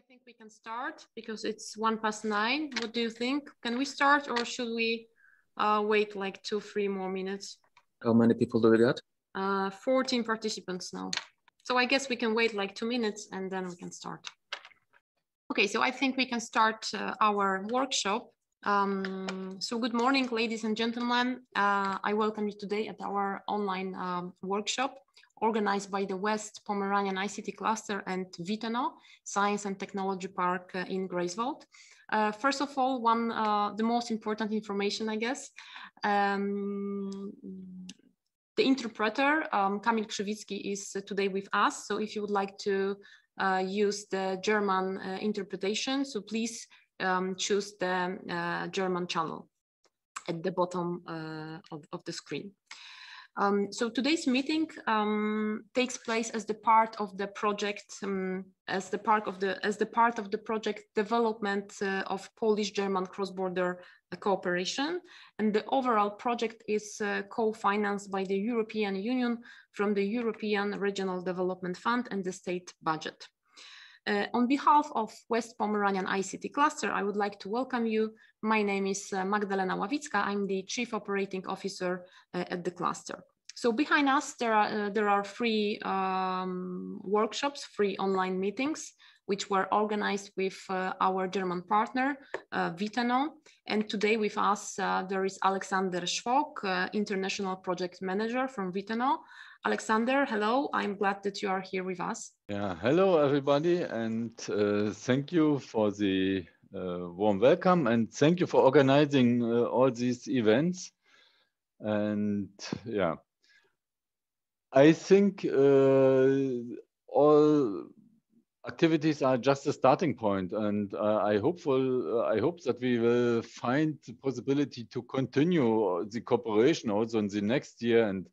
I think we can start because it's one past nine. What do you think? Can we start or should we uh, wait like two, three more minutes? How many people do we got? Uh, 14 participants now. So I guess we can wait like two minutes and then we can start. Okay, so I think we can start uh, our workshop. Um, so good morning, ladies and gentlemen. Uh, I welcome you today at our online um, workshop organized by the West Pomeranian ICT Cluster and Vitano Science and Technology Park uh, in Greifswald. Uh, first of all, one uh, the most important information, I guess. Um, the interpreter, um, Kamil Krzywicki, is today with us. So if you would like to uh, use the German uh, interpretation, so please um, choose the uh, German channel at the bottom of, of the screen. Um, so today's meeting um, takes place as the part of the project, um, as the part of the as the part of the project development uh, of Polish-German cross-border uh, cooperation, and the overall project is uh, co-financed by the European Union from the European Regional Development Fund and the state budget. Uh, on behalf of West Pomeranian ICT Cluster, I would like to welcome you. My name is uh, Magdalena Ławicka. I'm the Chief Operating Officer uh, at the cluster. So behind us, there are, uh, there are three um, workshops, free online meetings, which were organized with uh, our German partner, uh, Vitano. And today with us, there is Alexander Schwok, International Project Manager from Vitano. Alexander, hello. I'm glad that you are here with us. Yeah, hello everybody, and uh, thank you for the uh, warm welcome, and thank you for organizing uh, all these events. And yeah, I think uh, all activities are just a starting point, and uh, I hopeful uh, I hope that we will find the possibility to continue the cooperation also in the next year and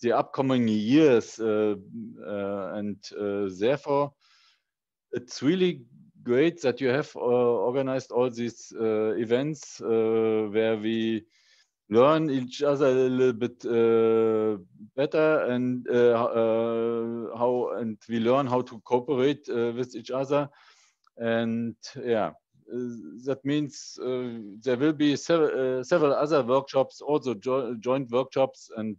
the upcoming years. And uh, therefore, it's really great that you have organized all these events where we learn each other a little bit uh, better and uh, uh, how and we learn how to cooperate with each other and yeah that means there will be several, several other workshops also jo joint workshops and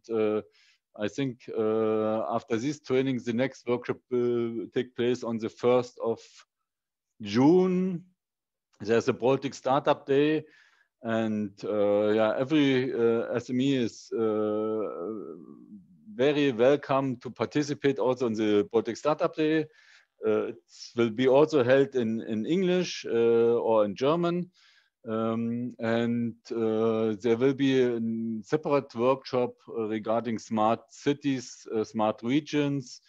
I think uh, after this training, the next workshop will take place on the 1st of June. There's a Baltic Startup Day. And uh, yeah, every uh, SME is uh, very welcome to participate also in the Baltic Startup Day. Uh, it will be also held in, in English uh, or in German. Um, and uh, there will be a separate workshop uh, regarding smart cities, uh, smart regions,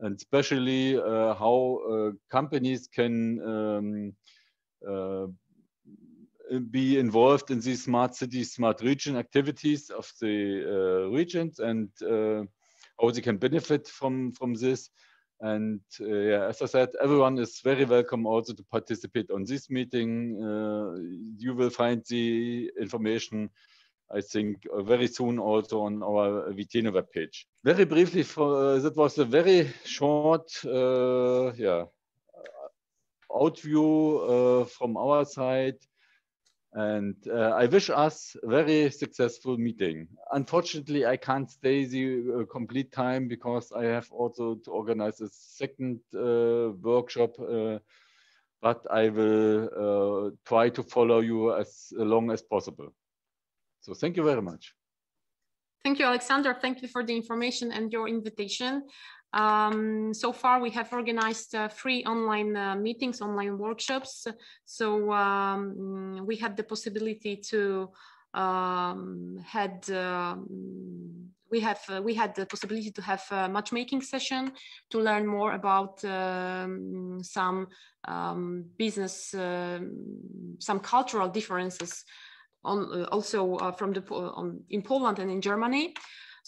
and especially uh, how uh, companies can um, uh, be involved in these smart cities, smart region activities of the regions and how they can benefit from, from this. And uh, yeah, as I said, everyone is very welcome also to participate on this meeting. Uh, you will find the information, I think, uh, very soon also on our Viteno webpage. Very briefly, for, uh, that was a very short, yeah, outview from our side. And uh, I wish us very successful meeting. Unfortunately, I can't stay the uh, complete time because I have also to organize a second uh, workshop, uh, but I will uh, try to follow you as long as possible. So thank you very much. Thank you, Alexander. Thank you for the information and your invitation. Um, so far, we have organized uh, three online uh, meetings, online workshops. So um, we had the possibility to um, had um, we have uh, we had the possibility to have a matchmaking session to learn more about um, some um, business, some cultural differences on uh, also uh, from the on, in Poland and in Germany.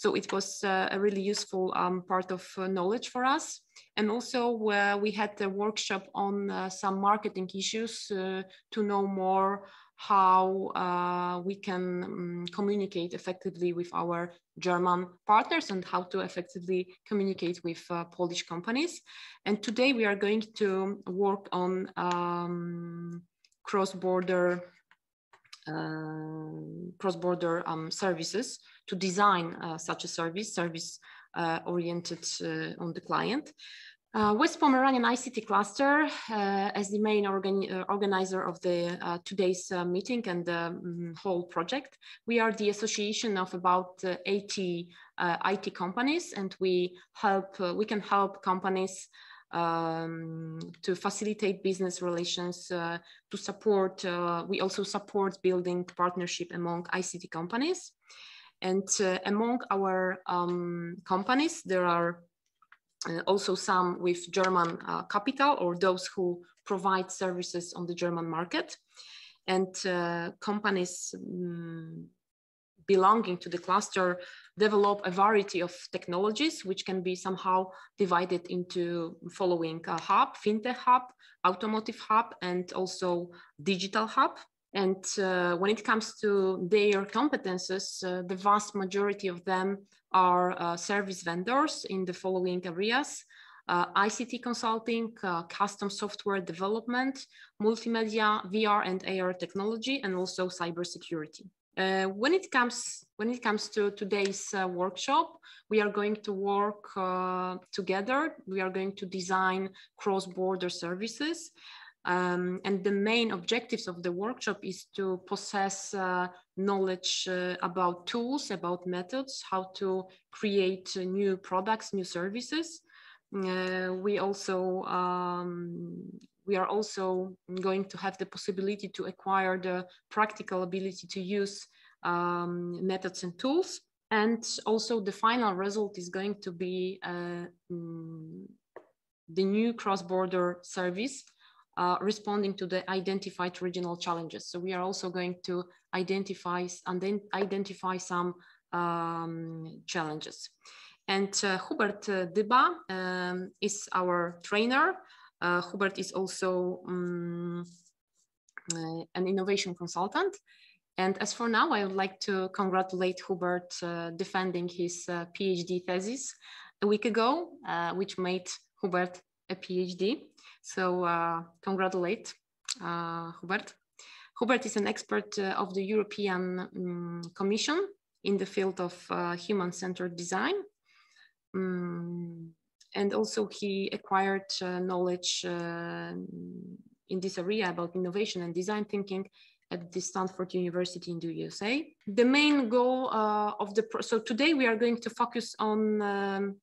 So it was uh, a really useful um, part of uh, knowledge for us. And also uh, we had a workshop on some marketing issues to know more how we can um, communicate effectively with our German partners and how to effectively communicate with uh, Polish companies. And today we are going to work on um, cross-border cross-border um, services to design uh, such a service, service uh, oriented uh, on the client. Uh, West Pomeranian ICT cluster uh, as the main organ uh, organizer of the uh, today's uh, meeting and the um, whole project. We are the association of about 80 IT companies and we help, we can help companies um, to facilitate business relations, to support, we also support building partnership among ICT companies. And among our um, companies, there are uh, also some with German uh, capital or those who provide services on the German market. And uh, companies um, belonging to the cluster develop a variety of technologies which can be somehow divided into following a hub, fintech hub, automotive hub, and also digital hub. And uh, when it comes to their competences, uh, the vast majority of them are uh, service vendors in the following areas. Uh, ICT consulting, uh, custom software development, multimedia, VR and AR technology, and also cybersecurity. Uh, when it comes when it comes to today's uh, workshop, we are going to work uh, together. We are going to design cross-border services um, and the main objectives of the workshop is to possess uh, knowledge uh, about tools, about methods, how to create new products, new services. We also um, we are also going to have the possibility to acquire the practical ability to use um, methods and tools. And also the final result is going to be uh, mm, the new cross-border service uh, responding to the identified regional challenges. So we are also going to identify and then identify some um, challenges. And uh, Hubert uh, Dyba um, is our trainer. Uh, Hubert is also um, uh, an innovation consultant. And as for now, I would like to congratulate Hubert uh, defending his PhD thesis a week ago, which made Hubert a PhD. So uh, congratulate uh, Hubert. Hubert is an expert uh, of the European um, Commission in the field of uh, human-centered design. Um, and also he acquired uh, knowledge uh, in this area about innovation and design thinking at the Stanford University in the USA. The main goal of the, so today we are going to focus on um,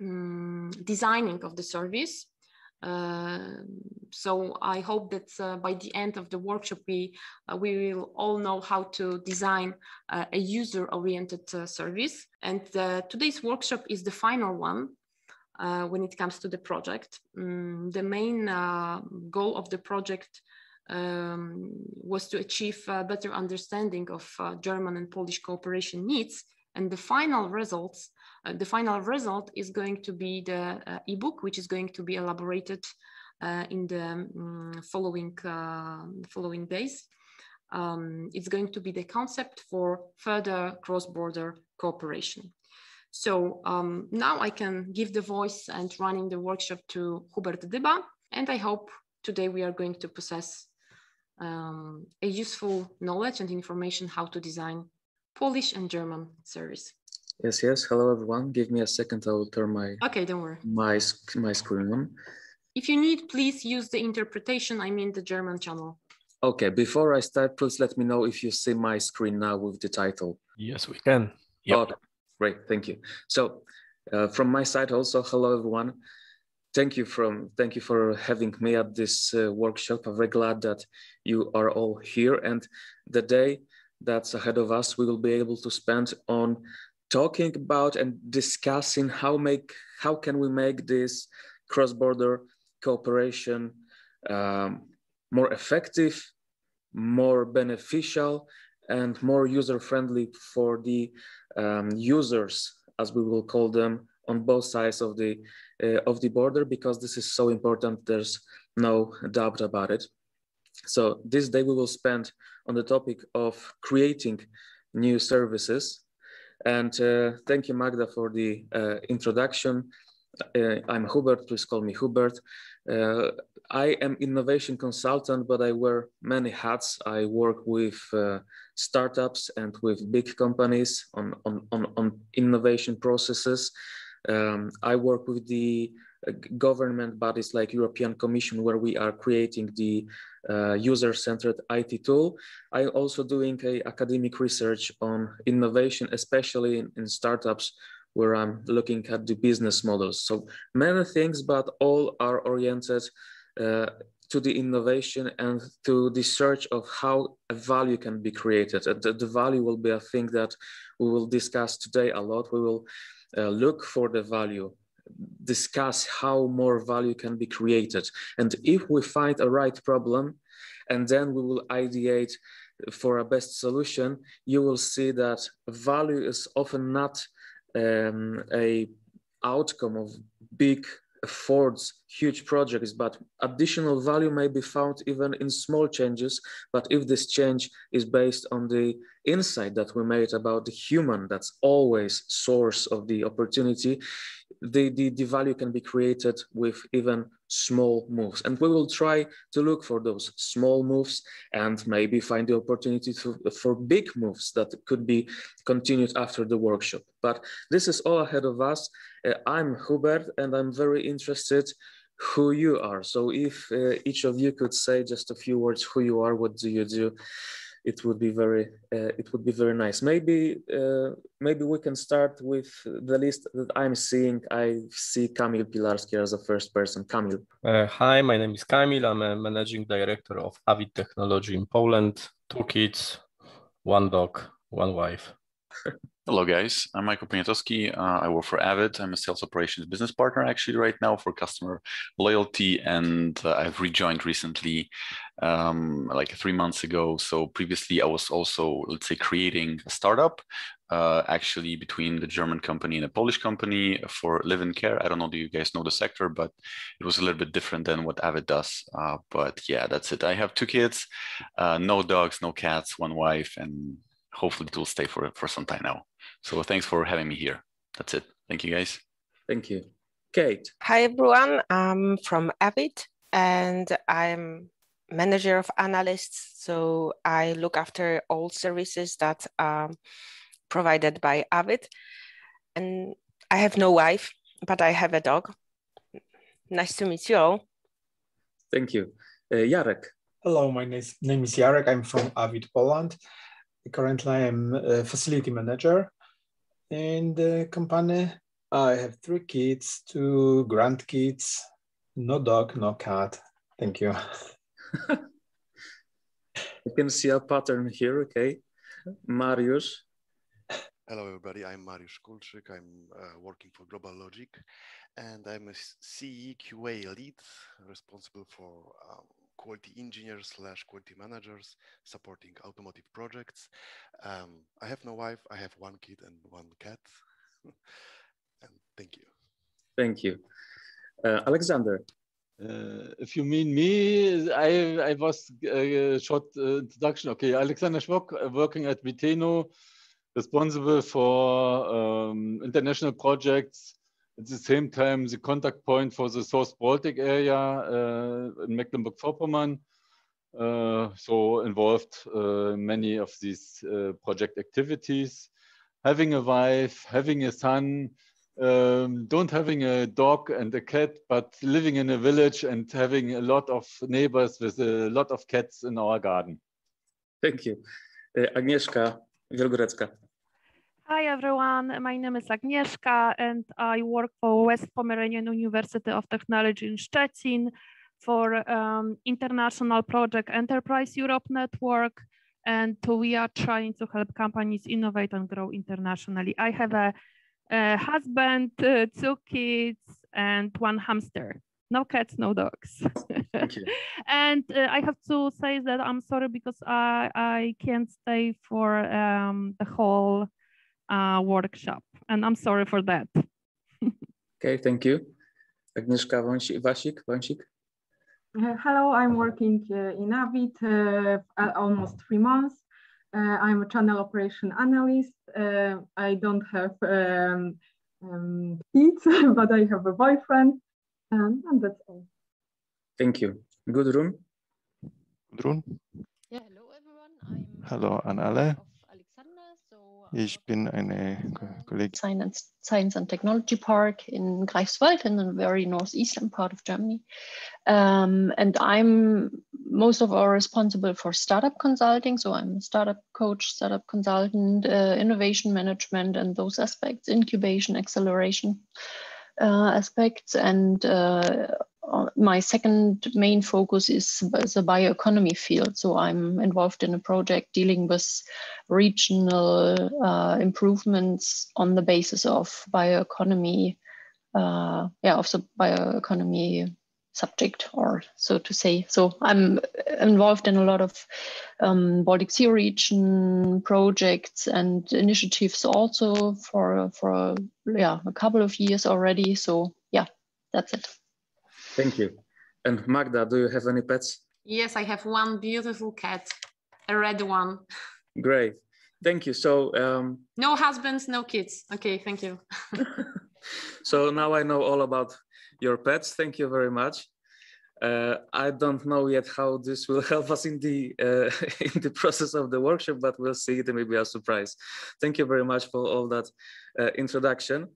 um, designing of the service uh, so I hope that uh, by the end of the workshop, we, uh, we will all know how to design uh, a user-oriented uh, service. And today's workshop is the final one when it comes to the project. Um, the main goal of the project um, was to achieve a better understanding of German and Polish cooperation needs. And the final results uh, the final result is going to be the uh, ebook, which is going to be elaborated uh, in the um, following, following days. Um, it's going to be the concept for further cross-border cooperation. So um, now I can give the voice and running the workshop to Hubert Dyba, and I hope today we are going to possess um, a useful knowledge and information how to design Polish and German service. Yes, yes. Hello, everyone. Give me a second. I will turn my okay. Don't worry. My my screen on. If you need, please use the interpretation. I mean the German channel. Okay. Before I start, please let me know if you see my screen now with the title. Yes, we can. Yep. Okay. Great. Thank you. So, uh, from my side, also, hello, everyone. Thank you from thank you for having me at this uh, workshop. I'm very glad that you are all here, and the day that's ahead of us, we will be able to spend on talking about and discussing how make how can we make this cross-border cooperation um, more effective, more beneficial, and more user-friendly for the um, users, as we will call them, on both sides of the uh, of the border, because this is so important. There's no doubt about it. So this day we will spend on the topic of creating new services. And uh, thank you, Magda, for the uh, introduction. Uh, I'm Hubert, please call me Hubert. I am innovation consultant, but I wear many hats. I work with uh, startups and with big companies on, on, on, on innovation processes. Um, I work with the uh, government bodies like European Commission, where we are creating the uh, user-centered IT tool. I'm also doing a academic research on innovation, especially in, in startups, where I'm looking at the business models. So many things, but all are oriented to the innovation and to the search of how a value can be created. The, the value will be a thing that we will discuss today a lot. We will uh, look for the value, discuss how more value can be created. And if we find a right problem, and then we will ideate for a best solution, you will see that value is often not um, a outcome of big affords huge projects, but additional value may be found even in small changes. But if this change is based on the insight that we made about the human, that's always source of the opportunity, the, the, the value can be created with even small moves. And we will try to look for those small moves and maybe find the opportunity to, for big moves that could be continued after the workshop. But this is all ahead of us. Uh, I'm Hubert and I'm very interested who you are. So if uh, each of you could say just a few words who you are, what do you do? it would be very uh, it would be very nice. Maybe uh, maybe we can start with the list that i'm seeing. I see kamil pilarski as the first person. Kamil. Uh, hi my name is kamil. I'm a managing director of avid technology in poland. Two kids one dog one wife Hello, guys. I'm Michael Poniatowski. Uh, I work for Avid. I'm a sales operations business partner actually right now for customer loyalty, and uh, I've rejoined recently, um, like three months ago. So previously, I was also, let's say, creating a startup, uh, actually between the German company and a Polish company for live-in care. I don't know, do you guys know the sector, but it was a little bit different than what Avid does. Uh, but yeah, that's it. I have two kids, uh, no dogs, no cats, one wife, and hopefully it will stay for for some time now. So thanks for having me here. That's it. Thank you guys. Thank you. Kate. Hi everyone. I'm from Avid and I'm manager of analysts. So I look after all services that are provided by Avid. And I have no wife, but I have a dog. Nice to meet you all. Thank you. Uh, Jarek. Hello, my name is Jarek. I'm from Avid Poland. Currently, I'm a facility manager in the company. I have three kids, two grandkids, no dog, no cat. Thank you. you can see a pattern here, okay? Marius. Hello, everybody. I'm Marius Kulczyk. I'm uh, working for GlobalLogic, and I'm a CEQA lead responsible for um, quality engineers slash quality managers supporting automotive projects. Um, I have no wife. I have one kid and one cat. and thank you. Thank you. Uh, Alexander. Uh, if you mean me, I, I was a uh, short uh, introduction. Okay, Alexander Schmock, uh, working at Viteno, responsible for um, international projects at the same time the contact point for the South Baltic area uh, in Mecklenburg-Vorpommern. Uh, so involved uh, many of these project activities. Having a wife, having a son, um, don't having a dog and a cat, but living in a village and having a lot of neighbors with a lot of cats in our garden. Thank you. Uh, Agnieszka Wielgorecka. Hi everyone, my name is Agnieszka and I work for West Pomeranian University of Technology in Szczecin for um, international project Enterprise Europe Network and we are trying to help companies innovate and grow internationally. I have a, a husband, uh, two kids and one hamster. No cats, no dogs. and uh, I have to say that I'm sorry because I, I can't stay for um, the whole uh, workshop. And I'm sorry for that. okay, thank you. Agnieszka Wasik, Wąsik. Uh, hello, I'm working uh, in Avid uh, almost three months. I'm a channel operation analyst. I don't have um, um, kids, but I have a boyfriend, and that's all. Thank you. Gudrun. Good room. Yeah, hello everyone. I'm Hallo an alle. Ich bin eine Kollegin. Science, Science and Technology Park in Greifswald in the very northeastern part of Germany. Um, and I'm most of all responsible for startup consulting. So I'm a startup coach, startup consultant, uh, innovation management, and those aspects, incubation, acceleration uh, aspects. And uh, my second main focus is the bioeconomy field. So I'm involved in a project dealing with regional uh, improvements on the basis of bioeconomy, uh, yeah, of the bioeconomy subject, or so to say. So I'm involved in a lot of um, Baltic Sea region projects and initiatives also for for yeah a couple of years already. So yeah, that's it. Thank you. And Magda, do you have any pets? Yes, I have one beautiful cat, a red one. Great. Thank you. So, um, no husbands, no kids. Okay, thank you. so now I know all about your pets. Thank you very much. Uh, I don't know yet how this will help us in the uh, in the process of the workshop, but we'll see. It may be a surprise. Thank you very much for all that uh, introduction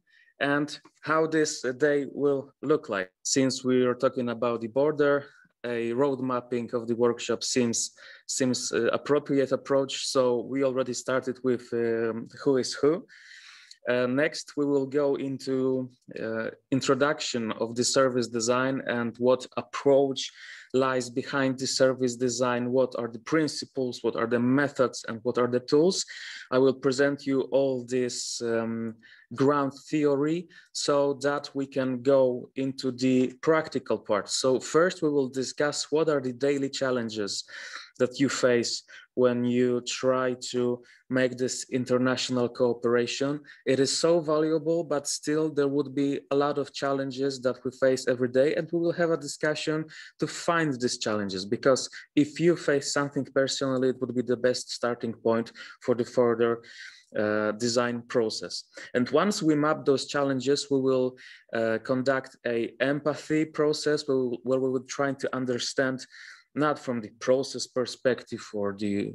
and how this day will look like. Since we are talking about the border, a road mapping of the workshop seems seems uh, appropriate approach. So we already started with um, who is who. Uh, next, we will go into uh, introduction of the service design and what approach lies behind the service design, what are the principles, what are the methods, and what are the tools. I will present you all this um, ground theory so that we can go into the practical part. So first we will discuss what are the daily challenges that you face when you try to make this international cooperation. It is so valuable, but still there would be a lot of challenges that we face every day. And we will have a discussion to find these challenges because if you face something personally, it would be the best starting point for the further uh, design process. And once we map those challenges, we will uh, conduct a empathy process where, we, where we will try to understand not from the process perspective or the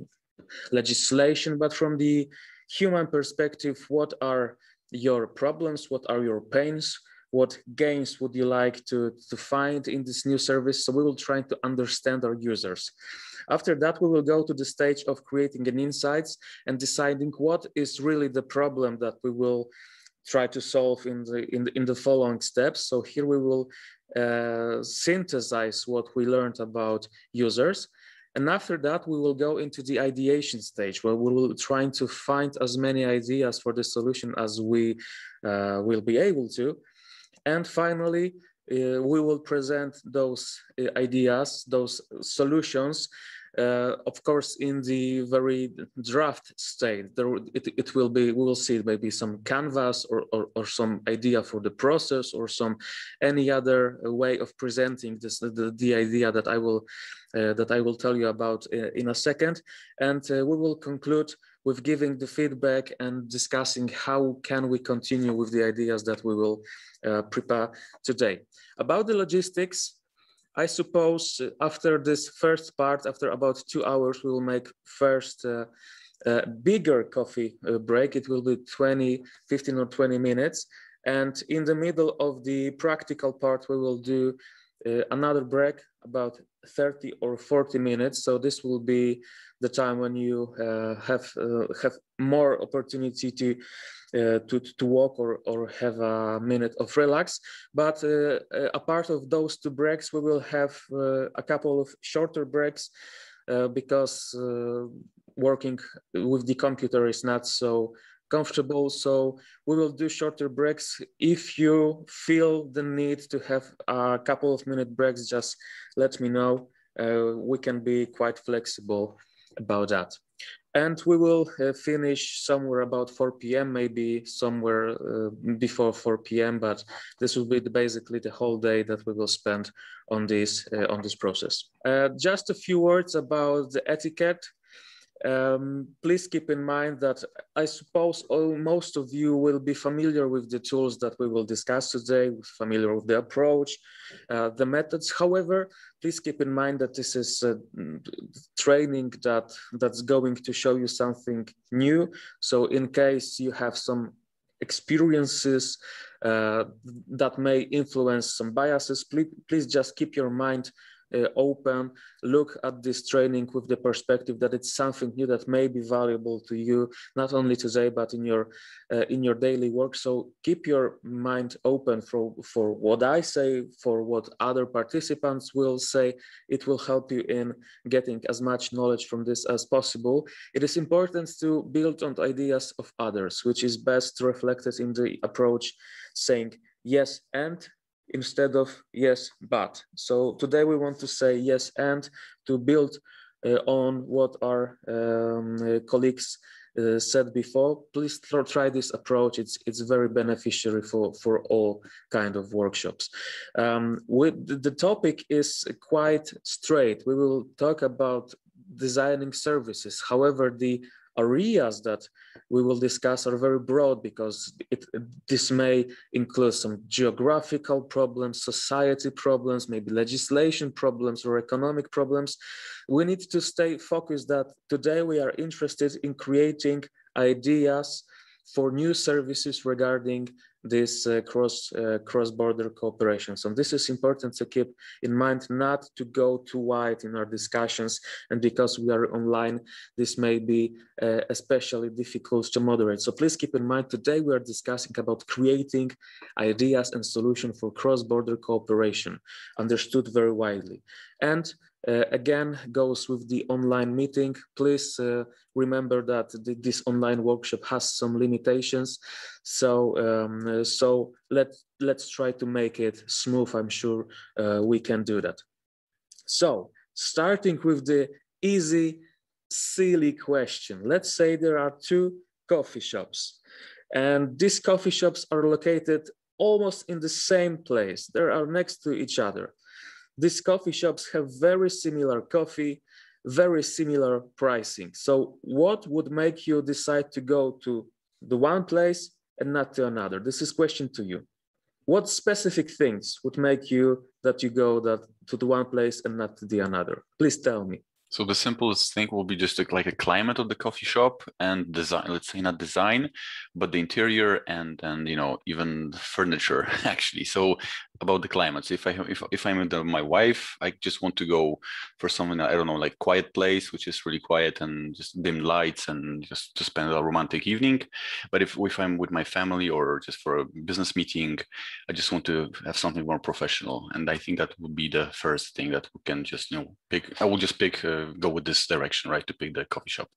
legislation, but from the human perspective, what are your problems, what are your pains, what gains would you like to, to find in this new service? So we will try to understand our users. After that, we will go to the stage of creating an insights and deciding what is really the problem that we will try to solve in the, in the, in the following steps. So here we will uh, synthesize what we learned about users. And after that, we will go into the ideation stage where we will try to find as many ideas for the solution as we uh, will be able to. And finally, uh, we will present those uh, ideas, those solutions of course, in the very draft state, there it, it will be, we will see maybe some canvas or, or, or some idea for the process or some any other way of presenting this, the, the idea that I will, uh, that I will tell you about uh, in a second. And uh, we will conclude with giving the feedback and discussing how can we continue with the ideas that we will uh, prepare today. About the logistics, I suppose uh, after this first part, after about two hours, we will make first uh, uh, bigger coffee uh, break. It will be 20, 15 or 20 minutes. And in the middle of the practical part, we will do uh, another break about 30 or 40 minutes. So this will be the time when you uh, have have more opportunity to uh, to, to walk or, or have a minute of relax. But uh, uh, a part of those two breaks, we will have a couple of shorter breaks because working with the computer is not so comfortable. So we will do shorter breaks. If you feel the need to have a couple of minute breaks, just let me know. Uh, we can be quite flexible about that. And we will uh, finish somewhere about 4 p.m., maybe somewhere uh, before 4 p.m., but this will be the, basically the whole day that we will spend on this, uh, on this process. Uh, just a few words about the etiquette. Um, please keep in mind that I suppose all, most of you will be familiar with the tools that we will discuss today, familiar with the approach, uh, the methods. However, please keep in mind that this is a training that that's going to show you something new. So in case you have some experiences uh, that may influence some biases, please, please just keep your mind open, look at this training with the perspective that it's something new that may be valuable to you, not only today, but in your uh, in your daily work. So keep your mind open for, for what I say, for what other participants will say. It will help you in getting as much knowledge from this as possible. It is important to build on ideas of others, which is best reflected in the approach saying yes and instead of yes, but. So today we want to say yes and to build uh, on what our um, uh, colleagues uh, said before. Please try this approach. It's it's very beneficial for for all kind of workshops. Um, the topic is quite straight. We will talk about designing services. However, the areas that we will discuss are very broad because it, this may include some geographical problems, society problems, maybe legislation problems or economic problems. We need to stay focused that today we are interested in creating ideas for new services regarding this uh, cross uh, cross border cooperation. So this is important to keep in mind, not to go too wide in our discussions. And because we are online, this may be uh, especially difficult to moderate. So please keep in mind today we are discussing about creating ideas and solutions for cross border cooperation, understood very widely. And uh, again goes with the online meeting. Please uh, remember that the, this online workshop has some limitations. So, um, so let, let's try to make it smooth. I'm sure uh, we can do that. So starting with the easy, silly question. Let's say there are two coffee shops and these coffee shops are located almost in the same place. They are next to each other. These coffee shops have very similar coffee, very similar pricing. So what would make you decide to go to the one place and not to another? This is question to you. What specific things would make you that you go that to the one place and not to the another? Please tell me. So the simplest thing will be just like a climate of the coffee shop and design. Let's say not design, but the interior and and you know even furniture actually. So about the climate. So if I if if I'm with my wife, I just want to go for something I don't know like quiet place, which is really quiet and just dim lights and just to spend a romantic evening. But if if I'm with my family or just for a business meeting, I just want to have something more professional. And I think that would be the first thing that we can just you know pick. I will just pick. Uh, go with this direction, right? To pick the coffee shop.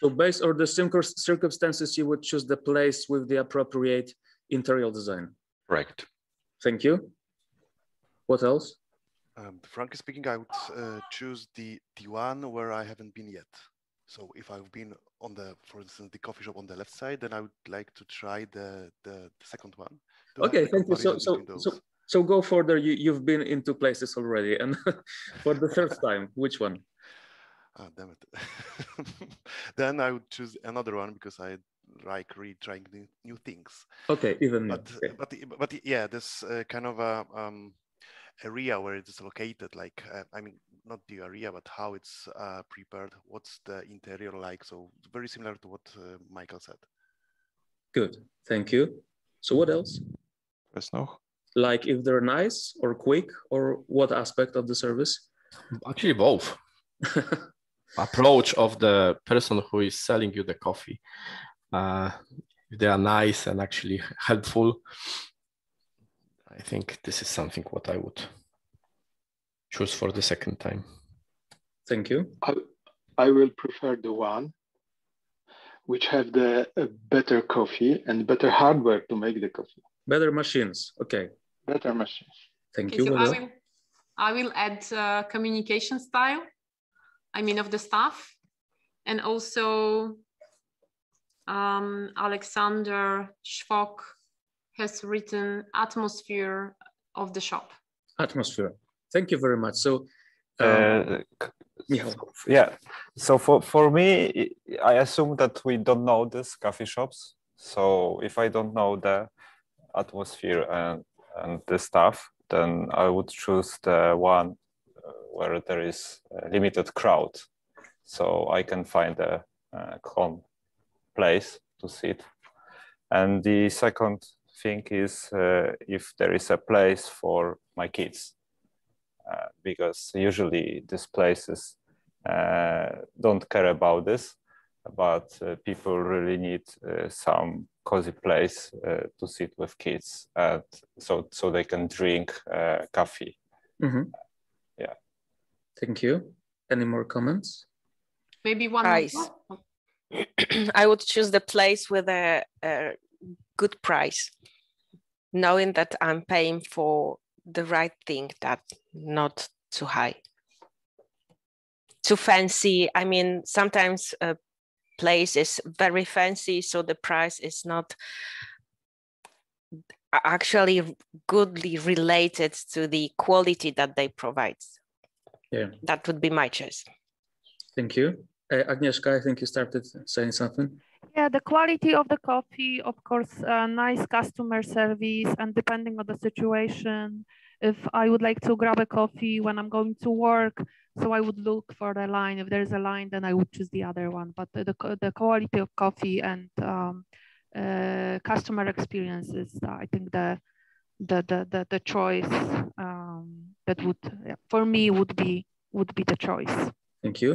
So based on the circumstances, you would choose the place with the appropriate interior design. Correct. Thank you. What else? Um, frankly speaking, I would uh, choose the the one where I haven't been yet. So if I've been on the, for instance, the coffee shop on the left side, then I would like to try the the, the second one. Okay, thank you. So so, so so go further. You you've been into places already, and for the third time, which one? Oh, damn it. then I would choose another one because I like really trying new, new things. Okay, even but okay. but but yeah, this uh, kind of a um, area where it is located. Like uh, I mean, not the area, but how it's uh, prepared. What's the interior like? So very similar to what uh, Michael said. Good, thank you. So what else? Was noch? Like if they're nice or quick, or what aspect of the service? Actually, both. approach of the person who is selling you the coffee. Uh, if they are nice and actually helpful, I think this is something what I would choose for the second time. Thank you. I, I will prefer the one which have the uh, better coffee and better hardware to make the coffee. Better machines. Okay. Better machines. Thank okay, you. So I will, I will add uh, communication style I mean, of the staff. and also um, Alexander Schwok has written atmosphere of the shop. Atmosphere. Thank you very much. So, um, uh, yeah. yeah. So for, for me, I assume that we don't know these coffee shops. So if I don't know the atmosphere and, and the stuff, then I would choose the one uh, where there is a limited crowd. So I can find a, a calm place to sit. And the second thing is uh, if there is a place for my kids, uh, because usually these places uh, don't care about this, but uh, people really need uh, some cozy place uh, to sit with kids, so so they can drink coffee. Mm -hmm. Yeah. Thank you. Any more comments? Maybe one. Price. I would choose the place with a, a good price, knowing that I'm paying for the right thing, that not too high, too fancy. I mean, sometimes a place is very fancy, so the price is not actually goodly related to the quality that they provide. Yeah, that would be my choice. Thank you. Uh, Agnieszka, I think you started saying something. Yeah, the quality of the coffee, of course, uh, nice customer service, and depending on the situation, if I would like to grab a coffee when I'm going to work, so I would look for the line. If there's a line, then I would choose the other one. But the, the, the quality of coffee and um, uh, customer experience is, uh, I think, the the the the, the choice um, that would for me would be would be the choice. Thank you.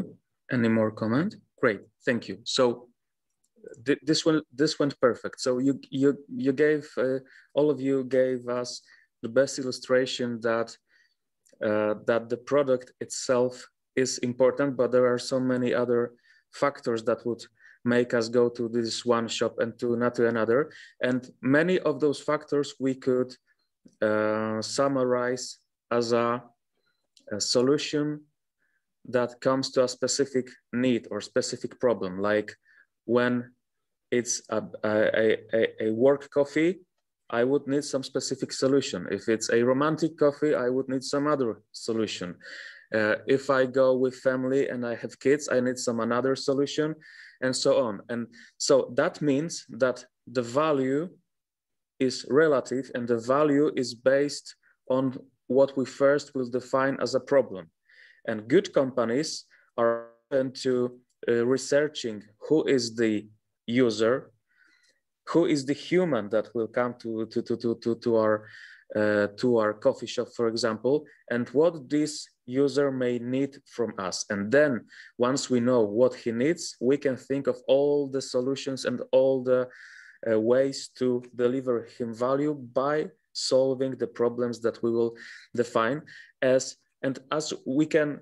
Any more comment? Great, thank you. So th this one this went perfect. So you you you gave uh, all of you gave us the best illustration that uh, that the product itself is important, but there are so many other factors that would make us go to this one shop and to not to another. And many of those factors we could uh, summarize as a, a solution that comes to a specific need or specific problem, like when it's a, a, a, a, work coffee, I would need some specific solution. If it's a romantic coffee, I would need some other solution. Uh, if I go with family and I have kids, I need some another solution and so on. And so that means that the value is relative and the value is based on what we first will define as a problem. And good companies are open to uh, researching who is the user, who is the human that will come to, to, to, to, to, to our, uh, to our coffee shop, for example, and what this user may need from us. And then once we know what he needs, we can think of all the solutions and all the uh, ways to deliver him value by solving the problems that we will define as and as we can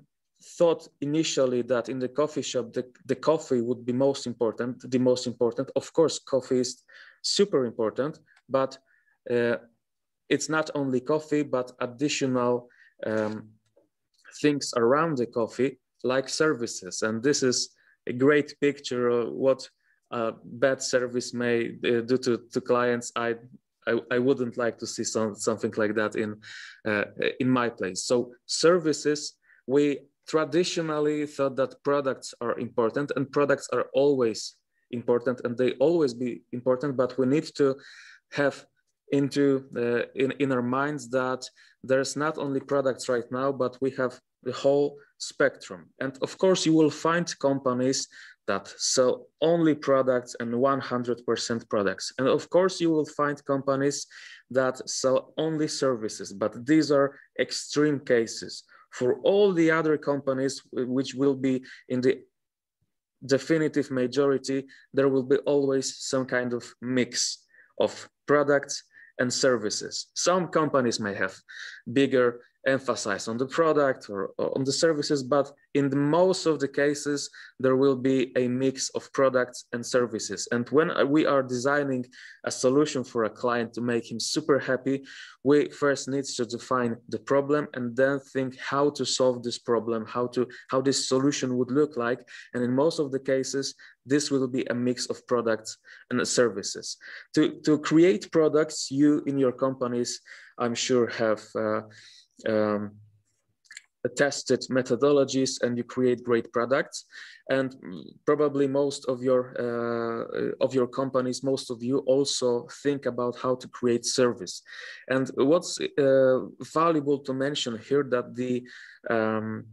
thought initially that in the coffee shop, the, the coffee would be most important, the most important. Of course, coffee is super important, but uh, it's not only coffee, but additional um, things around the coffee, like services. And this is a great picture of what bad service may uh, do to, to clients. I I, I wouldn't like to see some, something like that in, uh, in my place. So services, we traditionally thought that products are important and products are always important and they always be important, but we need to have into uh, in, in our minds that there's not only products right now, but we have the whole spectrum. And of course, you will find companies that sell only products and 100% products. And of course, you will find companies that sell only services, but these are extreme cases. For all the other companies, which will be in the definitive majority, there will be always some kind of mix of products and services. Some companies may have bigger emphasize on the product or, or, on the services, but in the most of the cases, there will be a mix of products and services. And when we are designing a solution for a client to make him super happy, we first need to define the problem and then think how to solve this problem, how to how this solution would look like. And in most of the cases, this will be a mix of products and services. To, to create products, you in your companies, I'm sure have uh, um, tested methodologies and you create great products. And probably most of your uh, of your companies most of you also think about how to create service. And what's uh, valuable to mention here that the um,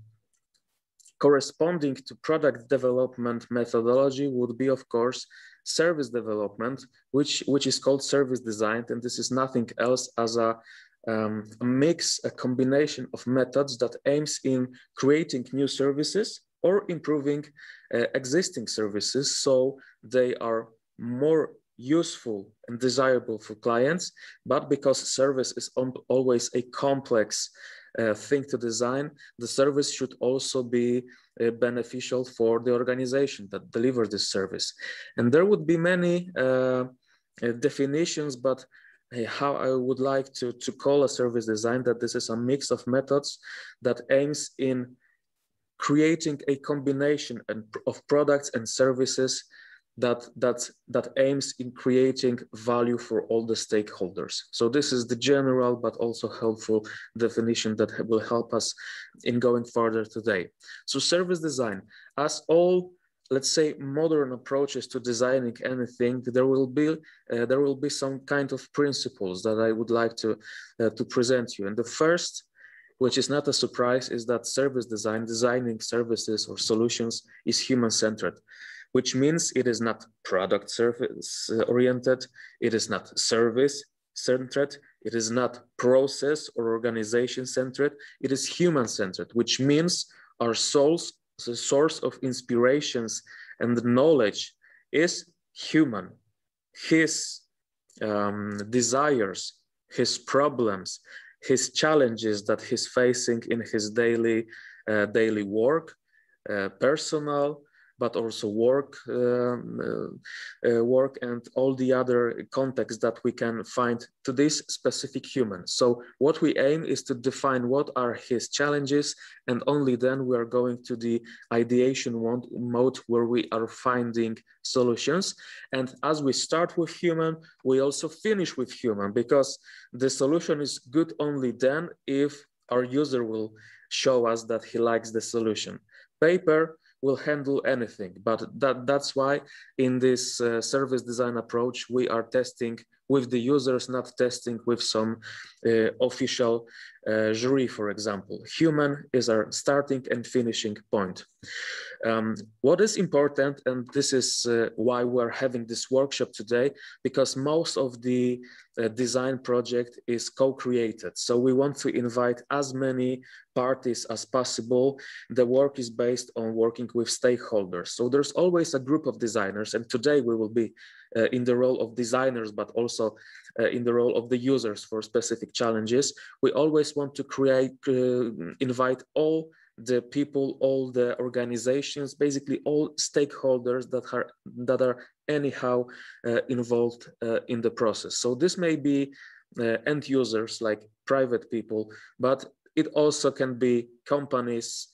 corresponding to product development methodology would be of course service development which which is called service design. And this is nothing else as a um, a mix, a combination of methods that aims in creating new services or improving uh, existing services so they are more useful and desirable for clients. But because service is always a complex uh, thing to design, the service should also be uh, beneficial for the organization that delivers this service. And there would be many uh, uh definitions, but how I would like to, to call a service design that this is a mix of methods that aims in creating a combination of products and services that, that, that aims in creating value for all the stakeholders. So this is the general but also helpful definition that will help us in going further today. So service design, as all let's say modern approaches to designing anything there will be uh, there will be some kind of principles that i would like to uh, to present you. And the first which is not a surprise is that service design designing services or solutions is human centered which means it is not product service oriented it is not service centered it is not process or organization centered it is human centered which means our souls the source of inspirations and knowledge is human. His um, desires, his problems, his challenges that he's facing in his daily uh, daily work, uh, personal, but also work, um, uh, uh, work and all the other contexts that we can find to this specific human. So what we aim is to define what are his challenges and only then we are going to the ideation mode where we are finding solutions. And as we start with human, we also finish with human because the solution is good only then if our user will show us that he likes the solution. Paper will handle anything. But that, that's why in this uh, service design approach, we are testing with the users, not testing with some uh, official uh, jury, for example. Human is our starting and finishing point. Um, what is important, and this is uh, why we're having this workshop today, because most of the uh, design project is co-created. So we want to invite as many parties as possible. The work is based on working with stakeholders. So there's always a group of designers, and today we will be uh, in the role of designers, but also uh, in the role of the users for specific challenges. We always want to create, uh, invite all the people, all the organizations, basically all stakeholders that are that are anyhow uh, involved uh, in the process. So this may be uh, end users like private people, but it also can be companies,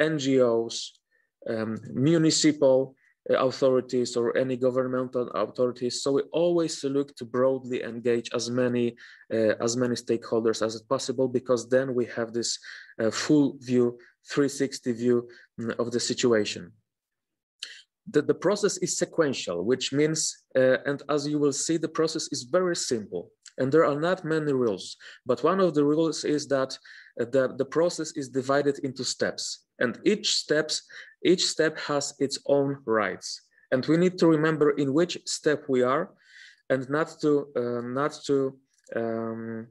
NGOs, um, municipal uh, authorities or any governmental authorities. So we always look to broadly engage as many uh, as many stakeholders as possible because then we have this uh, full view, 360 view mm, of the situation. The, the process is sequential, which means, uh, and as you will see, the process is very simple and there are not many rules. But one of the rules is that uh, the, the process is divided into steps and each steps each step has its own rights. And we need to remember in which step we are and not to, uh, not to um,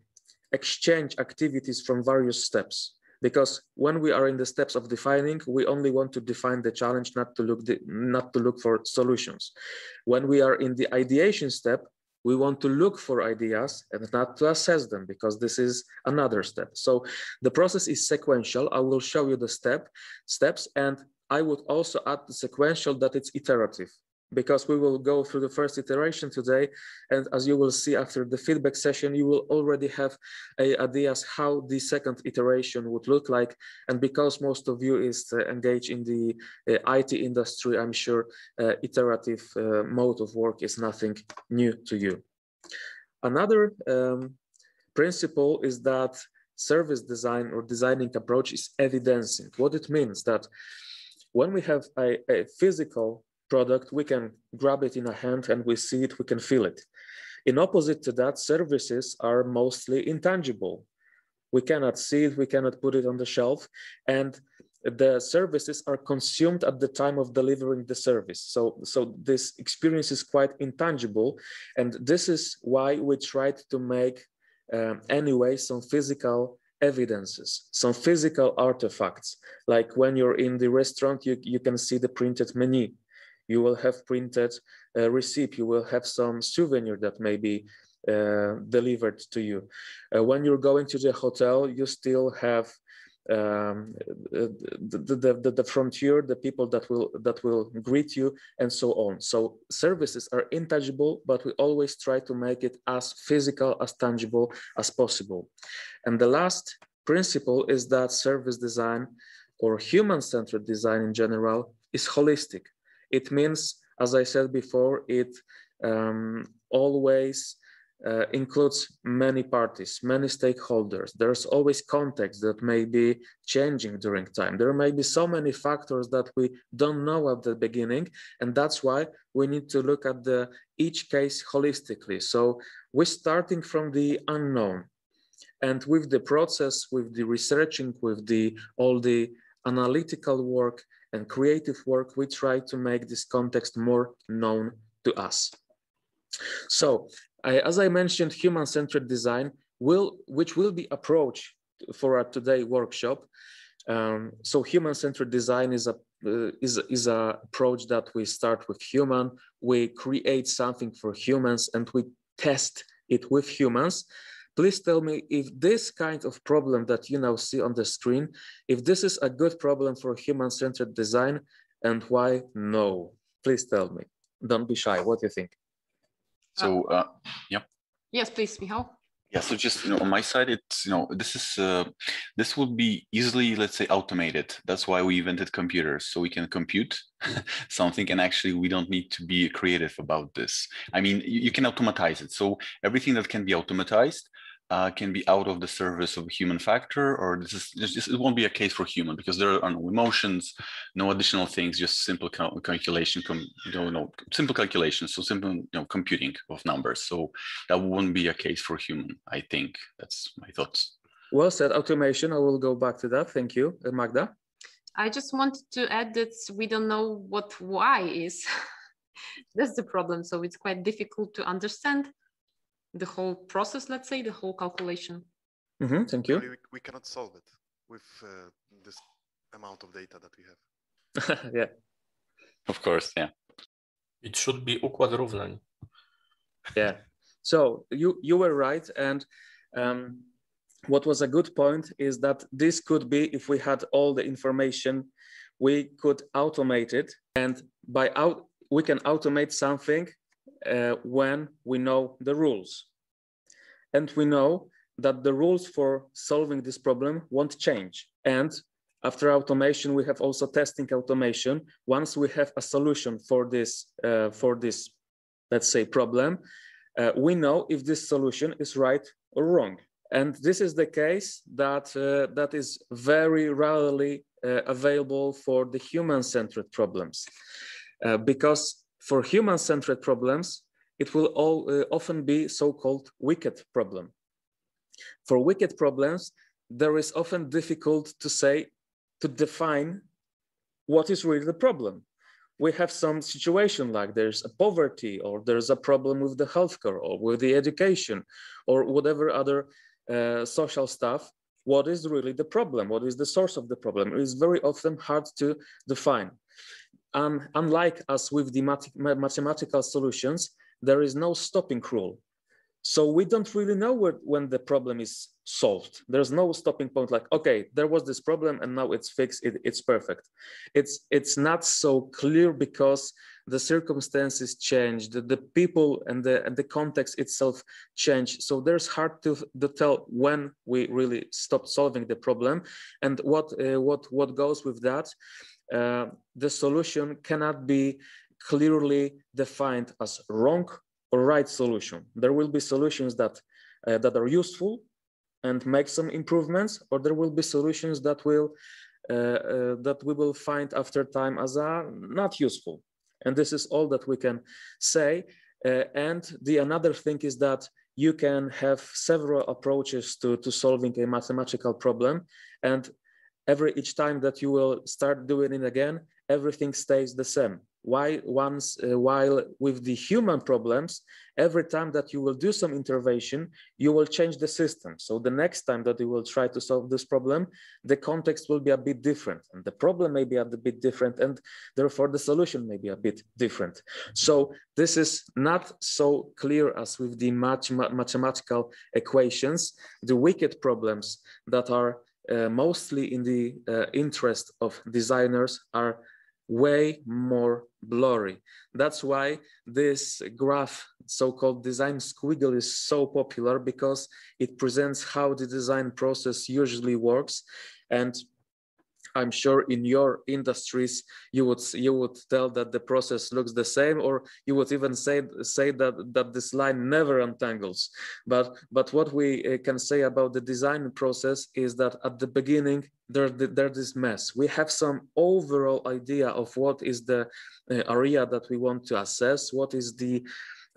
exchange activities from various steps. Because when we are in the steps of defining, we only want to define the challenge, not to look, the, not to look for solutions. When we are in the ideation step, we want to look for ideas and not to assess them because this is another step. So the process is sequential. I will show you the step steps and I would also add the sequential that it's iterative because we will go through the first iteration today. And as you will see after the feedback session, you will already have ideas how the second iteration would look like. And because most of you is uh, engaged in the uh, IT industry, I'm sure uh, iterative uh, mode of work is nothing new to you. Another um, principle is that service design or designing approach is evidencing. What it means that when we have a, a physical product, we can grab it in a hand and we see it, we can feel it. In opposite to that, services are mostly intangible. We cannot see it, we cannot put it on the shelf, and the services are consumed at the time of delivering the service. So, so this experience is quite intangible, and this is why we tried to make um, anyway some physical evidences, some physical artifacts. Like when you're in the restaurant, you, you can see the printed menu you will have printed a receipt, you will have some souvenir that may be uh, delivered to you. Uh, when you're going to the hotel, you still have um, the, the, the, the, frontier, the people that will that will greet you, and so on. So services are intangible, but we always try to make it as physical, as tangible as possible. And the last principle is that service design or human-centered design in general is holistic. It means, as I said before, it um, always uh, includes many parties, many stakeholders. There's always context that may be changing during time. There may be so many factors that we don't know at the beginning, and that's why we need to look at the each case holistically. So we're starting from the unknown, and with the process, with the researching, with the all the analytical work, and creative work, we try to make this context more known to us. So, I, as I mentioned, human-centered design will, which will be approach for our today workshop. Um, so, human-centered design is a uh, is is a approach that we start with human. We create something for humans, and we test it with humans. Please tell me if this kind of problem that you now see on the screen, if this is a good problem for human-centered design and why no? Please tell me. Don't be shy. What do you think? So, uh, yeah. Yes, please, Michal. Yeah, so just you know, on my side, it's you know, this is uh, this would be easily, let's say, automated. That's why we invented computers, so we can compute something, and actually, we don't need to be creative about this. I mean, you, you can automatize it. So everything that can be automatized uh, can be out of the service of a human factor, or this is just, it won't be a case for human because there are no emotions, no additional things, just simple cal calculation, you know, no, simple calculations, so simple you know computing of numbers. So that won't be a case for human. I think that's my thoughts. Well said. Automation. I will go back to that. Thank you, uh, Magda. I just wanted to add that we don't know what why is. That's the problem. So it's quite difficult to understand the whole process, let's say, the whole calculation. Mm -hmm, thank you. We, we, cannot solve it with uh, this amount of data that we have. yeah. Of course, yeah. It should be układ równań. Yeah. So you you were right, and um, what was a good point is that this could be if we had all the information, we could automate it, and by out we can automate something uh, when we know the rules. And we know that the rules for solving this problem won't change. And after automation, we have also testing automation. Once we have a solution for this, uh, for this, let's say, problem, uh, we know if this solution is right or wrong. And this is the case that, uh, that is very rarely uh, available for the human-centered problems. Uh, because for human-centered problems, it will all, uh, often be so-called wicked problem. For wicked problems, there is often difficult to say, to define what is really the problem. We have some situation like there's a poverty or there's a problem with the healthcare or with the education or whatever other uh, social stuff. What is really the problem? What is the source of the problem? It is very often hard to define. Um, unlike us with the mat mathematical solutions, there is no stopping rule. So we don't really know where, when the problem is solved. There's no stopping point like, okay, there was this problem and now it's fixed, it, it's perfect. It's, it's not so clear because the circumstances change, the, the people and the, and the context itself change. So there's hard to, to tell when we really stopped solving the problem and what, uh, what, what goes with that. Uh, the solution cannot be clearly defined as wrong or right solution. There will be solutions that, uh, that are useful and make some improvements, or there will be solutions that will uh, uh, that we will find after time as a not useful. And this is all that we can say. Uh, and the another thing is that you can have several approaches to, to solving a mathematical problem. And every each time that you will start doing it again, everything stays the same. Why once uh, while with the human problems, every time that you will do some intervention, you will change the system. So the next time that you will try to solve this problem, the context will be a bit different and the problem may be a bit different and therefore the solution may be a bit different. So this is not so clear as with the math mathematical equations. The wicked problems that are mostly in the uh, interest of designers are way more blurry. That's why this graph, so-called design squiggle is so popular because it presents how the design process usually works. And I'm sure in your industries you would you would tell that the process looks the same, or you would even say say that that this line never untangles. But but what we uh, can say about the design process is that at the beginning there there's this mess. We have some overall idea of what is the uh, area that we want to assess, what is the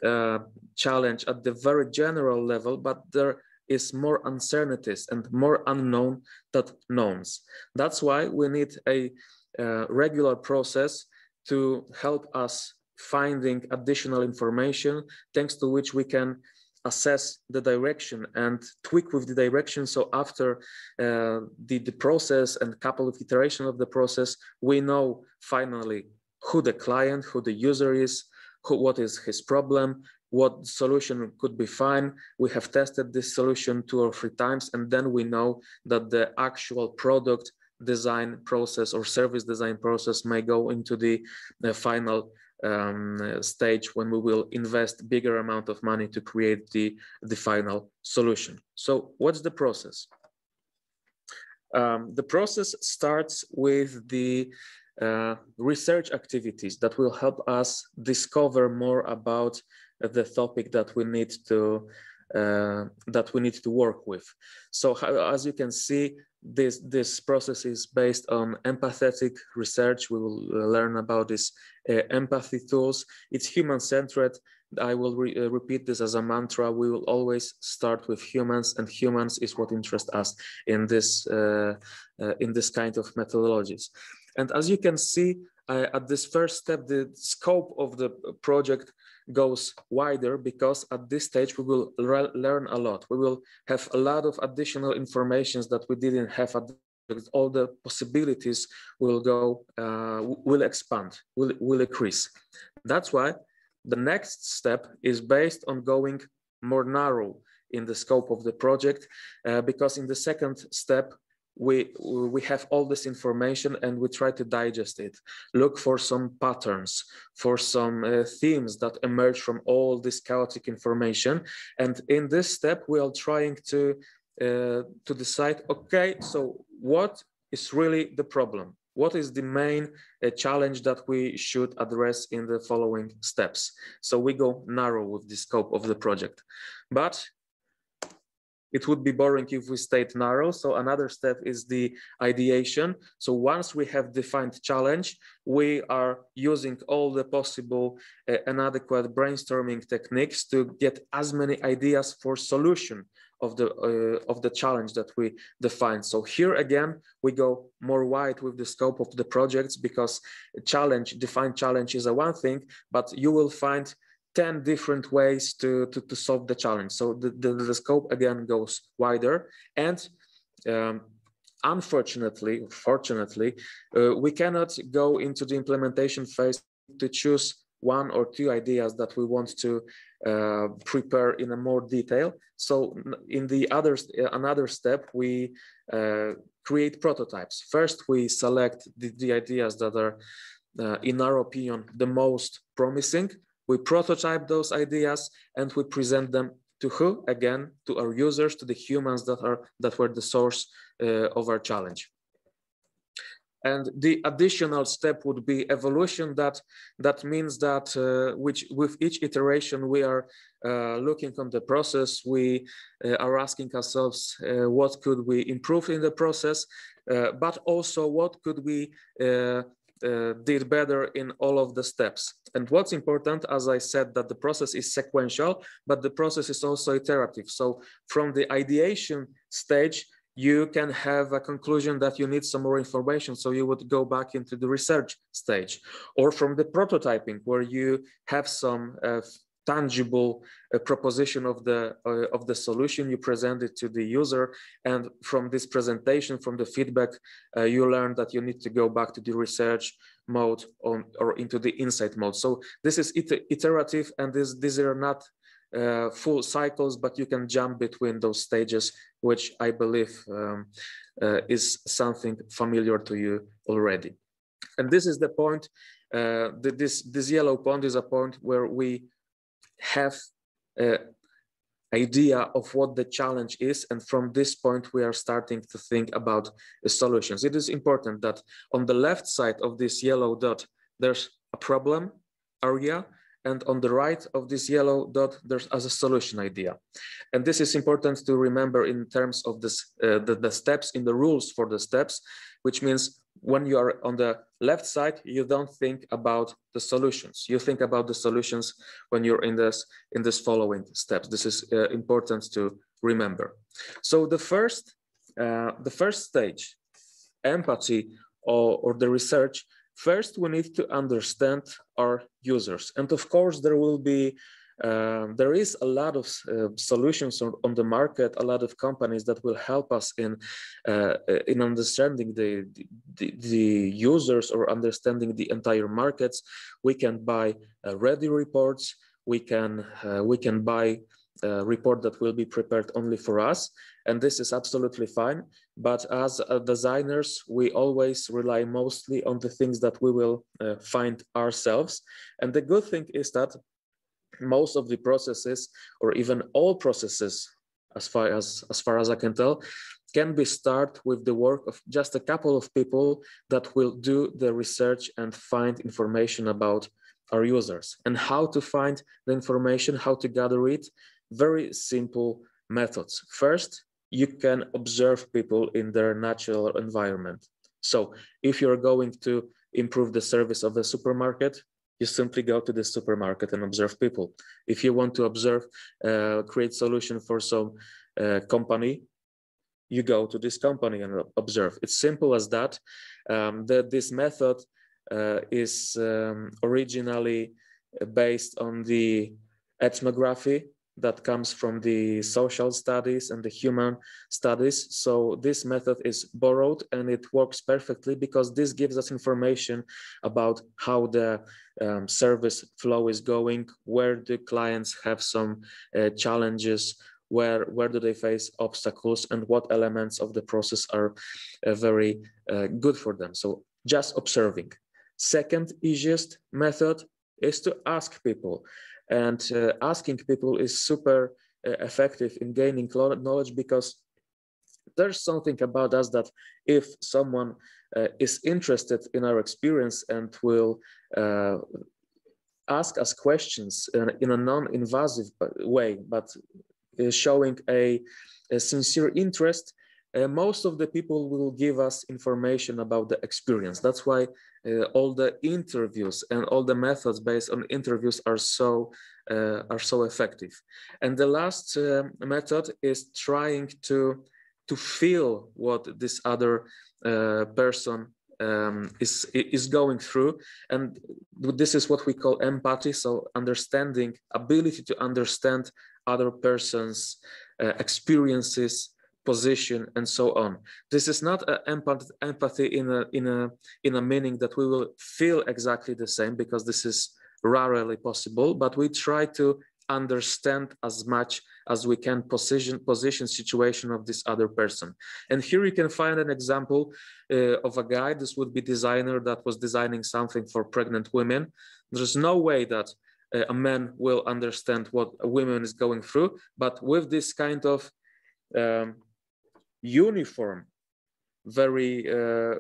uh, challenge at the very general level, but there is more uncertainties and more unknown than knowns. That's why we need a uh, regular process to help us finding additional information, thanks to which we can assess the direction and tweak with the direction. So after uh, the, the process and couple of iteration of the process, we know finally who the client, who the user is, who, what is his problem, what solution could be fine. We have tested this solution two or three times, and then we know that the actual product design process or service design process may go into the, the final um, stage when we will invest bigger amount of money to create the, the final solution. So what's the process? Um, the process starts with the uh, research activities that will help us discover more about the topic that we need to uh, that we need to work with. So as you can see, this this process is based on empathetic research. We will uh, learn about these uh, empathy tools. It's human-centered. I will re uh, repeat this as a mantra. We will always start with humans, and humans is what interests us in this uh, uh, in this kind of methodologies. And as you can see, at this first step, the scope of the project goes wider because at this stage we will learn a lot. We will have a lot of additional informations that we didn't have at all the possibilities will go, uh, will expand, will, will increase. That's why the next step is based on going more narrow in the scope of the project, uh, because in the second step, we we have all this information and we try to digest it. Look for some patterns for some uh, themes that emerge from all this chaotic information. And in this step we are trying to uh, to decide okay so what is really the problem? What is the main uh, challenge that we should address in the following steps? So we go narrow with the scope of the project. But it would be boring if we stayed narrow. So another step is the ideation. So once we have defined challenge, we are using all the possible uh, inadequate brainstorming techniques to get as many ideas for solution of the uh, of the challenge that we define. So here again, we go more wide with the scope of the projects because challenge, defined challenge is a one thing, but you will find 10 different ways to, to, to solve the challenge. So the, the, the scope again goes wider and um, unfortunately, fortunately, uh, we cannot go into the implementation phase to choose one or two ideas that we want to uh, prepare in a more detail. So in the other, another step, we uh, create prototypes. First, we select the, the ideas that are, uh, in our opinion, the most promising. We prototype those ideas and we present them to who? Again, to our users, to the humans that are that were the source uh, of our challenge. And the additional step would be evolution. That that means that uh, which with each iteration we are uh, looking on the process, we uh, are asking ourselves uh, what could we improve in the process, uh, but also what could we uh, did better in all of the steps. And what's important, as I said, that the process is sequential, but the process is also iterative. So from the ideation stage, you can have a conclusion that you need some more information. So you would go back into the research stage or from the prototyping where you have some uh, tangible uh, proposition of the uh, of the solution you present it to the user and from this presentation from the feedback uh, you learn that you need to go back to the research mode on, or into the insight mode so this is iterative and this these are not uh, full cycles, but you can jump between those stages, which I believe um, uh, is something familiar to you already. And this is the point, uh, that this, this yellow point is a point where we have an idea of what the challenge is. And from this point, we are starting to think about solutions. It is important that on the left side of this yellow dot, there's a problem area and on the right of this yellow dot, there's as a solution idea. And this is important to remember in terms of this, uh, the, the steps in the rules for the steps, which means when you are on the left side, you don't think about the solutions. You think about the solutions when you're in this, in this following steps. This is uh, important to remember. So the first, uh, the first stage, empathy or, or the research First, we need to understand our users. And of course, there will be, uh, there is a lot of uh, solutions on, on, the market, a lot of companies that will help us in, uh, in understanding the, the, the, users or understanding the entire markets. We can buy uh, ready reports, we can, uh, we can buy a report that will be prepared only for us. And this is absolutely fine. But as designers, we always rely mostly on the things that we will uh, find ourselves. And the good thing is that most of the processes, or even all processes, as far as, as far as I can tell, can be start with the work of just a couple of people that will do the research and find information about our users and how to find the information, how to gather it. Very simple methods. First, you can observe people in their natural environment. So if you're going to improve the service of the supermarket, you simply go to the supermarket and observe people. If you want to observe, uh, create solution for some uh, company, you go to this company and observe. It's simple as that. Um, this method uh, is um, originally based on the ethnography that comes from the social studies and the human studies. So this method is borrowed and it works perfectly because this gives us information about how the um, service flow is going, where the clients have some uh, challenges, where, where do they face obstacles and what elements of the process are uh, very uh, good for them. So just observing. Second easiest method is to ask people and uh, asking people is super uh, effective in gaining knowledge because there's something about us that if someone uh, is interested in our experience and will uh, ask us questions in, in a non-invasive way, but uh, showing a, a, sincere interest, uh, most of the people will give us information about the experience. That's why uh, all the interviews and all the methods based on interviews are so uh, are so effective. And the last uh, method is trying to to feel what this other uh, person um, is is going through, and this is what we call empathy. So understanding, ability to understand other person's uh, experiences position and so on. This is not an empathy in a in a in a meaning that we will feel exactly the same because this is rarely possible, but we try to understand as much as we can position position situation of this other person. And here you can find an example uh, of a guy. This would be designer that was designing something for pregnant women. There's no way that uh, a man will understand what a woman is going through but with this kind of um, uniform very uh,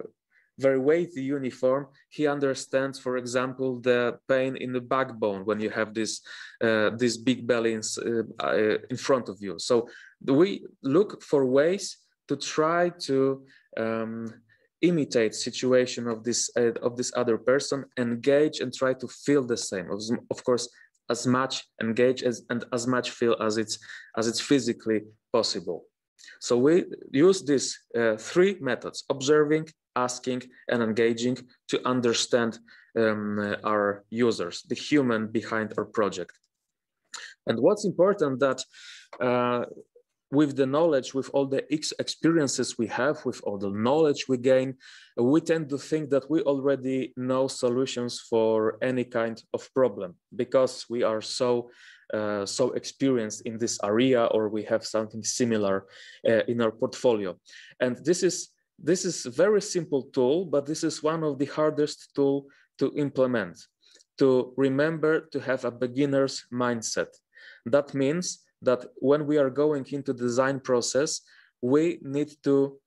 very weighty uniform, he understands, for example, the pain in the backbone when you have this uh, this big belly in, uh, uh, in front of you. So we look for ways to try to um, imitate situation of this uh, of this other person, engage and try to feel the same. Of, of course, as much engage as and as much feel as it's as it's physically possible. So we use these uh, three methods, observing, asking, and engaging to understand um, uh, our users, the human behind our project. And what's important that uh, with the knowledge, with all the experiences we have, with all the knowledge we gain, we tend to think that we already know solutions for any kind of problem because we are so uh, so experienced in this area or we have something similar uh, in our portfolio. And this is this is a very simple tool, but this is one of the hardest tool to implement, to remember to have a beginner's mindset. That means that when we are going into design process, we need to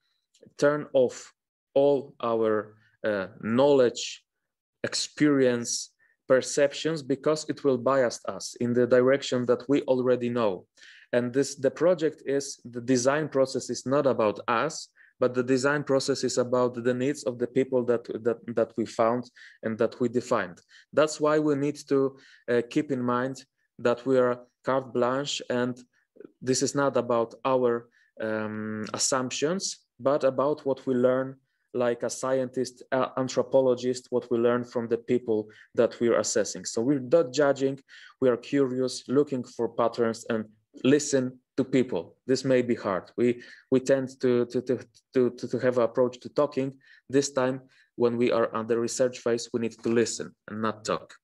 turn off all our uh, knowledge, experience, perceptions because it will bias us in the direction that we already know. And this the project is the design process is not about us, but the design process is about the needs of the people that that, that we found and that we defined. That's why we need to uh, keep in mind that we are carte blanche and this is not about our um, assumptions, but about what we learn like a scientist, anthropologist, what we learn from the people that we're assessing. So we're not judging, we are curious, looking for patterns and listen to people. This may be hard. We, we tend to, to, to, to, to have an approach to talking. This time, when we are on the research phase, we need to listen and not talk.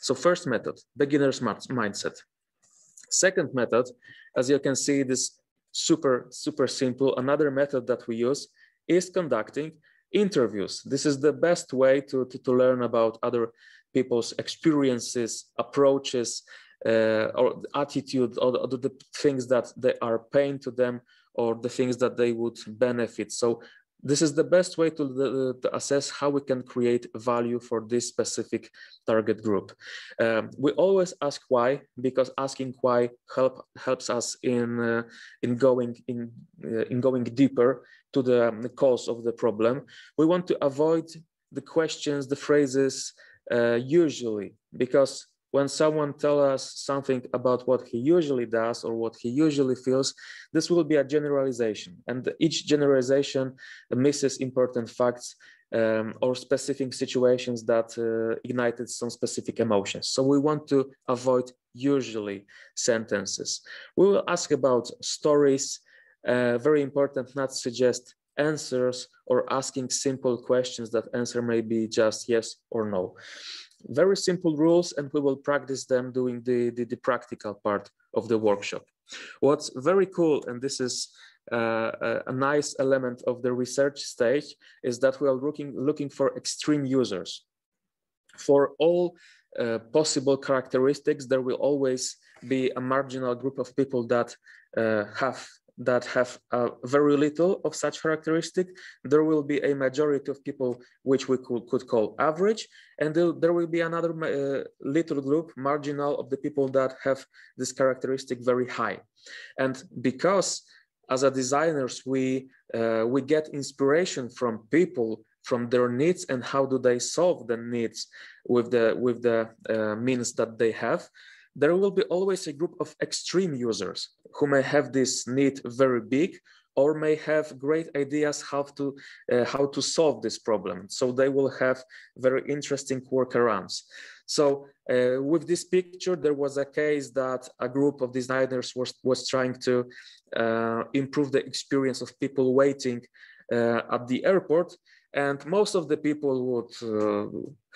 So first method, beginner's mindset. Second method, as you can see, this super, super simple. Another method that we use is conducting interviews. This is the best way to, to, to learn about other people's experiences, approaches, uh, or attitude, or, or the things that they are paying to them, or the things that they would benefit. So this is the best way to, to, assess how we can create value for this specific target group. Um, we always ask why, because asking why help, helps us in, uh, in, going, in, uh, in going deeper to the, um, the, cause of the problem. We want to avoid the questions, the phrases, uh, usually, because when someone tells us something about what he usually does or what he usually feels, this will be a generalization. And each generalization misses important facts um, or specific situations that uh, ignited some specific emotions. So we want to avoid usually sentences. We will ask about stories, uh, very important not suggest answers or asking simple questions that answer may be just yes or no very simple rules and we will practice them doing the, the, the practical part of the workshop. What's very cool, and this is uh, a nice element of the research stage, is that we are looking, looking for extreme users. For all uh, possible characteristics, there will always be a marginal group of people that uh, have that have uh, very little of such characteristic, there will be a majority of people which we could, could call average, and there, will be another uh, little group, marginal, of the people that have this characteristic very high. And because as a designers, we, uh, we get inspiration from people from their needs and how do they solve the needs with the, with the uh, means that they have, there will be always a group of extreme users who may have this need very big or may have great ideas how to uh, how to solve this problem. So they will have very interesting workarounds. So uh, with this picture there was a case that a group of designers was was trying to uh, improve the experience of people waiting uh, at the airport and most of the people would uh,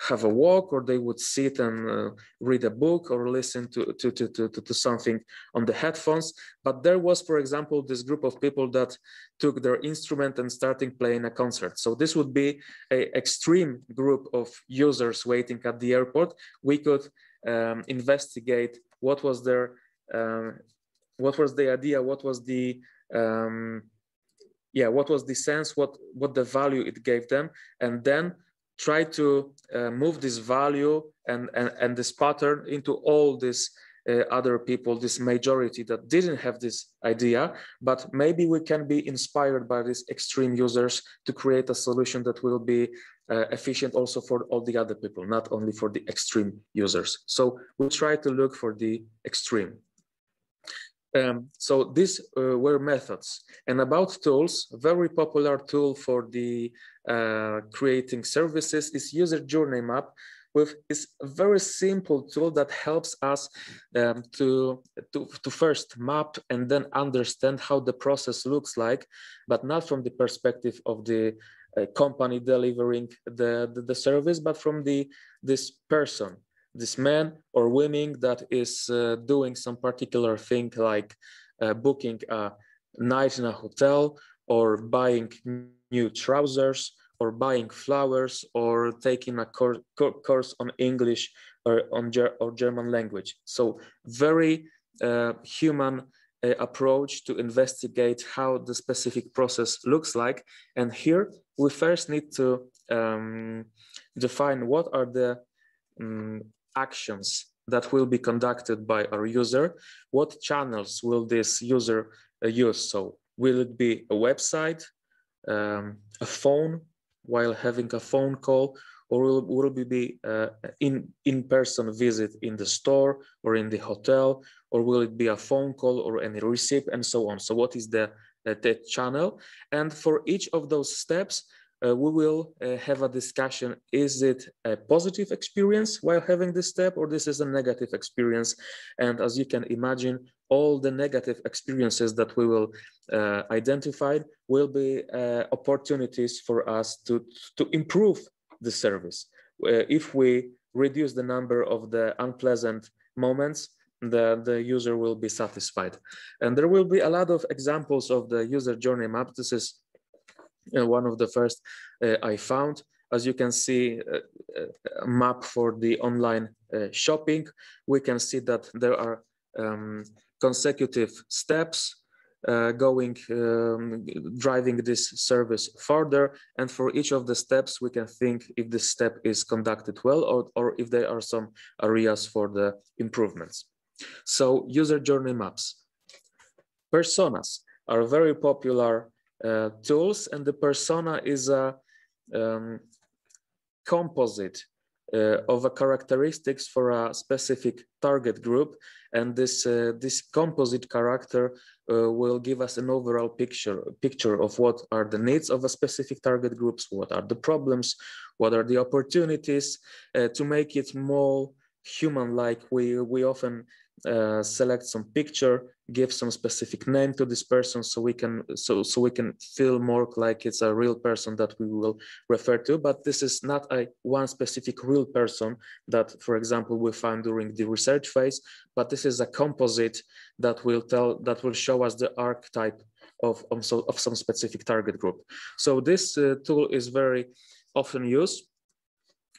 have a walk or they would sit and uh, read a book or listen to, to, to, to, something on the headphones. But there was, for example, this group of people that took their instrument and starting playing a concert. So this would be an extreme group of users waiting at the airport. We could um, investigate what was their, uh, what was the idea, what was the, um, yeah, what was the sense, what, what the value it gave them, and then try to uh, move this value and, and, and this pattern into all these uh, other people, this majority that didn't have this idea, but maybe we can be inspired by these extreme users to create a solution that will be uh, efficient also for all the other people, not only for the extreme users. So we try to look for the extreme. Um, so these uh, were methods. And about tools, very popular tool for the uh, creating services is user journey map with is a very simple tool that helps us um, to, to, to first map and then understand how the process looks like, but not from the perspective of the uh, company delivering the, the, the service, but from the this person this man or woman that is uh, doing some particular thing like uh, booking a night in a hotel or buying new trousers or buying flowers or taking a course, course on English or on Ger or German language. So very uh, human uh, approach to investigate how the specific process looks like. And here we first need to um, define what are the um, actions that will be conducted by our user, what channels will this user uh, use? So will it be a website, um, a phone while having a phone call, or will, will it be uh, in in-person visit in the store or in the hotel, or will it be a phone call or any receipt and so on? So what is the, uh, the channel? And for each of those steps, we will uh, have a discussion. Is it a positive experience while having this step or this is a negative experience? And as you can imagine, all the negative experiences that we will uh, identify will be uh, opportunities for us to, to improve the service. Uh, if we reduce the number of the unpleasant moments, the, the user will be satisfied. And there will be a lot of examples of the user journey map. This is uh, one of the first uh, I found. As you can see, uh, a map for the online shopping, we can see that there are um, consecutive steps uh, going, um, driving this service further. And for each of the steps, we can think if this step is conducted well or, or if there are some areas for the improvements. So user journey maps. Personas are very popular tools and the persona is a um, composite uh, of a characteristics for a specific target group. And this uh, this composite character uh, will give us an overall picture picture of what are the needs of a specific target groups what are the problems what are the opportunities uh, to make it more human like we we often uh, select some picture, give some specific name to this person so we can so so we can feel more like it's a real person that we will refer to. But this is not a one specific real person that, for example, we found during the research phase, but this is a composite that will tell that will show us the archetype of, of, of some specific target group. So this uh, tool is very often used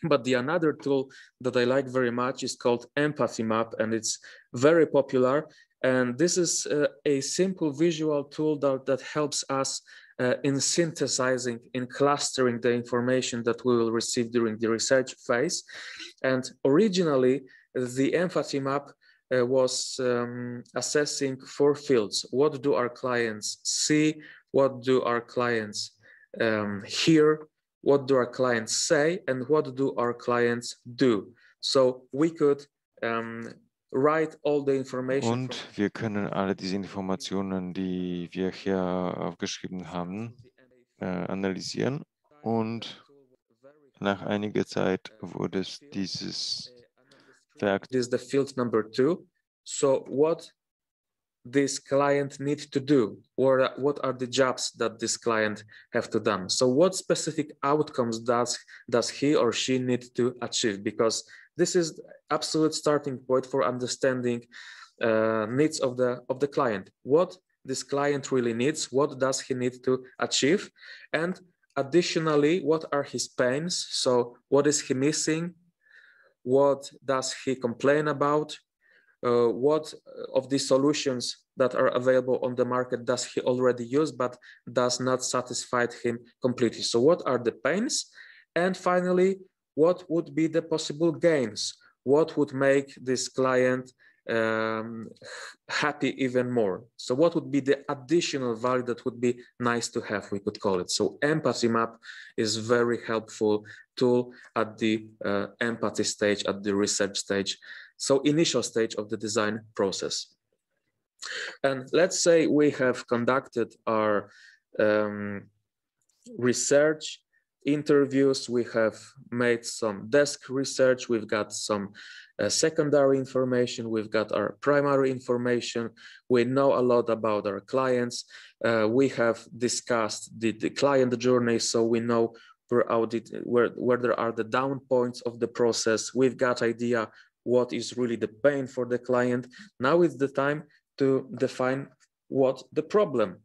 but the another tool that I like very much is called Empathy Map, and it's very popular. And this is uh, a simple visual tool that, that helps us uh, in synthesizing, in clustering the information that we will receive during the research phase. And originally, the empathy map uh, was um, assessing four fields. What do our clients see? What do our clients um, hear? What do our clients say and what do our clients do. So we could um, write all the information. Und wir können alle diese Informationen, die wir hier aufgeschrieben haben, äh, analysieren. Und nach einiger Zeit wurde dieses Werk. This is the field number two. So what this client need to do? Or what are the jobs that this client have to done? So what specific outcomes does does he or she need to achieve? Because this is absolute starting point for understanding uh, needs of the of the client. What this client really needs what does he need to achieve? And additionally what are his pains? So what is he missing? What does he complain about uh, what of these solutions that are available on the market does he already use but does not satisfy him completely so what are the pains and finally what would be the possible gains what would make this client um, happy even more. So what would be the additional value that would be nice to have, we could call it. So empathy map is very helpful tool at the uh, empathy stage, at the research stage so initial stage of the design process. And let's say we have conducted our um, research interviews, we have made some desk research, we've got some uh, secondary information, we've got our primary information, we know a lot about our clients, uh, we have discussed the, the client journey, so we know where, audit, where, where there are the down points of the process, we've got idea what is really the pain for the client. Now is the time to define what the problem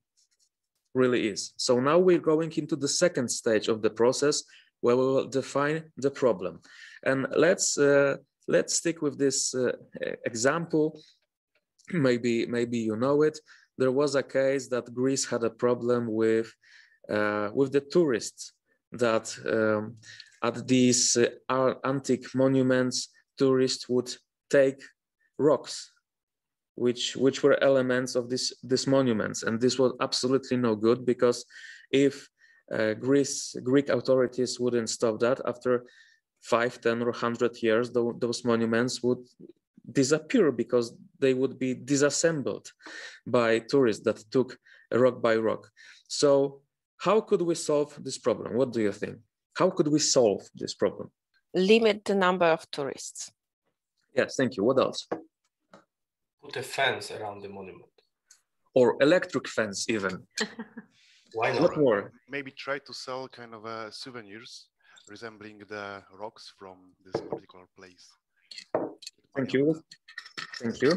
really is. So now we're going into the second stage of the process where we will define the problem. And let's uh, let's stick with this uh, example. Maybe maybe you know it. There was a case that Greece had a problem with uh, with the tourists that um, at these uh, antique monuments tourists would take rocks which which were elements of this this monuments and this was absolutely no good because if uh, Greece Greek authorities wouldn't stop that after five, ten, or hundred years, th those monuments would disappear because they would be disassembled by tourists that took rock by rock. So how could we solve this problem? What do you think? How could we solve this problem? Limit the number of tourists. Yes, thank you. What else? Put a fence around the monument. Or electric fence even. Why not? What more? Maybe try to sell kind of uh, souvenirs resembling the rocks from this particular place. Thank you. Thank you.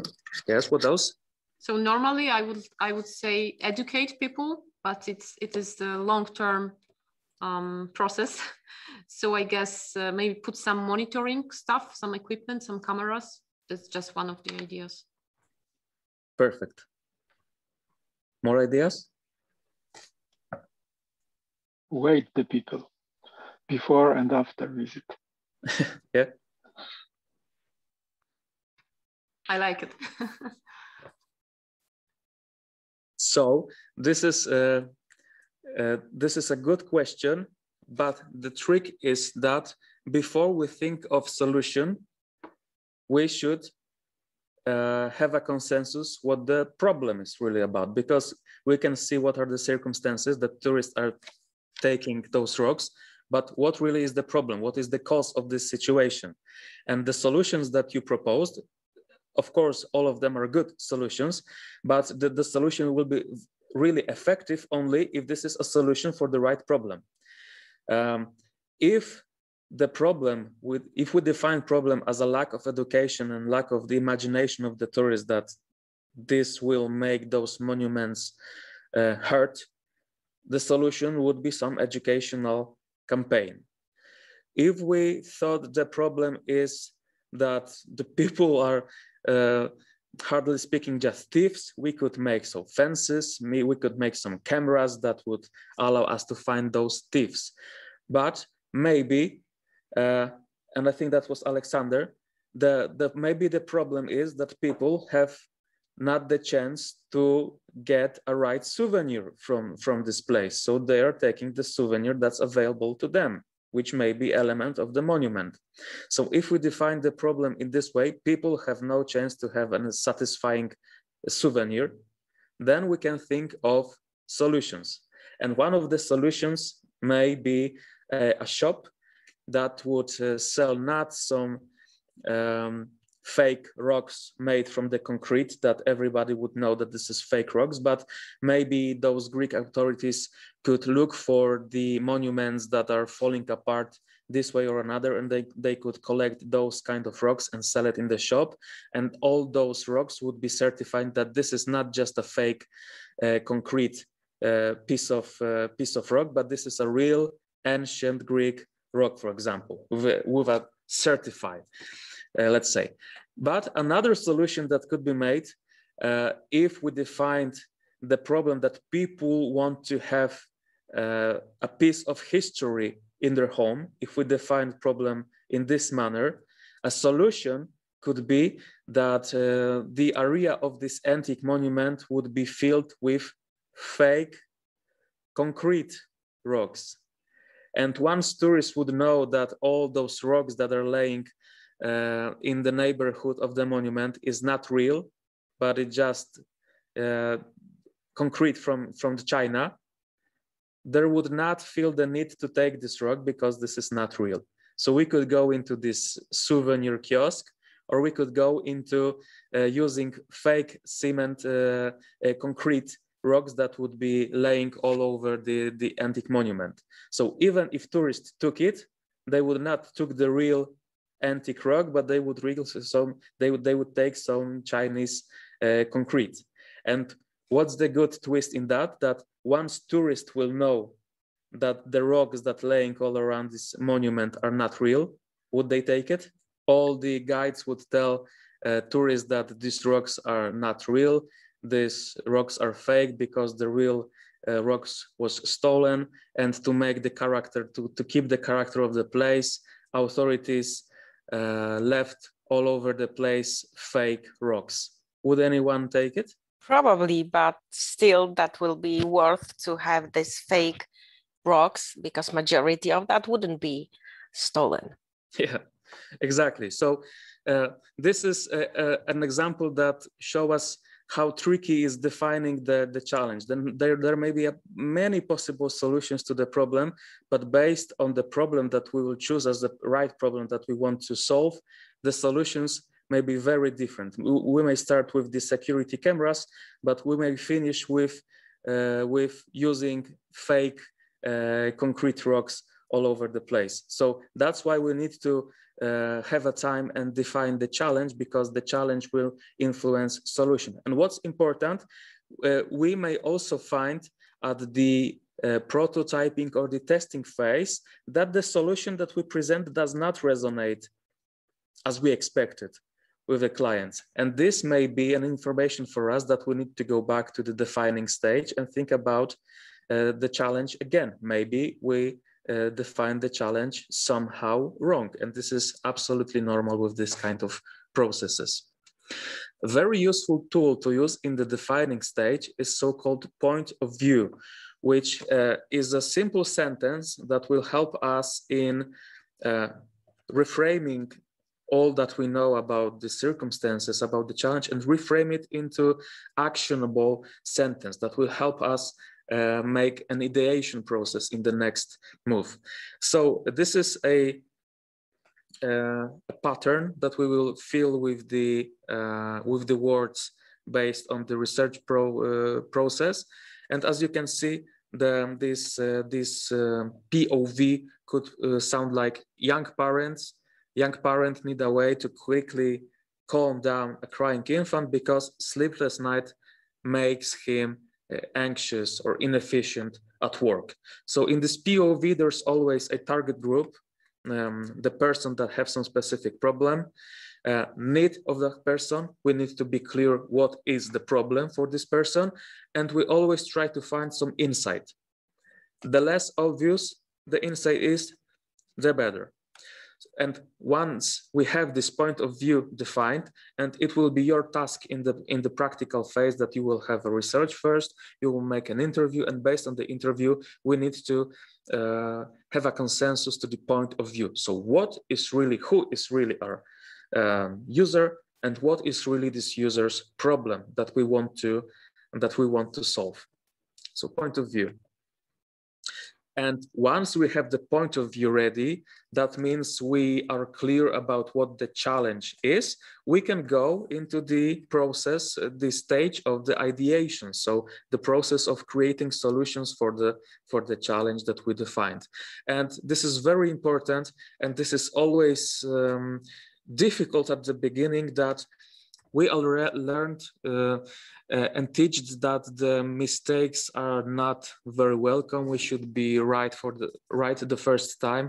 Yes, what else? So normally I would I would say educate people, but it's it is the long term um, process. So I guess uh, maybe put some monitoring stuff, some equipment, some cameras. That's just one of the ideas. Perfect. More ideas? Wait the people before and after visit. yeah. I like it. so this is uh, uh, this is a good question, but the trick is that before we think of solution, we should uh, have a consensus what the problem is really about because we can see what are the circumstances that tourists are taking those rocks but what really is the problem? What is the cause of this situation? And the solutions that you proposed of course all of them are good solutions but the, the solution will be really effective only if this is a solution for the right problem. Um, if the problem with if we define problem as a lack of education and lack of the imagination of the tourists that this will make those monuments uh, hurt the solution would be some educational campaign if we thought the problem is that the people are uh, hardly speaking just thieves. We could make so fences we could make some cameras that would allow us to find those thieves. But maybe uh, and i think that was alexander the, the maybe the problem is that people have not the chance to get a right souvenir from from this place. So they are taking the souvenir that's available to them which may be element of the monument. So if we define the problem in this way, people have no chance to have a satisfying souvenir, then we can think of solutions. And one of the solutions may be a, a shop that would uh, sell not some um, fake rocks made from the concrete that everybody would know that this is fake rocks, but maybe those Greek authorities could look for the monuments that are falling apart this way or another, and they, they could collect those kind of rocks and sell it in the shop. And all those rocks would be certified that this is not just a fake uh, concrete uh, piece of uh, piece of rock, but this is a real ancient Greek rock, for example, with with a certified let's say. But another solution that could be made uh, if we defined the problem that people want to have uh, a piece of history in their home, if we define problem in this manner, a solution could be that uh, the area of this antique monument would be filled with fake concrete rocks. And once tourists would know that all those rocks that are laying uh, in the neighborhood of the monument is not real, but it's just uh, concrete from, from China, there would not feel the need to take this rock because this is not real. So we could go into this souvenir kiosk, or we could go into uh, using fake cement uh, uh, concrete rocks that would be laying all over the, the antique monument. So even if tourists took it, they would not took the real antique rock, but they would some they would they would take some Chinese uh, concrete. And what's the good twist in that? That once tourists will know that the rocks that laying all around this monument are not real, would they take it? All the guides would tell uh, tourists that these rocks are not real. These rocks are fake because the real uh, rocks was stolen. And to make the character, to, to keep the character of the place, authorities uh, left all over the place fake rocks. Would anyone take it? Probably, but still that will be worth to have this fake rocks because majority of that wouldn't be stolen. Yeah, exactly. So uh, this is a, a, an example that show us how tricky is defining the, the challenge. Then there, there may be a, many possible solutions to the problem, but based on the problem that we will choose as the right problem that we want to solve, the solutions may be very different. We may start with the security cameras, but we may finish with, uh, with using fake uh, concrete rocks all over the place. So that's why we need to uh, have a time and define the challenge because the challenge will influence solution. And what's important, uh, we may also find at the uh, prototyping or the testing phase that the solution that we present does not resonate as we expected with the clients. And this may be an information for us that we need to go back to the defining stage and think about uh, the challenge again. Maybe we uh, define the challenge somehow wrong. And this is absolutely normal with this kind of processes. A very useful tool to use in the defining stage is so-called point of view, which uh, is a simple sentence that will help us in uh, reframing all that we know about the circumstances, about the challenge, and reframe it into actionable sentence that will help us uh, make an ideation process in the next move. So this is a, uh, a pattern that we will fill with the uh, with the words based on the research pro, uh, process. And as you can see, the, this uh, this POV could sound like young parents. Young parent need a way to quickly calm down a crying infant because sleepless night makes him anxious or inefficient at work. So in this POV, there's always a target group, um, the person that have some specific problem, uh, need of that person. We need to be clear what is the problem for this person. And we always try to find some insight. The less obvious the insight is, the better. And once we have this point of view defined, and it will be your task in the in the practical phase that you will have a research first, you will make an interview, and based on the interview, we need to uh, have a consensus to the point of view. So what is really, who is really our um, user, and what is really this user's problem that we want to that we want to solve. So point of view. And once we have the point of view ready, that means we are clear about what the challenge is. We can go into the process, uh, the stage of the ideation. So the process of creating solutions for the, for the challenge that we defined. And this is very important. And this is always um, difficult at the beginning that we already learned uh, uh, and teach that the mistakes are not very welcome. We should be right for the right the first time,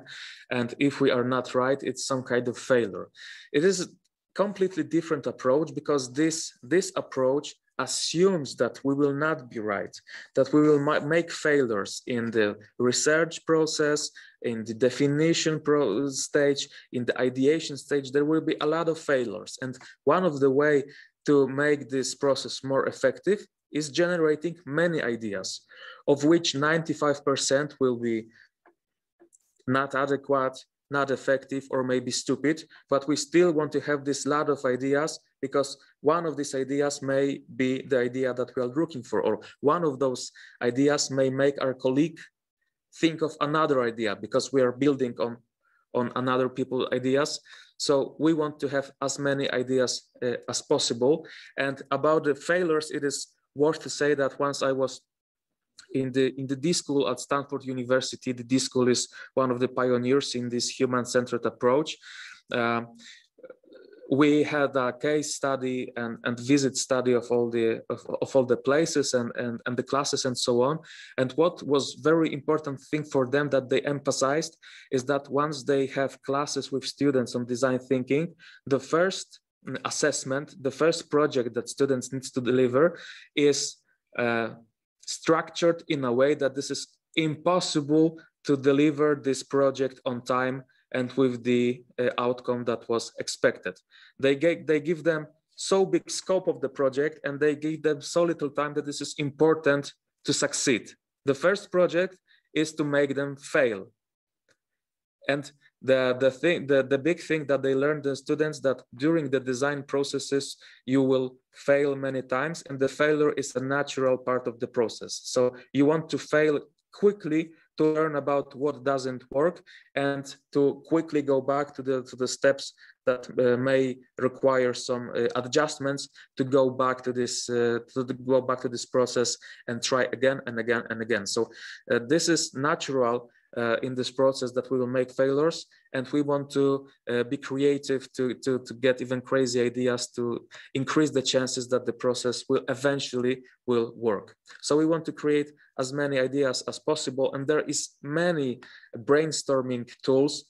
and if we are not right, it's some kind of failure. It is a completely different approach because this this approach assumes that we will not be right, that we will make failures in the research process, in the definition stage, in the ideation stage, there will be a lot of failures. And one of the way to make this process more effective is generating many ideas, of which 95% will be not adequate, not effective, or maybe stupid, but we still want to have this lot of ideas because one of these ideas may be the idea that we are looking for, or one of those ideas may make our colleague think of another idea because we are building on, on another people's ideas. So we want to have as many ideas uh, as possible. And about the failures, it is worth to say that once I was in the in the D school at Stanford University, the D school is one of the pioneers in this human-centered approach. Uh, we had a case study and, and visit study of all the of, of, all the places and, and, and the classes and so on. And what was very important thing for them that they emphasized is that once they have classes with students on design thinking, the first assessment, the first project that students needs to deliver is uh, structured in a way that this is impossible to deliver this project on time and with the uh, outcome that was expected. They, get, they give them so big scope of the project and they give them so little time that this is important to succeed. The first project is to make them fail. And the, the, thing, the, the big thing that they learn the students that during the design processes, you will fail many times and the failure is a natural part of the process. So you want to fail quickly to learn about what doesn't work and to quickly go back to the to the steps that uh, may require some uh, adjustments to go back to this uh, to the, go back to this process and try again and again and again so uh, this is natural uh, in this process that we will make failures and we want to uh, be creative to, to, to get even crazy ideas to increase the chances that the process will eventually will work. So we want to create as many ideas as possible and there is many brainstorming tools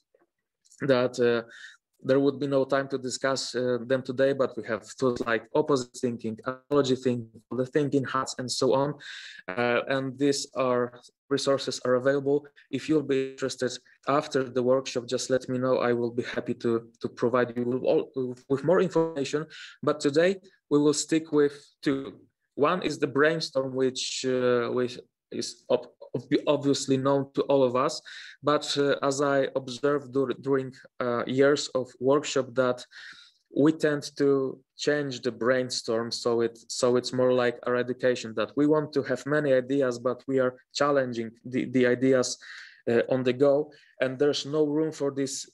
that uh, there would be no time to discuss uh, them today, but we have tools like opposite thinking, analogy thinking, the thinking hats, and so on. Uh, and these are resources are available. If you'll be interested after the workshop, just let me know. I will be happy to, to provide you with, all, with more information. But today we will stick with two. One is the brainstorm, which, uh, which is op obviously known to all of us. But uh, as I observed dur during uh, years of workshop that we tend to change the brainstorm so it so it's more like our education that we want to have many ideas but we are challenging the, the ideas uh, on the go and there's no room for this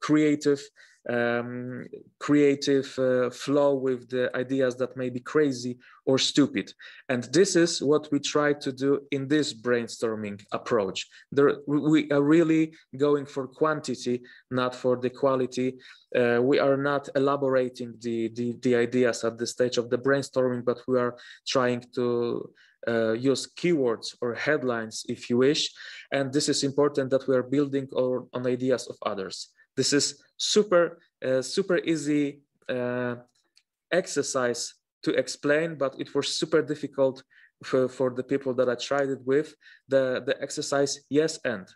creative um, creative uh, flow with the ideas that may be crazy or stupid. And this is what we try to do in this brainstorming approach. There, we are really going for quantity, not for the quality. Uh, we are not elaborating the, the, the ideas at the stage of the brainstorming, but we are trying to uh, use keywords or headlines if you wish. And this is important that we are building or, on ideas of others. This is super, uh, super easy uh, exercise to explain, but it was super difficult for, for the people that I tried it with. The, the exercise yes and.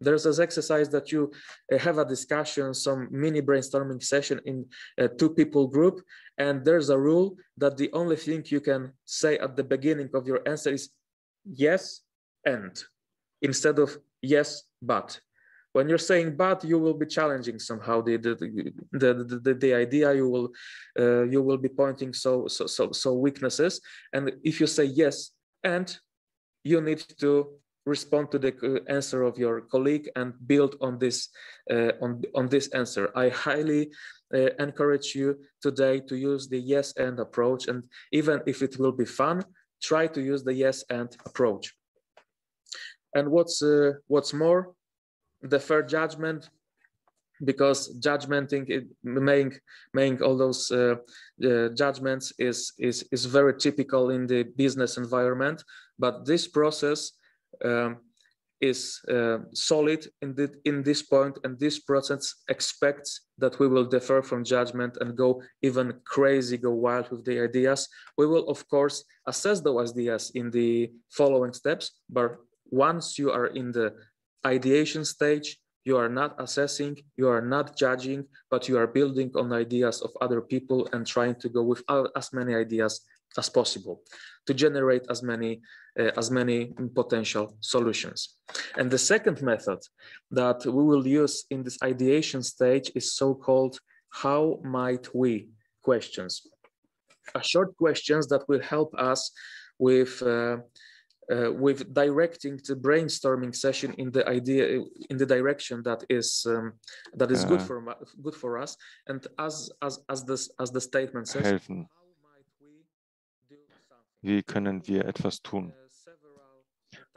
There's this exercise that you uh, have a discussion, some mini brainstorming session in a two people group. And there's a rule that the only thing you can say at the beginning of your answer is yes and instead of yes, but when you're saying but you will be challenging somehow the the the, the, the, idea you will uh, you will be pointing so, so so so weaknesses and if you say yes and you need to respond to the uh, answer of your colleague and build on this uh, on on this answer. I highly uh, encourage you today to use the yes and approach, and even if it will be fun, try to use the yes and approach. And what's uh, what's more, fair judgment because judgmenting making making all those uh, uh, judgments is is is very typical in the business environment. But this process um, is uh, solid in, the, in this point and this process expects that we will defer from judgment and go even crazy go wild with the ideas. We will of course assess those ideas in the following steps but once you are in the ideation stage you are not assessing, you are not judging, but you are building on ideas of other people and trying to go with as many ideas as possible to generate as many uh, as many potential solutions. And the second method that we will use in this ideation stage is so-called how might we questions. A short questions that will help us with uh, uh, with directing the brainstorming session in the idea in the direction that is um, that is uh, good for good for us. And as as as this as the statement says helfen. wie können wir etwas tun?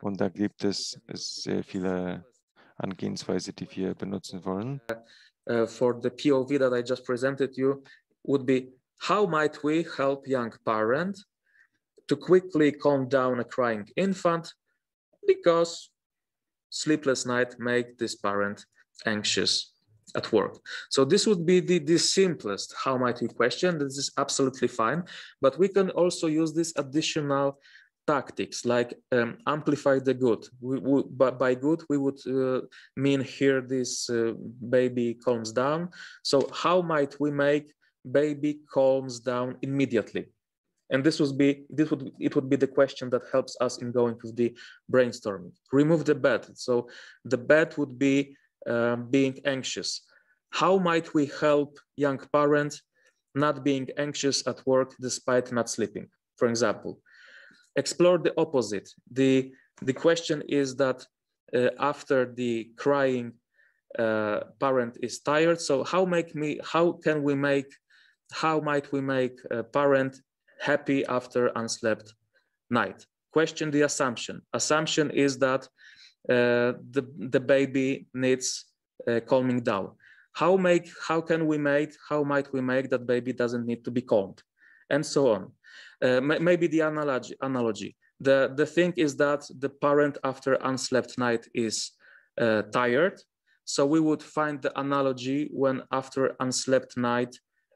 Und da gibt es sehr viele Angehensweise die wir benutzen wollen. Uh, for the POV that I just presented you would be how might we help young parent to quickly calm down a crying infant because sleepless night make this parent anxious at work. So this would be the, the simplest how might we question. This is absolutely fine, but we can also use this additional tactics like um, amplify the good. We, we, by, by good, we would uh, mean here this uh, baby calms down. So how might we make baby calms down immediately? And this would be this would it would be the question that helps us in going with the brainstorming. Remove the bed. So the bed would be um, being anxious. How might we help young parents not being anxious at work despite not sleeping? For example, explore the opposite. The the question is that uh, after the crying uh, parent is tired, so how make me how can we make how might we make a parent happy after unslept night. Question the assumption. Assumption is that uh, the, the baby needs uh, calming down. How make how can we make how might we make that baby doesn't need to be calmed, and so on. Uh, maybe the analogy analogy. The the thing is that the parent after unslept night is uh, tired, so we would find the analogy when after unslept night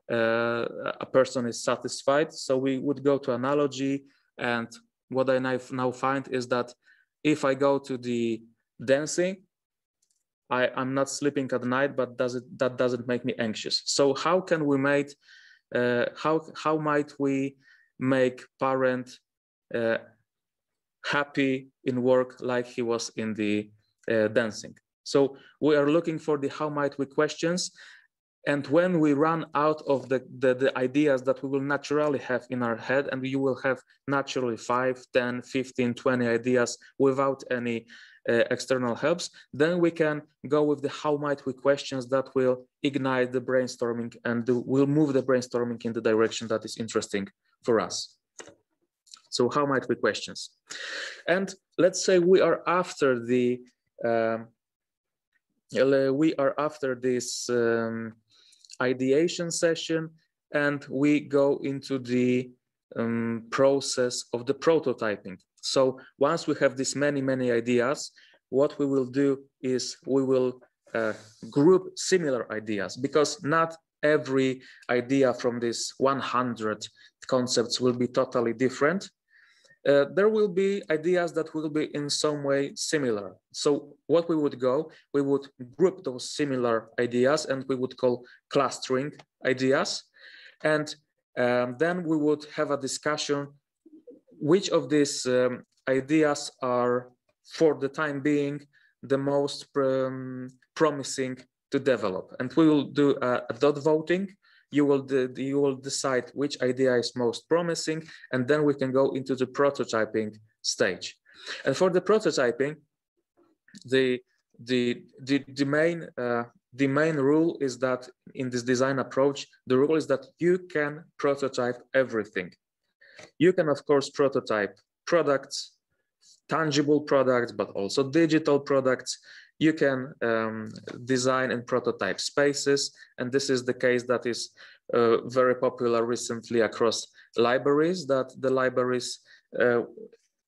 a person is satisfied. So we would go to analogy. And what I now find is that if I go to the dancing, I, am not sleeping at night, but does it, that doesn't make me anxious. So how can we make, uh, how, how might we make parent uh, happy in work like he was in the uh, dancing? So we are looking for the how might we questions and when we run out of the, the, the, ideas that we will naturally have in our head, and you will have naturally 5, 10, 15, 20 ideas without any uh, external helps, then we can go with the how might we questions that will ignite the brainstorming and will move the brainstorming in the direction that is interesting for us. So how might we questions? And let's say we are after the, um, we are after this um, ideation session and we go into the um, process of the prototyping. So once we have these many, many ideas, what we will do is we will uh, group similar ideas because not every idea from these 100 concepts will be totally different uh, there will be ideas that will be in some way similar. So what we would go, we would group those similar ideas and we would call clustering ideas. And um, then we would have a discussion which of these um, ideas are for the time being the most um, promising to develop. And we will do a, a dot voting you will you will decide which idea is most promising, and then we can go into the prototyping stage. And for the prototyping, the the the, the main uh, the main rule is that in this design approach, the rule is that you can prototype everything. You can, of course, prototype products, tangible products, but also digital products. You can um, design and prototype spaces. And this is the case that is uh, very popular recently across libraries, that the libraries uh,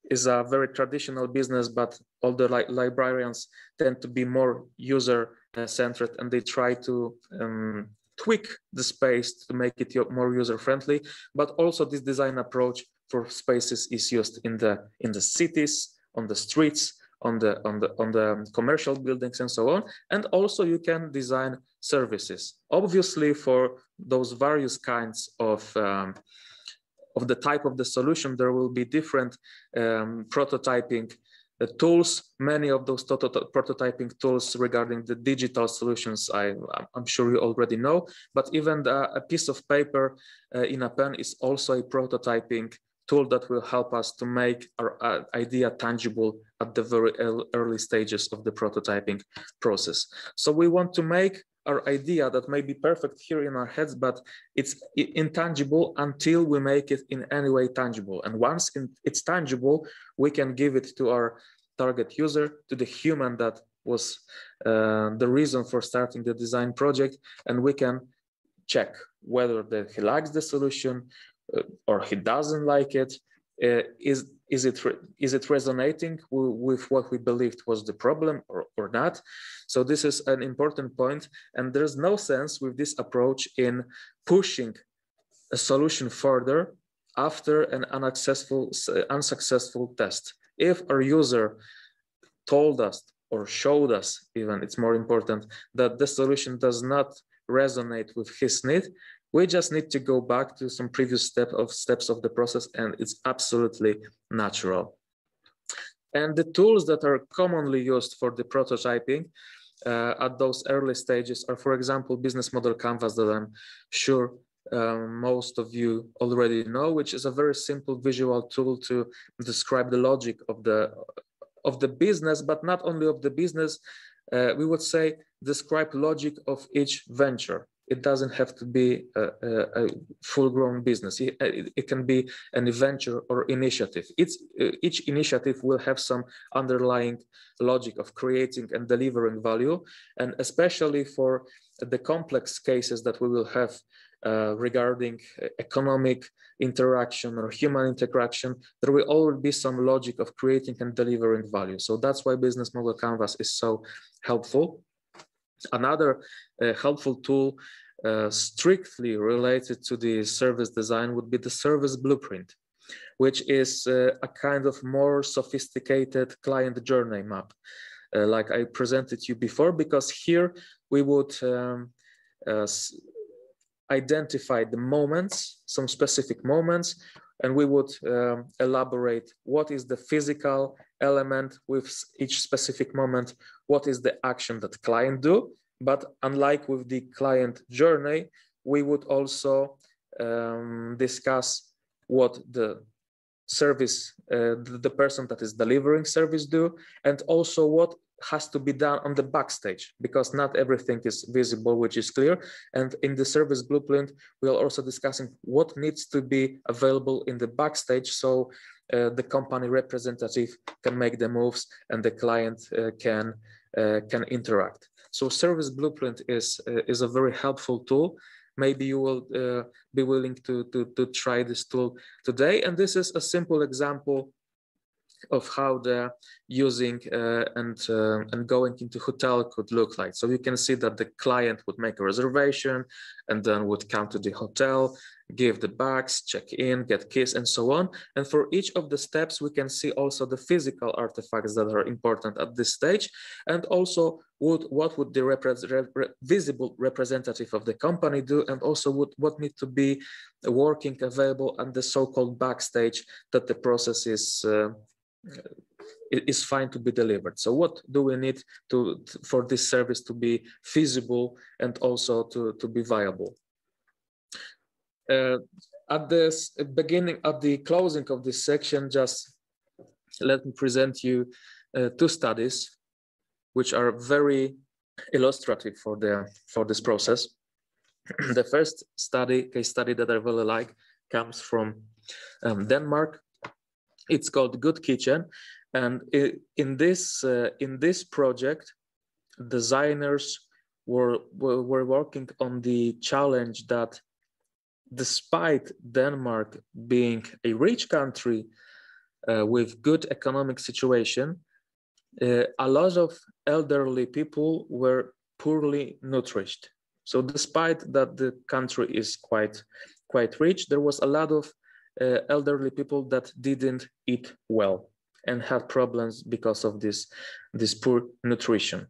is a very traditional business, but all the li librarians tend to be more user centered and they try to um, tweak the space to make it more user friendly. But also this design approach for spaces is used in the in the cities, on the streets, on the on the on the commercial buildings and so on. And also you can design services. Obviously, for those various kinds of um, of the type of the solution, there will be different um, prototyping the tools, many of those prototyping tools regarding the digital solutions, I, am sure you already know, but even the, a piece of paper uh, in a pen is also a prototyping tool that will help us to make our uh, idea tangible at the very early stages of the prototyping process. So we want to make our idea that may be perfect here in our heads, but it's intangible until we make it in any way tangible. And once it's tangible, we can give it to our target user, to the human that was uh, the reason for starting the design project, and we can check whether that he likes the solution or he doesn't like it. Uh, is is it is it resonating with what we believed was the problem or, or not so this is an important point and there's no sense with this approach in pushing a solution further after an unsuccessful unsuccessful test if our user told us or showed us even it's more important that the solution does not resonate with his need we just need to go back to some previous step of steps of the process and it's absolutely natural. And the tools that are commonly used for the prototyping uh, at those early stages are, for example, business model canvas that I'm sure um, most of you already know, which is a very simple visual tool to describe the logic of the of the business, but not only of the business, uh, we would say describe logic of each venture it doesn't have to be a, a, full-grown business. It, it, can be an venture or initiative. It's, uh, each initiative will have some underlying logic of creating and delivering value, and especially for the complex cases that we will have uh, regarding economic interaction or human interaction, there will always be some logic of creating and delivering value. So that's why business model canvas is so helpful. Another uh, helpful tool uh, strictly related to the service design would be the service blueprint, which is uh, a kind of more sophisticated client journey map, uh, like I presented you before, because here we would um, uh, identify the moments, some specific moments, and we would um, elaborate what is the physical element with each specific moment, what is the action that client do, but unlike with the client journey, we would also um, discuss what the service, uh, the, the person that is delivering service do, and also what has to be done on the backstage because not everything is visible, which is clear. And in the service blueprint, we are also discussing what needs to be available in the backstage so uh, the company representative can make the moves and the client uh, can uh, can interact. So service blueprint is, uh, is a very helpful tool. Maybe you will uh, be willing to, to, to try this tool today. And this is a simple example of how the using uh, and uh, and going into hotel could look like. So you can see that the client would make a reservation and then would come to the hotel, give the bags, check in, get keys, and so on. And for each of the steps, we can see also the physical artifacts that are important at this stage, and also would what would the rep visible representative of the company do, and also would what need to be working available and the so-called backstage that the process is. Uh, is fine to be delivered. So what do we need to for this service to be feasible and also to, to be viable? Uh, at the beginning, at the closing of this section, just let me present you uh, two studies which are very illustrative for the for this process. the first study, case study that I really like, comes from um, Denmark. It's called Good Kitchen, and in this uh, in this project, designers were, were were working on the challenge that, despite Denmark being a rich country uh, with good economic situation, uh, a lot of elderly people were poorly nourished. So despite that the country is quite, quite rich, there was a lot of uh, elderly people that didn't eat well and had problems because of this, this poor nutrition.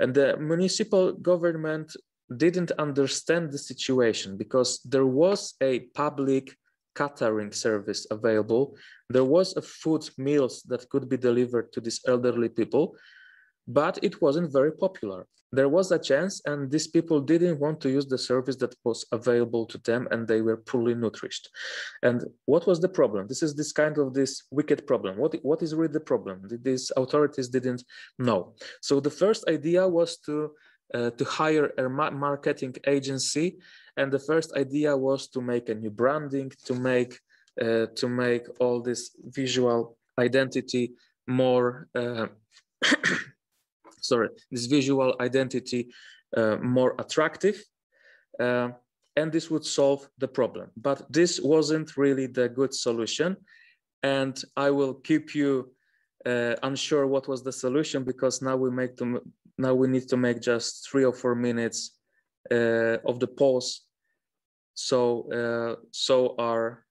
And the municipal government didn't understand the situation because there was a public catering service available. There was a food meals that could be delivered to these elderly people, but it wasn't very popular. There was a chance and these people didn't want to use the service that was available to them and they were poorly nourished. And what was the problem? This is this kind of this wicked problem. What, what is really the problem? These authorities didn't know. So the first idea was to uh, to hire a marketing agency and the first idea was to make a new branding to make uh, to make all this visual identity more uh, sorry this visual identity uh, more attractive uh, and this would solve the problem. But this wasn't really the good solution and i will keep you uh, unsure what was the solution because now we make them now we need to make just three or four minutes uh, of the pause. So uh, so our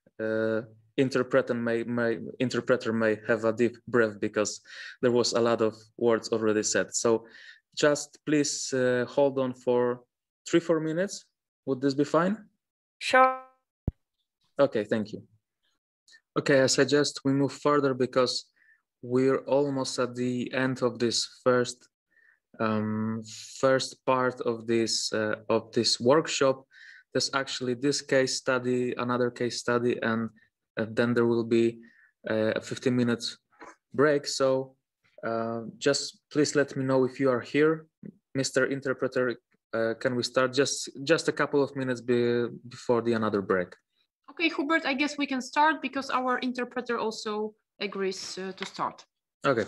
interpreter may, may interpreter may have a deep breath because there was a lot of words already said. So just please uh, hold on for three four minutes. Would this be fine? Sure. Okay thank you. Okay i suggest we move further because we're almost at the end of this first um, first part of this uh, of this workshop. There's actually this case study, another case study, and, and then there will be uh, a 15 minutes break. So uh, just please let me know if you are here, Mr. Interpreter. Uh, can we start just just a couple of minutes be, before the another break? Okay, Hubert, I guess we can start because our interpreter also agrees uh, to start. Okay,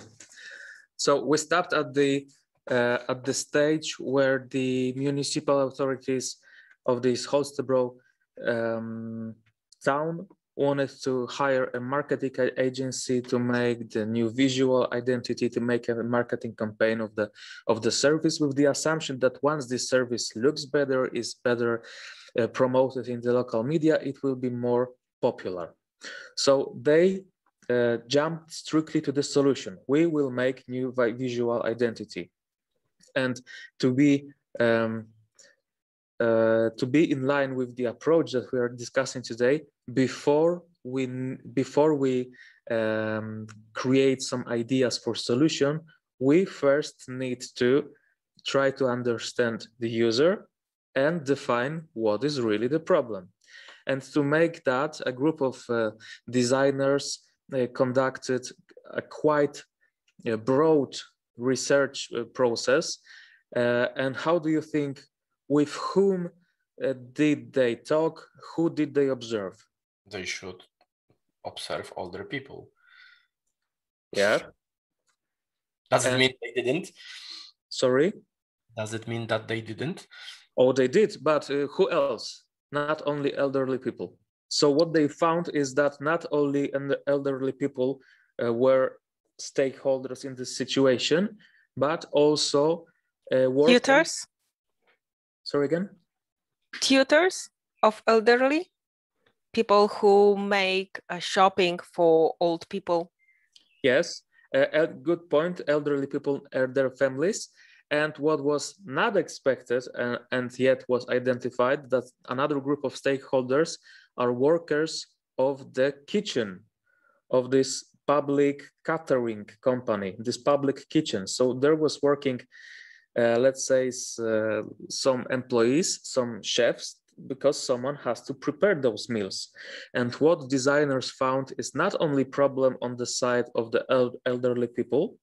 so we stopped at the uh, at the stage where the municipal authorities of this Holstebro um, town wanted to hire a marketing agency to make the new visual identity to make a marketing campaign of the of the service with the assumption that once this service looks better is better uh, promoted in the local media it will be more popular. So they uh, jumped strictly to the solution. We will make new visual identity. And to be um, uh, to be in line with the approach that we are discussing today before we before we um, create some ideas for solution we first need to try to understand the user and define what is really the problem. And to make that a group of uh, designers uh, conducted a quite uh, broad research uh, process uh, and how do you think with whom uh, did they talk who did they observe they should observe older people. Yeah. Does and, it mean they didn't? Sorry? Does it mean that they didn't? Oh they did but uh, who else? Not only elderly people. So what they found is that not only elderly people uh, were stakeholders in this situation, but also uh, tutors. Sorry again. Tutors of elderly people who make shopping for old people. Yes, uh, good point. Elderly people and their families. And what was not expected uh, and yet was identified that another group of stakeholders are workers of the kitchen of this public catering company, this public kitchen. So there was working, uh, let's say, uh, some employees, some chefs because someone has to prepare those meals. And what designers found is not only problem on the side of the elderly people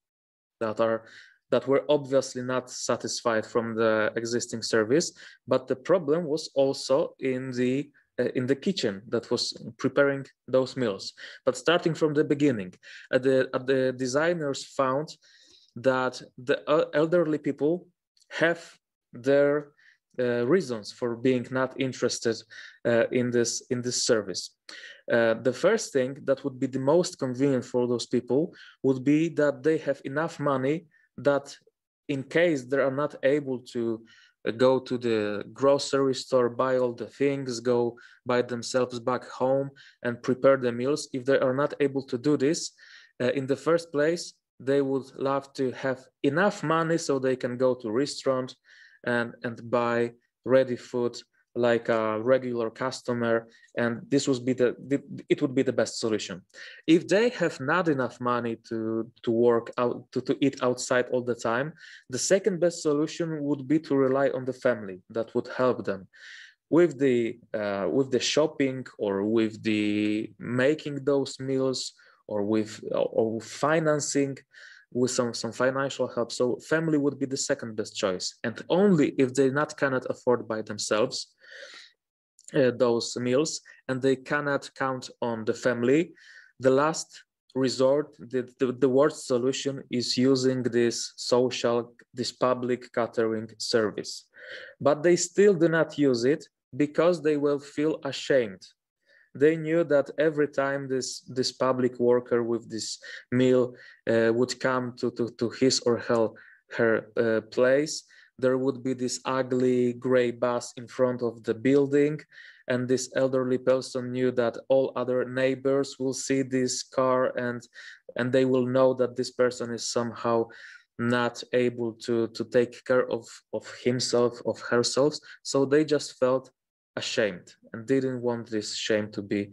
that are that were obviously not satisfied from the existing service, but the problem was also in the uh, in the kitchen that was preparing those meals. But starting from the beginning, uh, the, uh, the designers found that the elderly people have their uh, reasons for being not interested uh, in this in this service. Uh, the first thing that would be the most convenient for those people would be that they have enough money that in case they are not able to go to the grocery store, buy all the things, go by themselves back home and prepare the meals. If they are not able to do this, uh, in the first place, they would love to have enough money so they can go to restaurant and, and buy ready food like a regular customer. And this would be the, it would be the best solution. If they have not enough money to to work out to, to eat outside all the time the second best solution would be to rely on the family that would help them. With the uh, with the shopping or with the making those meals or with or financing with some, some financial help. So family would be the second best choice. And only if they not cannot afford by themselves uh, those meals and they cannot count on the family, the last resort, the, the, the worst solution is using this social, this public catering service. But they still do not use it because they will feel ashamed they knew that every time this this public worker with this meal uh, would come to, to, to his or her, her uh, place, there would be this ugly gray bus in front of the building. And this elderly person knew that all other neighbors will see this car and, and they will know that this person is somehow not able to, to take care of, of himself, of herself. So they just felt ashamed and didn't want this shame to be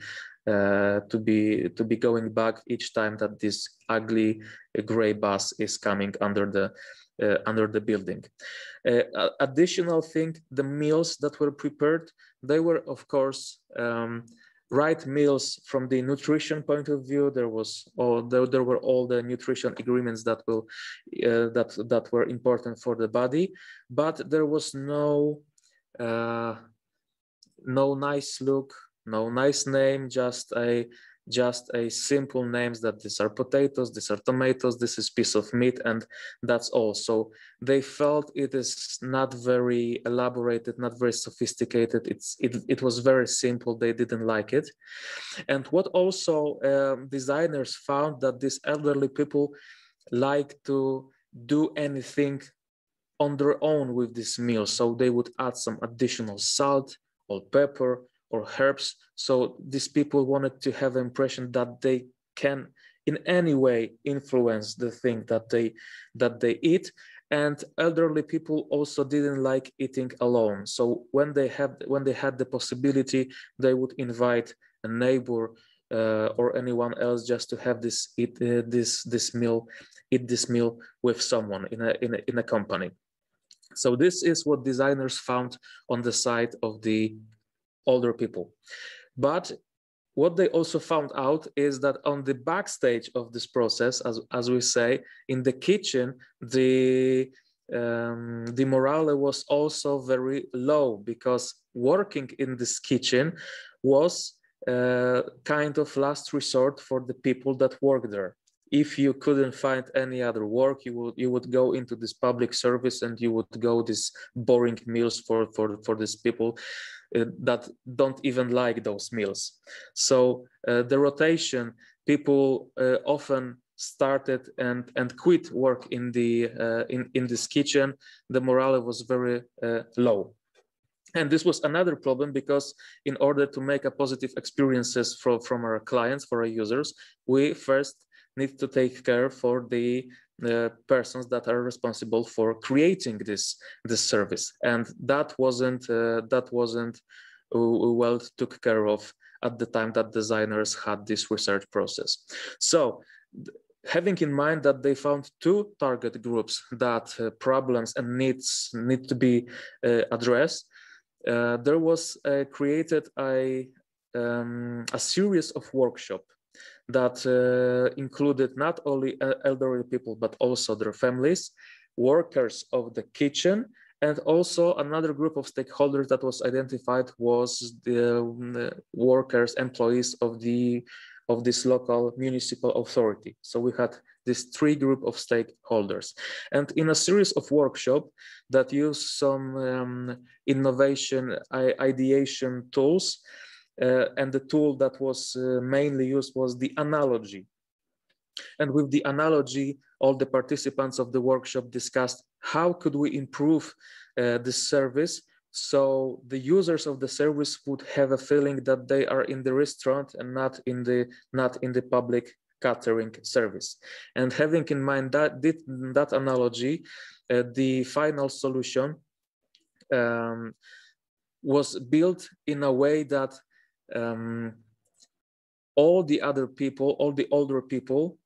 uh, to be to be going back each time that this ugly gray bus is coming under the uh, under the building. Uh, additional thing, the meals that were prepared, they were of course um, right meals from the nutrition point of view. There was all there, there were all the nutrition agreements that will uh, that that were important for the body, but there was no uh, no nice look, no nice name, just a just a simple names that these are potatoes, these are tomatoes, this is piece of meat, and that's all. So they felt it is not very elaborated, not very sophisticated. It's it, it was very simple. They didn't like it. And what also um, designers found that these elderly people like to do anything on their own with this meal. So they would add some additional salt, or pepper or herbs. So these people wanted to have the impression that they can in any way influence the thing that they that they eat. And elderly people also didn't like eating alone. So when they have when they had the possibility they would invite a neighbor uh, or anyone else just to have this eat uh, this this meal eat this meal with someone in a, in a in a company so this is what designers found on the side of the older people. But what they also found out is that on the backstage of this process, as, as we say, in the kitchen, the um, the morale was also very low because working in this kitchen was uh, kind of last resort for the people that work there if you couldn't find any other work you would you would go into this public service and you would go these boring meals for for for these people uh, that don't even like those meals so uh, the rotation people uh, often started and and quit work in the uh, in in this kitchen. The morale was very uh, low. And this was another problem because in order to make a positive experiences for, from our clients for our users we first need to take care for the uh, persons that are responsible for creating this this service. And that wasn't uh, that wasn't uh, well took care of at the time that designers had this research process. So having in mind that they found two target groups that uh, problems and needs need to be uh, addressed uh, there was uh, created a, um, a series of workshop that uh, included not only elderly people, but also their families, workers of the kitchen, and also another group of stakeholders that was identified was the um, workers, employees of the of this local municipal authority. So we had this three group of stakeholders. And in a series of workshop that use some um, innovation ideation tools, uh, and the tool that was uh, mainly used was the analogy. And with the analogy, all the participants of the workshop discussed how could we improve uh, this service so the users of the service would have a feeling that they are in the restaurant and not in the not in the public catering service and having in mind that that analogy uh, the final solution um, was built in a way that um, all the other people all the older people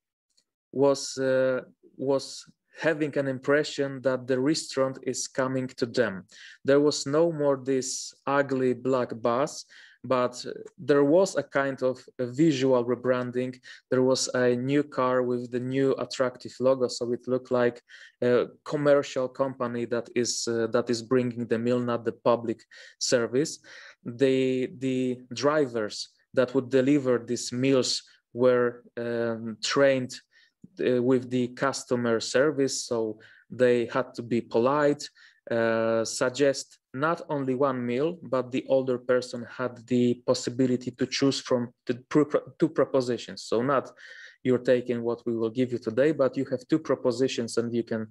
was uh, was having an impression that the restaurant is coming to them. There was no more this ugly black bus, but there was a kind of a visual rebranding. There was a new car with the new attractive logo, so it looked like a commercial company that is uh, that is bringing the meal, not the public service. The the drivers that would deliver these meals were um, trained uh, with the customer service. So they had to be polite, uh, suggest not only one meal, but the older person had the possibility to choose from the two propositions. So not you're taking what we will give you today, but you have two propositions and you can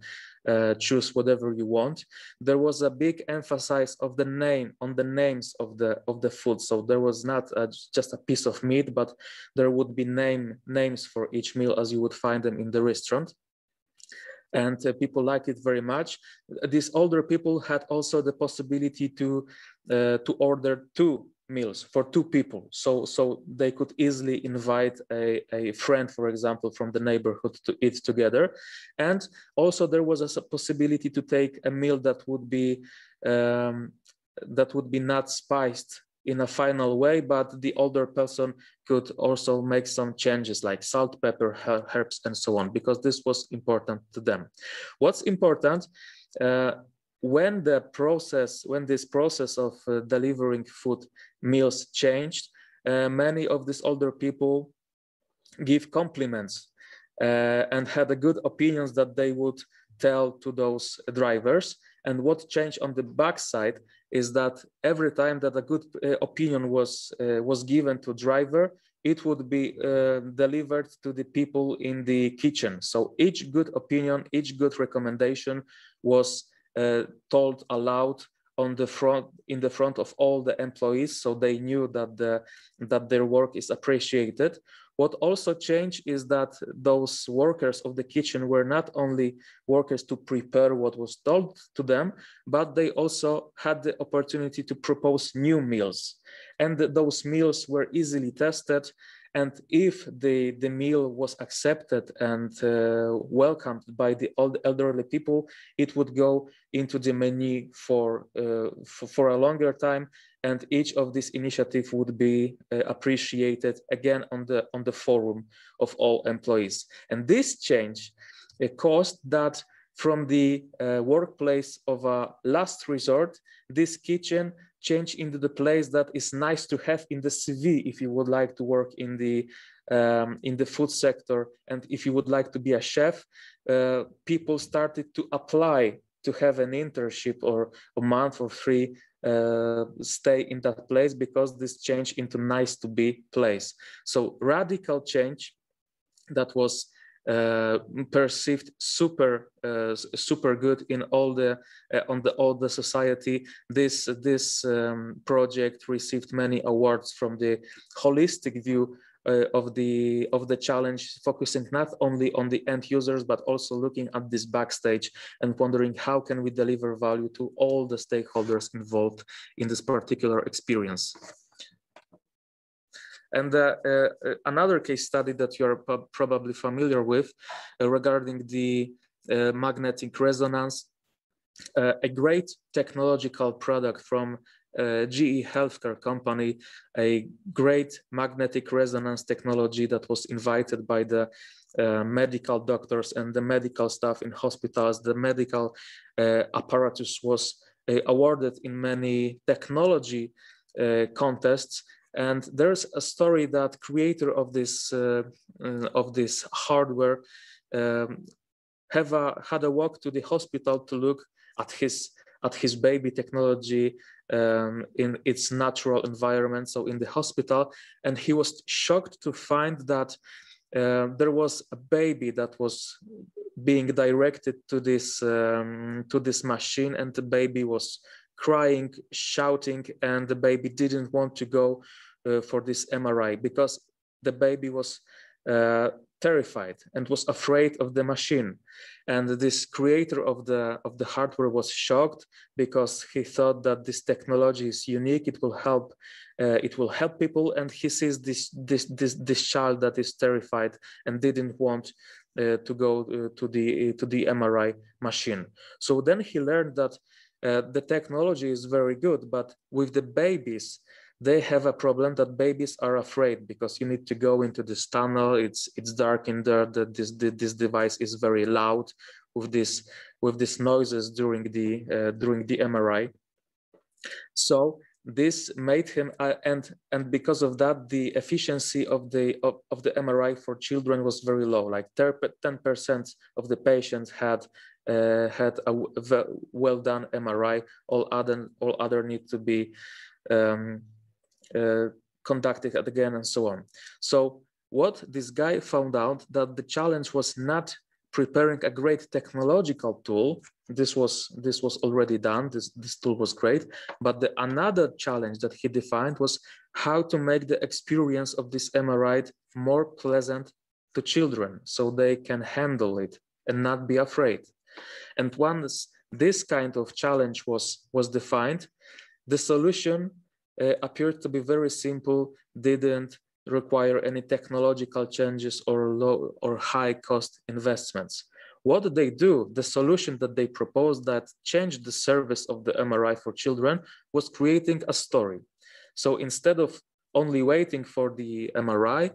uh, choose whatever you want. There was a big emphasis of the name on the names of the of the food. So there was not a, just a piece of meat, but there would be name names for each meal as you would find them in the restaurant and uh, people liked it very much. These older people had also the possibility to uh, to order two meals for two people. So so they could easily invite a, a friend for example from the neighborhood to eat together. And also there was a possibility to take a meal that would be um, that would be not spiced in a final way but the older person could also make some changes like salt pepper herbs and so on because this was important to them. What's important uh, when the process, when this process of uh, delivering food meals changed, uh, many of these older people give compliments uh, and had a good opinions that they would tell to those drivers. And what changed on the backside is that every time that a good uh, opinion was uh, was given to driver, it would be uh, delivered to the people in the kitchen. So each good opinion, each good recommendation was Uh, told aloud on the front in the front of all the employees so they knew that the that their work is appreciated. What also changed is that those workers of the kitchen were not only workers to prepare what was told to them but they also had the opportunity to propose new meals. And those meals were easily tested and if the, the meal was accepted and uh, welcomed by the old elderly people, it would go into the menu for, uh, for, for, a longer time. And each of these initiatives would be uh, appreciated again on the, on the forum of all employees. And this change uh, caused that from the uh, workplace of a last resort, this kitchen change into the place that is nice to have in the CV if you would like to work in the um, in the food sector and if you would like to be a chef. Uh, people started to apply to have an internship or a month or three uh, stay in that place because this changed into nice to be place. So radical change that was uh, perceived super uh, super good in all the uh, on the all the society. This this um, project received many awards from the holistic view uh, of the of the challenge focusing not only on the end users but also looking at this backstage and wondering how can we deliver value to all the stakeholders involved in this particular experience and uh, uh, another case study that you're probably familiar with uh, regarding the magnetic resonance, a great technological product from GE Healthcare company, a great magnetic resonance technology that was invited by the uh, medical doctors and the medical staff in hospitals. The medical uh, apparatus was awarded in many technology contests. And there's a story that creator of this uh, of this hardware um, have a, had a walk to the hospital to look at his at his baby technology um, in its natural environment, so in the hospital, and he was shocked to find that uh, there was a baby that was being directed to this um, to this machine, and the baby was crying, shouting, and the baby didn't want to go uh, for this MRI because the baby was uh, terrified and was afraid of the machine. And this creator of the of the hardware was shocked because he thought that this technology is unique. It will help. Uh, it will help people. And he sees this this this this child that is terrified and didn't want uh, to go uh, to the to the MRI machine. So then he learned that uh, the technology is very good, but with the babies, they have a problem that babies are afraid because you need to go into this tunnel. It's it's dark in there. The, this this device is very loud with this with these noises during the uh, during the MRI. So this made him uh, and and because of that the efficiency of the of, of the mri for children was very low like 10 percent of the patients had uh, had a well done mri all other all other need to be um, uh, conducted again and so on. So what this guy found out that the challenge was not preparing a great technological tool. This was this was already done. This this tool was great. But the another challenge that he defined was how to make the experience of this MRI more pleasant to children, so they can handle it and not be afraid. And once this kind of challenge was was defined, the solution uh, appeared to be very simple, didn't require any technological changes or low or high cost investments. What did they do? The solution that they proposed that changed the service of the MRI for children was creating a story. So instead of only waiting for the MRI,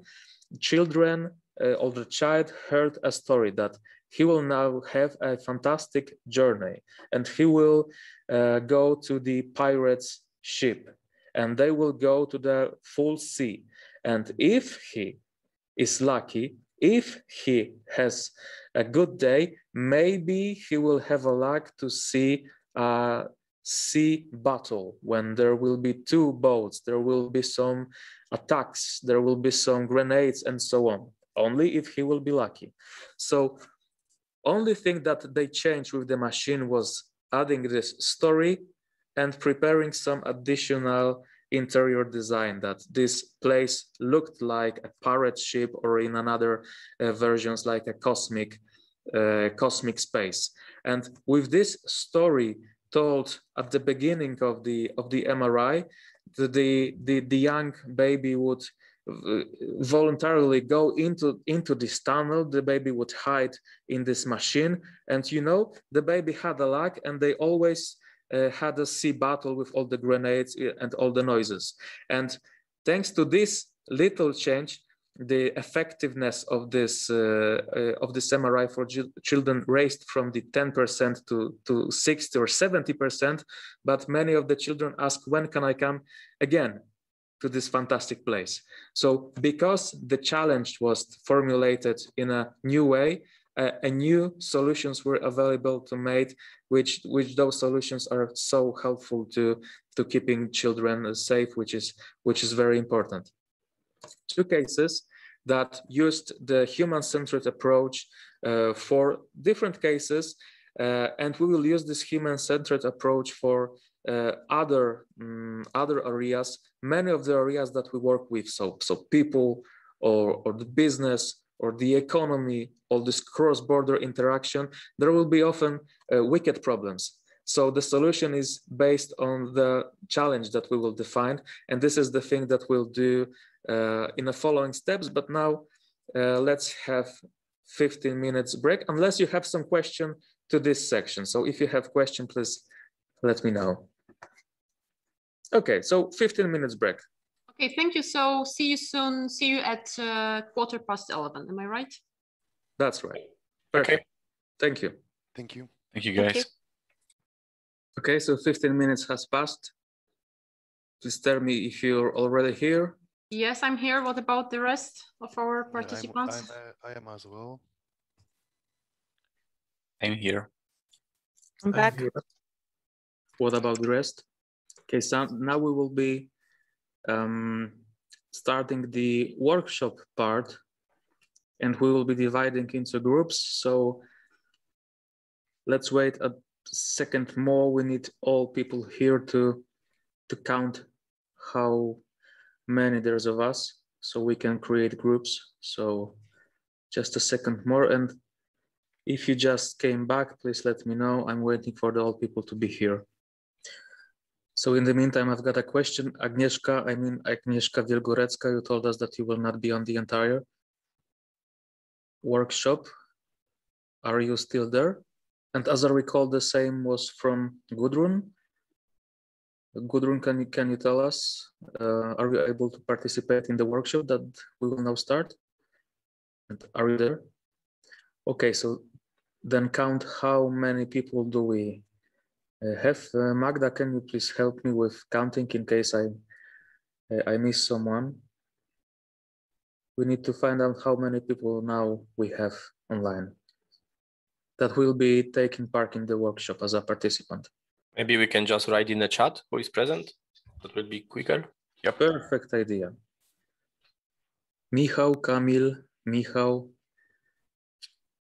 children uh, or the child heard a story that he will now have a fantastic journey and he will uh, go to the pirate's ship and they will go to the full sea. And if he is lucky, if he has a good day, maybe he will have a luck to see a sea battle when there will be two boats, there will be some attacks, there will be some grenades and so on, only if he will be lucky. So only thing that they changed with the machine was adding this story and preparing some additional interior design that this place looked like a pirate ship or in another uh, versions like a cosmic uh, cosmic space. And with this story told at the beginning of the of the mri the the, the, young baby would voluntarily go into into this tunnel the baby would hide in this machine and you know the baby had a luck and they always uh, had a sea battle with all the grenades uh, and all the noises. And thanks to this little change, the effectiveness of this uh, uh, of this MRI for children raised from the 10% to, to 60 or 70%. But many of the children ask, when can I come again to this fantastic place? So because the challenge was formulated in a new way, uh, and new solutions were available to make, which which those solutions are so helpful to to keeping children safe, which is which is very important. Two cases that used the human-centered approach uh, for different cases, uh, and we will use this human-centered approach for other um, other areas. Many of the areas that we work with, so so people or or the business or the economy, all this cross-border interaction, there will be often uh, wicked problems. So the solution is based on the challenge that we will define. And this is the thing that we'll do uh, in the following steps. But now uh, let's have 15 minutes break, unless you have some question to this section. So if you have question, please let me know. Okay, so 15 minutes break. Okay, thank you. So see you soon. See you at uh, quarter past 11. Am I right? That's right. Perfect. Okay. Thank you. Thank you. Thank you, Thank guys. you. Okay, so 15 minutes has passed. Please tell me if you're already here. Yes, I'm here. What about the rest of our Yeah, I'm- participants? I'm, uh, I am as well. I'm here. I'm back. here. What about the rest? Okay, so now we will be um, starting the workshop part and we will be dividing into groups. So let's wait a second more. We need all people here to, to count how many there's of us so we can create groups. So just a second more. And if you just came back, please let me know. I'm waiting for the old people to be here. So in the meantime, I've got a question. Agnieszka, I mean Agnieszka Wielgorecka, you told us that you will not be on the entire workshop. Are you still there? And as I recall, the same was from Gudrun. Gudrun, can you, can you tell us, uh, are you able to participate in the workshop that we will now start? And are you there? Okay, so then count how many people do we have. Uh, Magda, can you please help me with counting in case I, uh, I miss someone? We need to find out how many people now we have online that will be taking part in the workshop as a participant. Maybe we can just write in the chat who is present. That will be quicker. Yep. Perfect idea. Michał, Kamil, Michał,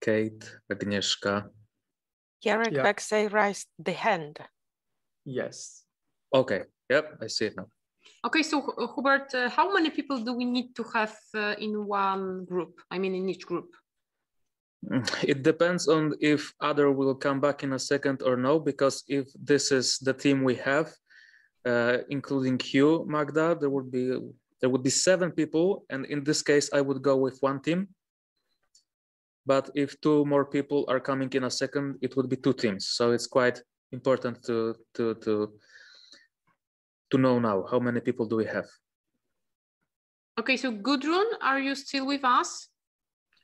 Kate, Agnieszka. Jarek Yeah. Baxay raised the hand. Yes. Okay, yep, I see it now. Okay, so Hu- Hubert, uh, how many people do we need to have uh, in one group? I mean, in each group? It depends on if other will come back in a second or no, because if this is the team we have, uh, including you, Magda, there would be there would be seven people, and in this case, I would go with one team. But if two more people are coming in a second, it would be two teams. So it's quite important to to to to know now how many people do we have. Okay, so Gudrun, are you still with us?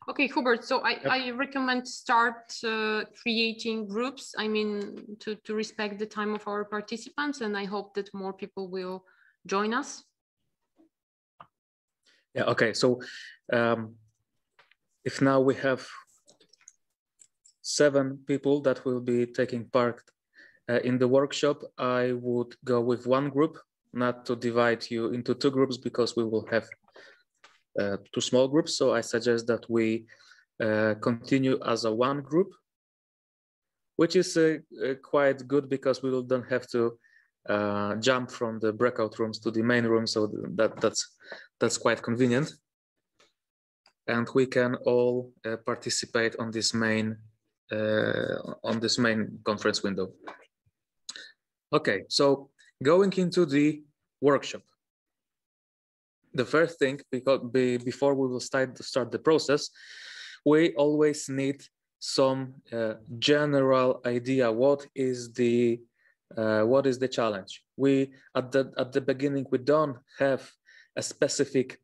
Okay, Hubert, so I, I recommend start uh, creating groups. I mean, to, to respect the time of our participants, and I hope that more people will join us. Yeah, okay, so um, if now we have seven people that will be taking part uh, in the workshop, I would go with one group, not to divide you into two groups because we will have uh, two small groups. So I suggest that we uh, continue as a one group, which is uh, uh, quite good because we will don't have to uh, jump from the breakout rooms to the main room. So that that's that's quite convenient. And we can all uh, participate on this main uh, on this main conference window. Okay, so going into the workshop. The first thing, because be, before we will start start the process, we always need some uh, general idea. What is the uh, what is the challenge? We at the at the beginning we don't have a specific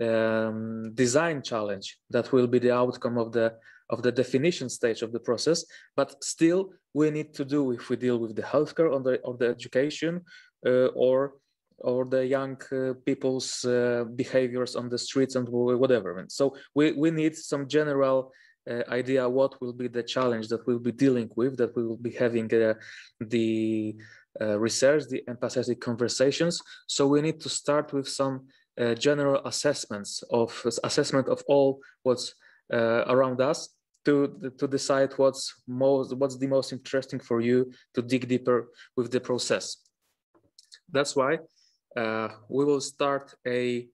um, design challenge that will be the outcome of the of the definition stage of the process, but still we need to do if we deal with the healthcare or the or the education uh, or or the young uh, people's uh, behaviors on the streets and whatever. And so we, we need some general uh, idea what will be the challenge that we'll be dealing with, that we will be having uh, the uh, research, the empathetic conversations. So we need to start with some uh, general assessments of assessment of all what's uh, around us to to decide what's most what's the most interesting for you to dig deeper with the process. That's why uh, we will start a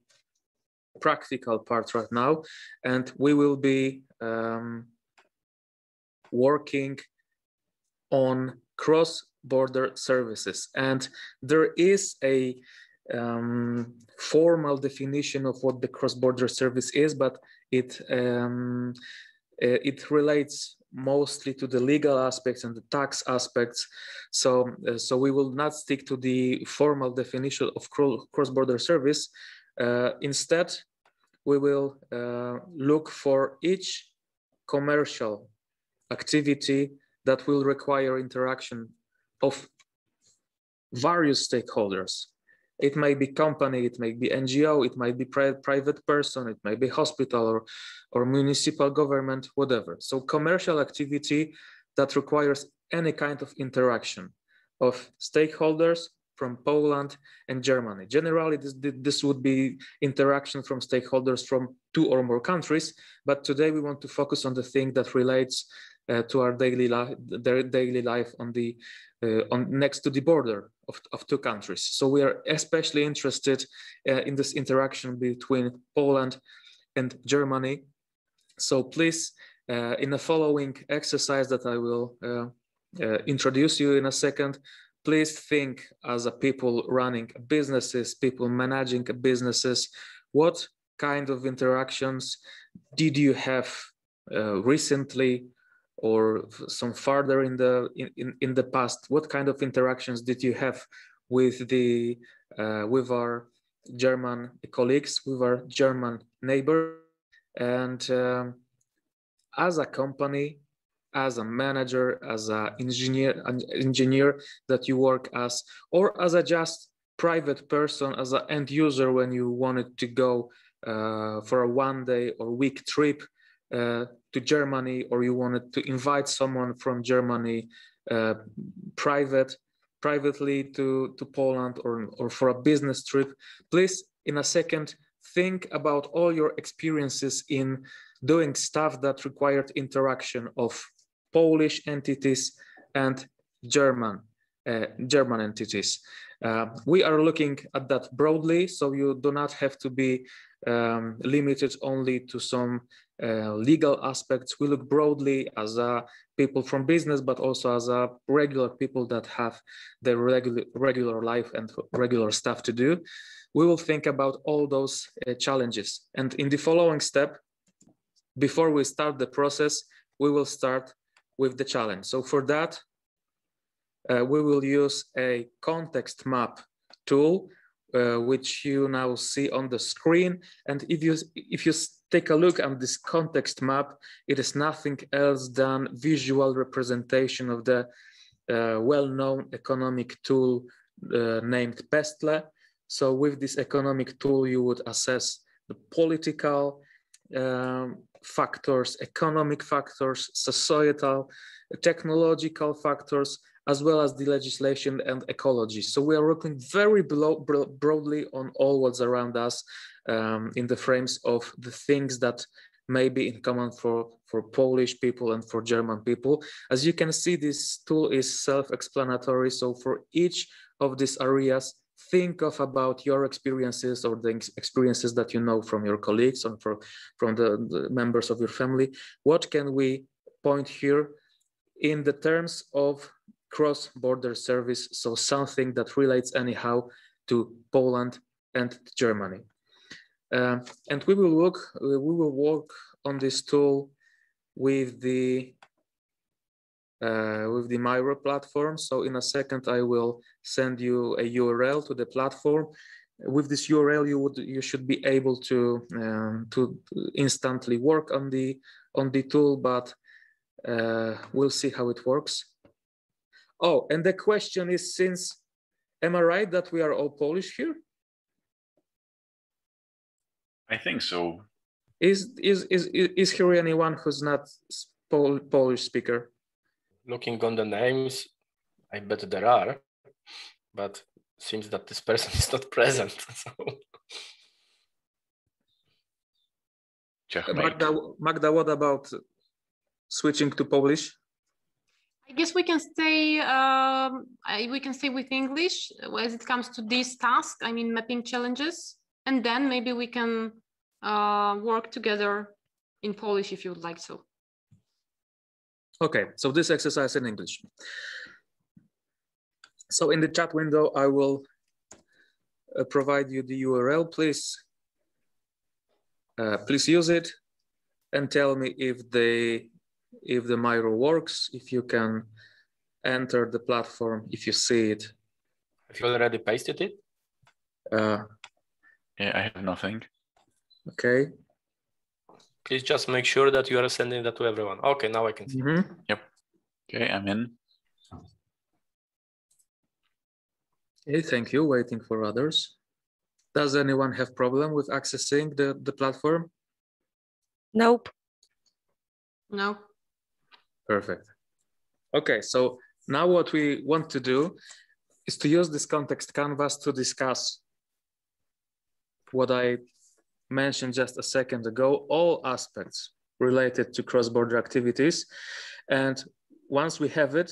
practical part right now, and we will be um, working on cross-border services. And there is a um, formal definition of what the cross-border service is, but it um, uh, it relates mostly to the legal aspects and the tax aspects. So, uh, so we will not stick to the formal definition of cross-border service. Uh, instead, we will uh, look for each commercial activity that will require interaction of various stakeholders. It might be company, it might be NGO, it might be pri private person, it might be hospital or, or municipal government, whatever. So commercial activity that requires any kind of interaction of stakeholders from Poland and Germany. Generally, this, this would be interaction from stakeholders from two or more countries, but today we want to focus on the thing that relates to our daily life, their daily life on the uh, on next to the border of, of two countries. So we are especially interested uh, in this interaction between Poland and Germany. So please, uh, in the following exercise that I will uh, uh, introduce you in a second, please think as a people running businesses, people managing businesses, what kind of interactions did you have recently or some further in the in, in the past what kind of interactions did you have with the uh, with our german colleagues with our german neighbor? And um, as a company as a manager as an engineer an engineer that you work as or as a just private person as an end user when you wanted to go uh, for a one day or week trip uh, to Germany or you wanted to invite someone from Germany uh, private privately to, to Poland or, or for a business trip, please in a second think about all your experiences in doing stuff that required interaction of Polish entities and German uh, German entities. Uh, we are looking at that broadly, so you do not have to be um, limited only to some uh, legal aspects. We look broadly as a people from business, but also as a regular people that have their regular, regular life and regular stuff to do. We will think about all those uh, challenges. And in the following step, before we start the process, we will start with the challenge. So for that, uh, we will use a context map tool, uh, which you now see on the screen. And if you, if you take a look at this context map, it is nothing else than visual representation of the uh, well-known economic tool uh, named Pestle. So with this economic tool, you would assess the political um, factors, economic factors, societal, technological factors, as well as the legislation and ecology. So we are working very broadly on all what's around us um, in the frames of the things that may be in common for, for Polish people and for German people. As you can see, this tool is self-explanatory. So for each of these areas, think of about your experiences or the experiences that you know from your colleagues and for, from the, the members of your family. What can we point here in the terms of cross-border service, so something that relates anyhow to Poland and Germany. Uh, and we will work, we will work on this tool with the uh, with the Miro platform. So in a second, I will send you a URL to the platform. With this URL, you would you should be able to um, to instantly work on the on the tool, but uh, we'll see how it works. Oh, and the question is, since, am I right that we are all Polish here? I think so. Is is is is here anyone who's not Pol Polish speaker? Looking on the names, I bet there are, but seems that this person is not present. So. Magda, Magda, what about switching to Polish? I guess we can stay. Um, I, we can stay with English as it comes to this task. I mean, mapping challenges, and then maybe we can uh, work together in Polish if you would like so. Okay, so this exercise in English. So in the chat window, I will uh, provide you the URL. Please, uh, please use it and tell me if the if the Miro works, if you can enter the platform, if you see it. Have you already pasted it? Uh, yeah, I have nothing. Okay. Please just make sure that you are sending that to everyone. Okay, now I can see. Mm -hmm. Yep. Okay, I'm in. Okay, thank you. Waiting for others. Does anyone have problem with accessing the, the platform? Nope. No. Perfect. Okay, so now what we want to do is to use this context canvas to discuss what I mentioned just a second ago, all aspects related to cross-border activities. And once we have it,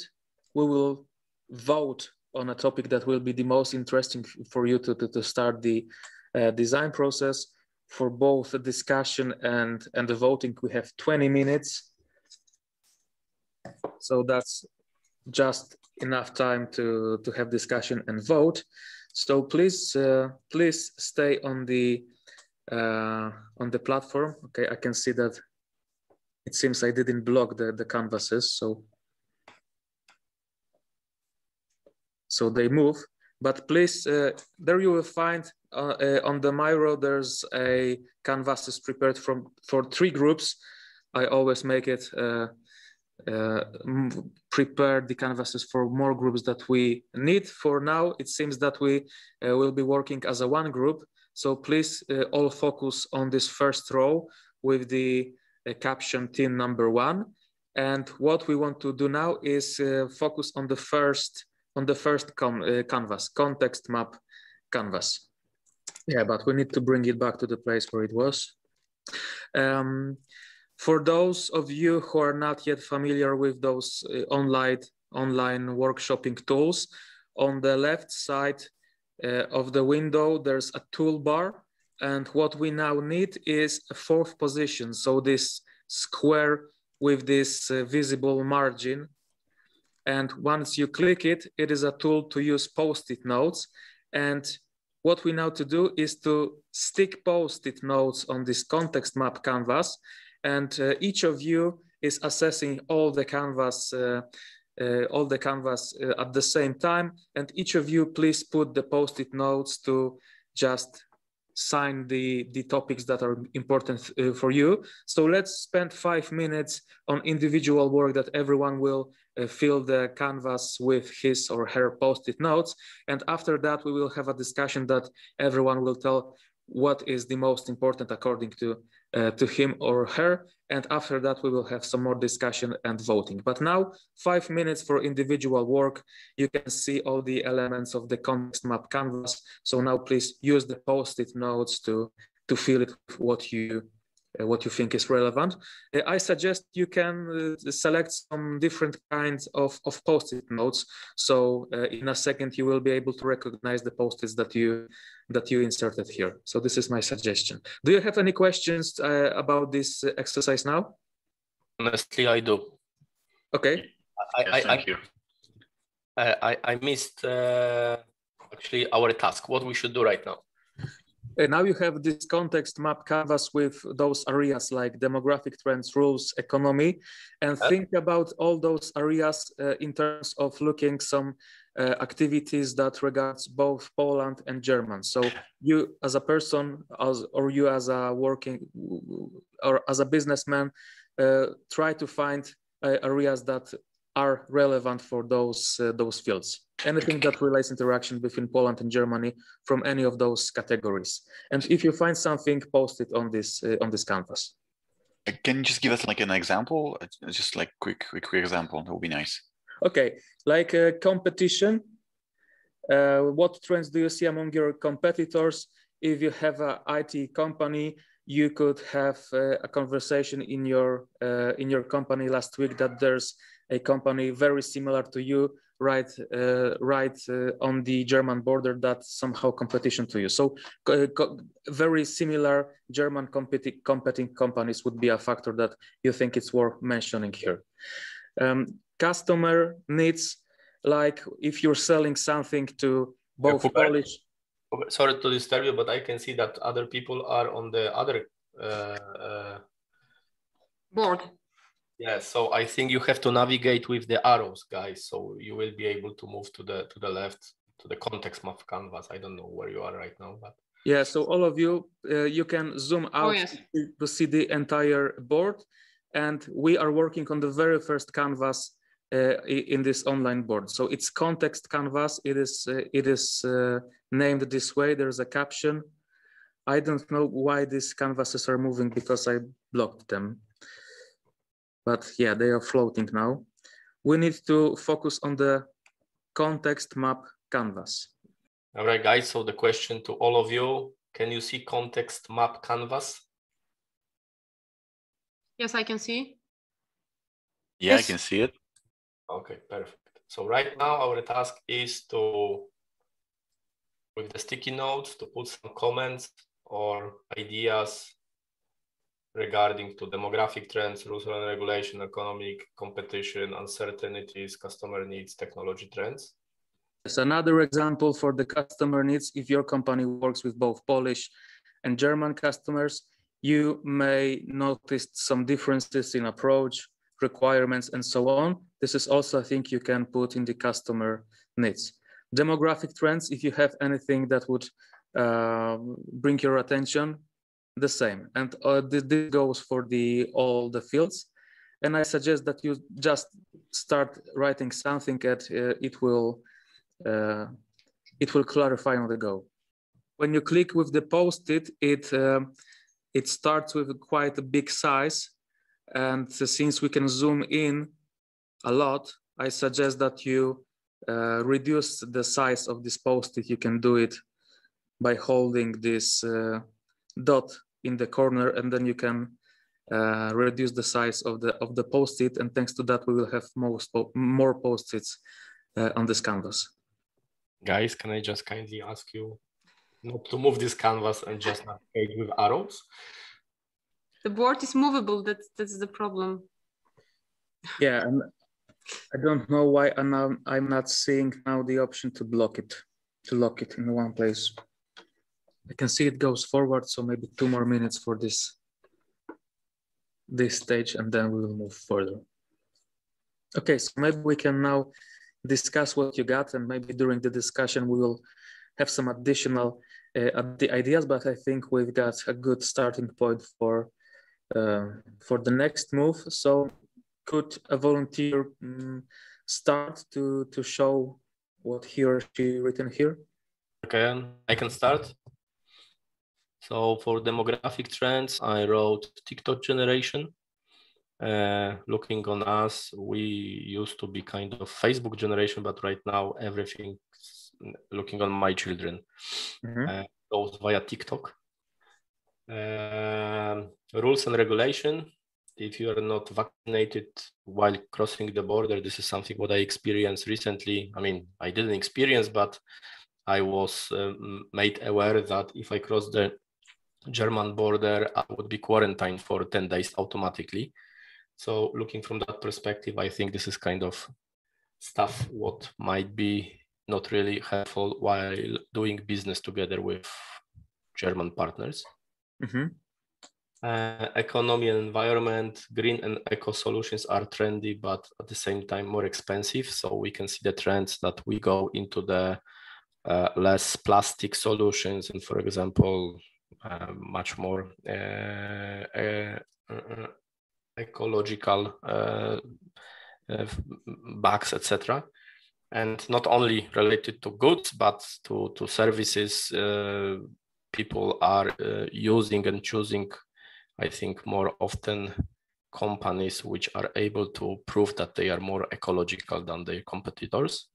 we will vote on a topic that will be the most interesting for you to, to, to start the uh, design process. For both the discussion and, and the voting, we have 20 minutes. So that's just enough time to, to have discussion and vote. So please, uh, please stay on the uh, on the platform. Okay, I can see that it seems I didn't block the, the canvases, so so they move. But please, uh, there you will find uh, uh, on the Miro, there's a canvases prepared from for three groups. I always make it uh, uh, prepare the canvases for more groups that we need. For now, it seems that we uh, will be working as a one group. So please all focus on this first row with the caption team number one. And what we want to do now is focus on the first on the first uh, canvas, context map canvas. Yeah, but we need to bring it back to the place where it was. Um, for those of you who are not yet familiar with those uh, online, online workshopping tools, on the left side uh, of the window, there's a toolbar. And what we now need is a fourth position. So this square with this uh, visible margin and once you click it, it is a tool to use post-it notes. And what we now to do is to stick post-it notes on this context map canvas. And uh, each of you is assessing all the canvas uh, uh, all the canvas uh, at the same time. And each of you, please put the post-it notes to just sign the, the topics that are important uh, for you. So let's spend five minutes on individual work that everyone will uh, fill the canvas with his or her post-it notes. And after that, we will have a discussion that everyone will tell what is the most important according to, uh, to him or her. And after that, we will have some more discussion and voting. But now, five minutes for individual work. You can see all the elements of the context map canvas. So now please use the post-it notes to, to fill it with what you what you think is relevant. Uh, I suggest you can uh, select some different kinds of, of post-it notes. So in a second, you will be able to recognize the post-its that you that you inserted here. So this is my suggestion. Do you have any questions about this exercise now? Honestly, I do. Okay. I, yes, I, thank I, you. I, I missed uh, actually our task, what we should do right now. And now you have this context map canvas with those areas like demographic trends, rules, economy, and think about all those areas uh, in terms of looking some uh, activities that regards both Poland and German. So you as a person, as, or you as a working, or as a businessman, uh, try to find uh, areas that are relevant for those uh, those fields. Anything that relates interaction between Poland and Germany from any of those categories. And if you find something, post it on this uh, on this canvas. Uh, can you just give us like an example? Uh, just like quick, quick, quick example. That would be nice. Okay, like a competition. Uh, what trends do you see among your competitors? If you have an IT company, you could have uh, a conversation in your uh, in your company last week that there's a company very similar to you right uh, right uh, on the German border that somehow competition to you. So uh, very similar German competing competing companies would be a factor that you think it's worth mentioning here. Um, customer needs, like if you're selling something to both yeah, Polish. Sorry to disturb you, but I can see that other people are on the other uh, uh, board. Yeah, so I think you have to navigate with the arrows, guys. So you will be able to move to the to the left to the context map canvas. I don't know where you are right now, but yeah. So all of you, uh, you can zoom out oh, yes. to see the entire board, and we are working on the very first canvas uh, in this online board. So it's context canvas. It is uh, it is uh, named this way. There's a caption. I don't know why these canvases are moving because I blocked them but yeah, they are floating now. We need to focus on the context map canvas. All right, guys. So the question to all of you, can you see context map canvas? Yes, I can see. Yeah, yes. I can see it. Okay, perfect. So right now our task is to, with the sticky notes, to put some comments or ideas regarding to demographic trends, rules and regulation, economic competition, uncertainties, customer needs, technology trends. As another example for the customer needs, if your company works with both Polish and German customers, you may notice some differences in approach, requirements, and so on. This is also, I think, you can put in the customer needs. Demographic trends, if you have anything that would uh, bring your attention, the same. And uh, this, this goes for the all the fields. And I suggest that you just start writing something that uh, it will uh, it will clarify on the go. When you click with the post-it, it um, it starts with quite a big size, and since we can zoom in a lot, I suggest that you uh, reduce the size of this post-it. You can do it by holding this uh, dot in the corner and then you can uh, reduce the size of the of the post-it and thanks to that we will have most more post-its uh, on this canvas. Guys can i just kindly ask you not to move this canvas and just navigate with arrows? The board is movable that's that's the problem. Yeah and i don't know why i'm, I'm not seeing now the option to block it to lock it in one place I can see it goes forward, so maybe two more minutes for this, this stage, and then we will move further. Okay, so maybe we can now discuss what you got, and maybe during the discussion we will have some additional uh, ideas, but I think we've got a good starting point for uh, for the next move. So could a volunteer um, start to to show what he or she written here? Okay, I can start. So for demographic trends, I wrote TikTok generation. Uh, looking on us, we used to be kind of Facebook generation, but right now everything looking on my children mm-hmm. uh, goes via TikTok. Uh, rules and regulation. If you are not vaccinated while crossing the border, this is something what I experienced recently. I mean, I didn't experience, but I was um, made aware that if I cross the German border, I would be quarantined for 10 days automatically. So looking from that perspective, I think this is kind of stuff what might be not really helpful while doing business together with German partners. Mm-hmm. Uh, economy and environment, green and eco solutions are trendy, but at the same time more expensive. So we can see the trends that we go into the uh, less plastic solutions and, for example, Uh, much more uh, uh, uh ecological uh, bags, etc. And not only related to goods, but to, to services people are using and choosing, I think, more often companies which are able to prove that they are more ecological than their competitors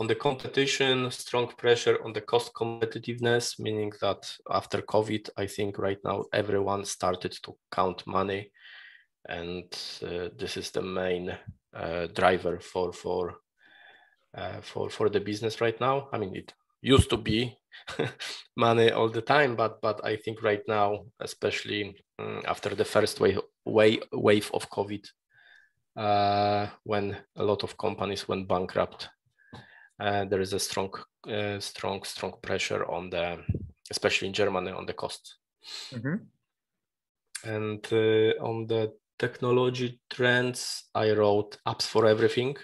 on the competition, strong pressure on the cost competitiveness, meaning that after COVID, I think right now everyone started to count money, and uh, this is the main uh, driver for for uh, for for the business right now. I mean, it used to be money all the time, but but I think right now, especially um, after the first wave wave, wave of COVID, uh, when a lot of companies went bankrupt there is a strong, uh, strong, strong pressure on the, especially in Germany, on the costs. Mm-hmm. And uh, on the technology trends, I wrote apps for everything.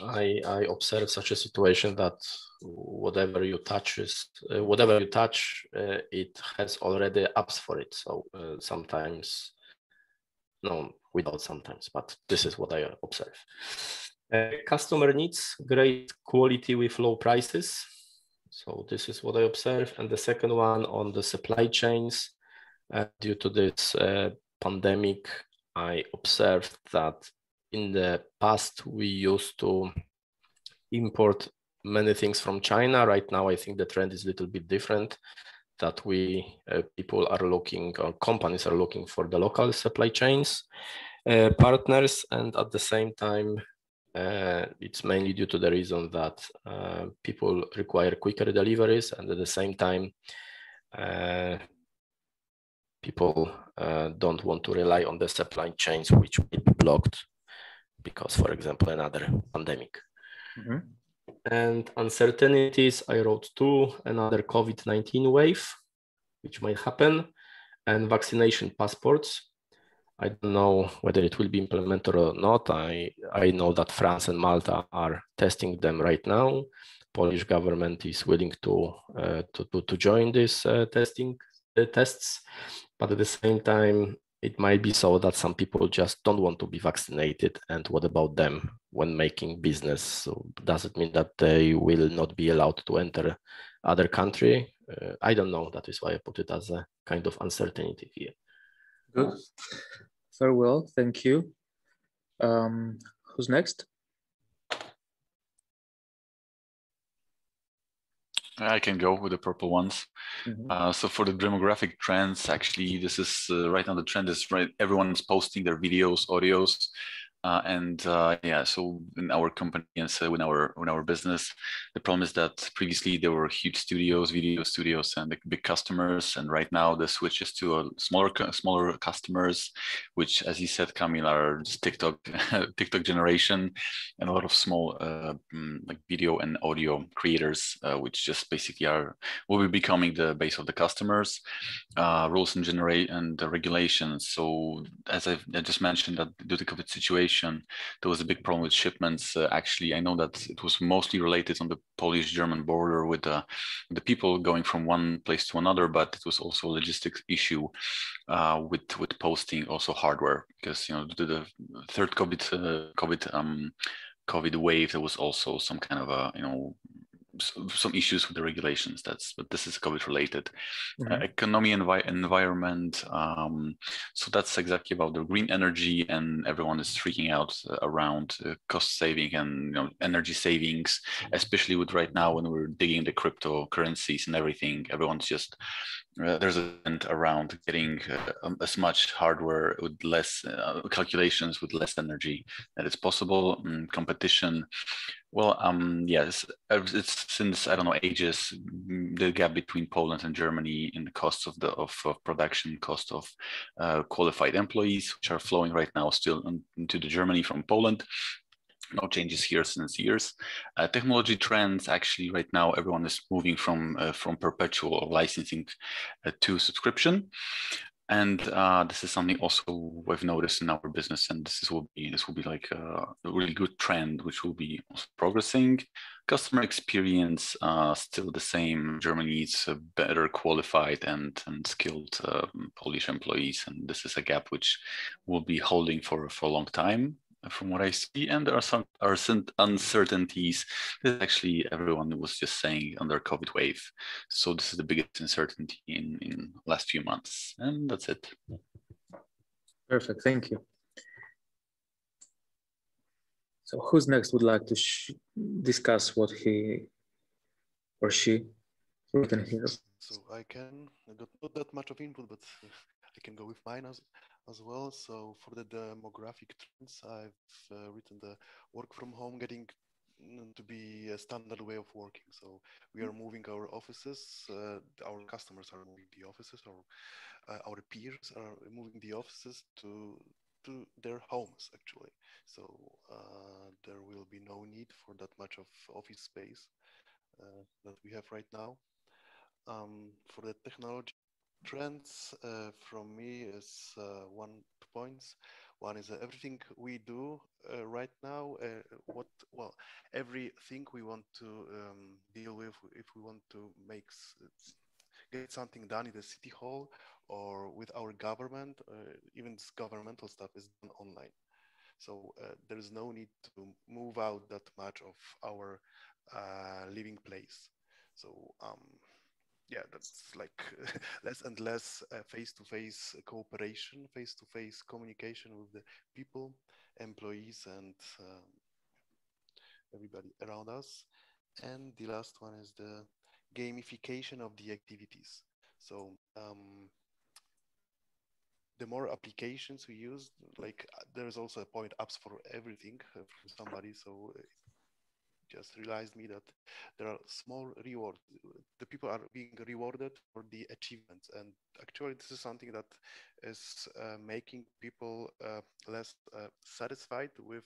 I, I observed such a situation that whatever you touch is uh, whatever you touch, uh, it has already apps for it. So uh, sometimes, no, without sometimes, but this is what I observe. Customer needs great quality with low prices. So this is what I observe. And the second one on the supply chains, uh, due to this uh, pandemic, I observed that in the past we used to import many things from China. Right now, I think the trend is a little bit different. That we uh, people are looking, or companies are looking for the local supply chains uh, partners, and at the same time, uh, it's mainly due to the reason that uh, people require quicker deliveries, and at the same time, uh, people uh, don't want to rely on the supply chains which will be blocked because, for example, another pandemic. Mm-hmm. And uncertainties, I wrote two, another COVID-19 wave, which might happen, and vaccination passports. I don't know whether it will be implemented or not. I, I know that France and Malta are testing them right now. Polish government is willing to uh, to, to, to join this uh, testing uh, tests, but at the same time, it might be so that some people just don't want to be vaccinated. And what about them when making business? So does it mean that they will not be allowed to enter other country? Uh, I don't know. That is why I put it as a kind of uncertainty here. Good. Very well. Thank you. Um, who's next? I can go with the purple ones. Mm-hmm. Uh, so for the demographic trends, actually, this is uh, right now the trend is right. Everyone's posting their videos, audios, uh, and uh, yeah, so in our company and so in our in our business, the problem is that previously there were huge studios, video studios, and big customers, and right now the switch is to a smaller smaller customers, which, as you said, Kamil, are TikTok TikTok generation, and a lot of small uh, mm, like video and audio creators, uh, which just basically are will be becoming the base of the customers, uh, rules and generate and regulations. So as I've, I just mentioned, that due to COVID situation there was a big problem with shipments. Uh, actually, I know that it was mostly related on the Polish-German border with uh, the people going from one place to another, but it was also a logistics issue uh, with with posting also hardware because you know the, the third COVID uh, COVID um, COVID wave, there was also some kind of a you know some issues with the regulations. That's but this is COVID related. Mm-hmm. Uh, economy envi- environment. Um, so that's exactly about the green energy, and everyone is freaking out around uh, cost saving and you know, energy savings, especially with right now when we're digging the cryptocurrencies and everything. Everyone's just uh, there's a around getting uh, um, as much hardware with less uh, calculations with less energy that it's possible. Mm, competition well, um, yes, it's since I don't know ages mm, the gap between Poland and Germany in the cost of the of, of production, cost of uh, qualified employees, which are flowing right now still into the Germany from Poland. No changes here since years. Uh, technology trends actually right now everyone is moving from uh, from perpetual licensing uh, to subscription. And uh, this is something also we've noticed in our business and this is will be this will be like a, a really good trend which will be progressing. Customer experience uh, still the same. Germany needs better qualified and, and skilled uh, polish employees and this is a gap which will be holding for for a long time from what I see, and there are some are some uncertainties that actually everyone was just saying under COVID wave. So this is the biggest uncertainty in in last few months, and that's it. Perfect, thank you. So who's next would like to discuss what he or she we can hear? So I can. I got not that much of input, but I can go with mine as as well. So for the demographic trends, I've uh, written the work from home getting to be a standard way of working. So we are moving our offices. Uh, our customers are moving the offices, or uh, our peers are moving the offices to to their homes actually. So uh, there will be no need for that much of office space uh, that we have right now. Um, for the technology trends uh, from me is uh, one points. One is everything we do right now. what well, everything we want to um, deal with, if we want to make get something done in the city hall or with our government, even governmental stuff is done online. So uh, there is no need to move out that much of our uh, living place. So um, yeah, that's like less and less uh, face-to-face cooperation, face-to-face communication with the people, employees, and um, everybody around us. And the last one is the gamification of the activities. So um, the more applications we use, like uh, there's also a point apps for everything uh, from somebody. So uh, just realized me that there are small rewards. The people are being rewarded for the achievements, and actually, this is something that is uh, making people uh, less uh, satisfied with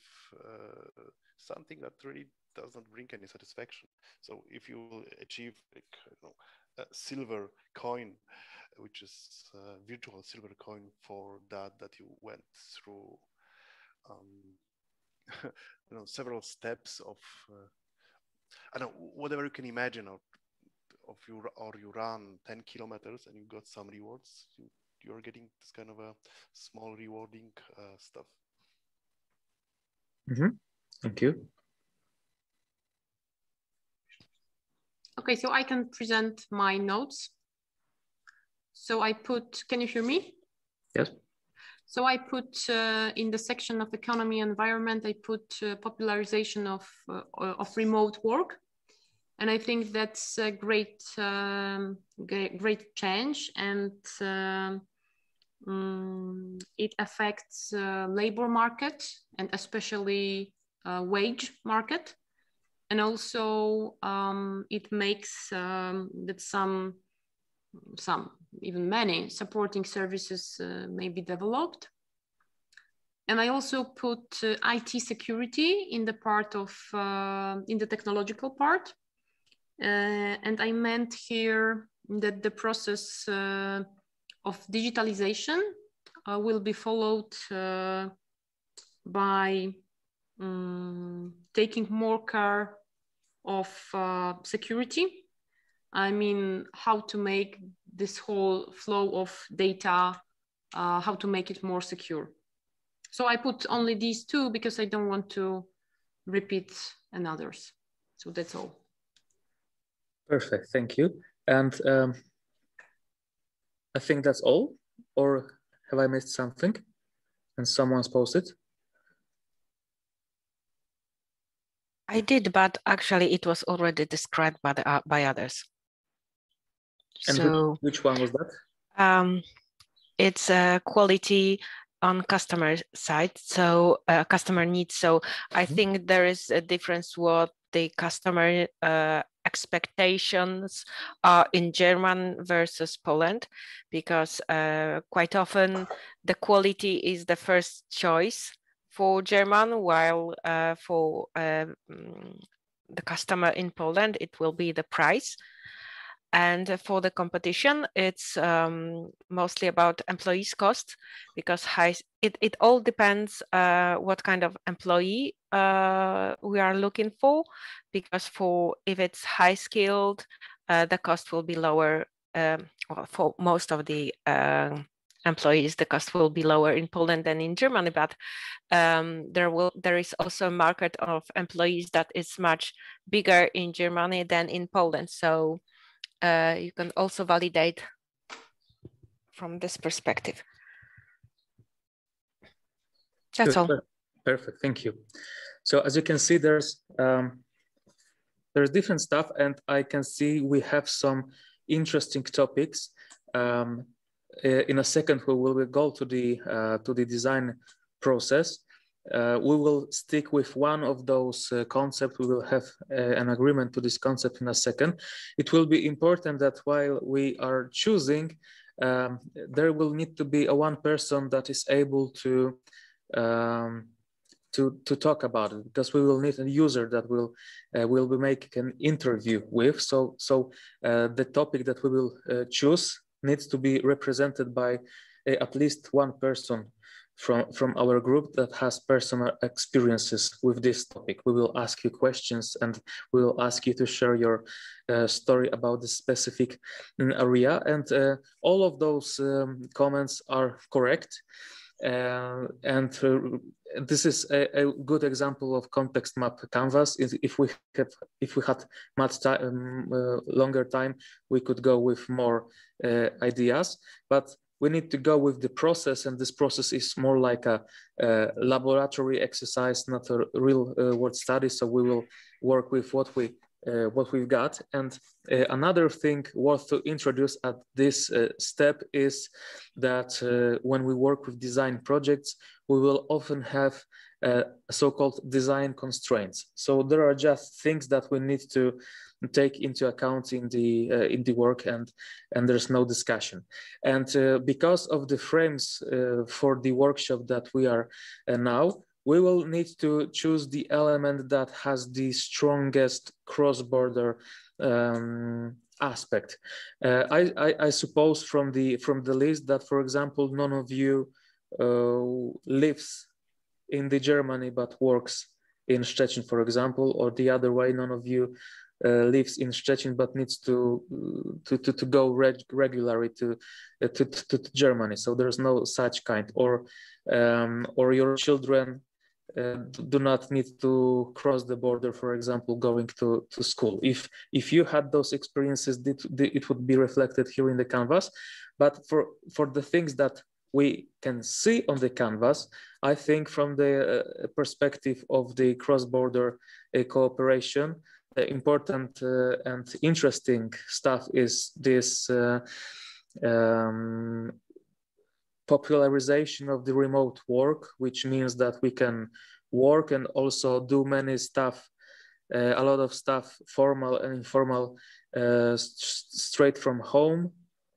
something that really doesn't bring any satisfaction. So, if you achieve, like, you know, a silver coin which is a virtual silver coin for that that you went through um, you know several steps of uh, I don't know whatever you can imagine of of you or you run 10 kilometers and you got some rewards you you're getting this kind of a small rewarding uh, stuff mm -hmm. thank you okay so i can present my notes so I put, can you hear me? Yes. So I put uh, in the section of economy environment, I put uh, popularization of, uh, of remote work. And I think that's a great, um, great change and um, it affects uh, labor market and especially uh, wage market. And also um, it makes um, that some some, even many supporting services uh, may be developed. And I also put uh, IT security in the part of, uh, in the technological part. Uh, and I meant here that the process uh, of digitalization will be followed by um, taking more care of security I mean, how to make this whole flow of data, uh, how to make it more secure. So I put only these two because I don't want to repeat another's. So that's all. Perfect, thank you. And um, I think that's all, or have I missed something? And someone's posted? I did, but actually it was already described by, the, uh, by others. And so, which, which, one was that? Um, it's a quality on customer side, so uh, customer needs. So I mm-hmm. think there is a difference what the customer uh, expectations are in German versus Poland, because uh, quite often the quality is the first choice for German, while uh, for um, the customer in Poland, it will be the price. And for the competition, it's um, mostly about employees cost because high, it, it all depends uh, what kind of employee uh, we are looking for. Because for if it's high skilled, uh, the cost will be lower. Um, well, for most of the um, employees, the cost will be lower in Poland than in Germany. But um, there will there is also a market of employees that is much bigger in Germany than in Poland. So uh, you can also validate from this perspective. That's Good. all. Perfect, thank you. So as you can see, there's um, there's different stuff, and I can see we have some interesting topics. Um, uh, in a second, we will go to the uh, to the design process. Uh, we will stick with one of those uh, concepts. We will have uh, an agreement to this concept in a second. It will be important that while we are choosing, um, there will need to be a one person that is able to um, to to talk about it because we will need a user that will uh, will be making an interview with. So so uh, the topic that we will uh, choose needs to be represented by uh, at least one person from, from our group that has personal experiences with this topic. We will ask you questions and we will ask you to share your uh, story about the specific mm, area. And uh, all of those um, comments are correct. Uh, and uh, this is a, a, good example of context map canvas. If we have, if we had much time, um, uh, longer time, we could go with more uh, ideas. But we need to go with the process, and this process is more like a, laboratory exercise, not a real uh, world study. So we will work with what we uh, what we've got. And uh, another thing worth to introduce at this uh, step is that uh, when we work with design projects, we will often have so-called design constraints. So there are just things that we need to take into account in the uh, in the work and and there's no discussion. And uh, because of the frames uh, for the workshop that we are uh, now we will need to choose the element that has the strongest cross-border um, aspect. Uh, I, I, I suppose from the from the list that for example none of you uh, lives in the Germany but works in Szczecin, for example, or the other way, none of you uh, lives in Szczecin but needs to to to, to go reg regularly to, uh, to, to, to Germany. So there's no such kind. Or um, or your children uh, do not need to cross the border, for example, going to, to school. If if you had those experiences, it, it would be reflected here in the canvas. But for for the things that we can see on the canvas, I think from the uh, perspective of the cross-border uh, cooperation, important uh, and interesting stuff is this uh, um, popularization of the remote work, which means that we can work and also do many stuff, uh, a lot of stuff, formal and informal, uh, straight from home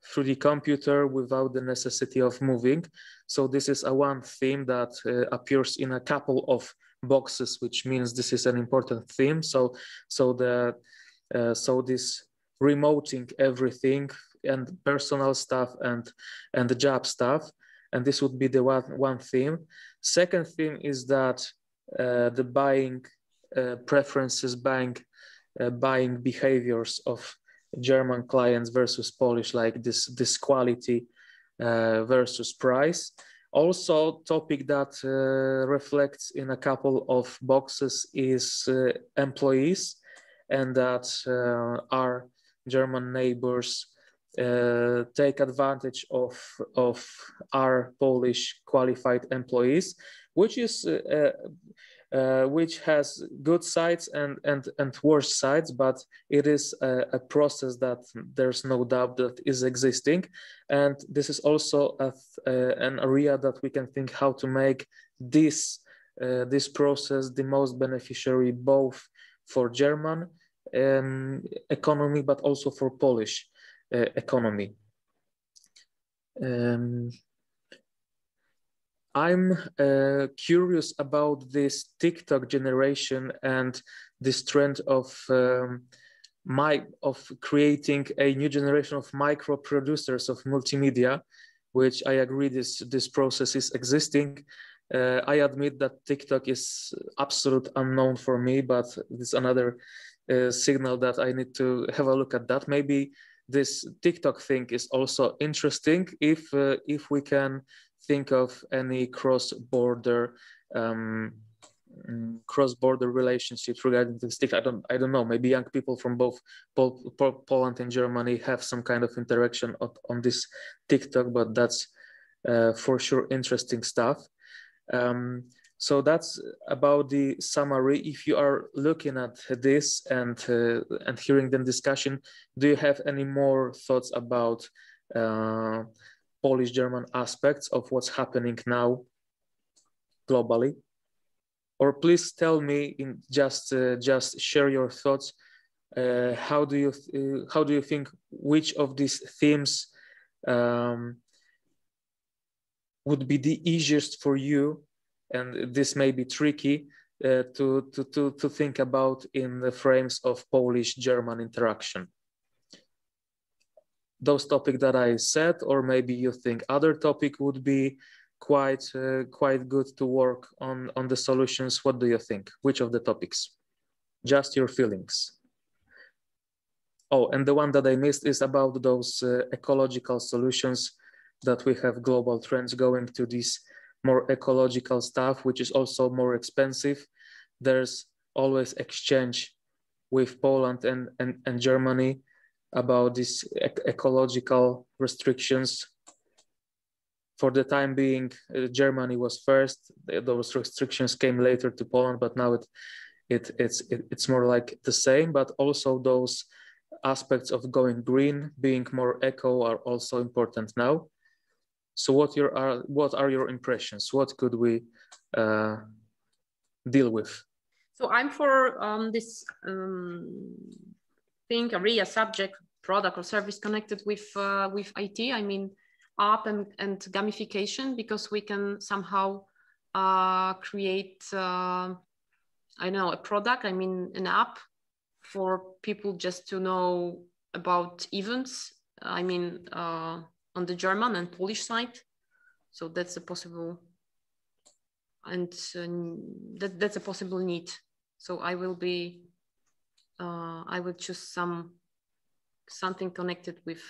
through the computer without the necessity of moving. So this is a one theme that uh, appears in a couple of boxes, which means this is an important theme. So, so the uh, so this remoting everything and personal stuff and and the job stuff, and this would be the one one theme. Second theme is that uh, the buying uh, preferences, buying uh, buying behaviors of German clients versus Polish, like this this quality uh, versus price also, topic that uh, reflects in a couple of boxes is uh, employees, and that uh, our German neighbors uh, take advantage of of our Polish qualified employees, which is uh, uh, which has good sides and, and, and worse sides, but it is a, a, process that there's no doubt that is existing. And this is also a, an area that we can think how to make this, uh, this process the most beneficiary both for German um, economy, but also for Polish uh, economy. Um, I'm uh, curious about this TikTok generation and this trend of um, my of creating a new generation of micro producers of multimedia, which I agree this this process is existing. Uh, I admit that TikTok is absolute unknown for me, but it's another uh, signal that I need to have a look at that. Maybe this TikTok thing is also interesting if uh, if we can think of any cross-border um, mm, cross-border relationships regarding this stick. I don't, I don't know. Maybe young people from both Pol Pol Poland and Germany have some kind of interaction on, on this TikTok, but that's uh, for sure interesting stuff. Um, so that's about the summary. If you are looking at this and uh, and hearing the discussion, do you have any more thoughts about uh, Polish-German aspects of what's happening now globally? Or please tell me in just uh, just share your thoughts. Uh, how do you uh, how do you think which of these themes um, would be the easiest for you? And this may be tricky uh, to, to, to, to think about in the frames of Polish-German interaction those topic that I said, or maybe you think other topic would be quite uh, quite good to work on on the solutions. What do you think? Which of the topics? Just your feelings. Oh, and the one that I missed is about those uh, ecological solutions that we have global trends going to this more ecological stuff, which is also more expensive. There's always exchange with Poland and, and, and Germany about these ec ecological restrictions. For the time being, uh, Germany was first. Those restrictions came later to Poland, but now it, it, it's, it, it's more like the same, but also those aspects of going green, being more eco are also important now. So what your are what are your impressions? What could we uh, deal with? So I'm for um, this um, thing, area, subject, product or service connected with uh, with IT. I mean, app and, and gamification because we can somehow uh, create uh, I know a product. I mean, an app for people just to know about events. I mean, uh, on the German and Polish side. So that's a possible, and uh, that, that's a possible need. So I will be, I will choose some, something connected with,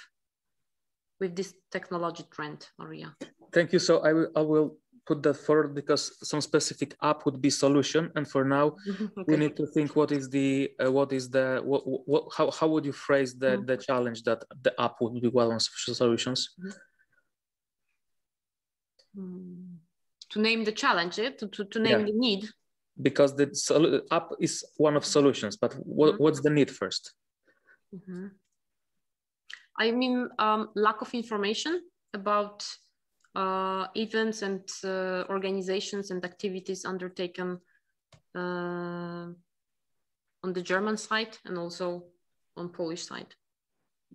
with this technology trend Maria. Thank you. So I will, I will put that forward because some specific app would be solution and for now okay. we need to think what is the uh, what is the what, what how, how would you phrase the mm-hmm. the challenge that the app would be well on solutions mm-hmm. to name the challenge eh? to, to, to name yeah. the need because the app is one of solutions but what, mm-hmm. what's the need 1st mm-hmm. i mean um, lack of information about uh, events and uh, organizations and activities undertaken uh, on the German side and also on Polish side.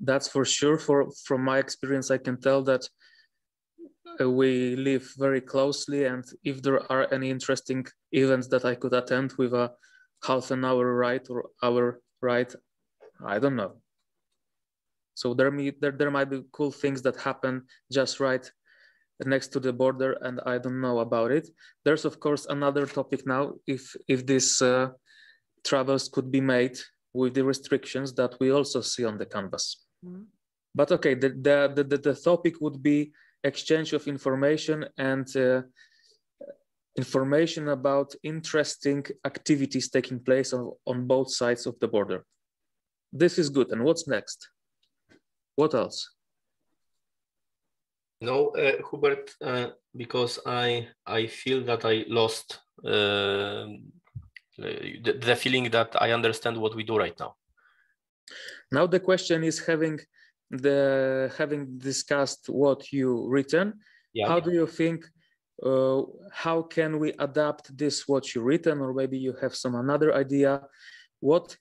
That's for sure. For from my experience, I can tell that we live very closely, and if there are any interesting events that I could attend with a half an hour ride or hour ride, I don't know. So there, there, there might be cool things that happen just right next to the border and I don't know about it. There's of course another topic now if if these uh, travels could be made with the restrictions that we also see on the canvas. Mm -hmm. But okay, the, the, the, the, topic would be exchange of information and uh, information about interesting activities taking place on, on both sides of the border. This is good. And what's next? What else? No, uh, Hubert, uh, because I I feel that I lost uh, the, the feeling that I understand what we do right now. Now the question is having the having discussed what you written, yeah. how do you think uh, how can we adapt this what you written or maybe you have some another idea what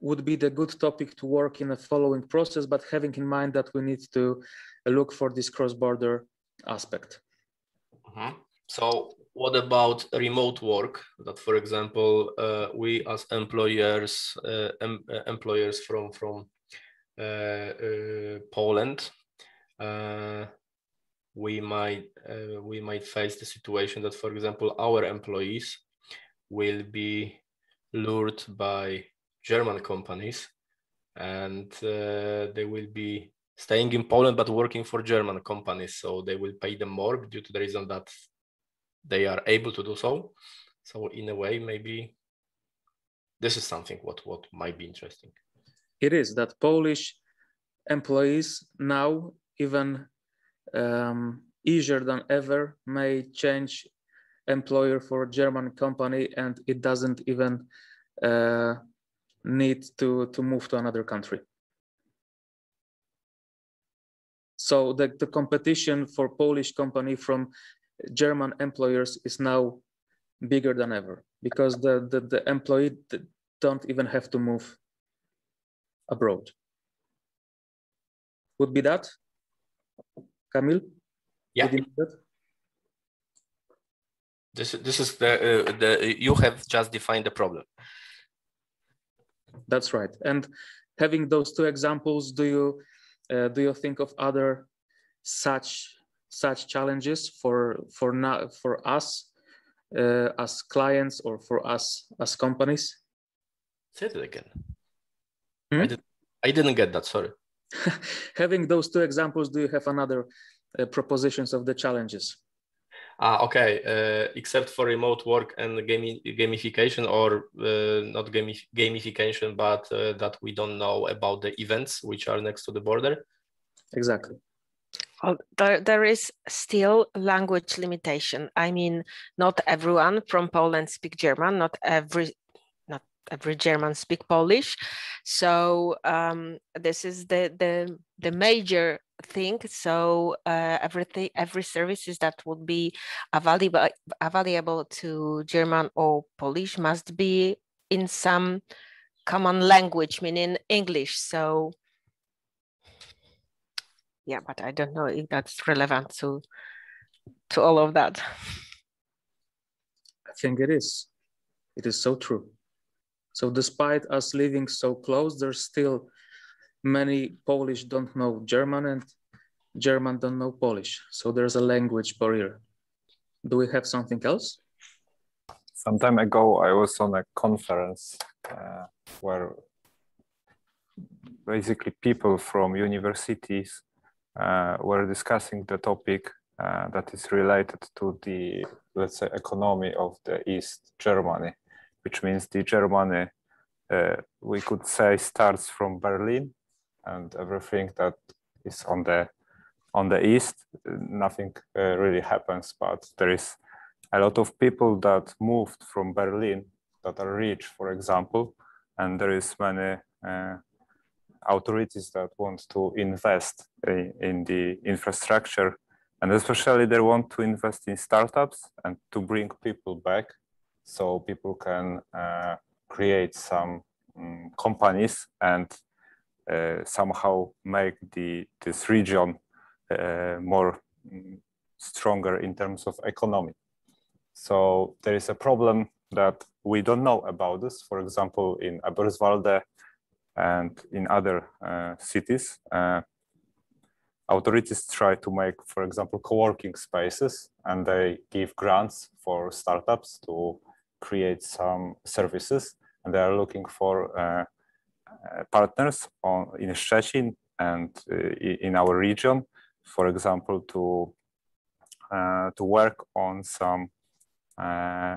would be the good topic to work in a following process but having in mind that we need to look for this cross-border aspect. -huh. So what about remote work that for example uh, we as employers uh, em uh, employers from from Uh, uh, Poland uh, we might uh, we might face the situation that for example our employees will be lured by German companies and they will be staying in Poland but working for German companies. So they will pay them more due to the reason that they are able to do so. So in a way, maybe this is something what what might be interesting. It is that Polish employees now even um, easier than ever may change employer for a German company and it doesn't even uh, need to to move to another country. So the, the competition for Polish company from German employers is now bigger than ever because the, the, the employee don't even have to move abroad. Would be that, Kamil? Yeah. This, this is the, uh, the, you have just defined the problem. That's right. And having those two examples, do you uh, do you think of other such such challenges for for now for us uh, as clients or for us as companies? Say it again. Hmm? I, did, I didn't get that. Sorry. Having those two examples, do you have another uh, propositions of the challenges? Ah, okay. Uh, except for remote work and gami gamification, or uh, not gamif gamification, but uh, that we don't know about the events which are next to the border. Exactly. Well, there, there is still language limitation. I mean, not everyone from Poland speak German. Not every not every German speak Polish. So um, this is the the the major thing. So uh, everything, every services that would be available available to German or Polish must be in some common language, meaning English. So yeah, but I don't know if that's relevant to to all of that. I think it is. It is so true. So despite us living so close, there's still many Polish don't know German and German don't know Polish. So there's a language barrier. Do we have something else? Some time ago, I was on a conference uh, where basically people from universities uh, were discussing the topic uh, that is related to the, let's say, economy of the East Germany, which means the Germany, uh, we could say, starts from Berlin and everything that is on the on the east, nothing uh, really happens, but there is a lot of people that moved from Berlin that are rich, for example, and there is many uh, authorities that want to invest in, in, the infrastructure and especially they want to invest in startups and to bring people back so people can uh, create some um, companies and uh, somehow make the this region uh, more um, stronger in terms of economy. So there is a problem that we don't know about this for example in Eberswalde and in other uh, cities, uh, authorities try to make, for example, co-working spaces, and they give grants for startups to create some services, and they are looking for uh, partners on, in Szczecin and in our region, for example, to to work on some uh,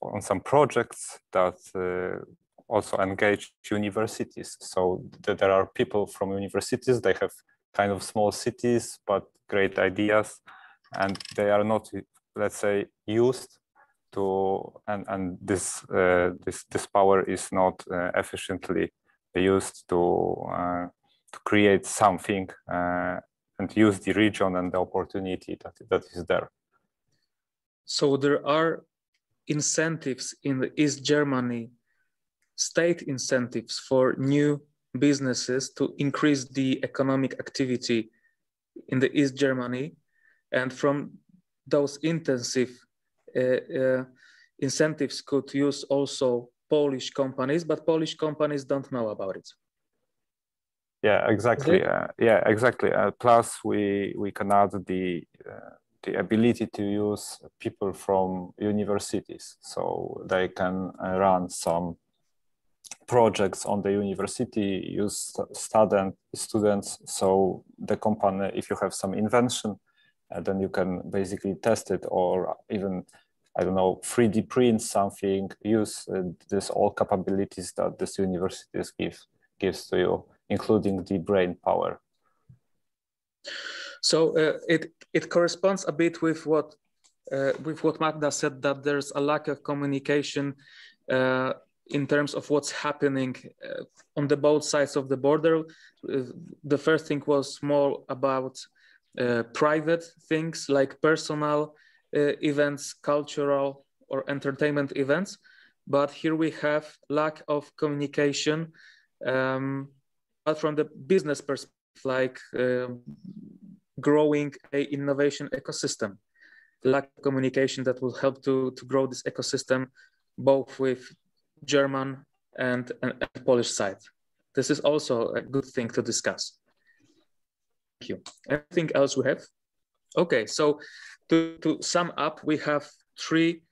on some projects that uh, also engage universities. So th there are people from universities, they have kind of small cities, but great ideas, and they are not, let's say, used to, and, and this, uh, this, this power is not uh, efficiently used to, uh, to create something and use the region and the opportunity that, that is there. So there are incentives in the East Germany state incentives for new businesses to increase the economic activity in the East Germany. And from those intensive incentives could use also Polish companies, but Polish companies don't know about it. Yeah, exactly. Uh, yeah, exactly. Uh, plus, we we can add the uh, the ability to use people from universities, so they can uh, run some projects on the university use student students so the company if you have some invention uh, then you can basically test it or even i don't know 3d print something use uh, this all capabilities that this universities give gives to you including the brain power so uh, it it corresponds a bit with what uh, with what magda said that there's a lack of communication uh, in terms of what's happening uh, on the both sides of the border. Uh, the first thing was more about uh, private things like personal events, cultural or entertainment events. But here we have lack of communication, um, but from the business perspective, like um, growing a innovation ecosystem, lack of communication that will help to, to grow this ecosystem both with German and, and, and Polish side. This is also a good thing to discuss. Thank you. Anything else we have? Okay, so to, to sum up, we have three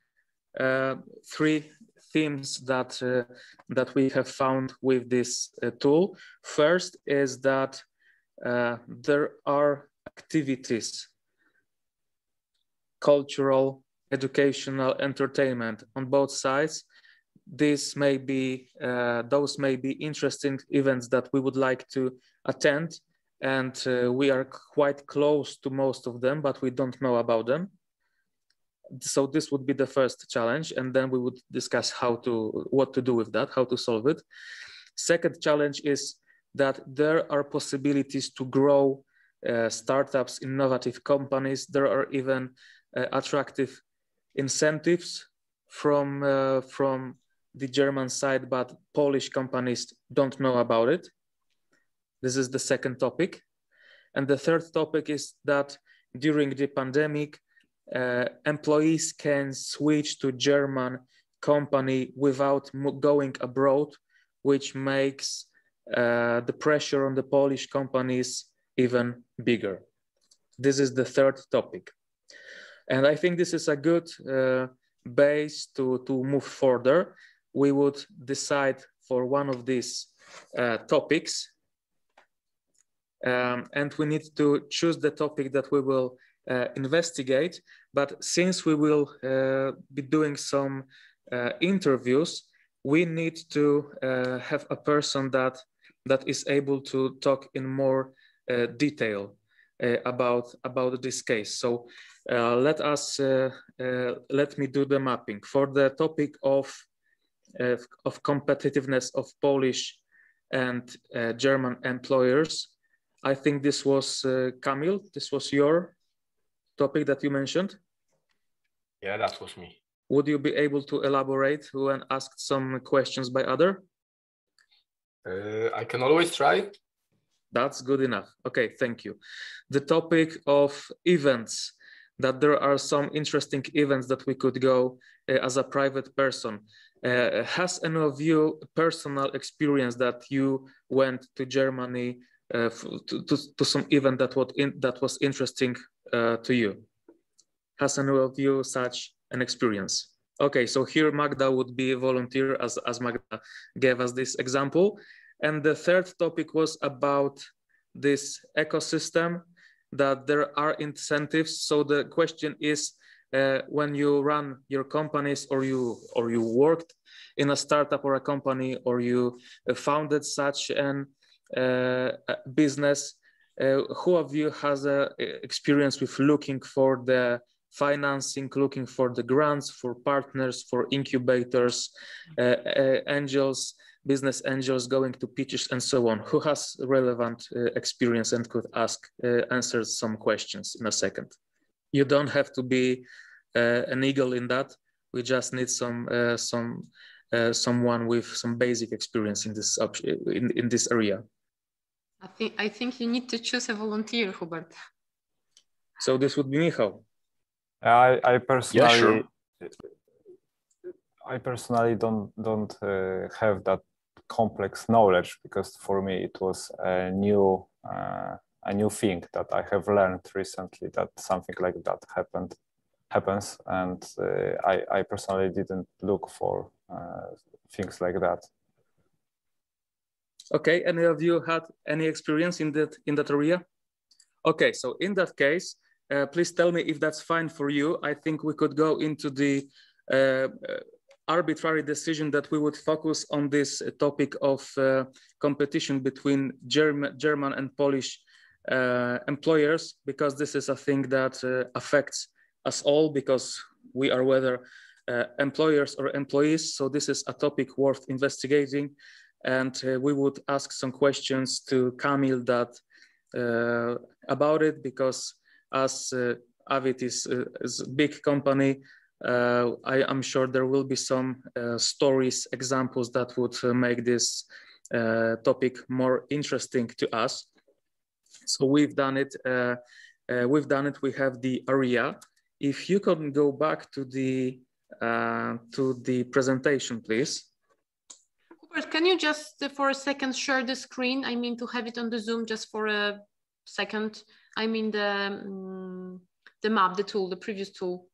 uh, three themes that uh, that we have found with this uh, tool. First is that uh, there are activities, cultural, educational, entertainment on both sides. This may be uh, those may be interesting events that we would like to attend, and uh, we are quite close to most of them, but we don't know about them. So this would be the first challenge and then we would discuss how to what to do with that how to solve it. Second challenge is that there are possibilities to grow uh, startups innovative companies. There are even uh, attractive incentives from uh, from the german side but polish companies don't know about it this is the second topic and the third topic is that during the pandemic uh, employees can switch to German company without going abroad, which makes uh, the pressure on the Polish companies even bigger. This is the third topic. And I think this is a good uh, base to, to move further. We would decide for one of these uh, topics. Um, and we need to choose the topic that we will uh, investigate. But since we will uh, be doing some uh, interviews, we need to have a person that that is able to talk in more detail about about this case. So let us let me do the mapping for the topic of of competitiveness of Polish and uh, German employers. I think this was uh, Kamil. This was your topic that you mentioned? Yeah, that was me. Would you be able to elaborate when asked some questions by other? Uh, I can always try. That's good enough. Okay, thank you. The topic of events, that there are some interesting events that we could go uh, as a private person. Uh, has any of you personal experience that you went to Germany to, to, to, some event that, what in, that was interesting uh, to you? Has any of you such an experience? Okay, so here Magda would be a volunteer as, as Magda gave us this example. And the third topic was about this ecosystem that there are incentives. So the question is, uh, when you run your companies or you or you worked in a startup or a company or you founded such an uh, business, uh, who of you has experience with looking for the financing, looking for the grants, for partners, for incubators, uh, uh, angels, business angels going to pitches and so on. Who has relevant uh, experience and could ask, uh, answer some questions in a second. You don't have to be uh, an eagle in that. We just need some some someone with some basic experience in this in, in this area. I think I think you need to choose a volunteer, Hubert. So this would be Michał. I I personally yeah, sure. I personally don't don't uh, have that complex knowledge because for me it was a new uh, a new thing that I have learned recently that something like that happened happens and uh, I I personally didn't look for uh, things like that. Okay, any of you had any experience in that in that area? Okay, so in that case, uh, please tell me if that's fine for you. I think we could go into the uh, arbitrary decision that we would focus on this topic of uh, competition between German, German and Polish uh, employers, because this is a thing that uh, affects us all because we are whether uh, employers or employees. So this is a topic worth investigating and uh, we would ask some questions to Kamil that uh, about it because as uh, Avit is, uh, is, a big company, uh, I am sure there will be some uh, stories, examples that would make this topic more interesting to us. So we've done it. we've done it. We have the area. If you can go back to the to the presentation, please. Can you just uh, for a second share the screen? I mean to have it on the Zoom just for a second. I mean the, um, the map, the tool, the previous tool.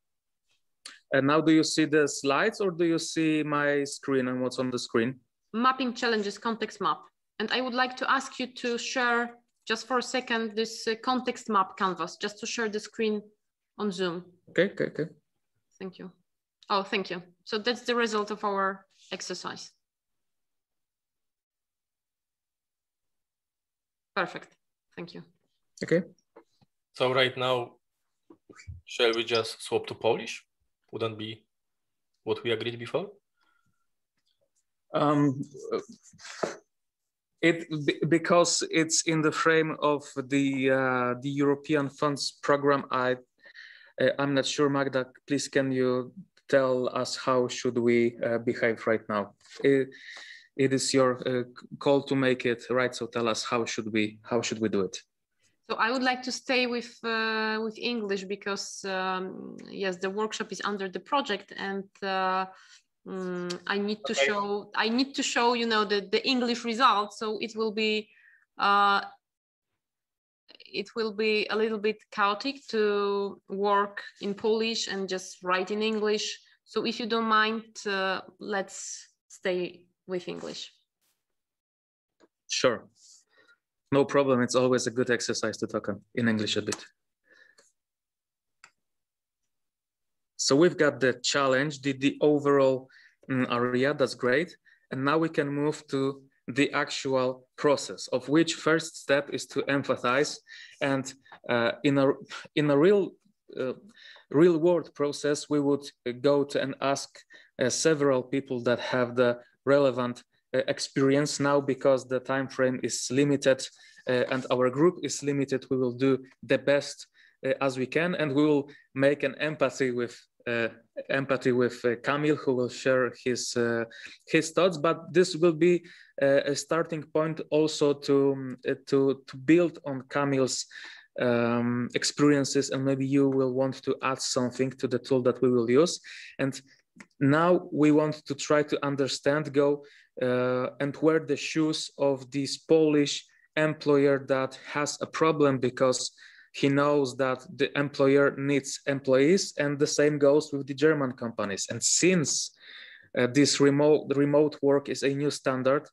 And now do you see the slides or do you see my screen and what's on the screen? Mapping challenges context map. And I would like to ask you to share just for a second this uh, context map canvas, just to share the screen on Zoom. Okay, okay, okay. Thank you. Oh, thank you. So that's the result of our exercise. Perfect. Thank you. Okay. So right now, shall we just swap to Polish? Wouldn't be what we agreed before? Um, it because it's in the frame of the uh, the European funds program. I uh, I'm not sure, Magda. Please, can you tell us how should we uh, behave right now? It, it is your uh, call to make it right. So tell us how should we how should we do it? So I would like to stay with uh, with English because um, yes, the workshop is under the project, and uh, um, I need to okay. show I need to show you know the the English results. So it will be uh, it will be a little bit chaotic to work in Polish and just write in English. So if you don't mind, uh, let's stay with English. Sure. No problem. It's always a good exercise to talk in English a bit. So we've got the challenge, the, the overall um, area, that's great. And now we can move to the actual process of which first step is to empathize and uh, in a in a real uh, real world process we would go to and ask uh, several people that have the relevant uh, experience now because the time frame is limited uh, and our group is limited we will do the best uh, as we can and we will make an empathy with uh, empathy with uh, Kamil, who will share his uh, his thoughts. But this will be a starting point also to to to build on Kamil's um, experiences, and maybe you will want to add something to the tool that we will use. And now we want to try to understand, go uh, and wear the shoes of this Polish employer that has a problem because he knows that the employer needs employees and the same goes with the German companies. And since uh, this remote, remote work is a new standard,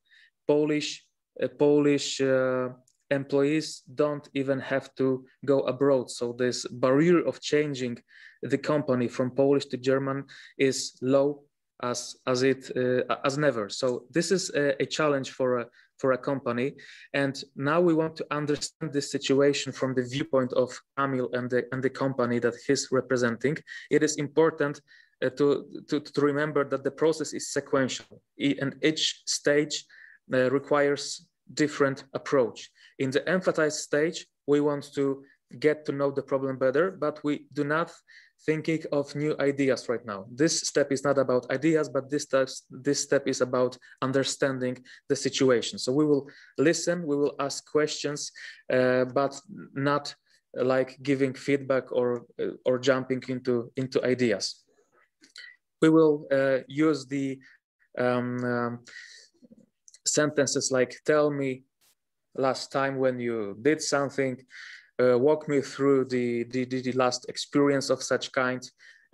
Polish, uh, Polish uh, employees don't even have to go abroad. So this barrier of changing the company from Polish to German is low as as it uh, as never. So this is a, a challenge for a for a company, and now we want to understand this situation from the viewpoint of Kamil and the and the company that he's representing. It is important uh, to, to to remember that the process is sequential, and each stage uh, requires different approach. In the empathize stage, we want to get to know the problem better, but we do not thinking of new ideas right now. This step is not about ideas, but this step, this step is about understanding the situation. So we will listen, we will ask questions, uh, but not like giving feedback or, uh, or jumping into, into ideas. We will uh, use the um, um, sentences like, tell me last time when you did something, uh, walk me through the, the, the, last experience of such kind.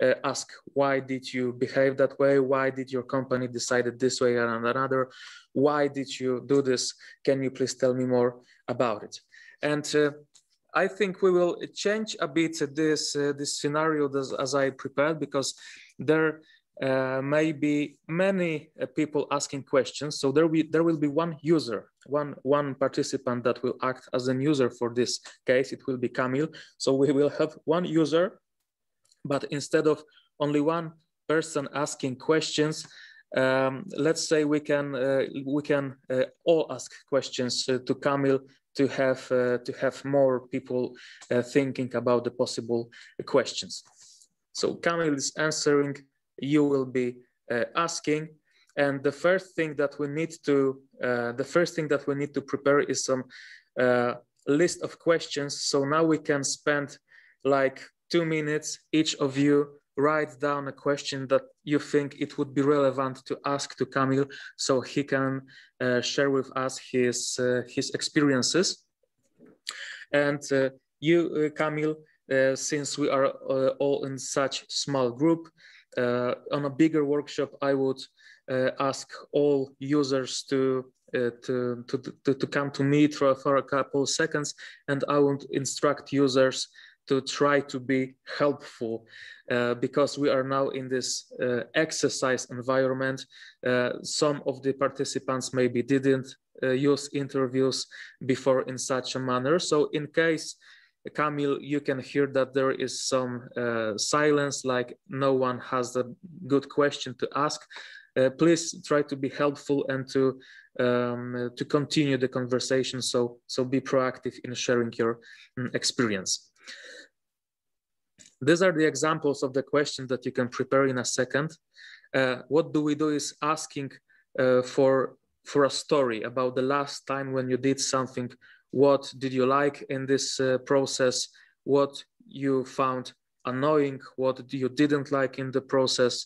Uh, ask why did you behave that way? Why did your company decided this way and another? Why did you do this? Can you please tell me more about it? And uh, I think we will change a bit this uh, this scenario as, as I prepared because there uh, maybe many uh, people asking questions. So there, will there will be one user, one, one participant that will act as an user for this case. It will be Kamil. So we will have one user, but instead of only one person asking questions, um, let's say we can uh, we can uh, all ask questions uh, to Kamil to have to have more people thinking about the possible questions. So Kamil is answering you will be uh, asking. And the first thing that we need to, uh, the first thing that we need to prepare is some uh, list of questions. So now we can spend like two minutes, each of you write down a question that you think it would be relevant to ask to Kamil so he can uh, share with us his, uh, his experiences. And uh, you, Kamil, since we are all in such small group, on a bigger workshop, I would ask all users to uh, to, to, to, come to me for, for a couple of seconds and I would instruct users to try to be helpful uh, because we are now in this uh, exercise environment. Uh, some of the participants maybe didn't uh, use interviews before in such a manner. So in case Kamil, you can hear that there is some uh, silence, like no one has a good question to ask. Uh, please try to be helpful and to um, to continue the conversation. So so be proactive in sharing your um, experience. These are the examples of the questions that you can prepare in a second. Uh, what do we do is asking uh, for, for a story about the last time when you did something. What did you like in this uh, process? What you found annoying? What you didn't like in the process?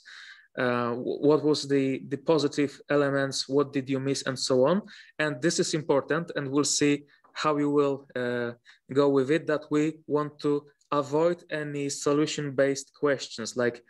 Uh, what was the, the positive elements? What did you miss? And so on. And this is important. And we'll see how you will uh, go with it that we want to avoid any solution-based questions like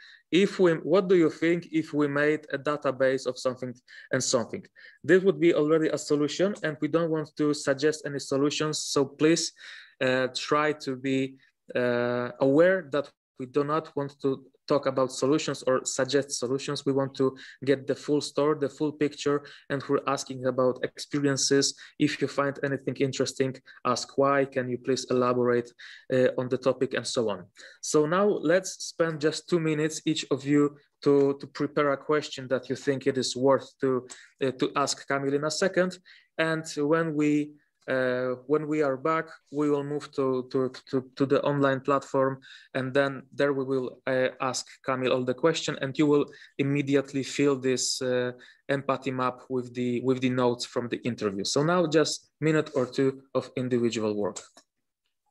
if we what do you think if we made a database of something and something? This would be already a solution and we don't want to suggest any solutions. So please uh, try to be uh, aware that we do not want to talk about solutions or suggest solutions. We want to get the full story, the full picture, and we're asking about experiences. If you find anything interesting, ask why. Can you please elaborate uh, on the topic and so on. So now let's spend just two minutes, each of you, to, to prepare a question that you think it is worth to, uh, to ask Kamil in a second. And when we uh, when we are back, we will move to, to, to, to, the online platform and then there we will uh, ask Kamil all the question and you will immediately fill this uh, empathy map with the, with the notes from the interview. So now just minute or two of individual work.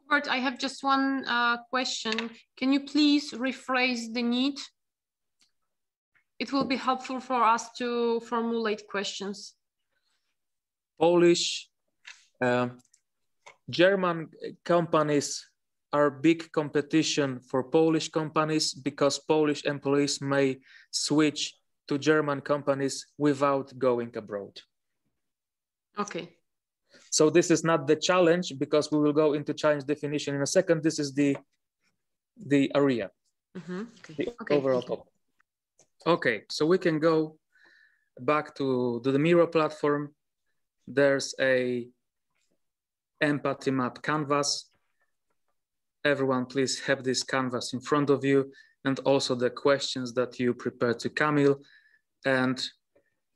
Robert, I have just one uh, question. Can you please rephrase the need? It will be helpful for us to formulate questions. Polish um, German companies are big competition for Polish companies because Polish employees may switch to German companies without going abroad. Okay. So this is not the challenge because we will go into challenge definition in a second. This is the the area, mm -hmm. okay. the okay. overall topic. Okay, so we can go back to, to the Miro platform. There's a empathy map canvas. Everyone, please have this canvas in front of you and also the questions that you prepared to Kamil. And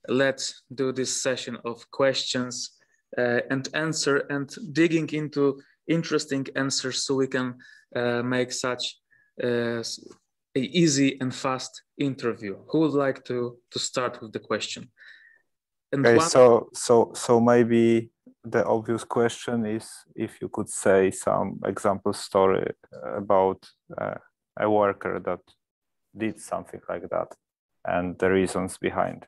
let's do this session of questions uh, and answer and digging into interesting answers so we can uh, make such uh, a easy and fast interview. Who would like to, to start with the question? And okay, one... so so so maybe the obvious question is if you could say some example story about uh, a worker that did something like that and the reasons behind.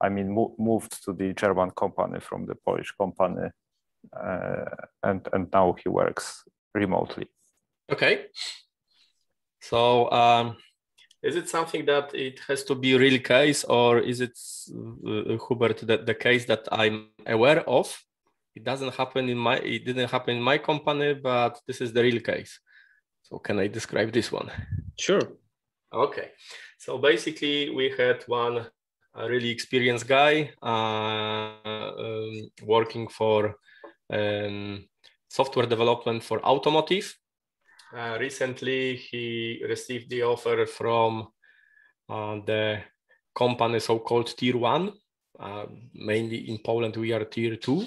I mean, mo moved to the German company from the Polish company, uh, and and now he works remotely. Okay. So um, is it something that it has to be real case or is it uh, hubert the, the case that i'm aware of? It doesn't happen in my it didn't happen in my company but this is the real case. So can i describe this one? Sure. Okay. So basically we had one really experienced guy uh, um, working for um, software development for automotive uh, recently, he received the offer from uh, the company so-called Tier 1. Uh, mainly in Poland, we are Tier 2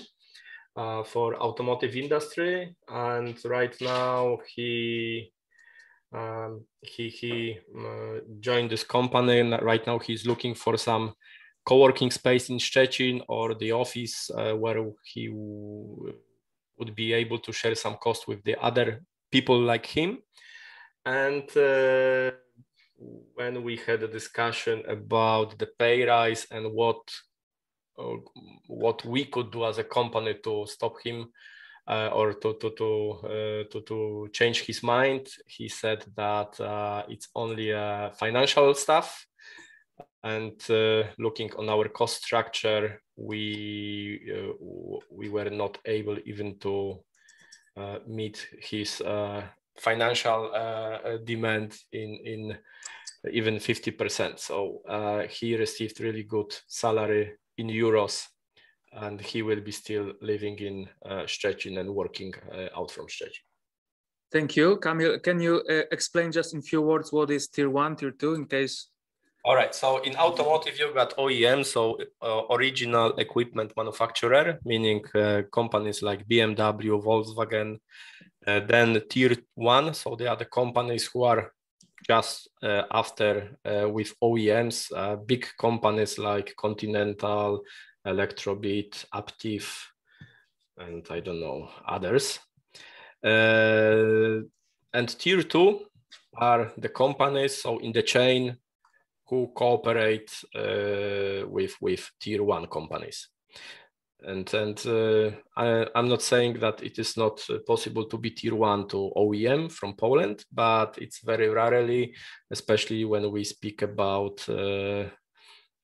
uh, for automotive industry. And right now, he um, he, he uh, joined this company. And right now, he's looking for some co-working space in Szczecin or the office where he would be able to share some cost with the other people like him. And uh, when we had a discussion about the pay rise and what uh, what we could do as a company to stop him uh, or to to to, uh, to to change his mind. He said that uh, it's only financial stuff. And looking on our cost structure, we we were not able even to meet his financial demand in in even 50%. So he received really good salary in euros and he will be still living in uh, and working uh, out from Szczecin. Thank you. Kamil, can you uh, explain just in few words what is tier one, tier two in case? All right. So in automotive, you've got OEM, so uh, original equipment manufacturer, meaning uh, companies like BMW, Volkswagen. Uh, then tier one, so they are the companies who are just uh, after uh, with OEMs, uh, big companies like Continental, Elektrobit, Aptiv, and I don't know others. And tier two are the companies, so in the chain, who cooperate uh, with with tier one companies. And and uh, I, am not saying that it is not possible to be tier one to OEM from Poland, but it's very rarely, especially when we speak about uh,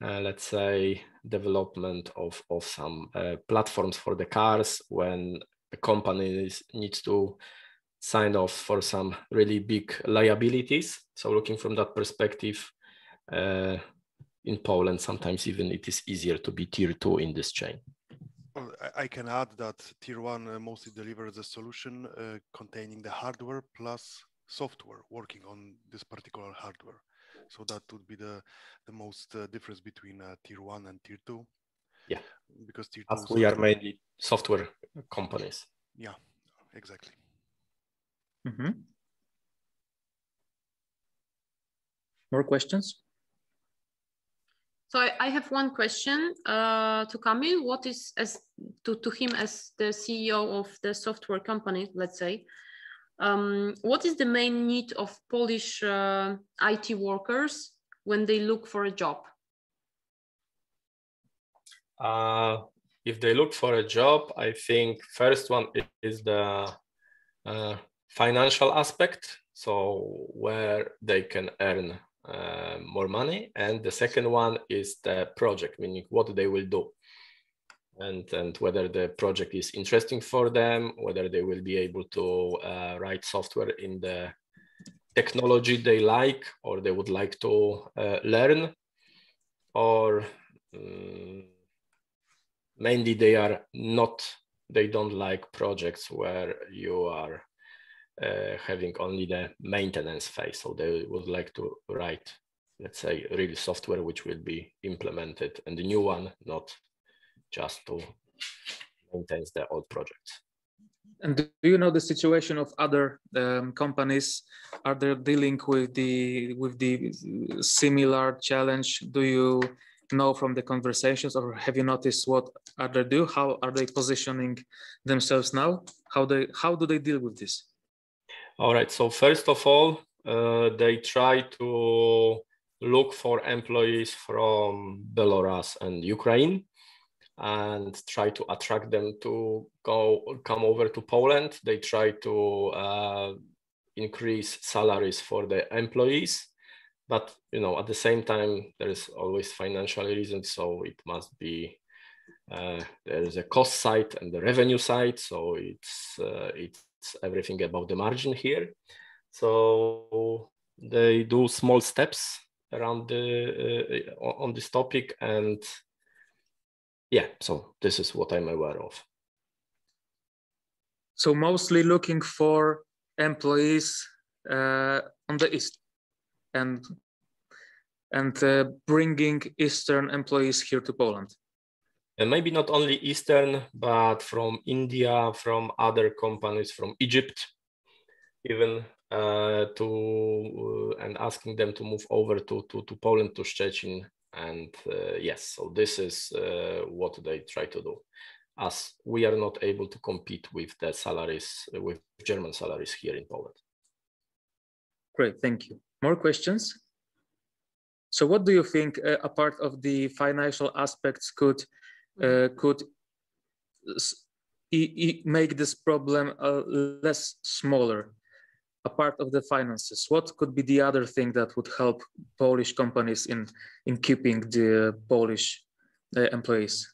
uh, let's say, development of, of some uh, platforms for the cars when a company needs to sign off for some really big liabilities. So looking from that perspective, uh, in Poland, sometimes even it is easier to be tier two in this chain. Well, I can add that tier one uh, mostly delivers a solution uh, containing the hardware plus software working on this particular hardware. So that would be the the most uh, difference between uh, tier one and tier two. Yeah, because tier As two. we are mainly software companies. Yeah, exactly. Mm -hmm. More questions? So I, I have one question uh, to Kamil. What is as to, to him as the CEO of the software company, let's say, um, what is the main need of Polish uh, IT workers when they look for a job? Uh, if they look for a job, I think first one is the uh, financial aspect, so where they can earn uh, more money, and the second one is the project, meaning what they will do. And, and whether the project is interesting for them, whether they will be able to uh, write software in the technology they like or they would like to uh, learn, or um, mainly they are not, they don't like projects where you are having only the maintenance phase. So they would like to write, let's say, real software which will be implemented and the new one, not just to maintain the old projects. And do you know the situation of other um, companies? Are they dealing with the with the similar challenge? Do you know from the conversations, or have you noticed what other do? How are they positioning themselves now? How they how do they deal with this? All right. So first of all, uh, they try to look for employees from Belarus and Ukraine and try to attract them to go come over to Poland. They try to uh, increase salaries for the employees, but you know at the same time there is always financial reasons, so it must be uh, there is a cost side and the revenue side, so it's uh, it's everything about the margin here. So they do small steps around the uh, on this topic and yeah, so this is what I'm aware of. So mostly looking for employees uh, on the east and and uh, bringing Eastern employees here to Poland. And maybe not only Eastern, but from India, from other companies, from Egypt, even uh, to uh, and asking them to move over to to, to Poland to Szczecin and uh, yes, so this is uh, what they try to do as we are not able to compete with the salaries, with German salaries here in Poland. Great, thank you. More questions? So what do you think uh, a part of the financial aspects could could make this problem uh, less smaller apart of the finances. What could be the other thing that would help polish companies in in keeping the polish uh, employees?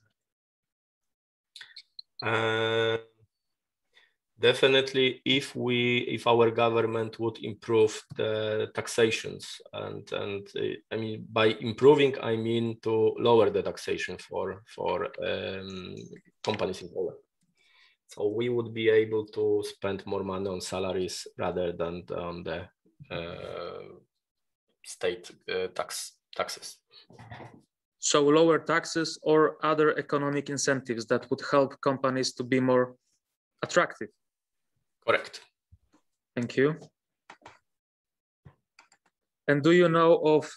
Uh, definitely if we if our government would improve the taxations and and uh, i mean by improving i mean to lower the taxation for for um, companies in poland. So we would be able to spend more money on salaries rather than on the uh, state uh, tax taxes. So lower taxes or other economic incentives that would help companies to be more attractive Correct. Thank you. And do you know of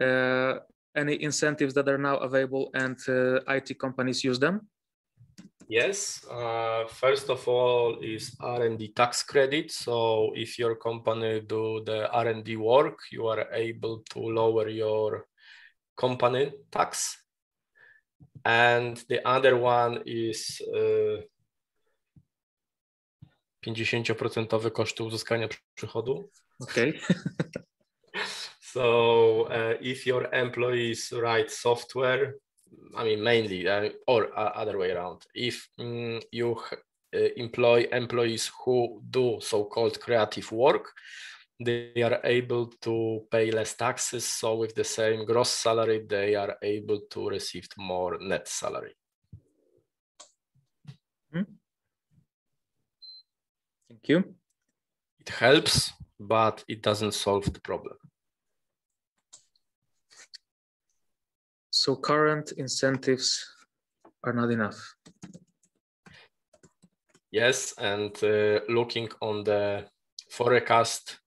uh, any incentives that are now available and uh, IT companies use them? Yes. Uh, first of all is R&D tax credit. So if your company do the R&D work, you are able to lower your company tax. And the other one is uh, 50% koszty uzyskania przychodu. Okay. so uh, if your employees write software, I mean mainly uh, or uh, other way around, if um, you uh, employ employees who do so-called creative work, they are able to pay less taxes. So with the same gross salary, they are able to receive more net salary. Thank you. It helps, but it doesn't solve the problem. So current incentives are not enough. Yes, and uh, looking on the forecast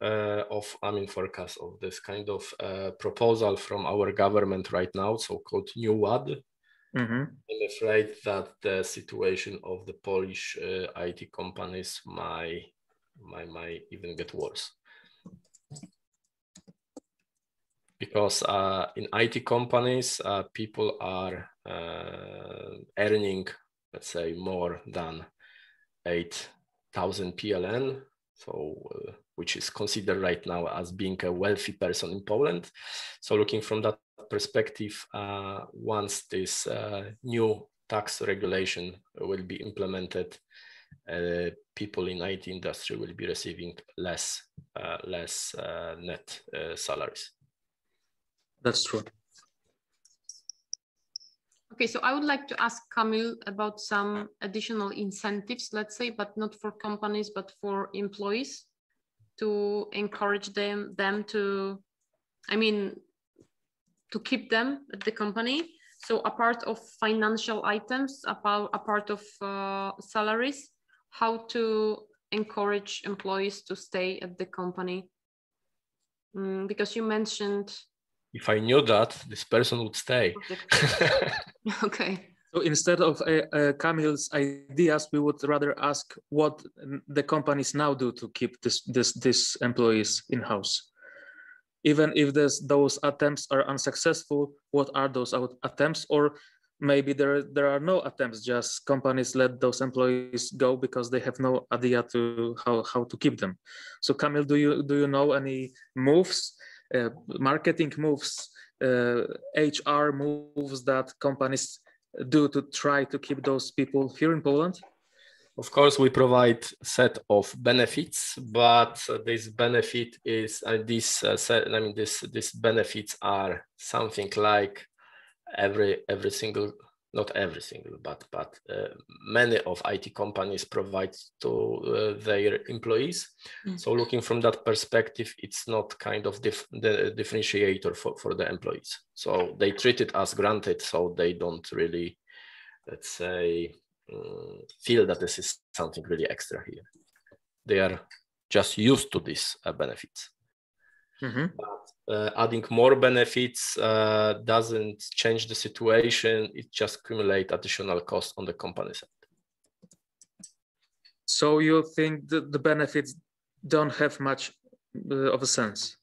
uh, of, I mean, forecast of this kind of uh, proposal from our government right now, so-called new Ład, Mm-hmm. I'm afraid that the situation of the Polish uh, IT companies might, might, might even get worse. Because uh, in IT companies, uh, people are uh, earning, let's say, more than 8,000 PLN, so uh, which is considered right now as being a wealthy person in Poland. So looking from that perspective, uh, once this uh, new tax regulation will be implemented, uh, people in IT industry will be receiving less uh, less uh, net uh, salaries. That's true. Okay, so I would like to ask Kamil about some additional incentives, let's say, but not for companies, but for employees to encourage them them to, I mean, to keep them at the company. So a part of financial items, a part, a part of uh, salaries, how to encourage employees to stay at the company. Mm, because you mentioned. If I knew that, this person would stay. okay. So instead of uh, uh, Kamil's ideas, we would rather ask what the companies now do to keep this this this employees in house even if those attempts are unsuccessful, what are those attempts? Or maybe there, there are no attempts, just companies let those employees go because they have no idea to how, how to keep them. So Kamil, do you, do you know any moves, uh, marketing moves, uh, HR moves that companies do to try to keep those people here in Poland? Of course, we provide set of benefits, but this benefit is uh, this uh, set, I mean this this benefits are something like every every single not every single but but uh, many of IT companies provide to uh, their employees. Mm. So looking from that perspective, it's not kind of dif the differentiator for for the employees. So they treat it as granted, so they don't really let's say um, feel that this is something really extra here. They are just used to these uh, benefits. Mm-hmm. But, uh, adding more benefits uh, doesn't change the situation. It just accumulate additional cost on the company side. So you think that the benefits don't have much uh, of a sense?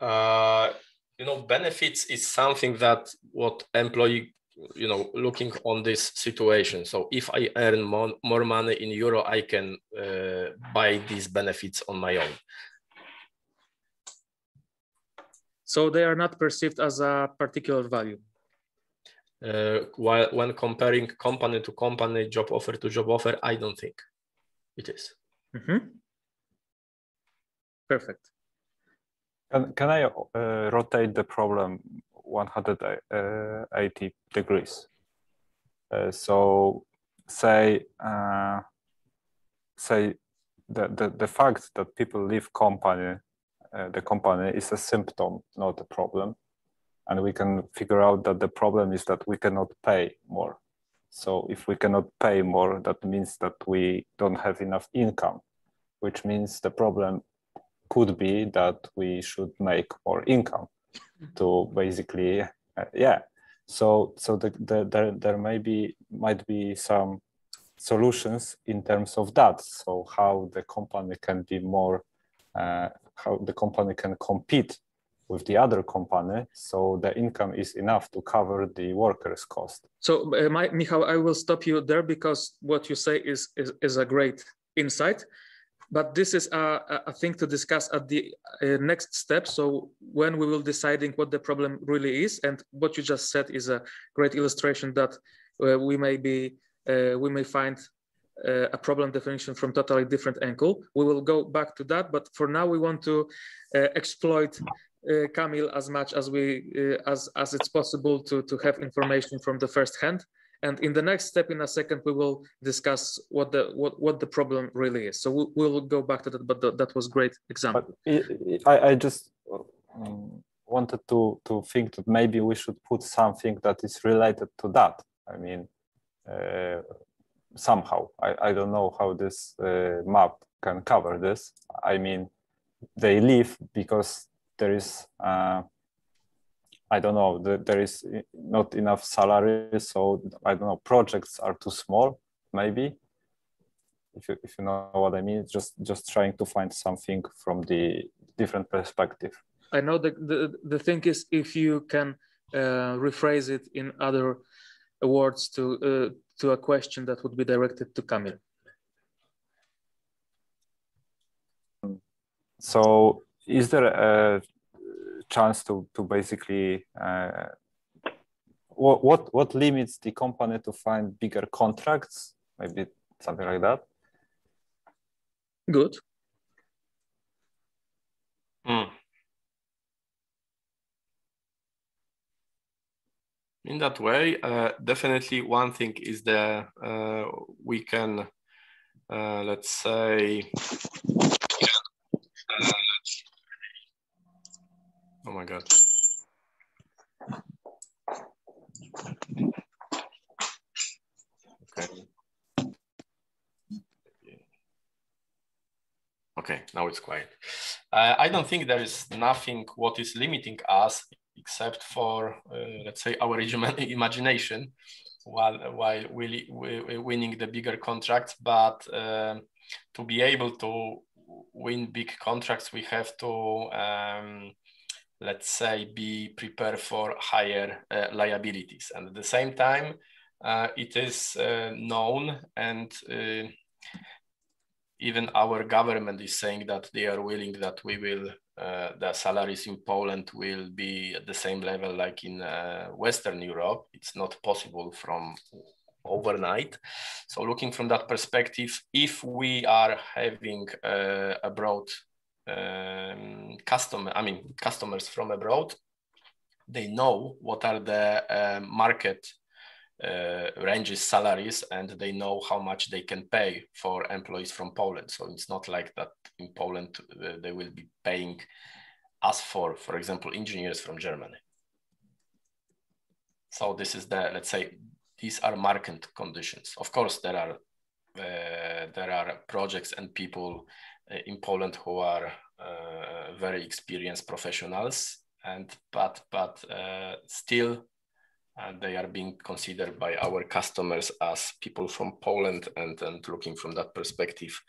Uh, you know, benefits is something that what employee you know, looking on this situation. So if I earn more, more money in euro, I can uh, buy these benefits on my own. So they are not perceived as a particular value. Uh, while when comparing company to company, job offer to job offer, I don't think it is. Mm -hmm. Perfect. Can, can I uh, rotate the problem 180 uh, degrees? Uh, so say uh, say the, the, the fact that people leave company, uh, the company is a symptom, not a problem. And we can figure out that the problem is that we cannot pay more. So if we cannot pay more, that means that we don't have enough income, which means the problem could be that we should make more income to basically uh, yeah. So so the, the, there, there may be might be some solutions in terms of that. So how the company can be more uh, how the company can compete with the other company so the income is enough to cover the workers cost. So uh, my, Michał, i will stop you there because what you say is is, is a great insight but this is a, a thing to discuss at the uh, next step. So when we will deciding what the problem really is, and what you just said is a great illustration that uh, we may be uh, we may find uh, a problem definition from totally different angle. We will go back to that, but for now we want to uh, exploit uh, Kamil as much as we as as it's possible to to have information from the first hand and in the next step, in a second, we will discuss what the what, what the problem really is. So we, will go back to that, but the, that was great example. I, I just um, wanted to, to think that maybe we should put something that is related to that. I mean, uh, somehow, I, I don't know how this uh, map can cover this. I mean, they leave because there is uh, I don't know, the, there is not enough salary, so I don't know, projects are too small, maybe. If you, if you know what I mean, just just trying to find something from the different perspective. I know the the, the thing is if you can uh, rephrase it in other words to uh, to a question that would be directed to Kamil. So is there a chance to to basically uh, what what what limits the company to find bigger contracts? Maybe something like that. Good. Hmm. In that way, uh, definitely one thing is that uh, we can, uh, let's say, Oh my God. Okay. Okay, now it's quiet. Uh, I don't think there is nothing what is limiting us except for, uh, let's say, our imagination while, while we, winning the bigger contracts. But uh, to be able to win big contracts, we have to um, let's say, be prepared for higher uh, liabilities. And at the same time, uh, it is uh, known and uh, even our government is saying that they are willing that we will, uh, the salaries in Poland will be at the same level like in uh, Western Europe. It's not possible from overnight. So looking from that perspective, if we are having abroad um, customer, I mean, customers from abroad, they know what are the uh, market uh, ranges salaries and they know how much they can pay for employees from Poland. So it's not like that in Poland uh, they will be paying us for, for example, engineers from Germany. So this is the, let's say, these are market conditions. Of course, there are uh, there are projects and people in Poland who are uh, very experienced professionals, and but but uh, still they are being considered by our customers as people from Poland, and and looking from that perspective,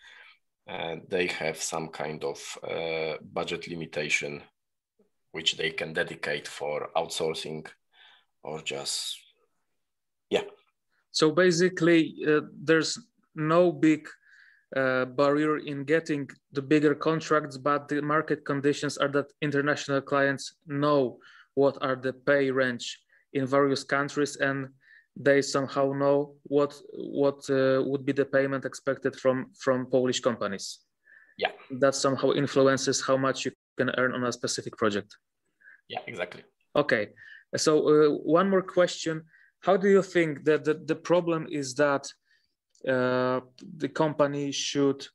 they have some kind of budget limitation which they can dedicate for outsourcing or just Yeah. So basically, uh, there's no big uh, barrier in getting the bigger contracts, but the market conditions are that international clients know what are the pay range in various countries and they somehow know what what uh, would be the payment expected from from Polish companies. Yeah, that somehow influences how much you can earn on a specific project. Yeah, exactly. Okay, so uh, one more question: How do you think that the, the problem is that the company should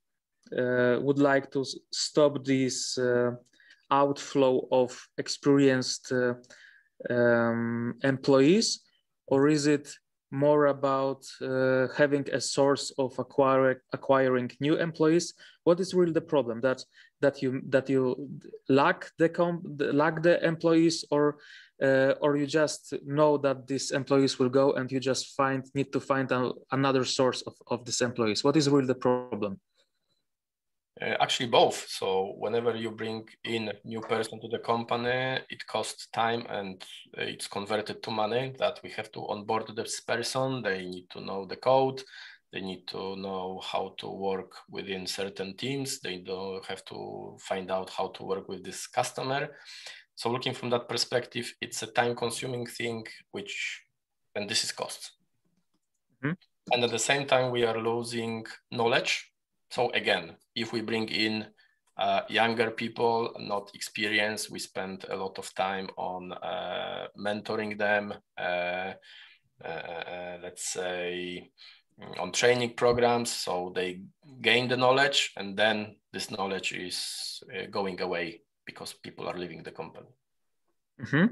uh, would like to stop this uh, outflow of experienced uh, um, employees, or is it more about uh, having a source of acquire, acquiring new employees? What is really the problem that that you that you lack the com lack the employees, or uh, or you just know that these employees will go and you just find need to find a, another source of, of these employees? What is really the problem? Uh, actually both. So whenever you bring in a new person to the company it costs time and it's converted to money that we have to onboard this person. They need to know the code. They need to know how to work within certain teams. They don't have to find out how to work with this customer so looking from that perspective it's a time consuming thing which and this is cost. Mm-hmm. and at the same time we are losing knowledge. So again, if we bring in uh, younger people, not experienced, we spend a lot of time on uh, mentoring them, uh, uh, uh let's say on training programs, so they gain the knowledge and then this knowledge is uh, going away because people are leaving the company. Mm -hmm.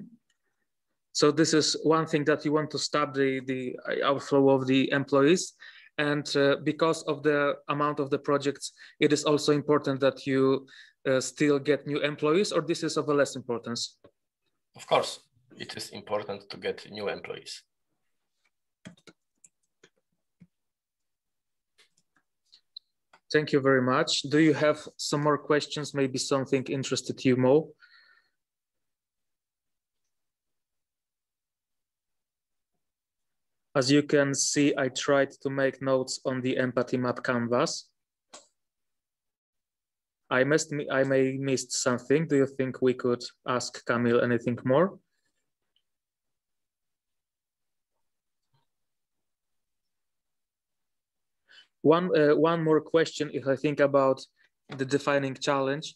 So this is one thing that you want to stop the, the outflow of the employees. And uh, because of the amount of the projects, it is also important that you uh, still get new employees, or this is of a less importance? Of course, it is important to get new employees. Thank you very much. Do you have some more questions? Maybe something interested you more? As you can see, I tried to make notes on the empathy map canvas. I missed, I may missed something. Do you think we could ask Kamil anything more? One, uh, one more question, if I think about the defining challenge,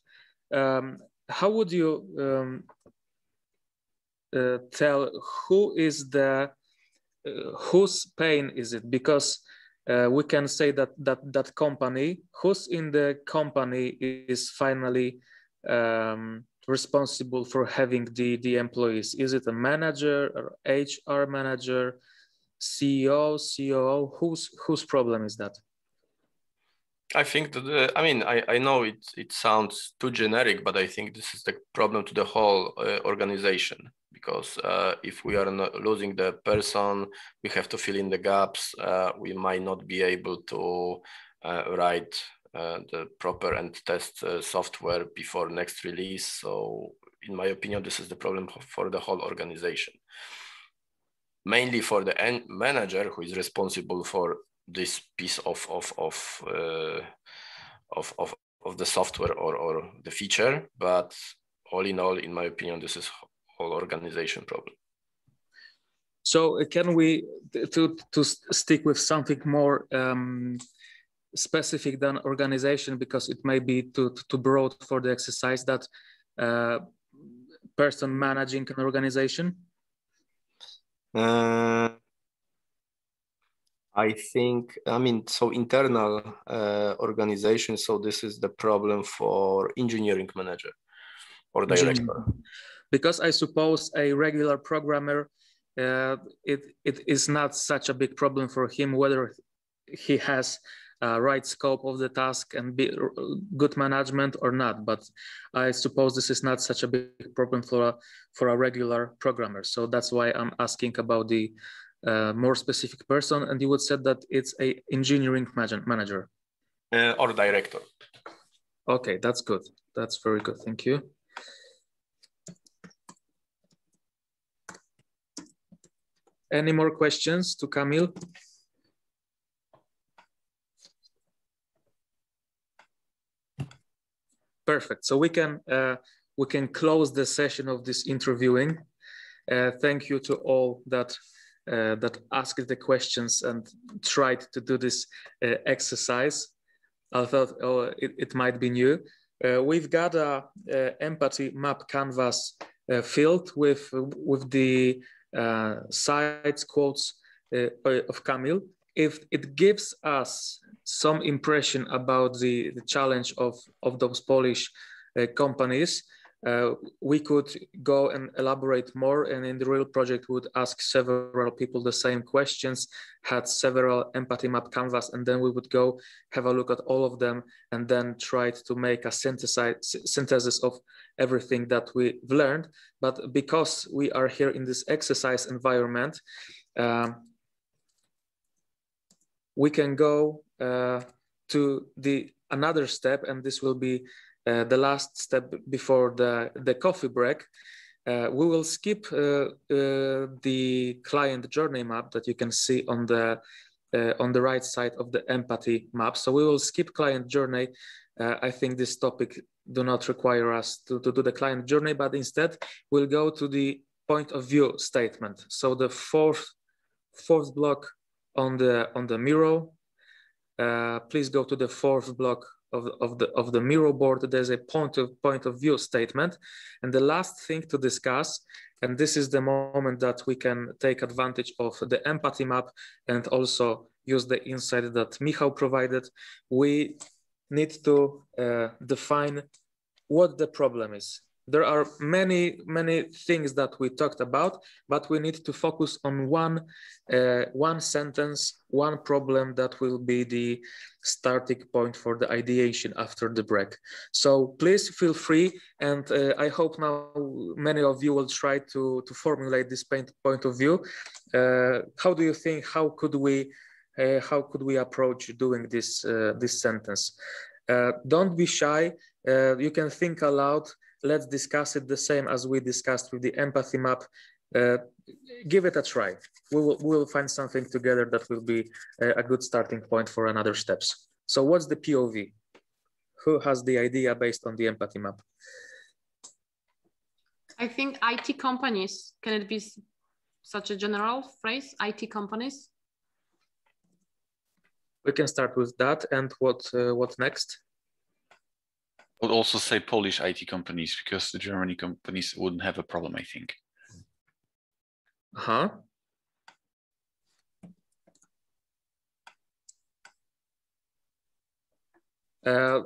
um, how would you um, uh, tell who is the uh, whose pain is it? Because uh, we can say that that that company, who's in the company, is finally um, responsible for having the the employees. Is it a manager or HR manager, CEO, COO? Whose whose problem is that? I think that uh, I mean I, I know it it sounds too generic, but I think this is the problem to the whole uh, organization because uh, if we are losing the person, we have to fill in the gaps. Uh, we might not be able to uh, write uh, the proper and test software before next release. So in my opinion, this is the problem for the whole organization. Mainly for the manager who is responsible for this piece of, of, of, uh, of, of, of the software or, or the feature, but all in all, in my opinion, this is whole organization problem. So uh, can we to to stick with something more um, specific than organization because it may be too too broad for the exercise that uh, person managing an organization? Uh, I think I mean so internal uh, organization. So this is the problem for engineering manager or director because I suppose a regular programmer, uh, it, it is not such a big problem for him whether he has uh, right scope of the task and be, good management or not. But I suppose this is not such a big problem for a, for a regular programmer. So that's why I'm asking about the uh, more specific person. And you would say that it's a engineering manager. Uh, or director. Okay, that's good. That's very good. Thank you. Any more questions to Kamil? Perfect. So we can uh, we can close the session of this interviewing. Uh, thank you to all that uh, that asked the questions and tried to do this uh, exercise. I thought, oh, it, it might be new. Uh, we've got a, a, empathy map canvas uh, filled with with the sites quotes of Kamil. If it gives us some impression about the, the challenge of, of those Polish uh, companies, uh, we could go and elaborate more and in the real project would ask several people the same questions had several empathy map canvas and then we would go have a look at all of them and then try to make a synthesis of everything that we've learned. But because we are here in this exercise environment um, we can go uh, to the another step, and this will be the last step before the, the coffee break. Uh, we will skip uh, uh, the client journey map that you can see on the uh, on the right side of the empathy map. So we will skip client journey. I think this topic do not require us to, to do the client journey, but instead we'll go to the point of view statement. So the fourth fourth block on the on the Miro. uh, please go to the fourth block of, of, the, of the Miro board. There's a point of, point of view statement. And the last thing to discuss, and this is the moment that we can take advantage of the empathy map and also use the insight that Michał provided. We need to uh, define what the problem is there are many many things that we talked about but we need to focus on one uh, one sentence one problem that will be the starting point for the ideation after the break. So please feel free and uh, i hope now many of you will try to to formulate this point of view. Uh, how do you think how could we uh, how could we approach doing this uh, this sentence? Uh, don't be shy. You can think aloud let's discuss it the same as we discussed with the empathy map. Uh, give it a try. We will, we will find something together that will be a, a good starting point for another steps. So what's the POV? Who has the idea based on the empathy map? I think IT companies, can it be such a general phrase, IT companies? We can start with that and what, uh, what next? I would also say Polish IT companies because the Germany companies wouldn't have a problem, I think. Uh Huh? Uh,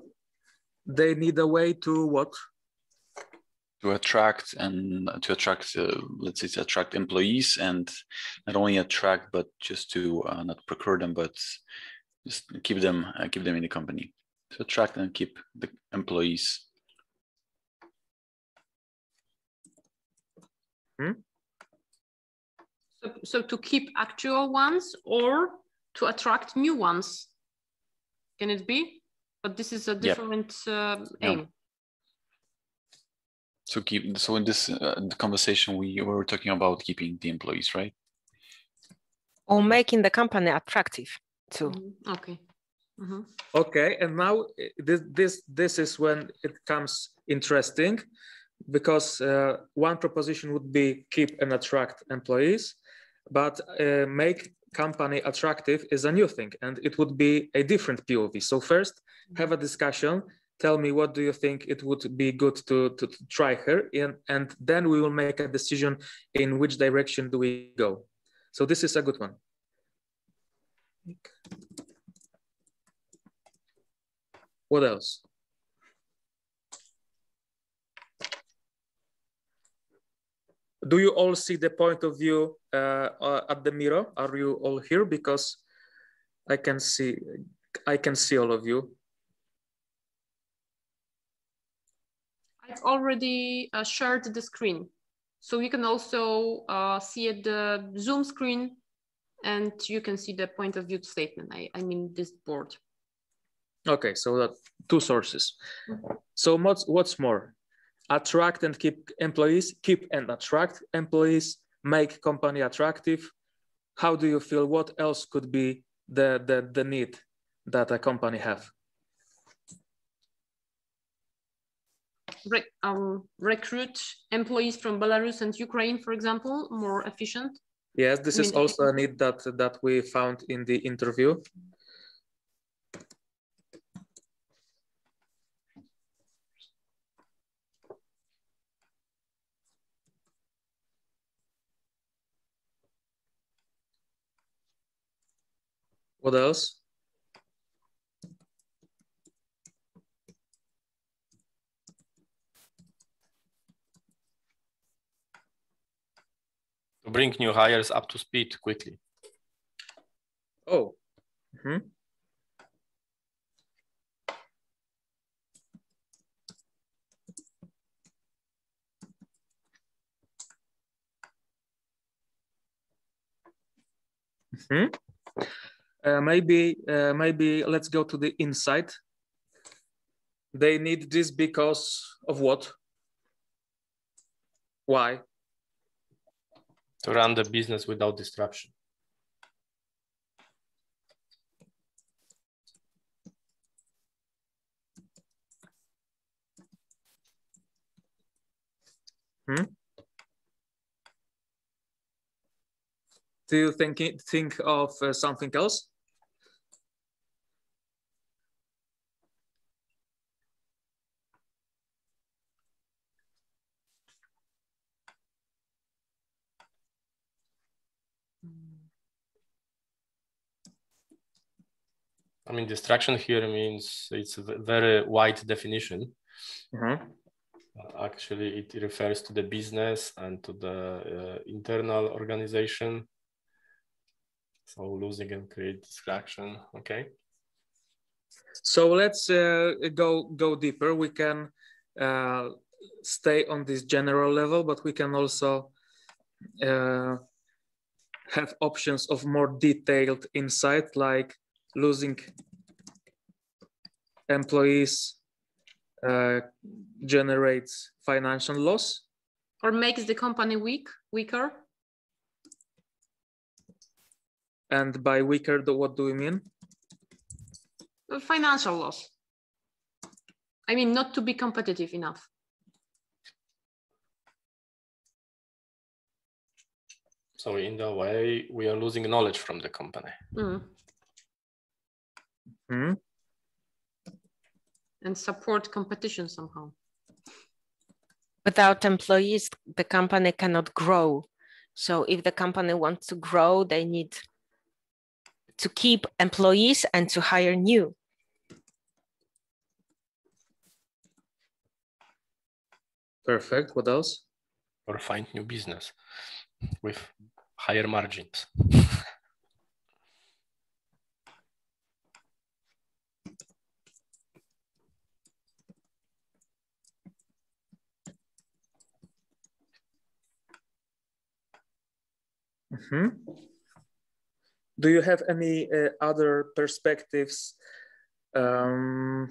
they need a way to what? To attract and to attract, uh, let's say, to attract employees and not only attract, but just to uh, not procure them, but just keep them, uh, keep them in the company to attract and keep the employees. Hmm? So, so to keep actual ones or to attract new ones? Can it be? But this is a different uh, aim. Yeah. So keep so in this uh, the conversation we were talking about keeping the employees, right? Or making the company attractive too. Mm -hmm. Okay. Mm -hmm. Okay, and now eh, this this this is when it comes interesting, because uh, one proposition would be keep and attract employees, but uh, make company attractive is a new thing, and it would be a different POV. So first, have a discussion. Tell me what do you think it would be good to, to, to try here, and, and then we will make a decision in which direction do we go. So this is a good one. What else? Do you all see the point of view uh, uh, at the Miro? Are you all here? Because I can see, I can see all of you. I've already uh, shared the screen. So you can also uh, see it the Zoom screen and you can see the point of view statement. I, I mean this board. Okay, so that two sources. So what's what's more? Attract and keep employees, keep and attract employees, make company attractive, how do you feel? What else could be the, the, the need that a company have? Re um, recruit employees from Belarus and Ukraine, for example, more efficient? Yes, this I is mean, also a need that, that we found in the interview. What else? To bring new hires up to speed quickly. Oh. Mm -hmm. Mm -hmm. Uh, maybe uh, maybe let's go to the inside. They need this because of what? Why? To run the business without disruption. Hmm? Do you think think of uh, something else? I mean, distraction here means it's a very wide definition. Mm-hmm. Actually, it refers to the business and to the uh, internal organization. So losing and create distraction. Okay. So let's uh, go go deeper. We can uh, stay on this general level, but we can also uh, have options of more detailed insight, like losing employees uh, generates financial loss. Or makes the company weak weaker? And by weaker what do we mean? Financial loss. I mean not to be competitive enough. So in the way we are losing knowledge from the company. Mm. Hmm? And support competition somehow. Without employees, the company cannot grow. So if the company wants to grow, they need to keep employees and to hire new. Perfect. What else? Or find new business with higher margins. -hmm. Do you have any uh, other perspectives? Um,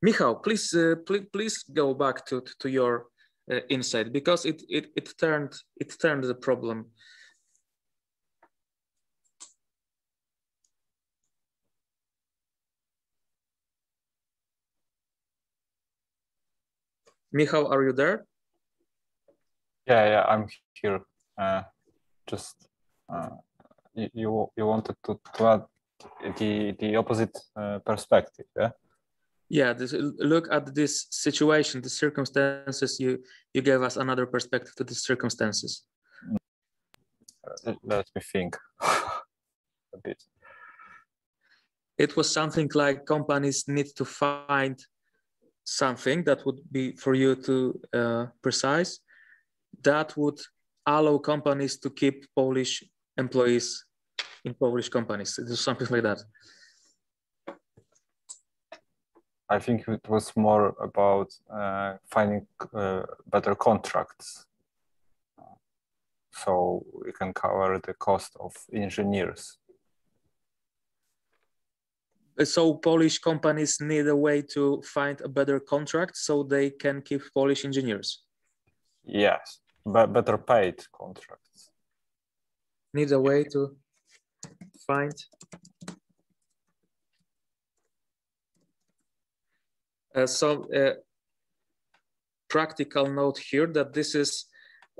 Michał, please, uh, please, please go back to, to your uh, insight because it, it, it turned it turned the problem. Michał, are you there? Yeah, yeah, I'm here. Uh, just uh, you you wanted to, to add the the opposite uh, perspective yeah? Yeah this, look at this situation the circumstances you you gave us another perspective to the circumstances. Uh, let me think a bit. It was something like companies need to find something that would be for you to uh, precise that would allow companies to keep Polish employees in Polish companies. Something like that. I think it was more about uh, finding uh, better contracts. So we can cover the cost of engineers. So Polish companies need a way to find a better contract so they can keep Polish engineers. Yes better paid contracts. need a way to find uh, some uh, practical note here that this is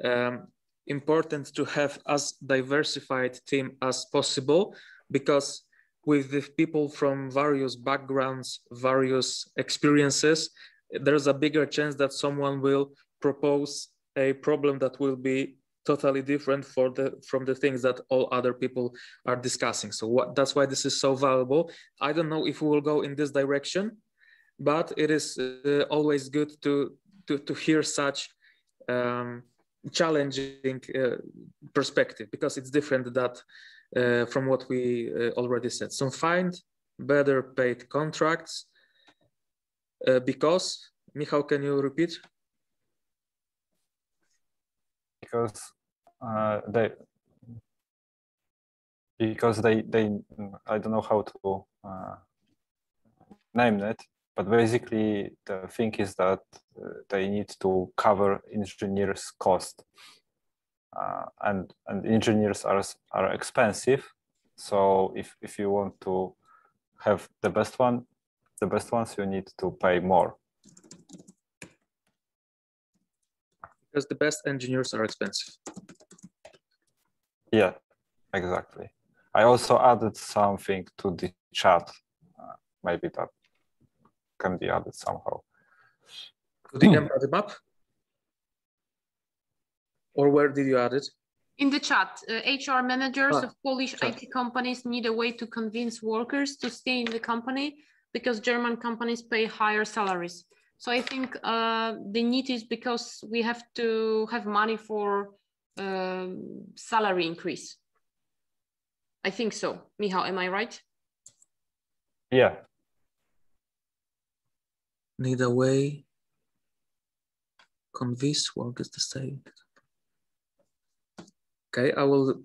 um, important to have as diversified team as possible because with the people from various backgrounds, various experiences, there's a bigger chance that someone will propose a problem that will be totally different for the from the things that all other people are discussing. So what, that's why this is so valuable. I don't know if we will go in this direction, but it is uh, always good to to, to hear such um, challenging uh, perspective because it's different that uh, from what we uh, already said. So find better paid contracts uh, because, Michał can you repeat? Because uh, they because they they I don't know how to uh, name it, but basically the thing is that uh, they need to cover engineers' cost, uh, and and engineers are are expensive. So if if you want to have the best one, the best ones, you need to pay more. Because the best engineers are expensive. Yeah, exactly. I also added something to the chat. Uh, maybe that can be added somehow. To the empathy map? Or where did you add it? In the chat, uh, HR managers Ah, of Polish chat. IT companies need a way to convince workers to stay in the company because German companies pay higher salaries. So I think uh, the need is because we have to have money for um, salary increase. I think so. Michał, am I right? Yeah, Need a way. Convince workers to stay. Okay, I will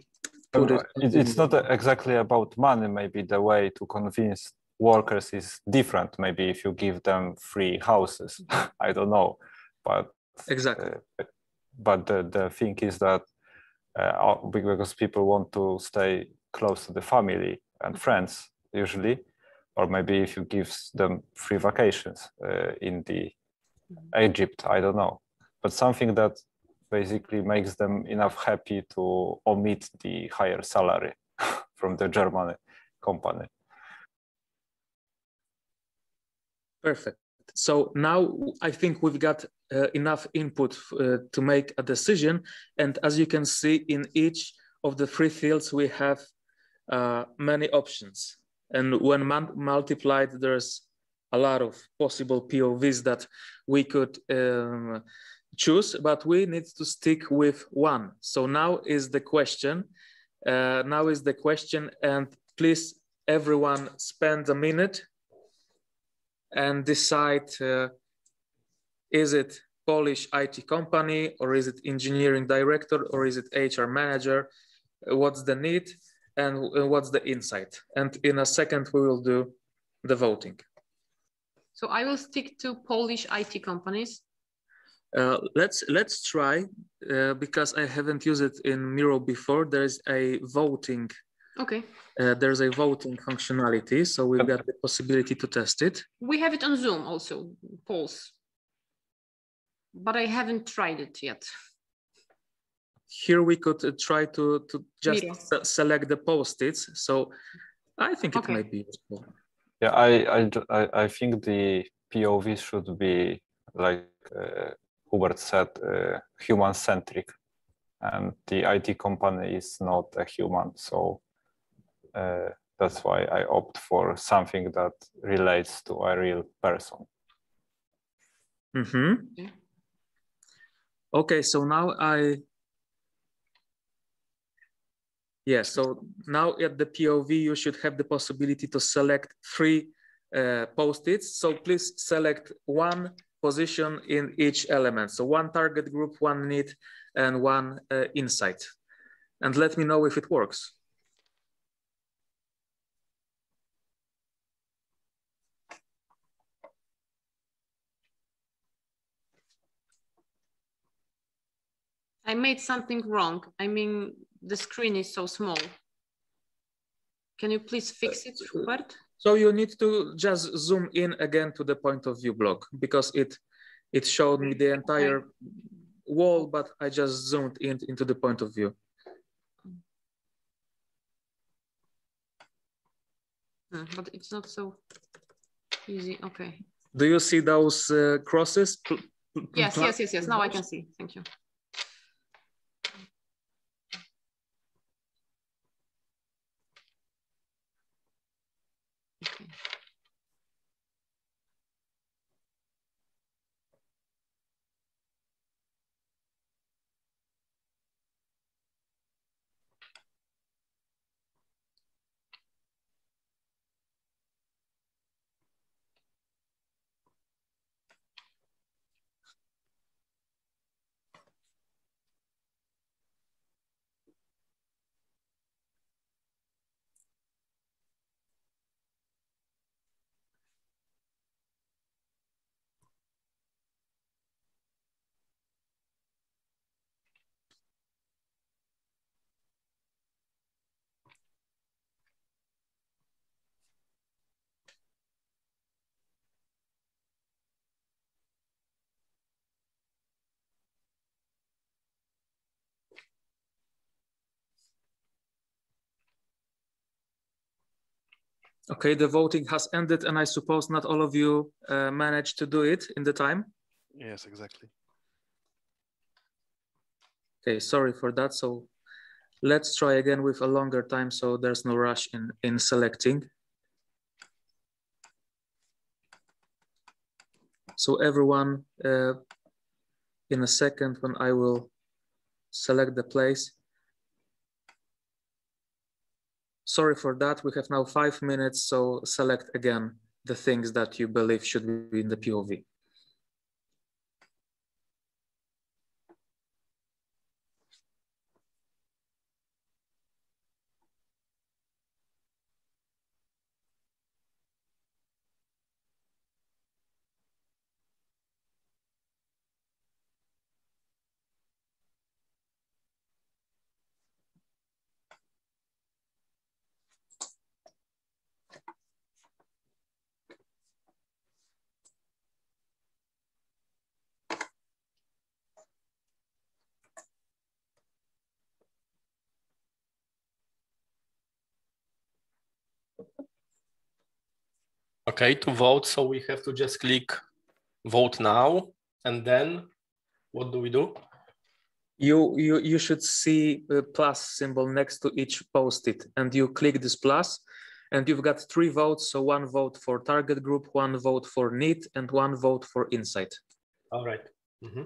put it. it- it's not exactly about money. Maybe the way to convince workers is different. Maybe if you give them free houses, I don't know, but exactly. Uh, but the, the thing is that uh, because people want to stay close to the family and friends usually, or maybe if you give them free vacations uh, in the Egypt, I don't know, but something that basically makes them enough happy to omit the higher salary from the German company. Perfect. So now I think we've got uh, enough input uh, to make a decision. And as you can see in each of the three fields, we have uh, many options. And when multiplied, there's a lot of possible POVs that we could um, choose, but we need to stick with one. So now is the question. Uh, now is the question, and please, everyone, spend a minute and decide uh, is it Polish IT company or is it engineering director or is it HR manager? What's the need and what's the insight? And in a second, we will do the voting. So I will stick to Polish IT companies. Uh, let's let's try uh, because I haven't used it in Miro before. There's a voting. Okay. Uh, there's a voting functionality, so we've got the possibility to test it. We have it on Zoom also, polls. But I haven't tried it yet. Here we could uh, try to to just se- select the post-its. So I think it Okay. might be useful. Yeah, I, I, I, I think the POV should be like uh, Hubert said, uh, human centric, and the IT company is not a human. So uh, that's why I opt for something that relates to a real person. Mhm. Okay, so now I. Yeah, so now at the POV, you should have the possibility to select three uh, post-its. So please select one position in each element. So one target group, one need, and one uh, insight. And let me know if it works. I made something wrong. I mean, the screen is so small. Can you please fix it, Hubert? So you need to just zoom in again to the point of view block because it it showed me the entire okay. wall, but I just zoomed in into the point of view. Hmm, but it's not so easy. Okay. Do you see those uh, crosses? Yes, yes, yes, yes. Now I can see. Thank you. Okay, the voting has ended, and I suppose not all of you uh, managed to do it in the time. Yes, exactly. Okay, sorry for that. So let's try again with a longer time so there's no rush in, in selecting. So everyone, uh, in a second when I will select the place, sorry for that. We have now five minutes, so select again the things that you believe should be in the POV. Okay, to vote, so we have to just click vote now, and then what do we do? You, you, you should see a plus symbol next to each post-it, and you click this plus, and you've got three votes. So one vote for target group, one vote for need, and one vote for insight. All right. mm -hmm.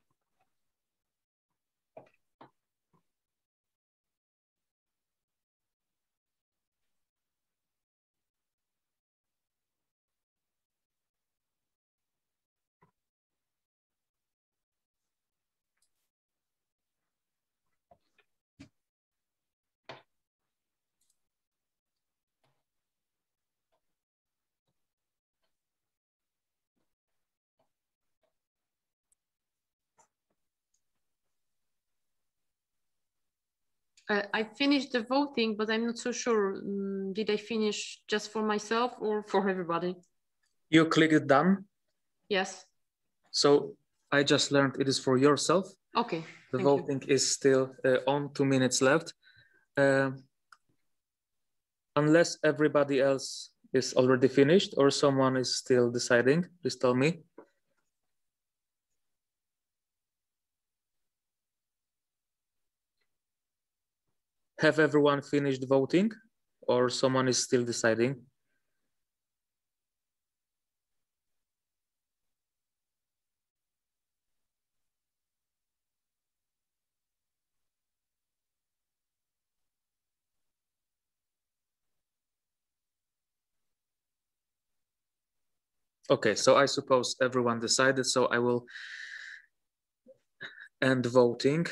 Uh, I finished the voting, but I'm not so sure. Um, did I finish just for myself or for everybody? You clicked done? Yes. So I just learned it is for yourself. Okay. The voting you. is still uh, on, two minutes left. Uh, unless everybody else is already finished or someone is still deciding, please tell me. Have everyone finished voting or someone is still deciding? Okay, so I suppose everyone decided, so I will and voting.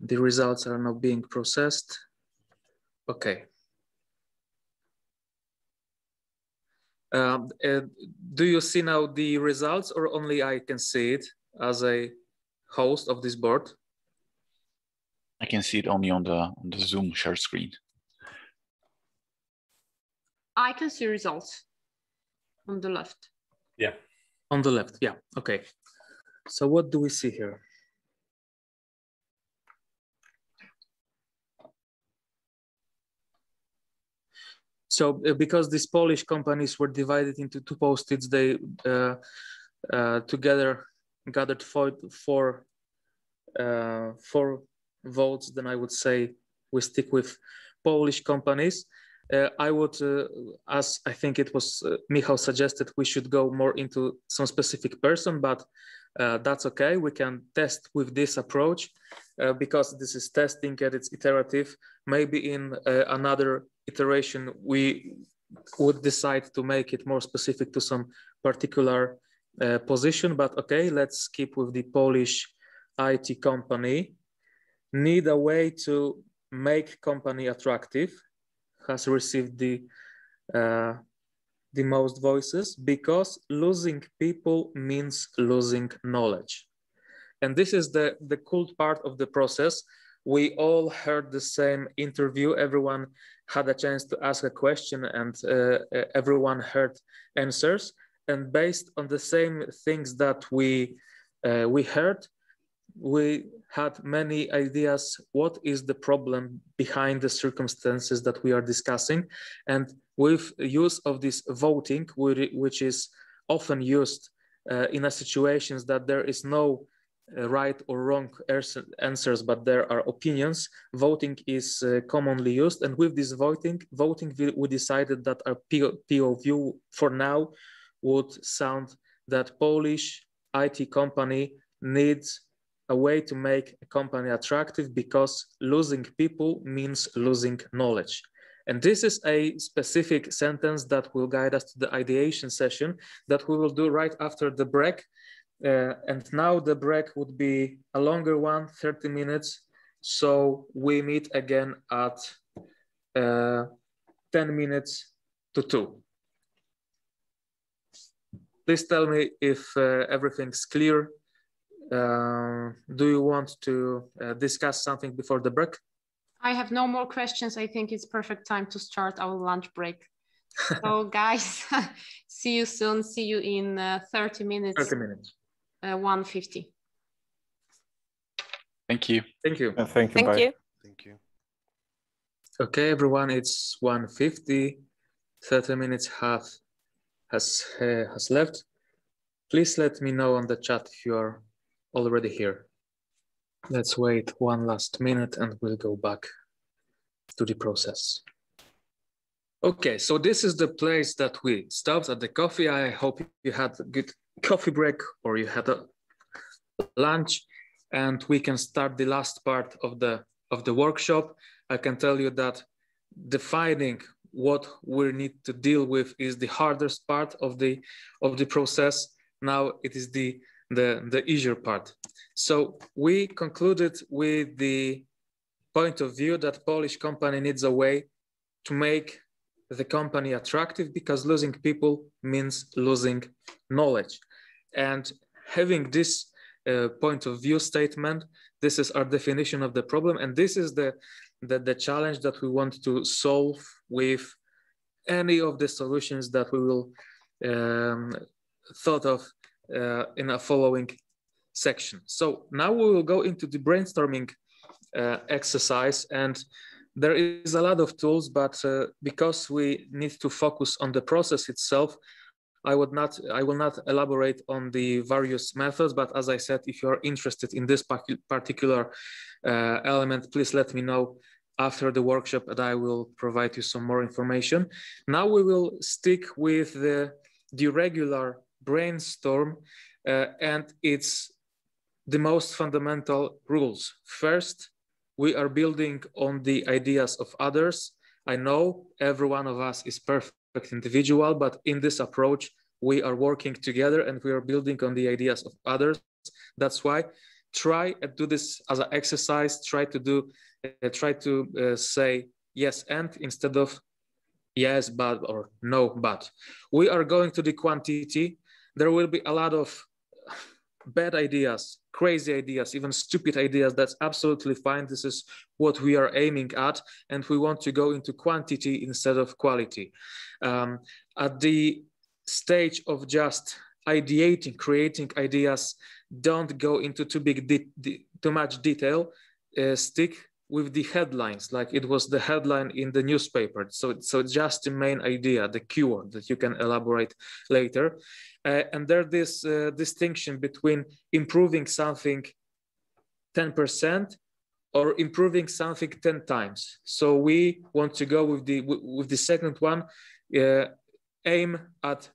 The results are now being processed. Okay. Um, uh, do you see now the results or only I can see it as a host of this board? I can see it only on the on the Zoom share screen. I can see results on the left. Yeah. On the left, yeah, okay. So what do we see here? So uh, because these Polish companies were divided into two post-its, they uh, uh, together gathered four, four, uh, four votes, then I would say we stick with Polish companies. Uh, I would, uh, as I think it was Michał suggested, we should go more into some specific person, but that's okay. We can test with this approach because this is testing and it's iterative. Maybe in another iteration, we would decide to make it more specific to some particular uh, position, but okay, let's keep with the Polish IT company. Need a way to make company attractive, has received the, uh, the most voices because losing people means losing knowledge. And this is the, the cool part of the process. We all heard the same interview. Everyone had a chance to ask a question and uh, uh, everyone heard answers. And based on the same things that we, uh, we heard, we had many ideas what is the problem behind the circumstances that we are discussing and with use of this voting which is often used uh, in a situations that there is no right or wrong answers, but there are opinions. Voting is uh, commonly used, and with this voting, voting we, we decided that our POV for now would sound that Polish IT company needs a way to make a company attractive because losing people means losing knowledge. And this is a specific sentence that will guide us to the ideation session that we will do right after the break. Uh, and now the break would be a longer one, 30 minutes. So we meet again at uh, 10 minutes to two. Please tell me if uh, everything's clear. Uh, do you want to uh, discuss something before the break? I have no more questions. I think it's perfect time to start our lunch break. so guys, see you soon. See you in uh, 30 minutes. 30 minutes uh, 150. Thank you. Thank you. Uh, thank you. Thank bye. you. Thank you. Okay, everyone, it's 150. 30 minutes half has, uh, has left. Please let me know on the chat if you are already here. Let's wait one last minute and we'll go back to the process. Okay, so this is the place that we stopped at the coffee. I hope you had a good coffee break or you had a lunch and we can start the last part of the of the workshop. I can tell you that defining what we need to deal with is the hardest part of the of the process. Now it is the the the easier part. So we concluded with the point of view that polish company needs a way to make the company attractive because losing people means losing knowledge and having this uh, point of view statement, this is our definition of the problem. And this is the, the, the challenge that we want to solve with any of the solutions that we will um, thought of uh, in a following section. So now we will go into the brainstorming uh, exercise and there is a lot of tools, but uh, because we need to focus on the process itself, I would not, I will not elaborate on the various methods, but as I said, if you are interested in this particular uh, element, please let me know after the workshop and I will provide you some more information. Now we will stick with the, the regular brainstorm uh, and it's the most fundamental rules. First, we are building on the ideas of others. I know every one of us is perfect individual, but in this approach, we are working together and we are building on the ideas of others. That's why try and do this as an exercise. Try to do, uh, try to uh, say yes and instead of yes but or no but. We are going to the quantity. There will be a lot of bad ideas, crazy ideas, even stupid ideas. That's absolutely fine. This is what we are aiming at, and we want to go into quantity instead of quality. Um, at the stage of just ideating, creating ideas, don't go into too big, too much detail. Uh, stick with the headlines, like it was the headline in the newspaper. So, so just the main idea, the keyword that you can elaborate later. Uh, and there's this uh, distinction between improving something 10% or improving something 10 times. So we want to go with the with the second one, uh, aim at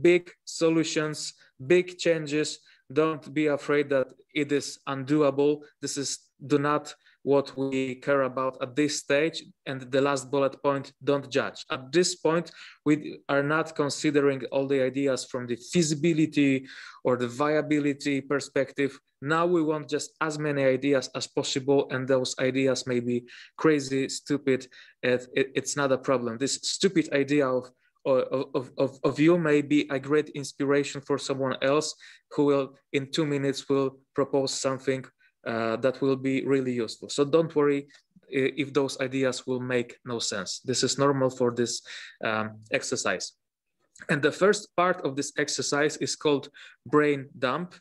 big solutions, big changes. Don't be afraid that it is undoable. This is do not what we care about at this stage. And the last bullet point, don't judge. At this point, we are not considering all the ideas from the feasibility or the viability perspective. Now we want just as many ideas as possible, and those ideas may be crazy, stupid. It, it, it's not a problem. This stupid idea of of, of, of you may be a great inspiration for someone else who will in two minutes will propose something uh, that will be really useful. So don't worry if those ideas will make no sense. This is normal for this um, exercise. And the first part of this exercise is called brain dump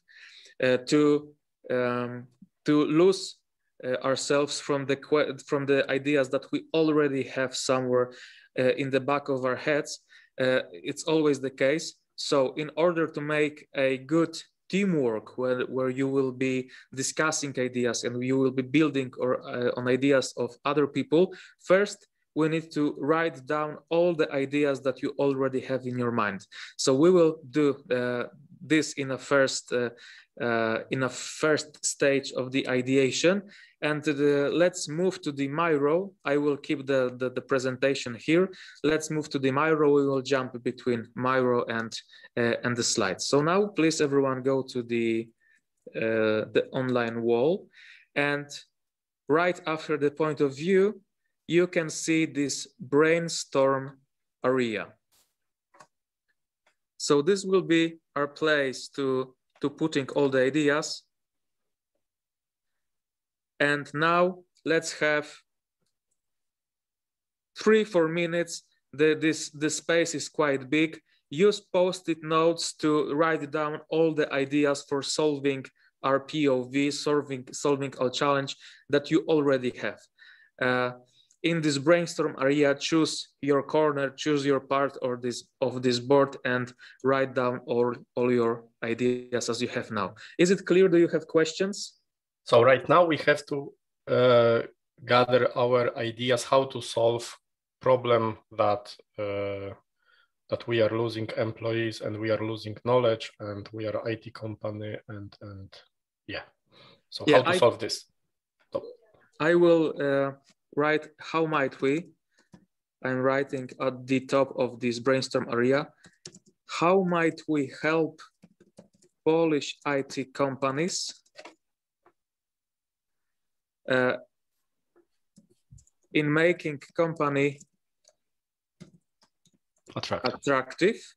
uh, to, um, to lose uh, ourselves from the, from the ideas that we already have somewhere uh, in the back of our heads. Uh, it's always the case. So in order to make a good teamwork where, where you will be discussing ideas and you will be building or uh, on ideas of other people. First we need to write down all the ideas that you already have in your mind. So we will do uh, this in a first uh, uh in a first stage of the ideation and the, let's move to the Miro. I will keep the, the, the, presentation here. Let's move to the Miro. We will jump between Miro and, uh, and the slides. So now please everyone go to the, uh, the online wall. And right after the point of view, you can see this brainstorm area. So this will be our place to, to putting all the ideas and now let's have three, four minutes. The, this, the space is quite big. Use post-it notes to write down all the ideas for solving our POV, solving, solving our challenge that you already have. Uh, in this brainstorm area, choose your corner, choose your part or this of this board and write down all, all your ideas as you have now. Is it clear? Do you have questions? So right now we have to uh, gather our ideas how to solve problem that uh, that we are losing employees and we are losing knowledge and we are IT company and and yeah. So yeah, how to I, solve this? So. I will uh, write how might we. I'm writing at the top of this brainstorm area. How might we help Polish IT companies uh, in making company attractive. attractive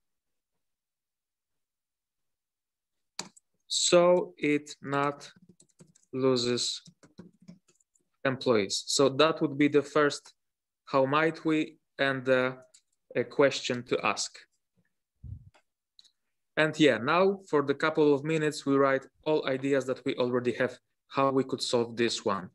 so it not loses employees. So that would be the first, how might we, and uh, a question to ask. And yeah, now for the couple of minutes, we write all ideas that we already have, how we could solve this one.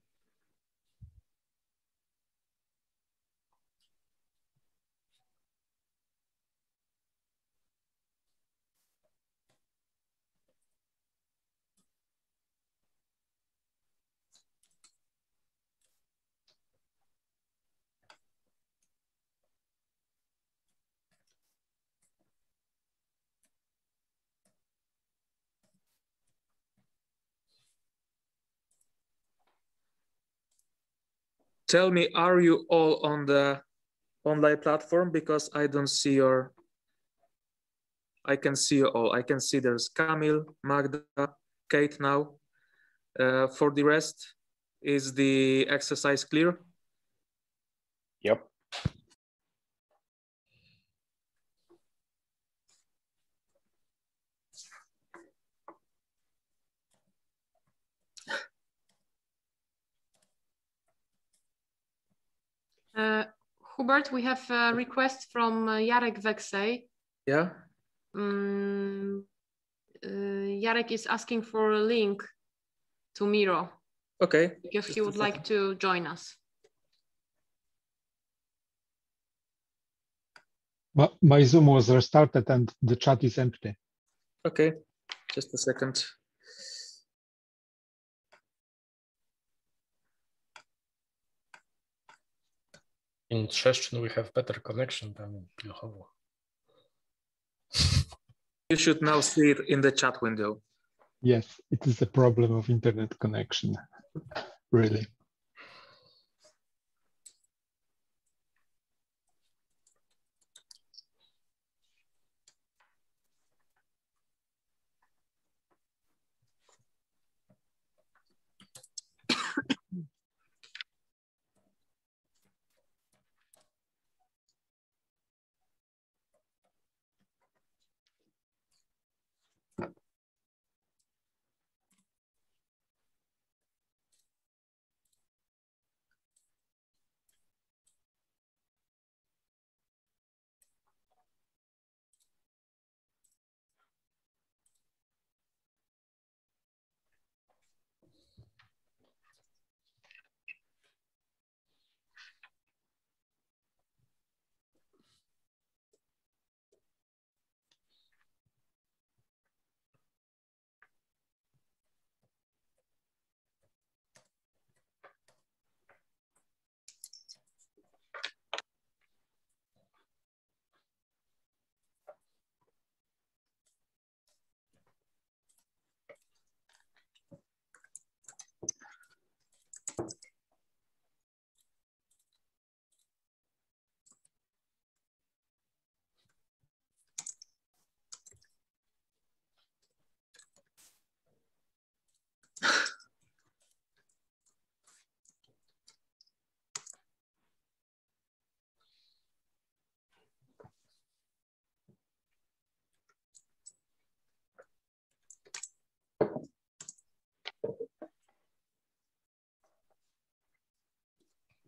Tell me, are you all on the online platform? Because I don't see your, I can see you all. I can see there's Kamil, Magda, Kate now. Uh, for the rest, is the exercise clear? Yep. Hubert, we have a request from uh, Jarek Veksey. Yeah. Um, uh, Jarek is asking for a link to Miro. Okay. Because he would like to join us. But my Zoom was restarted and the chat is empty. Okay, just a second. In Szczecin, we have better connection than in Pilchowo. You should now see it in the chat window. Yes, it is a problem of internet connection, really.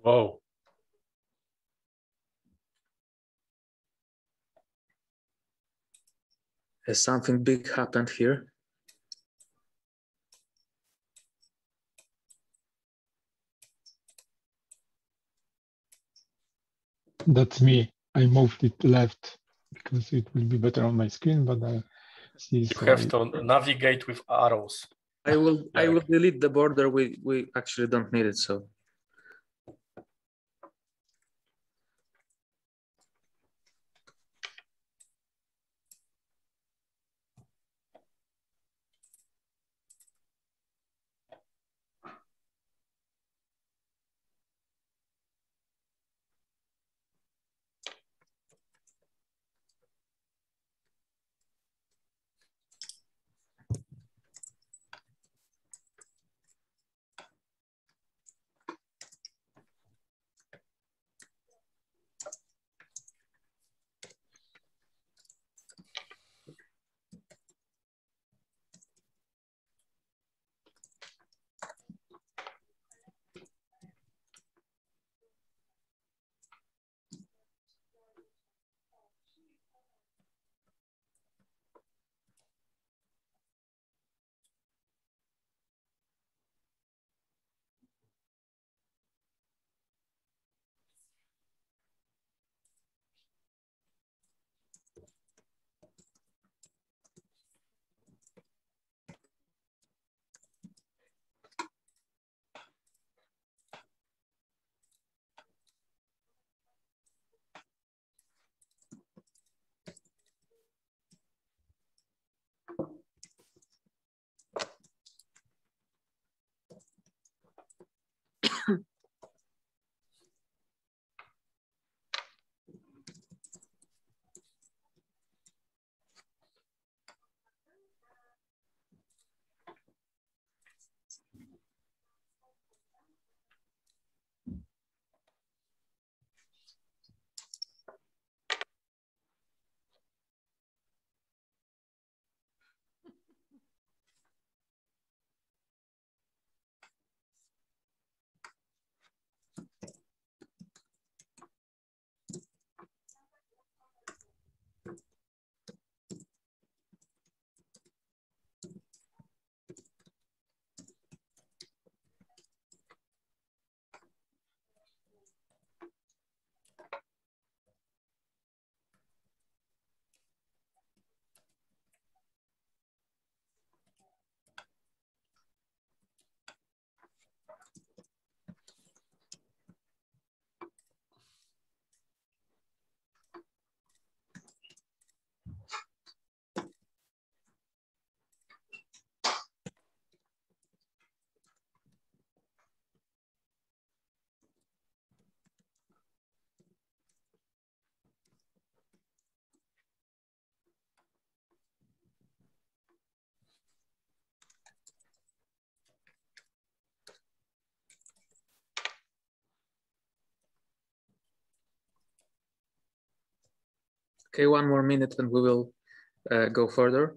Whoa. Has something big happened here? That's me. I moved it left because it will be better on my screen, but I see. You have to navigate with arrows. I will I will delete the border. We we actually don't need it, so. Okay, one more minute and we will uh, go further.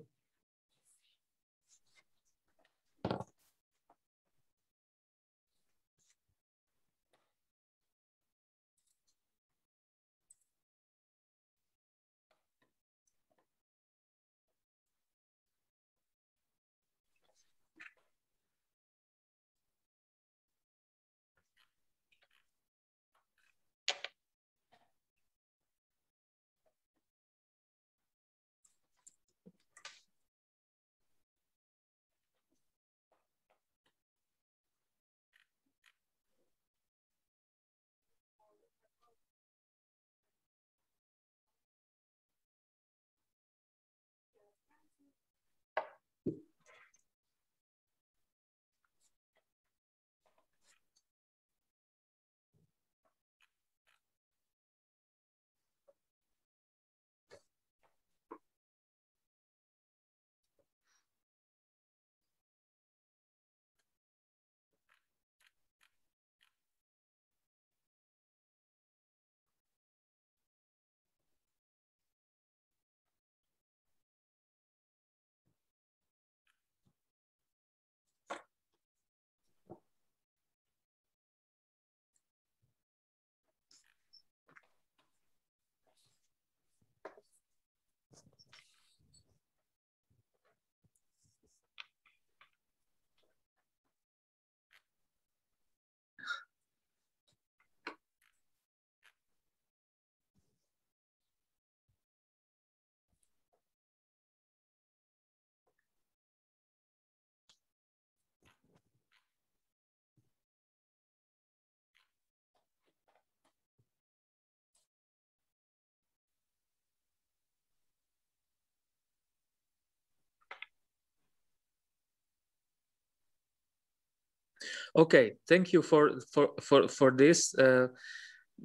Okay, thank you for for for for this. Uh,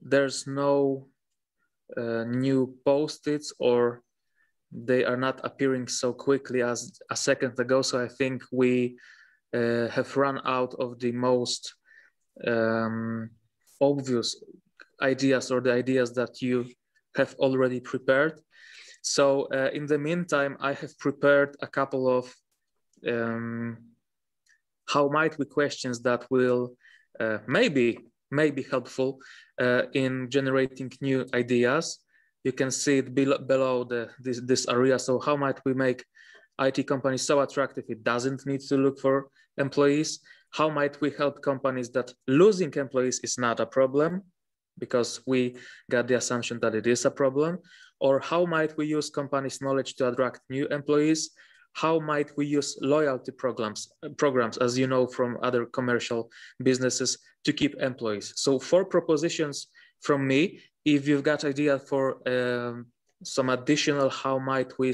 there's no uh, new post-its or they are not appearing so quickly as a second ago. So I think we uh, have run out of the most um, obvious ideas or the ideas that you have already prepared. So uh, in the meantime, I have prepared a couple of um, how might we questions that will uh, maybe maybe helpful uh, in generating new ideas. You can see it below, below the, this, this area. So how might we make IT companies so attractive it doesn't need to look for employees? How might we help companies that losing employees is not a problem because we got the assumption that it is a problem? Or how might we use companies' knowledge to attract new employees? How might we use loyalty programs programs as you know from other commercial businesses to keep employees? So four propositions from me. If you've got idea for um, some additional how might we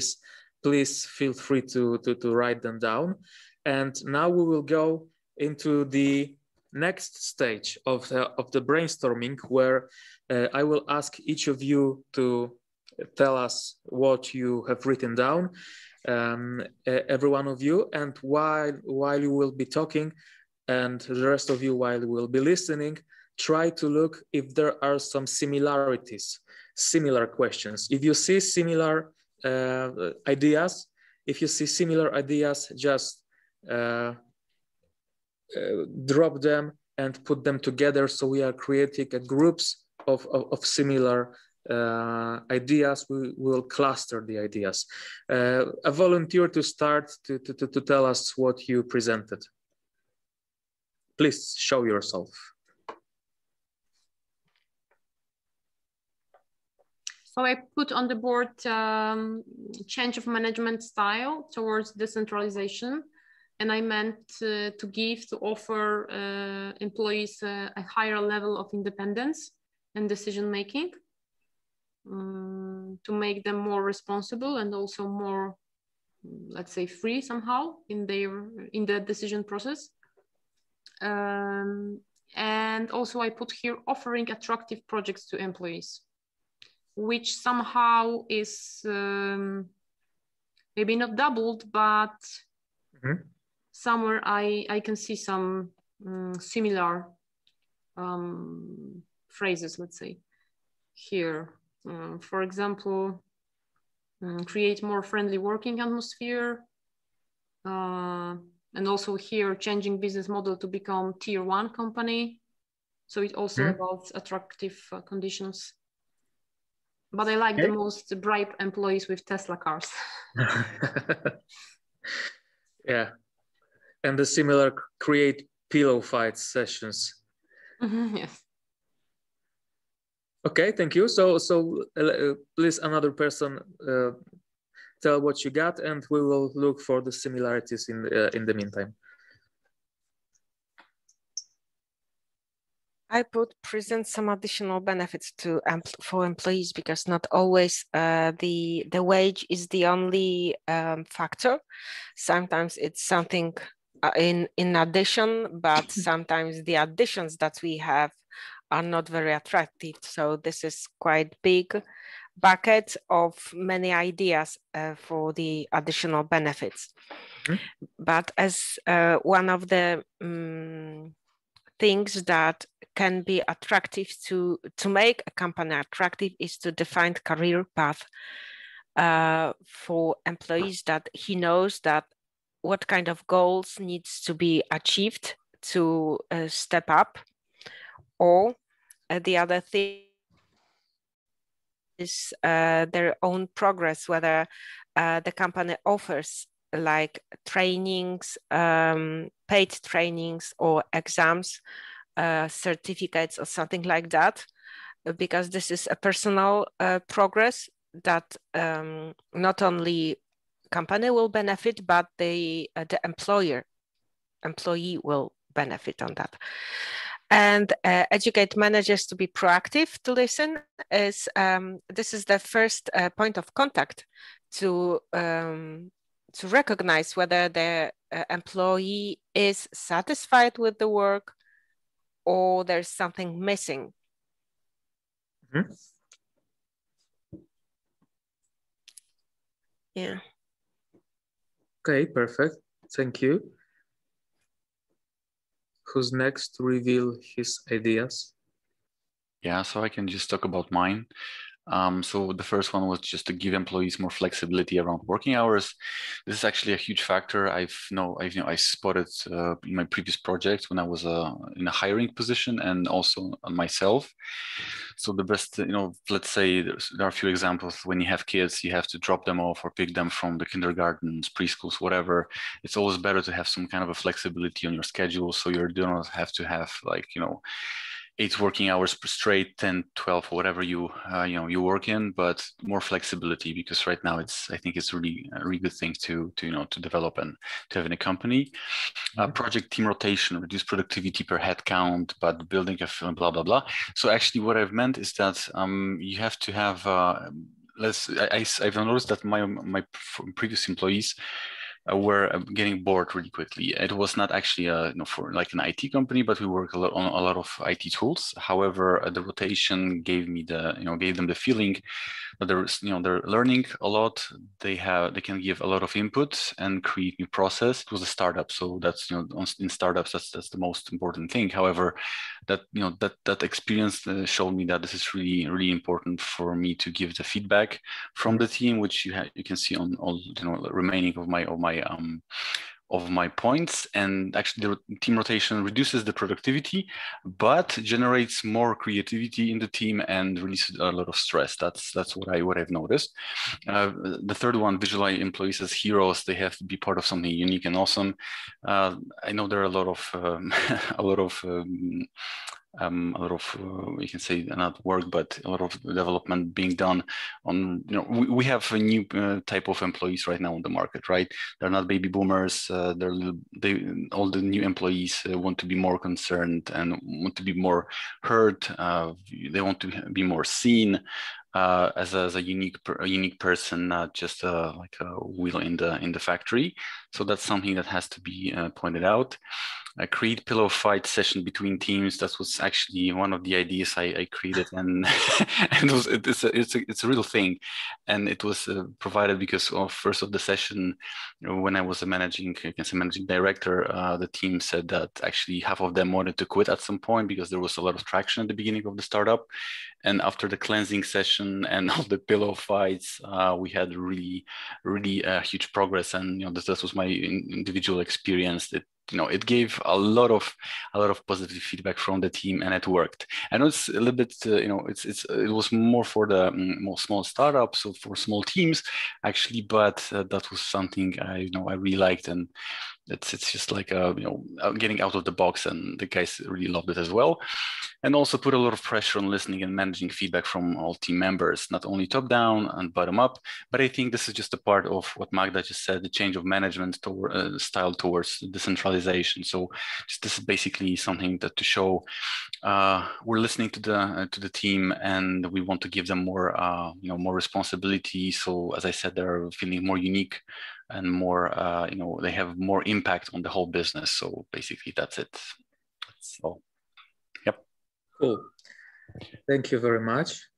please feel free to, to to write them down. And now we will go into the next stage of the of the brainstorming where uh, i will ask each of you to tell us what you have written down um, every one of you. And while, while you will be talking and the rest of you while you will be listening, try to look if there are some similarities, similar questions. If you see similar uh, ideas, if you see similar ideas, just uh, uh, drop them and put them together so we are creating groups of, of, of similar uh, ideas, we will cluster the ideas. Uh, a volunteer to start to, to, to tell us what you presented. Please show yourself. So I put on the board um, change of management style towards decentralization. And I meant uh, to give, to offer uh, employees a higher level of independence and decision making um, to make them more responsible and also more let's say free somehow in their in the decision process um, and also i put here offering attractive projects to employees which somehow is um, maybe not doubled but mm-hmm. somewhere i i can see some um, similar um, phrases let's say here um, for example, um, create more friendly working atmosphere. Uh, and also here changing business model to become tier one company. So it also mm. about attractive uh, conditions. But I like okay. the most bribe employees with Tesla cars. yeah. And the similar create pillow fight sessions. yes. Okay, thank you. So, so uh, please, another person, uh, tell what you got, and we will look for the similarities in uh, in the meantime. I would present some additional benefits to for employees because not always uh, the the wage is the only um, factor. Sometimes it's something uh, in in addition, but sometimes the additions that we have are not very attractive. So this is quite big bucket of many ideas uh, for the additional benefits. But as uh, one of the um, things that can be attractive to, to make a company attractive is to define career path uh, for employees that he knows that what kind of goals needs to be achieved to uh, step up or uh, the other thing is uh, their own progress, whether uh, the company offers like trainings, um, paid trainings or exams, uh, certificates or something like that, because this is a personal uh, progress that um, not only company will benefit, but the, uh, the employer, employee will benefit on that and uh, educate managers to be proactive to listen is um, this is the first uh, point of contact to um, to recognize whether the uh, employee is satisfied with the work or there's something missing. Mm -hmm. yeah. Okay perfect. Thank you who's next to reveal his ideas? Yeah, so I can just talk about mine. Um, so the first one was just to give employees more flexibility around working hours. This is actually a huge factor. I've know I've you know I spotted uh, in my previous project when I was uh, in a hiring position and also myself. So the best you know let's say there are a few examples when you have kids you have to drop them off or pick them from the kindergartens preschools whatever. It's always better to have some kind of a flexibility on your schedule so you don't have to have like you know eight working hours per straight 10 12 whatever you uh, you know you work in but more flexibility because right now it's i think it's really a really good thing to to you know to develop and to have in a company uh, mm-hmm. project team rotation reduce productivity per head count but building a blah blah blah so actually what i've meant is that um, you have to have uh, let's I, i've noticed that my my previous employees were uh, getting bored really quickly. It was not actually a, you know, for like an IT company, but we work a lot on a lot of IT tools. However, uh, the rotation gave me the, you know, gave them the feeling they're, you know, they're learning a lot. They have, they can give a lot of input and create new process. It was a startup, so that's, you know, in startups, that's that's the most important thing. However, that you know that that experience showed me that this is really really important for me to give the feedback from the team, which you have you can see on all you know remaining of my of my um, of my points and actually the team rotation reduces the productivity but generates more creativity in the team and releases a lot of stress. That's that's what i what i've noticed. Uh, the third one visualize employees as heroes they have to be part of something unique and awesome. Uh, i know there are a lot of um, a lot of um, um, a lot of uh, can say not work but a lot of development being done on you know we, we have a new uh, type of employees right now on the market right they're not baby boomers uh, they're they all the new employees uh, want to be more concerned and want to be more heard uh, they want to be more seen uh, as, a, as a unique a unique person, not just like a wheel in the in the factory. So that's something that has to be pointed out. A create pillow fight session between teams. That was actually one of the ideas I, I created, and, and it was it's a, it's a it's a real thing, and it was uh, provided because of first of the session when I was a managing I can say managing director. Uh, the team said that actually half of them wanted to quit at some point because there was a lot of traction at the beginning of the startup, and after the cleansing session and all the pillow fights, uh, we had really really uh, huge progress, and you know this, this was my individual experience. It you know it gave a lot of a lot of positive feedback from the team and it worked. I know it's a little bit uh, you know it's it's it was more for the um, more small startups or for small teams actually but uh, that was something i you know i really liked and it's it's just like uh, you know uh, getting out of the box and the guys really loved it as well. And also put a lot of pressure on listening and managing feedback from all team members not only top down and bottom up. But i think this is just a part of what magda just said the change of management uh, style towards decentralization. So this is basically something that to show uh, we're listening to the uh, to the team and we want to give them more uh, you know more responsibility. So as i said they're feeling more unique and more uh, you know they have more impact on the whole business. So basically that's it. That's all. Yep. Cool. Thank you very much.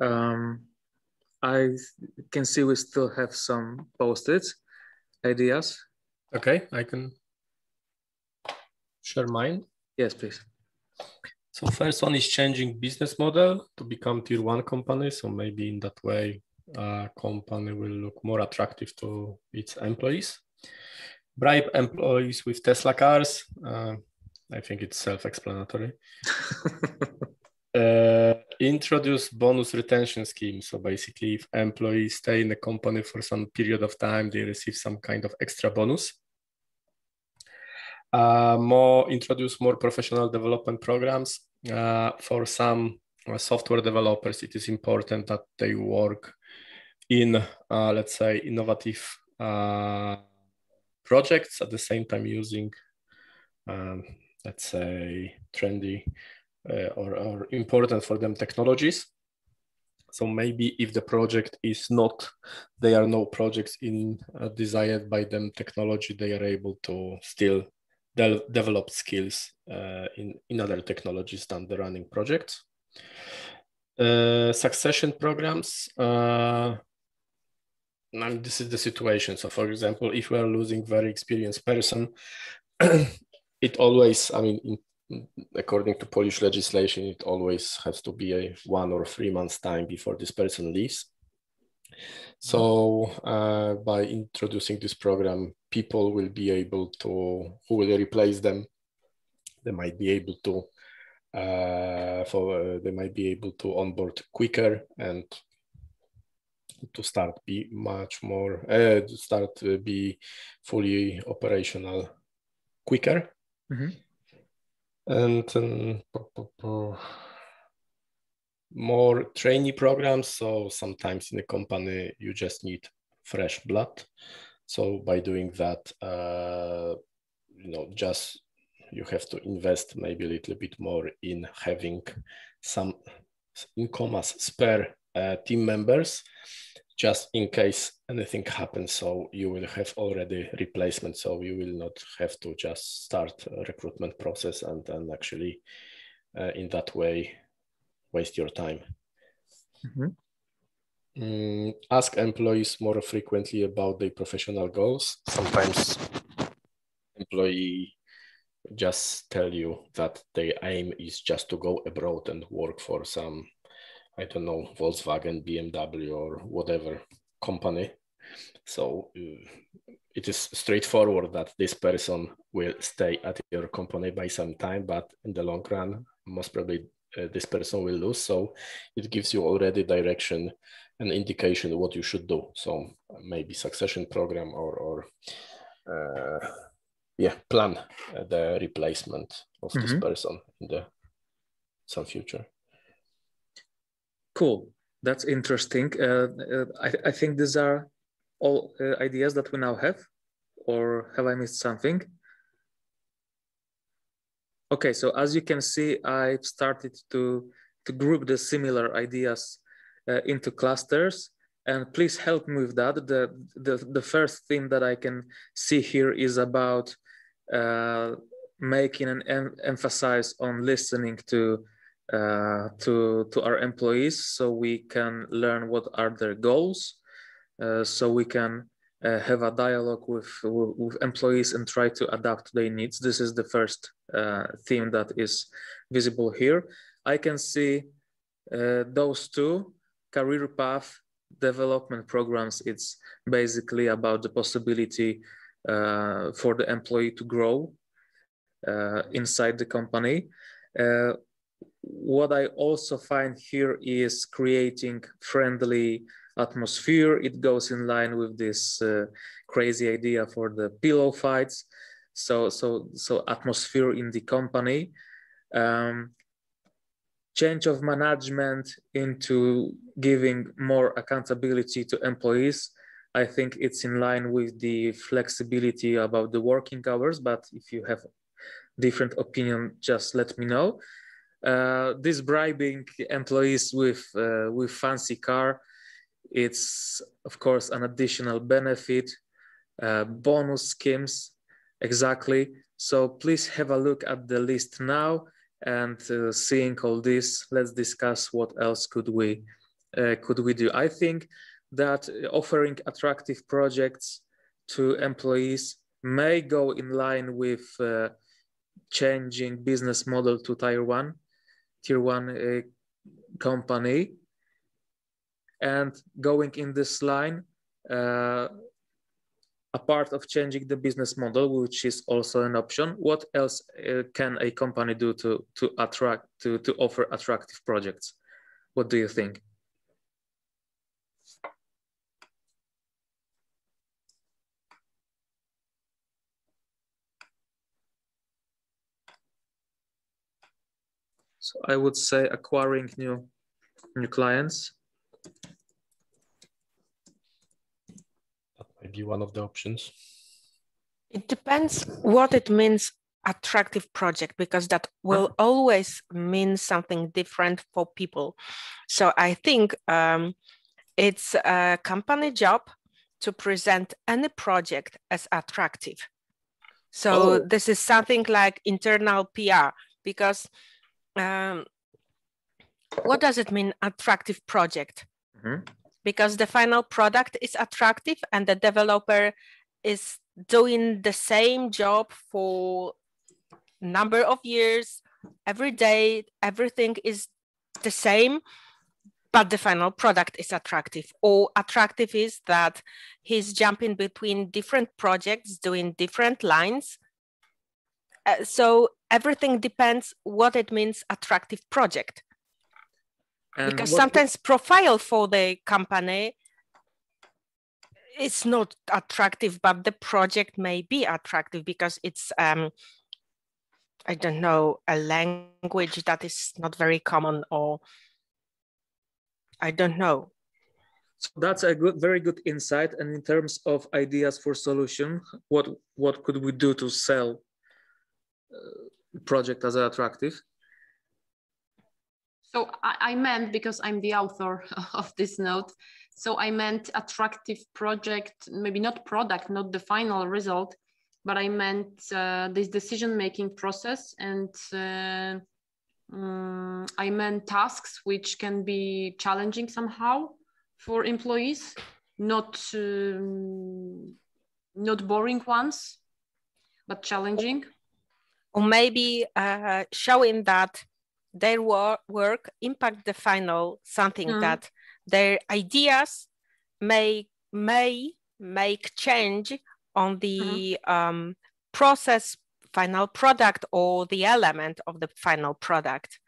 Um, i can see we still have some post-its. Ideas? Okay i can share mine. Yes please. So first one is changing business model to become tier one company. So maybe in that way uh, company will look more attractive to its employees. Bribe employees with Tesla cars. Uh, I think it's self-explanatory. uh, introduce bonus retention scheme. So basically, if employees stay in the company for some period of time, they receive some kind of extra bonus. Uh, more introduce more professional development programs uh, for some uh, software developers. It is important that they work in, uh, let's say, innovative uh, projects at the same time using, um, let's say, trendy uh, or, or important for them technologies. So maybe if the project is not, they are no projects in uh, desired by them technology, they are able to still de develop skills uh, in, in other technologies than the running projects. Uh, succession programs, uh, and this is the situation. So, for example, if we are losing very experienced person, it always, I mean, in, according to Polish legislation, it always has to be a one or three months time before this person leaves. So, uh, by introducing this program, people will be able to, who will replace them, they might be able to, uh, for uh, they might be able to onboard quicker and to start be much more uh, start uh, be fully operational quicker. Mm-hmm. and um, more trainee programs. So sometimes in a company you just need fresh blood. So by doing that uh, you know just you have to invest maybe a little bit more in having some income as spare uh, team members just in case anything happens. So you will have already replacement. So you will not have to just start a recruitment process and then actually uh, in that way waste your time. Mm-hmm. Mm, ask employees more frequently about their professional goals. Sometimes employee just tell you that their aim is just to go abroad and work for some I don't know, Volkswagen, BMW, or whatever company. So uh, it is straightforward that this person will stay at your company by some time, but in the long run, most probably uh, this person will lose. So it gives you already direction and indication what you should do. So maybe succession program or, or uh, yeah, plan the replacement of mm -hmm. this mm-hmm. person in the some future. Cool. That's interesting. Uh, uh, I, I think these are all uh, ideas that we now have, or have I missed something? Okay, so as you can see, I've started to, to group the similar ideas uh, into clusters. And please help me with that. The, the, the first thing that I can see here is about uh, making an em emphasis on listening to uh, to to our employees so we can learn what are their goals uh, so we can uh, have a dialogue with, with employees and try to adapt their needs. This is the first uh, theme that is visible here. I can see uh, those two career path development programs. It's basically about the possibility for the employee to grow inside the company what I also find here is creating friendly atmosphere. It goes in line with this uh, crazy idea for the pillow fights. So, so, so atmosphere in the company. Um, change of management into giving more accountability to employees. I think it's in line with the flexibility about the working hours, but if you have different opinion, just let me know uh, this bribing employees with uh, with fancy car it's of course an additional benefit uh, bonus schemes exactly. So please have a look at the list now and uh, seeing all this let's discuss what else could we uh, could we do. I think that offering attractive projects to employees may go in line with uh, changing business model to tier one tier one uh, company. And going in this line, uh, a part of changing the business model, which is also an option. What else uh, can a company do to to attract to to offer attractive projects? What do you think? So I would say acquiring new new clients. That might be one of the options. It depends what it means attractive project because that will always mean something different for people. So I think um, it's a company job to present any project as attractive. So oh. this is something like internal PR because um, what does it mean attractive project? Mm-hmm. because the final product is attractive and the developer is doing the same job for number of years every day everything is the same but the final product is attractive. Or attractive is that he's jumping between different projects doing different lines. Uh, so everything depends what it means attractive project. And because sometimes profile for the company it's not attractive, but the project may be attractive because it's um, I don't know a language that is not very common or I don't know. So that's a good, very good insight. And in terms of ideas for solution, what what could we do to sell uh, project as attractive? So I, meant because I'm the author of this note. So I meant attractive project, maybe not product, not the final result, but I meant uh, this decision-making process and uh, um, I meant tasks which can be challenging somehow for employees, not um, not boring ones, but challenging or maybe uh, showing that their wor work impact the final something mm. that their ideas may may make change on the mm. um, process final product or the element of the final product.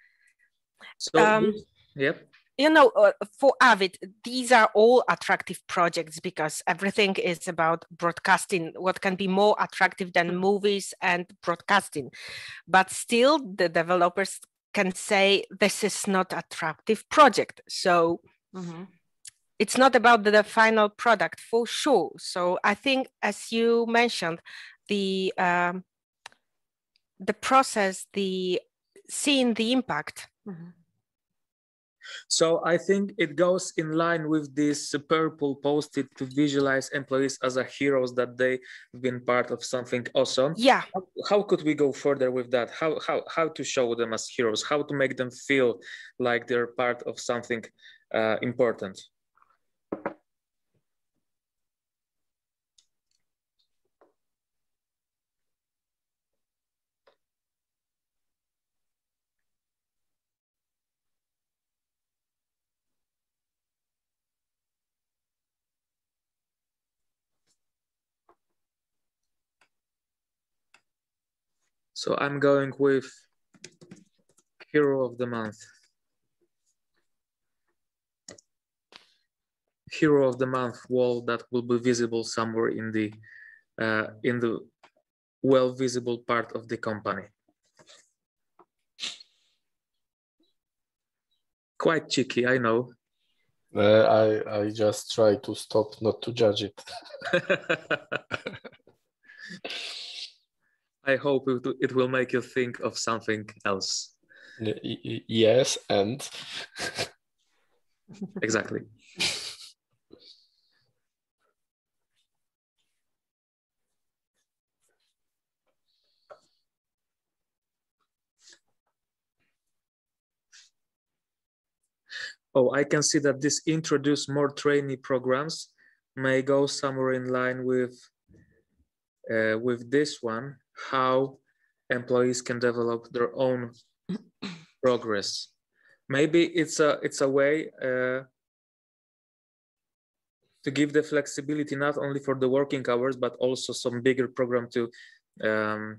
So, um, yep you know, uh, for Avid, these are all attractive projects because everything is about broadcasting. What can be more attractive than movies and broadcasting? But still, the developers can say this is not attractive project. So mm-hmm. it's not about the, the, final product for sure. So I think, as you mentioned, the um, the process, the seeing the impact. Mm-hmm So I think it goes in line with this purple posted to visualize employees as a heroes that they've been part of something awesome. Yeah. How, how could we go further with that? How, how, how to show them as heroes? How to make them feel like they're part of something uh, important? So I'm going with Hero of the Month. Hero of the Month wall that will be visible somewhere in the uh, in the well visible part of the company. Quite cheeky, I know. Uh, I I just try to stop not to judge it. I hope it, it will make you think of something else. Yes, and exactly. Oh, I can see that this introduce more trainee programs may go somewhere in line with uh, with this one, how employees can develop their own progress. Maybe it's a it's a way uh, to give the flexibility not only for the working hours but also some bigger program to um,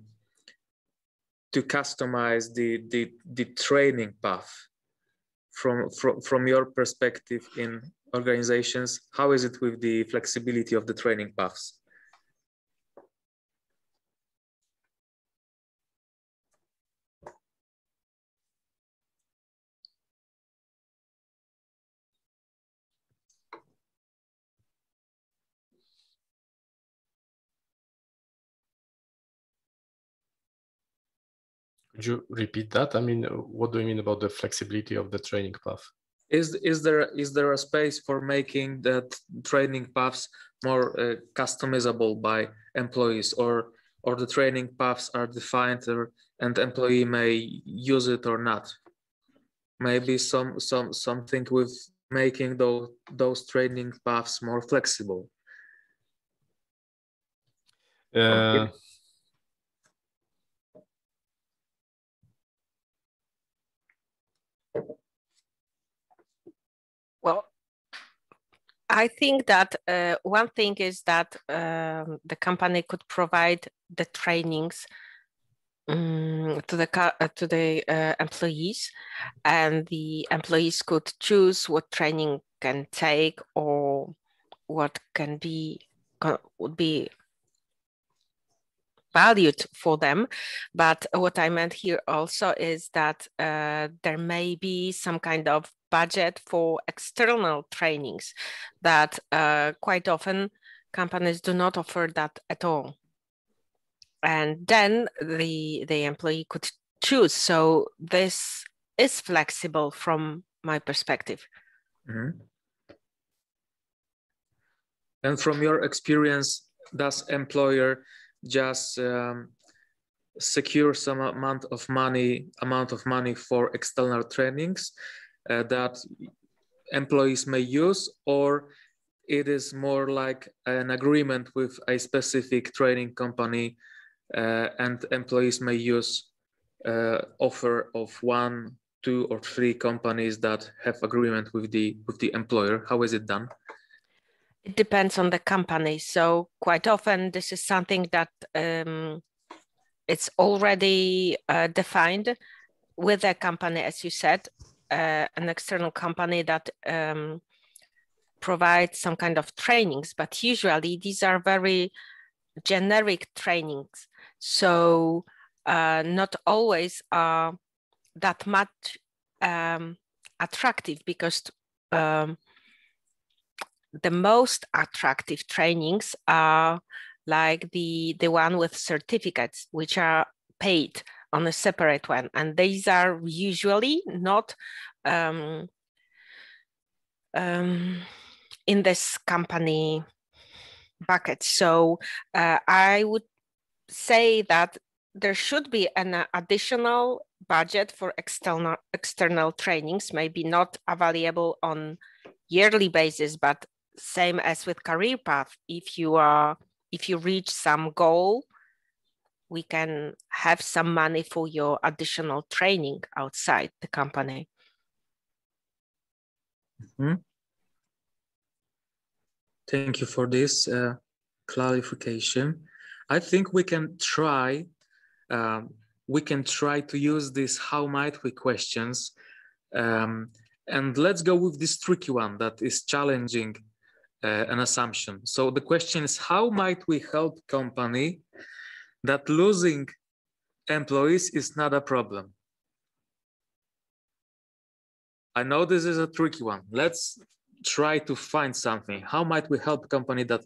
to customize the the the training path from from from your perspective in organizations. How is it with the flexibility of the training paths? Could you repeat that? I mean, what do you mean about the flexibility of the training path? Is is there is there a space for making that training paths more uh, customizable by employees, or or the training paths are defined, or, and employee may use it or not? Maybe some some something with making those those training paths more flexible. Uh, Well, I think that uh, one thing is that um, the company could provide the trainings um, to the uh, to the uh, employees, and the employees could choose what training can take or what can be would be valued for them. But what I meant here also is that uh, there may be some kind of budget for external trainings that uh, quite often companies do not offer that at all. And then the, the employee could choose. So this is flexible from my perspective. Mm -hmm. And from your experience, does employer just um, secure some amount of money amount of money for external trainings uh, that employees may use or it is more like an agreement with a specific training company uh, and employees may use uh, offer of one two or three companies that have agreement with the with the employer. How is it done? It depends on the company. So quite often this is something that um, it's already uh, defined with a company, as you said, uh, an external company that um, provides some kind of trainings, but usually these are very generic trainings. So uh, not always are that much um, attractive because um, the most attractive trainings are like the the one with certificates which are paid on a separate one and these are usually not um, um, in this company bucket. So uh, I would say that there should be an additional budget for external external trainings, maybe not available on yearly basis, but same as with career path. If you are if you reach some goal, we can have some money for your additional training outside the company. Mm -hmm. Thank you for this uh, clarification. I think we can try um, we can try to use these how might we questions um, and let's go with this tricky one that is challenging uh, an assumption. So the question is how might we help company that losing employees is not a problem? I know this is a tricky one. Let's try to find something. How might we help a company that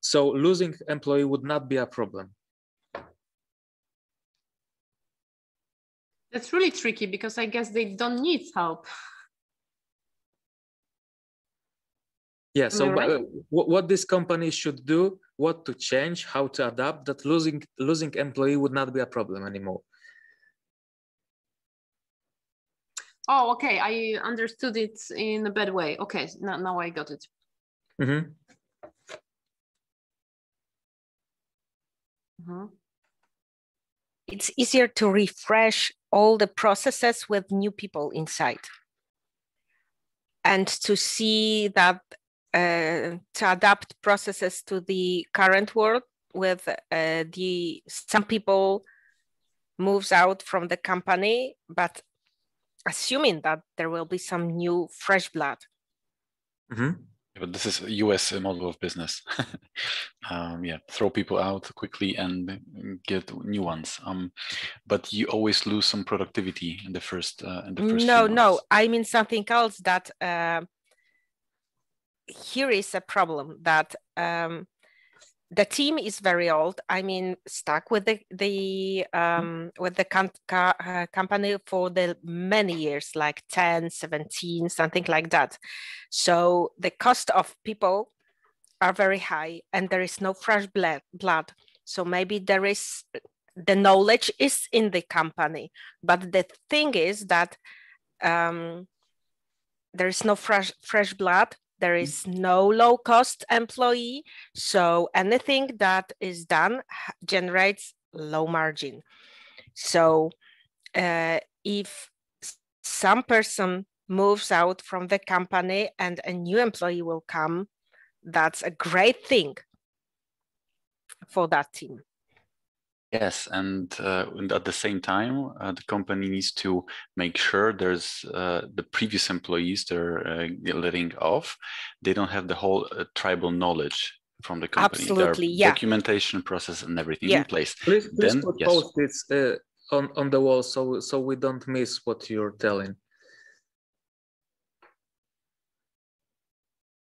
so losing employee would not be a problem? That's really tricky because I guess they don't need help. Yeah, so right? what, what this company should do, what to change, how to adapt, that losing losing employee would not be a problem anymore. Oh, okay. I understood it in a bad way. Okay, now, now I got it. Mm -hmm. Mm -hmm. It's easier to refresh all the processes with new people inside and to see that uh, to adapt processes to the current world with uh, the some people moves out from the company but assuming that there will be some new fresh blood. Mm -hmm. but this is a us model of business. Um, yeah throw people out quickly and get new ones. Um, but you always lose some productivity in the first uh, in the first no no i mean something else that uh, here is a problem that um, the team is very old. I mean, stuck with the the um, with the com- uh, company for the many years, like 10, 17, something like that. So the cost of people are very high, and there is no fresh blood. blood. So maybe there is the knowledge is in the company, but the thing is that um, there is no fresh fresh blood there mm. no low cost employee. So anything that is done generates low margin. So uh, if some person moves out from the company and a new employee will come, that's a great thing for that team. Yes, and, uh, and at the same time, uh, the company needs to make sure there's uh, the previous employees they're uh, letting off. They don't have the whole uh, tribal knowledge from the company. Absolutely, yeah. Documentation process and everything yeah. in place. Please, please then, put yes. post-its uh, on on the wall so so we don't miss what you're telling.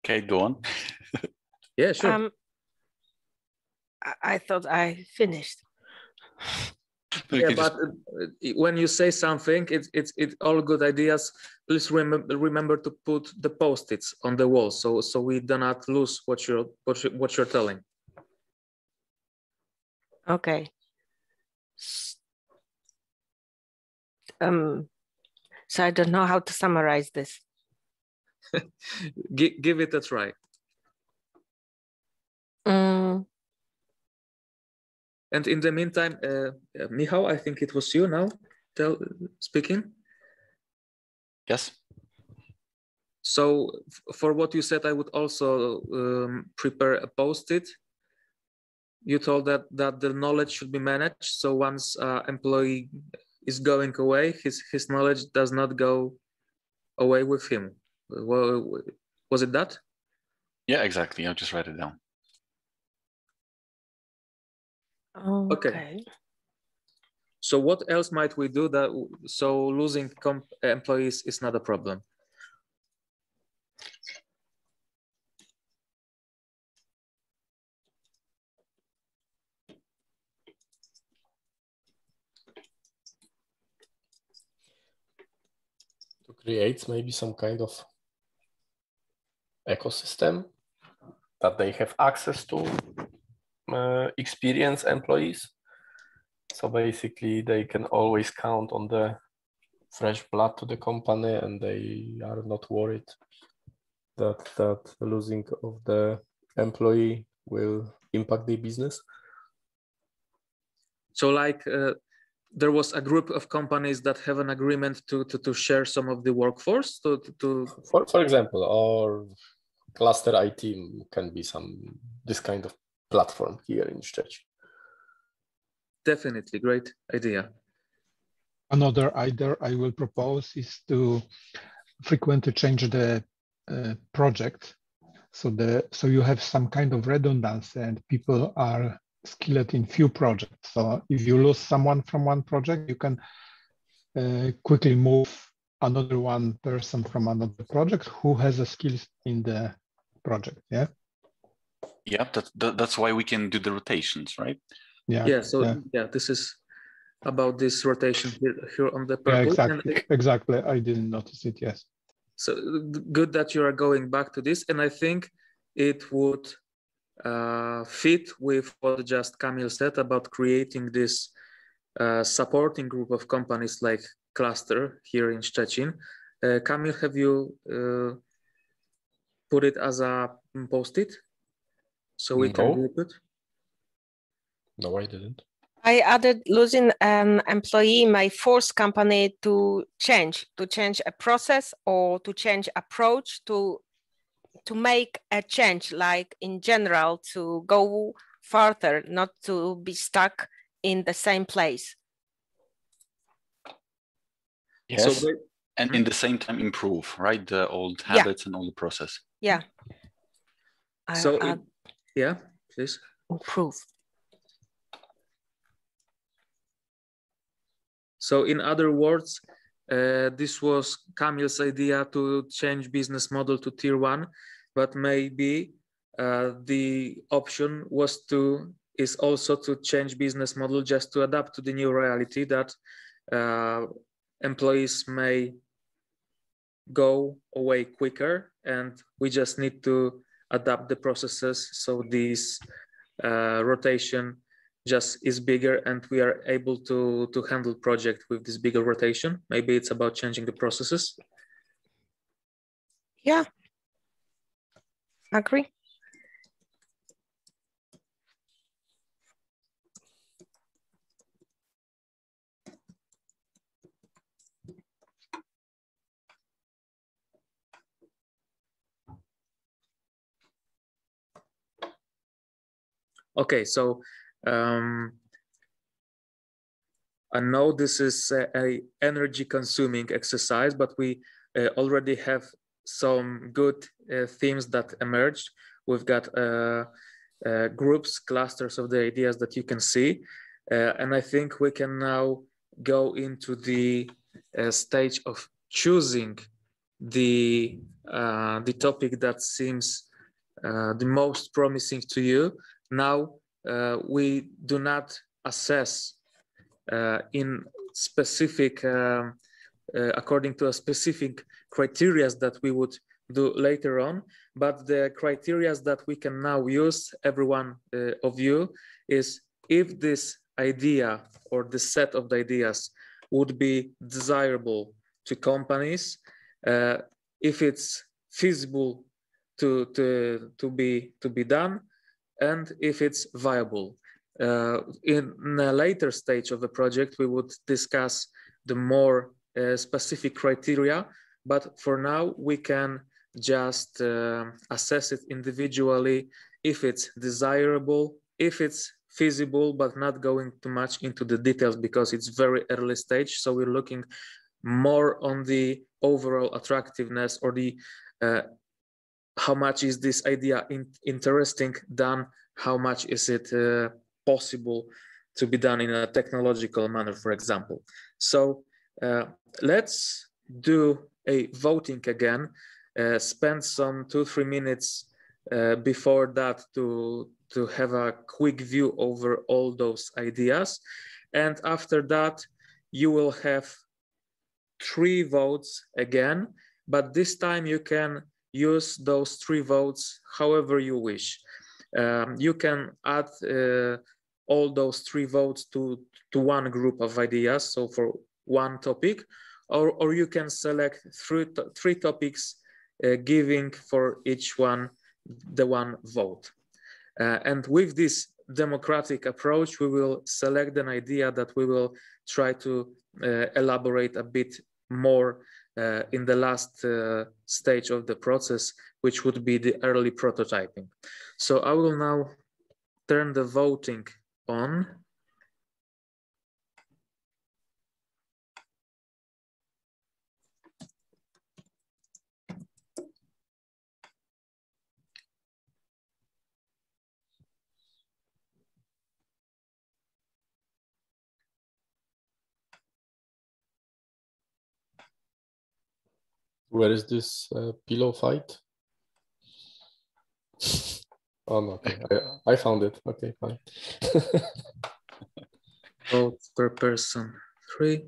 Okay, go on. yeah, sure. Um, I thought I finished yeah, but just... when you say something, it's it's it's all good ideas. Please remember remember to put the post-its on the wall, so so we do not lose what you're what you, what you're telling. Okay. Um. So I don't know how to summarize this. give, give it a try. Um, and in the meantime, uh, Michał, I think it was you now tell, speaking. Yes. So for what you said, I would also um, prepare a post-it. You told that that the knowledge should be managed. So once uh, employee is going away, his his knowledge does not go away with him. Well, was it that? Yeah, exactly. I'll just write it down. Okay. okay. So what else might we do that so losing employees is not a problem? To create maybe some kind of ecosystem, that they have access to uh, experienced employees. So basically, they can always count on the fresh blood to the company, and they are not worried that that losing of the employee will impact the business. So, like, uh, there was a group of companies that have an agreement to to, to share some of the workforce to, to, to for for example, or cluster IT can be some this kind of platform here in Szczecin. Definitely, great idea. Another idea I will propose is to frequently change the uh, project so the so you have some kind of redundancy and people are skilled in few projects. So if you lose someone from one project, you can uh, quickly move another one person from another project who has a skills in the project. Yeah. Yeah, that, that, that's why we can do the rotations, right? Yeah. Yeah. So yeah, yeah. this is about this rotation here, here on the Yeah, exactly. And Exactly. I didn't notice it. Yes. so good that you are going back to this, and I think it would uh, fit with what just Kamil said about creating this uh, supporting group of companies like Cluster here in Szczecin. Uh, Kamil, have you uh, put it as a post-it so we No. can group it? No, I didn't. I added losing an employee may force company to change, to change a process or to change approach to to make a change, like in general, to go further, not to be stuck in the same place. Yes. So they- and in the same time improve, right? The old Yeah. habits and all the process. Yeah. I so add it- yeah, please. improve. So in other words, uh, this was Kamil's idea to change business model to tier one, but maybe uh, the option was to is also to change business model just to adapt to the new reality that uh, employees may go away quicker and we just need to adapt the processes so this uh, rotation just is bigger and we are able to to handle project with this bigger rotation maybe it's about changing the processes Yeah. Agree. Okay so um i know this is a, a energy consuming exercise but we uh, already have some good uh, themes that emerged. We've got uh, uh, groups clusters of the ideas that you can see uh, and i think we can now go into the uh, stage of choosing the the topic that seems the most promising to you now uh, we do not assess uh, in specific um, uh, according to a specific criteria that we would do later on but the criteria that we can now use every one uh, of you is if this idea or the set of ideas would be desirable to companies uh, if it's feasible to, to, to, be, to be done and if it's viable. Uh, in a later stage of the project, we would discuss the more uh, specific criteria, but for now we can just uh, assess it individually if it's desirable, if it's feasible, but not going too much into the details because it's very early stage. So we're looking more on the overall attractiveness or the uh, how much is this idea in, interesting than how much is it uh, possible to be done in a technological manner, for example. So uh, let's do a voting again, uh, spend some two, three minutes uh, before that to, to have a quick view over all those ideas. And after that, you will have three votes again, but this time you can use those three votes however you wish. Um, you can add uh, all those three votes to, to one group of ideas, so for one topic, or, or you can select three, three topics uh, giving for each one the one vote. Uh, and with this democratic approach, we will select an idea that we will try to uh, elaborate a bit more uh, in the last uh, stage of the process, which would be the early prototyping. So I will now turn the voting on. Where is this uh, pillow fight? oh no, okay. I, I found it. Okay, fine. Vote per person, three.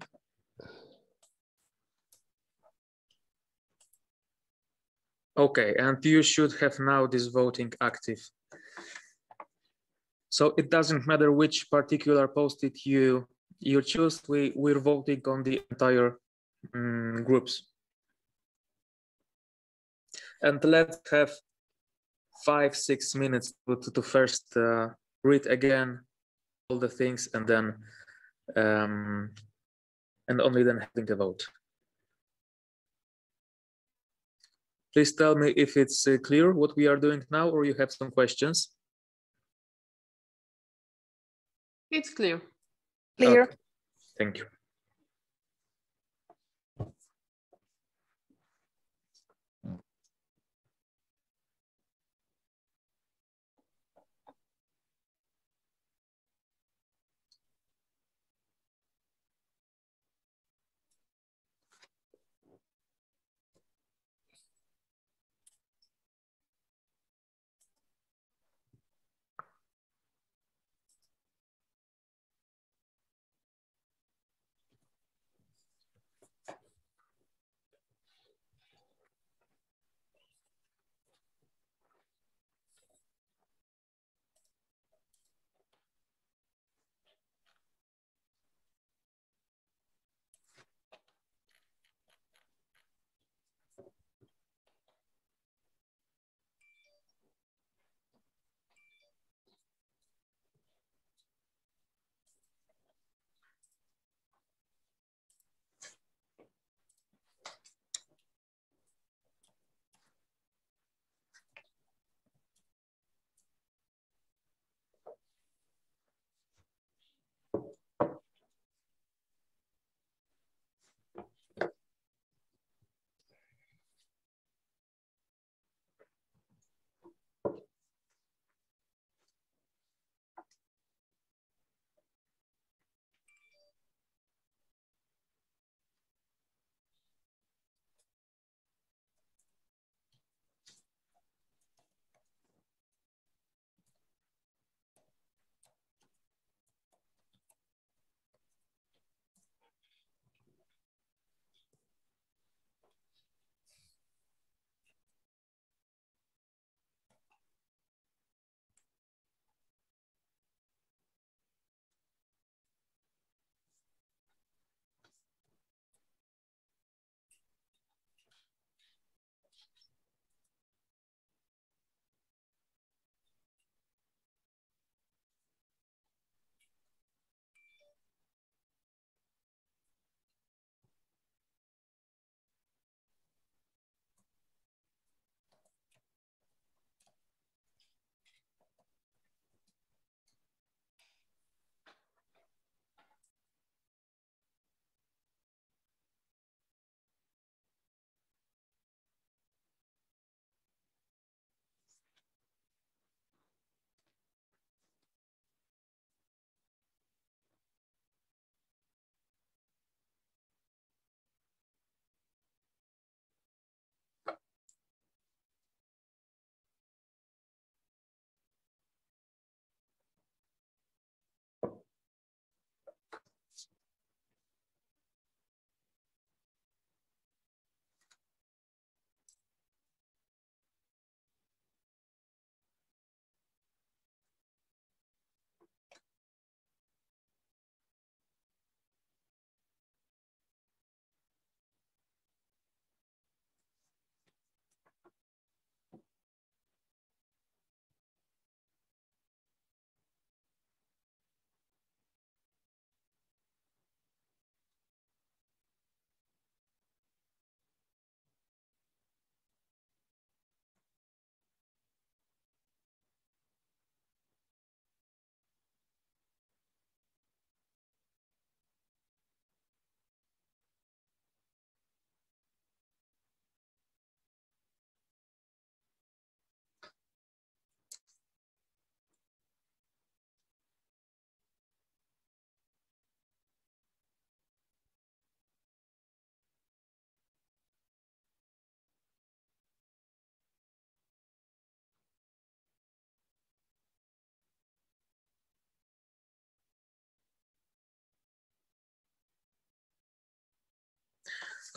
Okay, and you should have now this voting active. So it doesn't matter which particular post-it you you choose, we, we're voting on the entire um, groups and let's have five, six minutes to, to, to first uh, read again all the things and then um, and only then having a vote. Please tell me if it's uh, clear what we are doing now or you have some questions. It's clear. Clear. Okay. Thank you.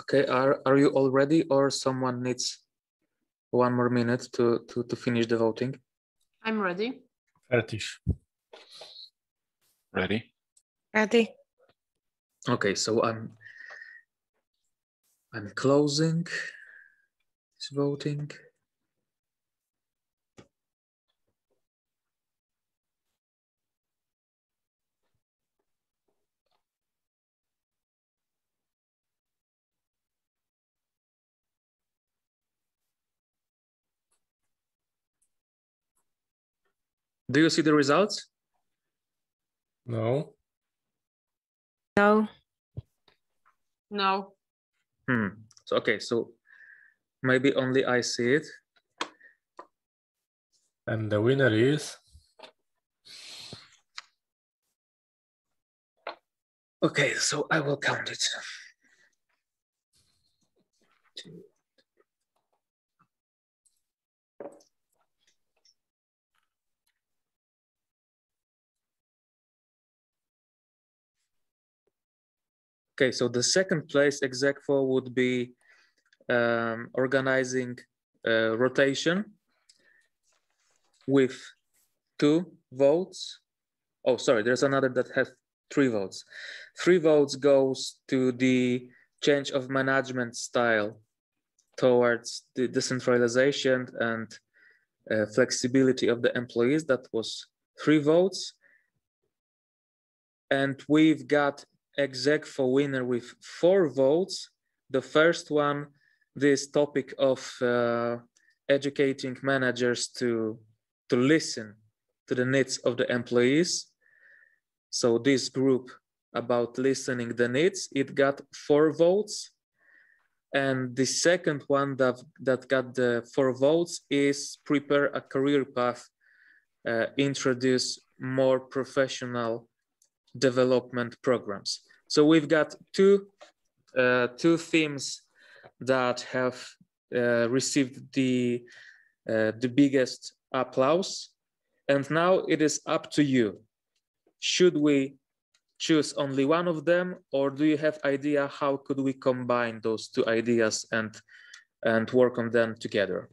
Okay, are, are you all ready or someone needs one more minute to, to, to finish the voting? I'm ready. Fertig. Ready? Ready. Okay, so I'm I'm closing this voting. Do you see the results? No. No. No. Hmm. So okay, so maybe only I see it. And the winner is Okay, so I will count it. Okay, so the second place ex aequo would be um, organizing rotation with two votes. Oh, sorry, there's another that has three votes. Three votes goes to the change of management style towards the decentralization and uh, flexibility of the employees. That was three votes. And we've got ex aequo winner with four votes. The first one, this topic of uh, educating managers to, to listen to the needs of the employees. So this group about listening the needs, it got four votes. And the second one that, that got the four votes is prepare a career path, uh, introduce more professional development programs. So we've got two, uh, two themes that have uh, received the, uh, the biggest applause. And now it is up to you. Should we choose only one of them or do you have idea how could we combine those two ideas and, and work on them together?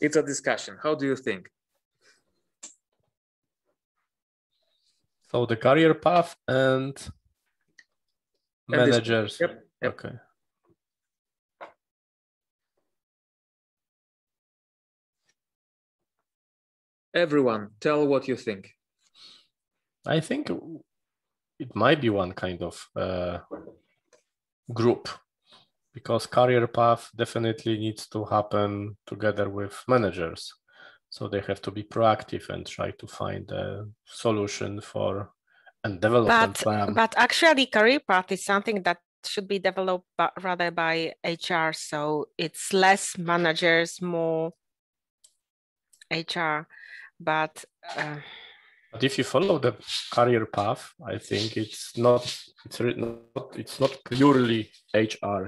It's a discussion. How do you think? So the career path and And managers. Yep, yep. Okay. Everyone, tell what you think. I think it might be one kind of uh, group because career path definitely needs to happen together with managers. So they have to be proactive and try to find a solution for and development But, plan. but actually career path is something that should be developed but rather by HR. So it's less managers, more HR. But uh, But if you follow the career path, I think it's not it's not it's not purely HR.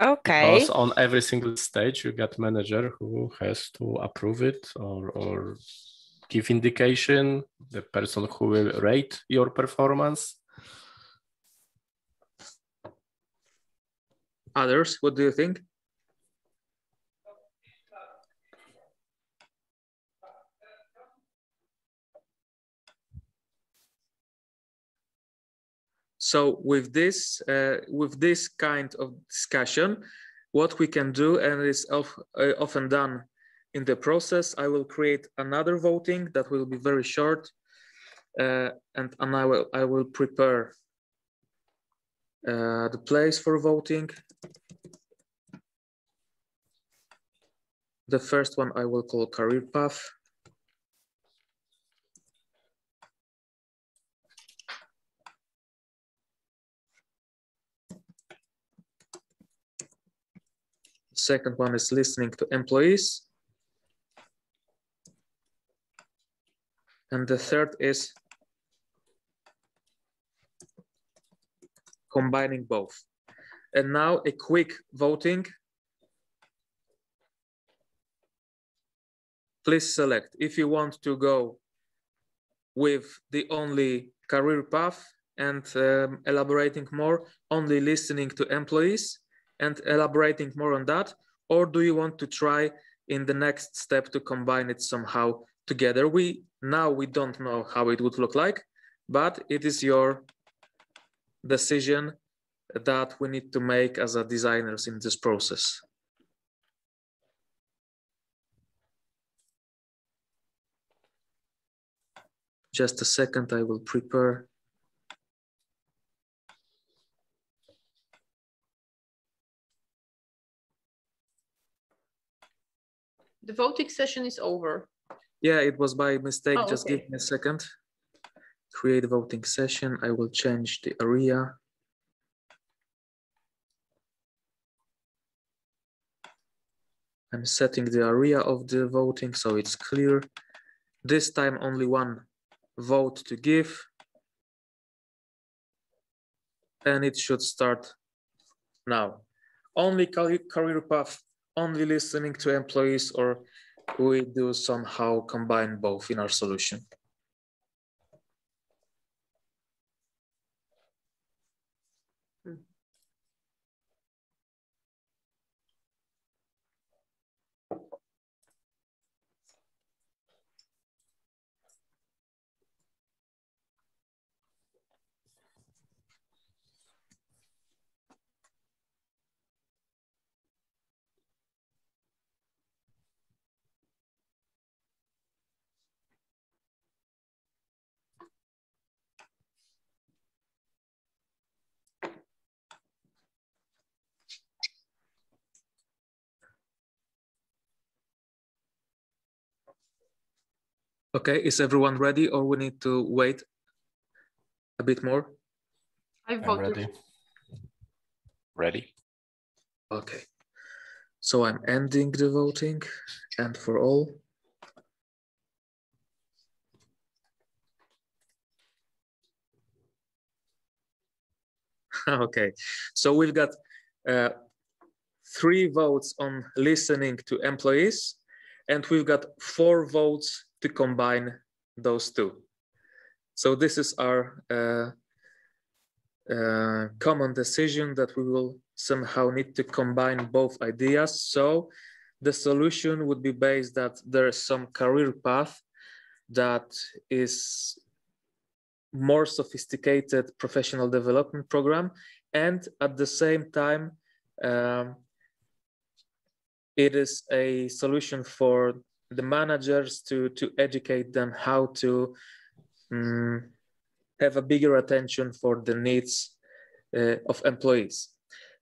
Okay. Because on every single stage, you get manager who has to approve it or or give indication, the person who will rate your performance. Others, what do you think? So with this, uh, with this kind of discussion, what we can do, and is of, uh, often done in the process, I will create another voting that will be very short, uh, and, and I will I will prepare uh, the place for voting. The first one I will call career path. Second one is listening to employees. And the third is combining both. And now a quick voting. Please select if you want to go with the only career path and um, elaborating more, only listening to employees. And elaborating more on that? Or do you want to try in the next step to combine it somehow together? We now we don't know how it would look like, but it is your decision that we need to make as a designers in this process. Just a second, I will prepare. The voting session is over. Yeah, it was by mistake. Oh, Just okay. give me a second. Create voting session. I will change the area. I'm setting the area of the voting so it's clear. This time only one vote to give. And it should start now. Only career career path, only listening to employees or we do somehow combine both in our solution. Okay, is everyone ready or we need to wait a bit more? I voted. ready. Ready? Okay. So I'm ending the voting and for all. okay, so we've got uh, three votes on listening to employees and we've got four votes to combine those two. So this is our uh, uh, common decision that we will somehow need to combine both ideas. So the solution would be based that there is some career path that is more sophisticated professional development program. And at the same time, um, it is a solution for the managers to, to educate them how to um, have a bigger attention for the needs uh, of employees.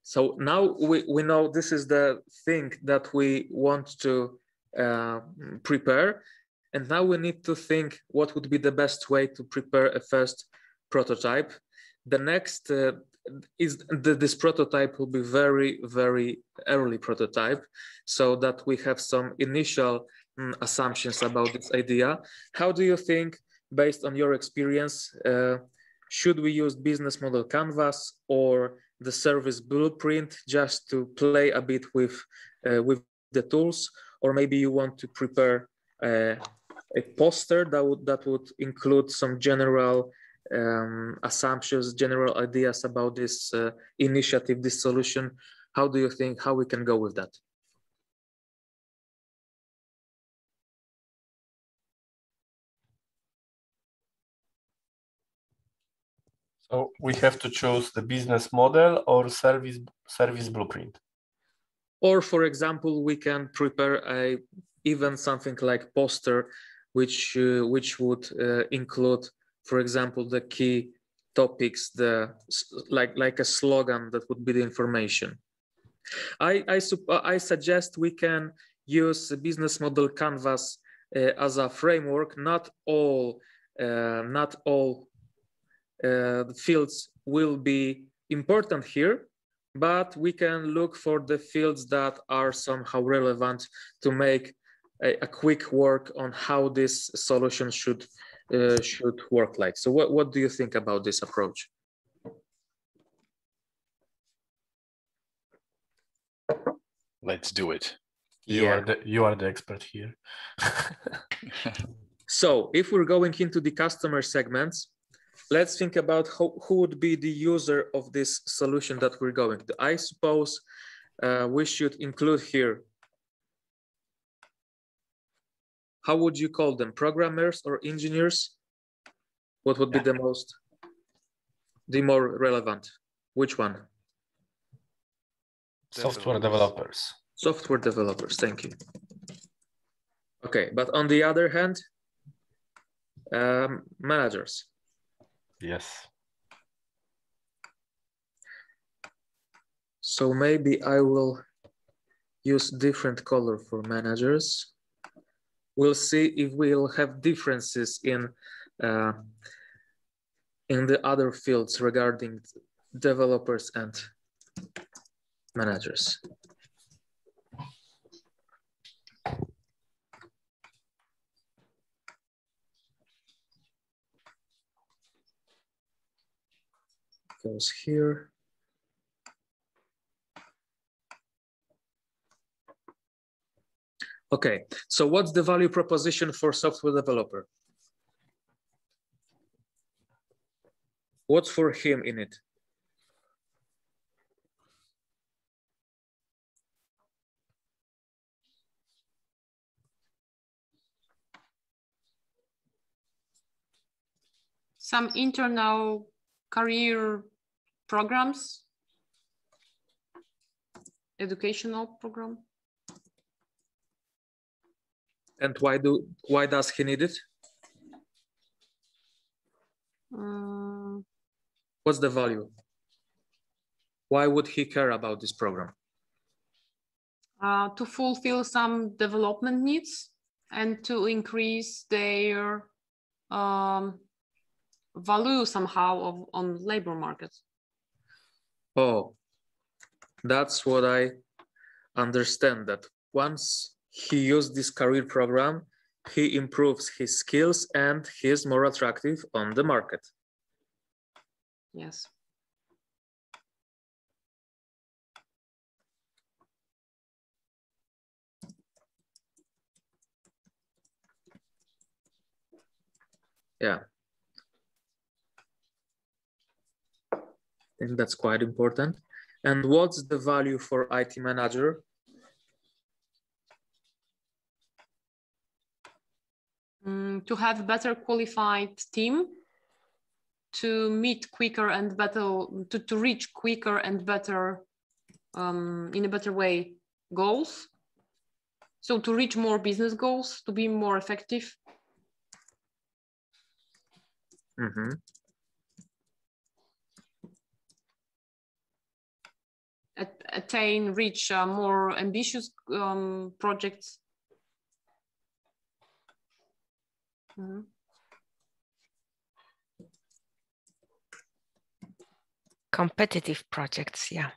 So now we, we know this is the thing that we want to uh, prepare. And now we need to think what would be the best way to prepare a first prototype. The next uh, is the, this prototype will be very, very early prototype so that we have some initial assumptions about this idea. How do you think, based on your experience, uh, should we use business model canvas or the service blueprint just to play a bit with, uh, with the tools? Or maybe you want to prepare uh, a poster that would, that would include some general um, assumptions, general ideas about this uh, initiative, this solution. How do you think, how we can go with that? We have to choose the business model or service service blueprint. Or for example, we can prepare a even something like poster, which uh, which would uh, include, for example, the key topics, the like like a slogan that would be the information. I I, I suggest we can use business model canvas uh, as a framework. Not all uh, not all fields will be important here, but we can look for the fields that are somehow relevant to make a, a quick work on how this solution should uh, should work like. So what, what do you think about this approach? Let's do it. You Yeah. are the you are the expert here. So if we're going into the customer segments, let's think about who, who would be the user of this solution that we're going to. I suppose uh, we should include here. How would you call them? Programmers or engineers? What would yeah. be the most, the more relevant? Which one? Software developers. Software developers, thank you. Okay, but on the other hand, um, managers. Yes. So maybe I will use different color for managers. We'll see if we'll have differences in uh, in the other fields regarding developers and managers. Goes here. Okay, so what's the value proposition for software developer? What's for him in it? Some internal career programs, educational program. And why do why does he need it? Um, What's the value? Why would he care about this program? Uh, to fulfill some development needs and to increase their um, value somehow of, on labor market. Oh, that's what I understand that once he used this career program, he improves his skills and he is more attractive on the market. Yes. Yeah. Think that's quite important. And what's the value for IT manager? Mm, to have better qualified team to meet quicker and better to, to reach quicker and better um, in a better way goals so to reach more business goals to be more effective attain reach uh, more ambitious um, projects mm -hmm. competitive projects, yeah.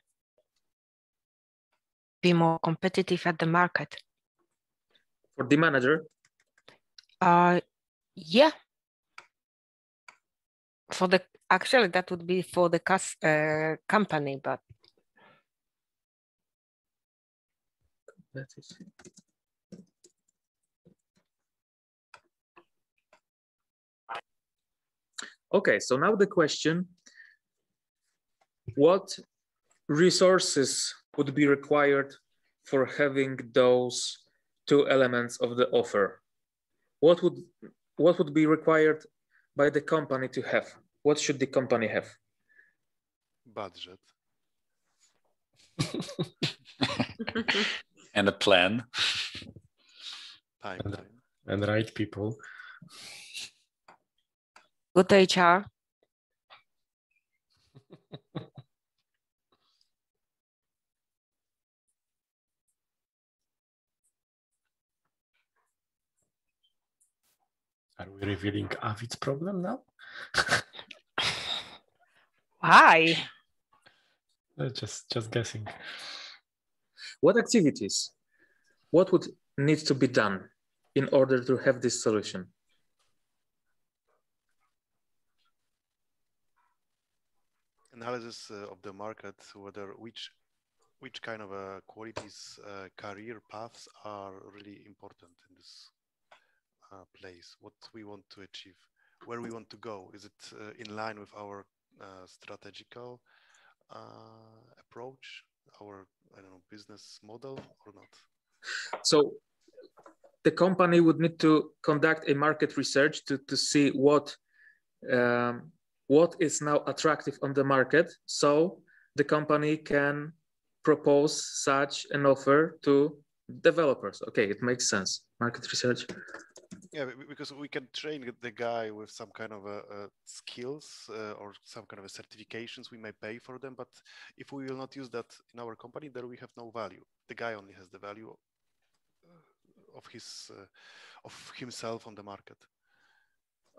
Be more competitive at the market. For the manager? Uh, yeah. For the actually that would be for the cus, uh, company, but Okay, so now the question what resources would be required for having those two elements of the offer? What would what would be required by the company to have? What should the company have? Budget. and a plan. And, and right people. Good HR. Are we revealing Avid's problem now? Why? Uh, just, just guessing. What activities? What would need to be done in order to have this solution? Analysis uh, of the market, whether which which kind of uh, qualities, uh, career paths are really important in this uh, place, what we want to achieve where we want to go. Is it uh, in line with our uh, strategical uh, approach, our I don't know business model or not? So the company would need to conduct a market research to, to see what um, what is now attractive on the market. So the company can propose such an offer to developers. Okay it makes sense. Market research yeah because we can train the guy with some kind of a, a skills uh, or some kind of a certifications we may pay for them but if we will not use that in our company then we have no value. The guy only has the value of his uh, of himself on the market.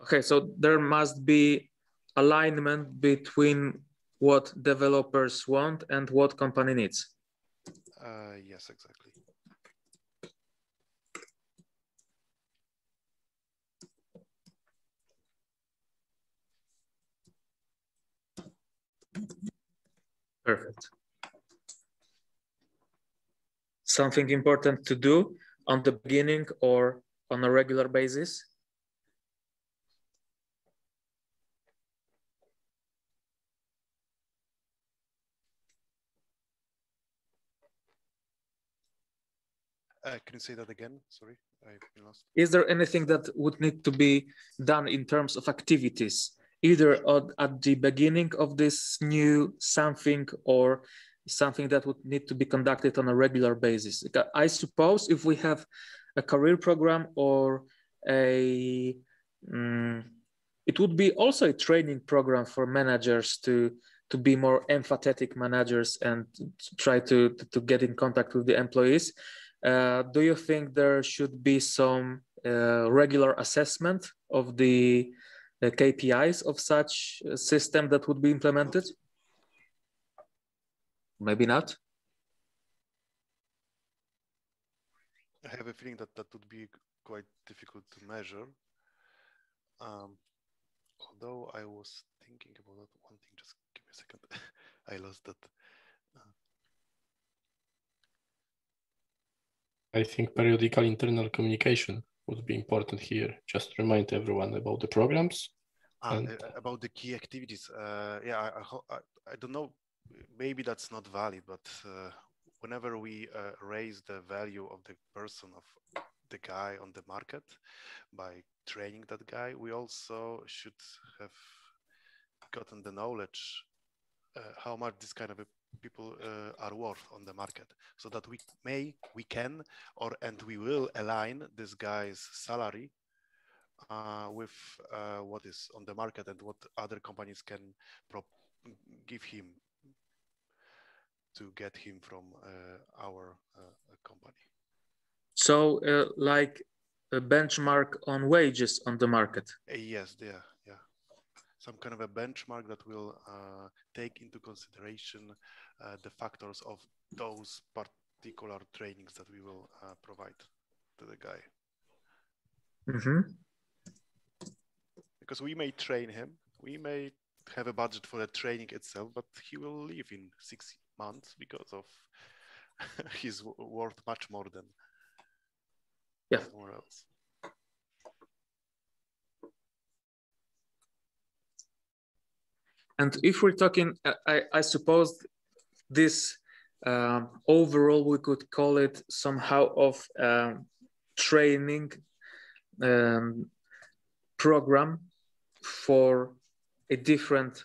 Okay so there must be alignment between what developers want and what company needs. Uh, yes exactly perfect something important to do on the beginning or on a regular basis? Uh, can you say that again? Sorry, I've been lost. Is there anything that would need to be done in terms of activities, either at the beginning of this new something or something that would need to be conducted on a regular basis. I suppose if we have a career program or a, um, it would be also a training program for managers to to be more empathetic managers and try to, to get in contact with the employees. Uh, do you think there should be some uh, regular assessment of the, the KPIs of such a system that would be implemented? maybe not. I have a feeling that that would be quite difficult to measure. Um, although I was thinking about that one thing, just give me a second. I lost that. Uh, I think periodical internal communication would be important here. Just remind everyone about the programs. Ah, and... about the key activities. Uh, yeah, I, I, I, don't know maybe that's not valid, but uh, whenever we uh, raise the value of the person of the guy on the market by training that guy, we also should have gotten the knowledge uh, how much this kind of people uh, are worth on the market so that we may we can or and we will align this guy's salary uh, with uh, what is on the market and what other companies can give him to get him from uh, our uh, company. So, uh, like a benchmark on wages on the market. yes, yeah, yeah. Some kind of a benchmark that will take into consideration the factors of those particular trainings that we will provide to the guy. Mm -hmm. Because we may train him, we may have a budget for the training itself, but he will leave in six months because of he's worth much more than yeah. somewhere else. And if we're talking, I, I suppose this um, overall we could call it somehow of um, training um, program for a different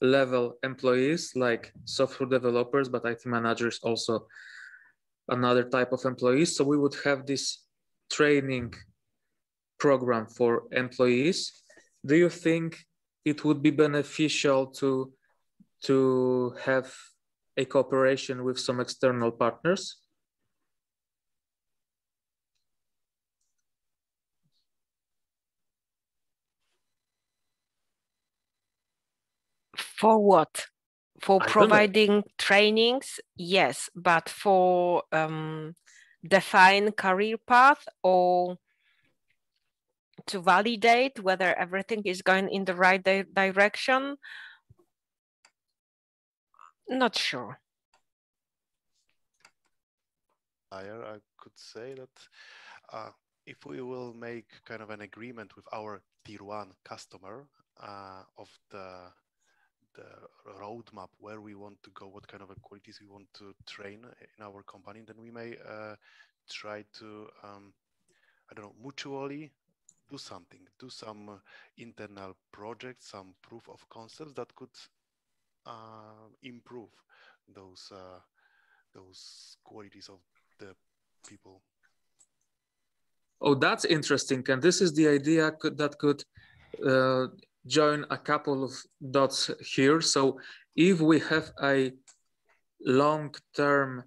level employees like software developers, but IT managers also another type of employees. So we would have this training program for employees. Do you think it would be beneficial to to have a cooperation with some external partners? For what? For providing trainings, yes, but for um, define career path or to validate whether everything is going in the right di direction, not sure. I could say that uh, if we will make kind of an agreement with our tier one customer uh, of the the roadmap where we want to go, what kind of qualities we want to train in our company, then we may uh, try to, um, I don't know, mutually do something, do some uh, internal projects, some proof of concepts that could uh, improve those uh, those qualities of the people. Oh, that's interesting, and this is the idea could, that could uh, join a couple of dots here. So if we have a long-term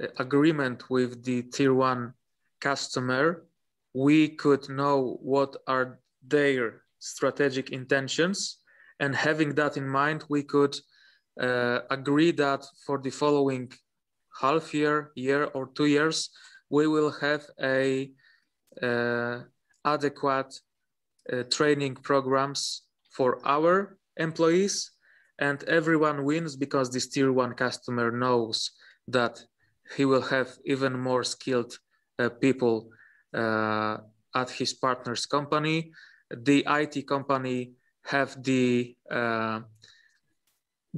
uh, agreement with the tier one customer, we could know what are their strategic intentions. And having that in mind, we could uh, agree that for the following half year, year or two years, we will have a uh, adequate uh, training programs for our employees and everyone wins because this tier one customer knows that he will have even more skilled uh, people at his partner's company. The IT company have the uh,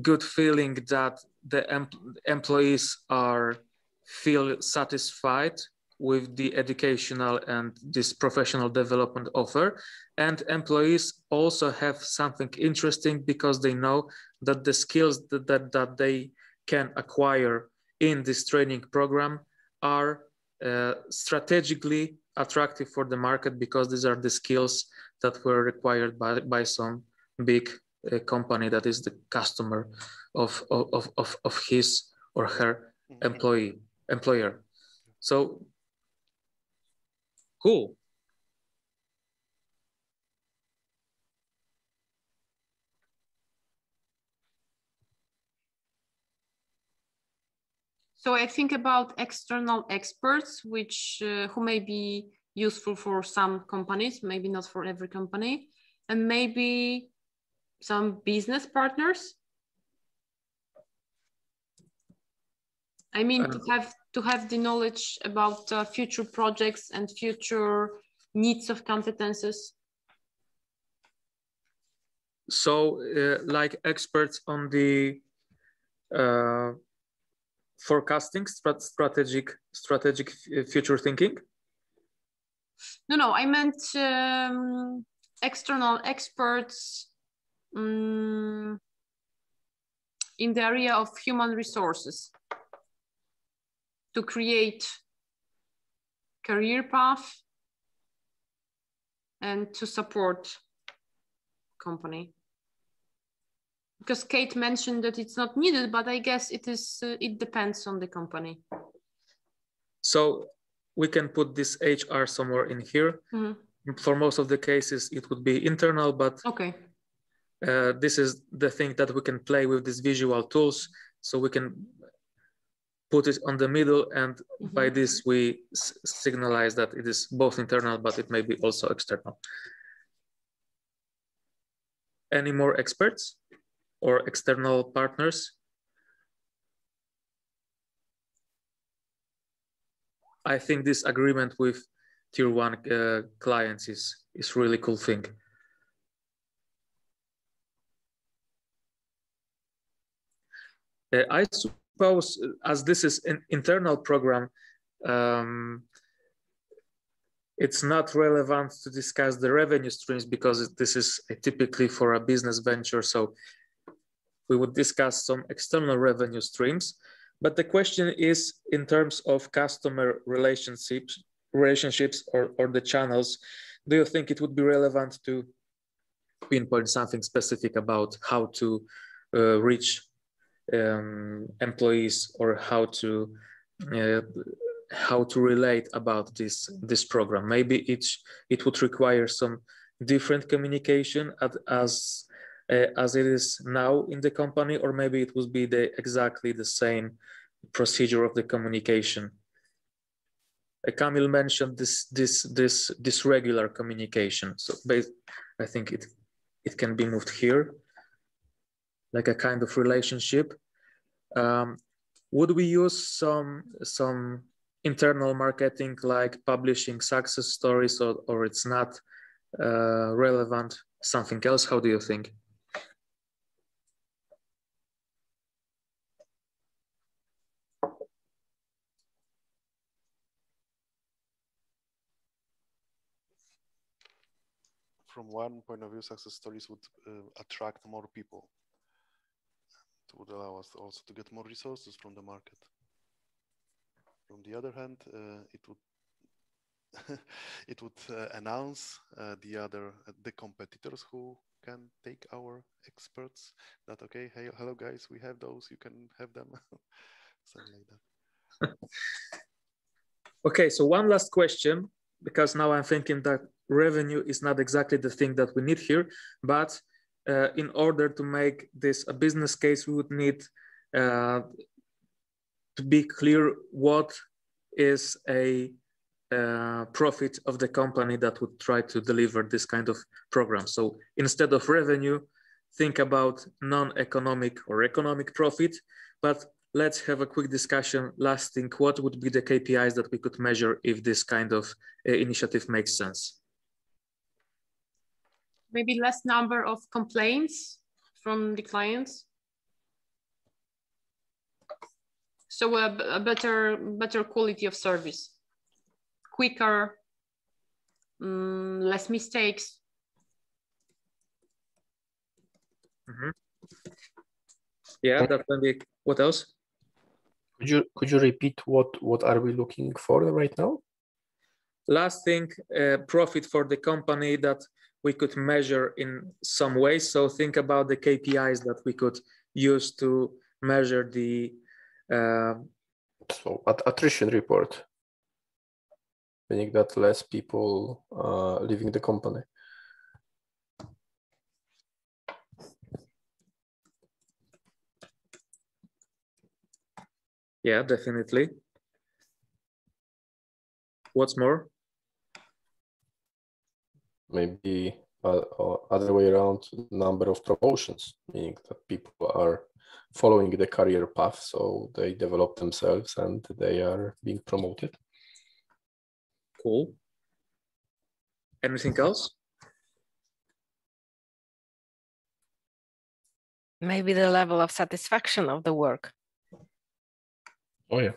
good feeling that the em employees are feel satisfied with the educational and this professional development offer. And employees also have something interesting because they know that the skills that, that, that they can acquire in this training program are uh, strategically attractive for the market because these are the skills that were required by, by some big uh, company that is the customer of, of, of, of his or her mm-hmm. employee employer. So Cool. So I think about external experts, which uh, who may be useful for some companies, maybe not for every company, and maybe some business partners. I mean, to have to have the knowledge about uh, future projects and future needs of competences? So, uh, like experts on the uh, forecasting, strat strategic, strategic future thinking. No, no, I meant um, external experts um, in the area of human resources to create career path and to support company because Kate mentioned that it's not needed, but I guess it is. Uh, it depends on the company. So we can put this HR somewhere in here. Mm -hmm. For most of the cases, it would be internal, but okay. Uh, this is the thing that we can play with these visual tools, so we can put it on the middle and mm -hmm. by this we signalize that it is both internal but it may be also external. Any more experts or external partners? I think this agreement with tier one uh, clients is, is really cool thing. Uh, I suppose as this is an internal program, um, it's not relevant to discuss the revenue streams because this is typically for a business venture. So we would discuss some external revenue streams. But the question is in terms of customer relationships, relationships or, or the channels, do you think it would be relevant to pinpoint something specific about how to uh, reach um, employees or how to uh, how to relate about this this program. Maybe it it would require some different communication at, as as it is now in the company, or maybe it would be the exactly the same procedure of the communication. Uh, Kamil mentioned this this this this regular communication. So I think it it can be moved here like a kind of relationship. Um, would we use some some internal marketing like publishing success stories or, or it's not uh, relevant something else how do you think from one point of view success stories would uh, attract more people. It would allow us also to get more resources from the market. From the other hand, uh, it would it would uh, announce uh, the other the competitors who can take our experts that okay hey hello guys we have those you can have them. Something like that. Okay so one last question because now i'm thinking that revenue is not exactly the thing that we need here but uh, in order to make this a business case we would need uh, to be clear what is a uh, profit of the company that would try to deliver this kind of program. So instead of revenue, think about non-economic or economic profit, but let's have a quick discussion lasting what would be the KPIs that we could measure if this kind of uh, initiative makes sense. Maybe less number of complaints from the clients. So a, a better, better quality of service, quicker, um, less mistakes. Mm -hmm. Yeah, that can be. What else? Could you could you repeat what what are we looking for right now? Last thing, uh, profit for the company that we could measure in some ways. So think about the KPIs that we could use to measure the uh, so at attrition report, meaning that less people uh, leaving the company. Yeah, definitely. What's more? Maybe uh, other way around, number of promotions, meaning that people are following the career path. So they develop themselves and they are being promoted. Cool. Anything else? Maybe the level of satisfaction of the work. Oh, yeah.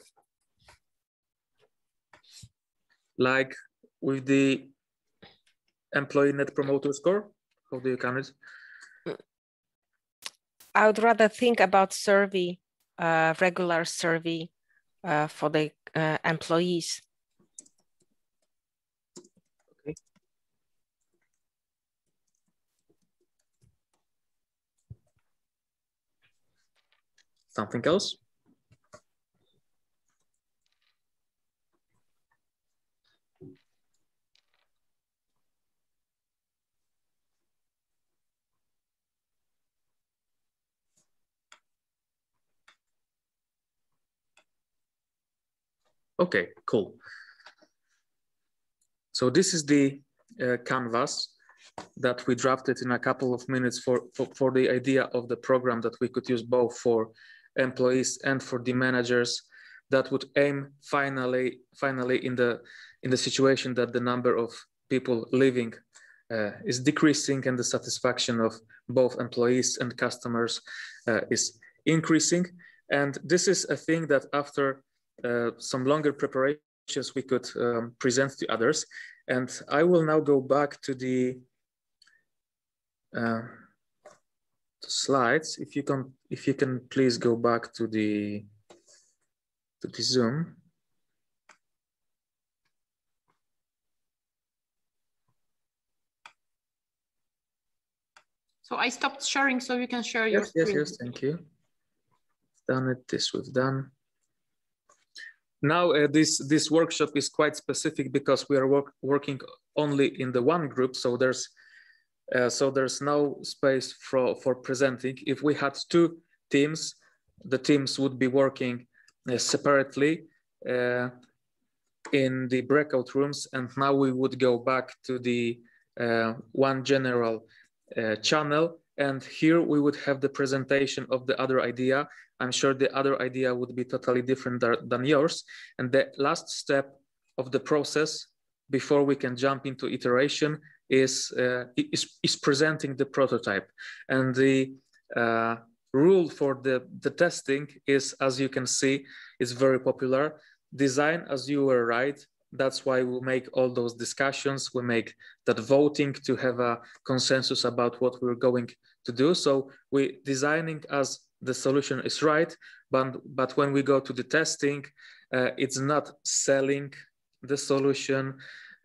Like with the employee net promoter score? How do you count it? I would rather think about survey, uh, regular survey uh, for the uh, employees. Okay. Something else? Okay, cool. So this is the uh, canvas that we drafted in a couple of minutes for, for, for, the idea of the program that we could use both for employees and for the managers that would aim finally finally in the in the situation that the number of people living uh, is decreasing and the satisfaction of both employees and customers uh, is increasing and this is a thing that after some longer preparations we could um, present to others. And I will now go back to the uh, slides. If you can, if you can please go back to the to the Zoom. So I stopped sharing so you can share your yes, screen. Yes, yes, thank you. Done it, this we've done. Now uh, this this workshop is quite specific because we are work, working only in the one group, so there's uh, so there's no space for for presenting. If we had two teams, the teams would be working uh, separately uh, in the breakout rooms, and now we would go back to the uh, one general uh, channel, and here we would have the presentation of the other idea I'm sure the other idea would be totally different than yours. And the last step of the process before we can jump into iteration is, uh, is, is, presenting the prototype. And the uh, rule for the, the testing is, as you can see, is very popular. Design as you were right. That's why we make all those discussions. We make that voting to have a consensus about what we're going to do. So we're designing as the solution is right, but, but when we go to the testing, uh, it's not selling the solution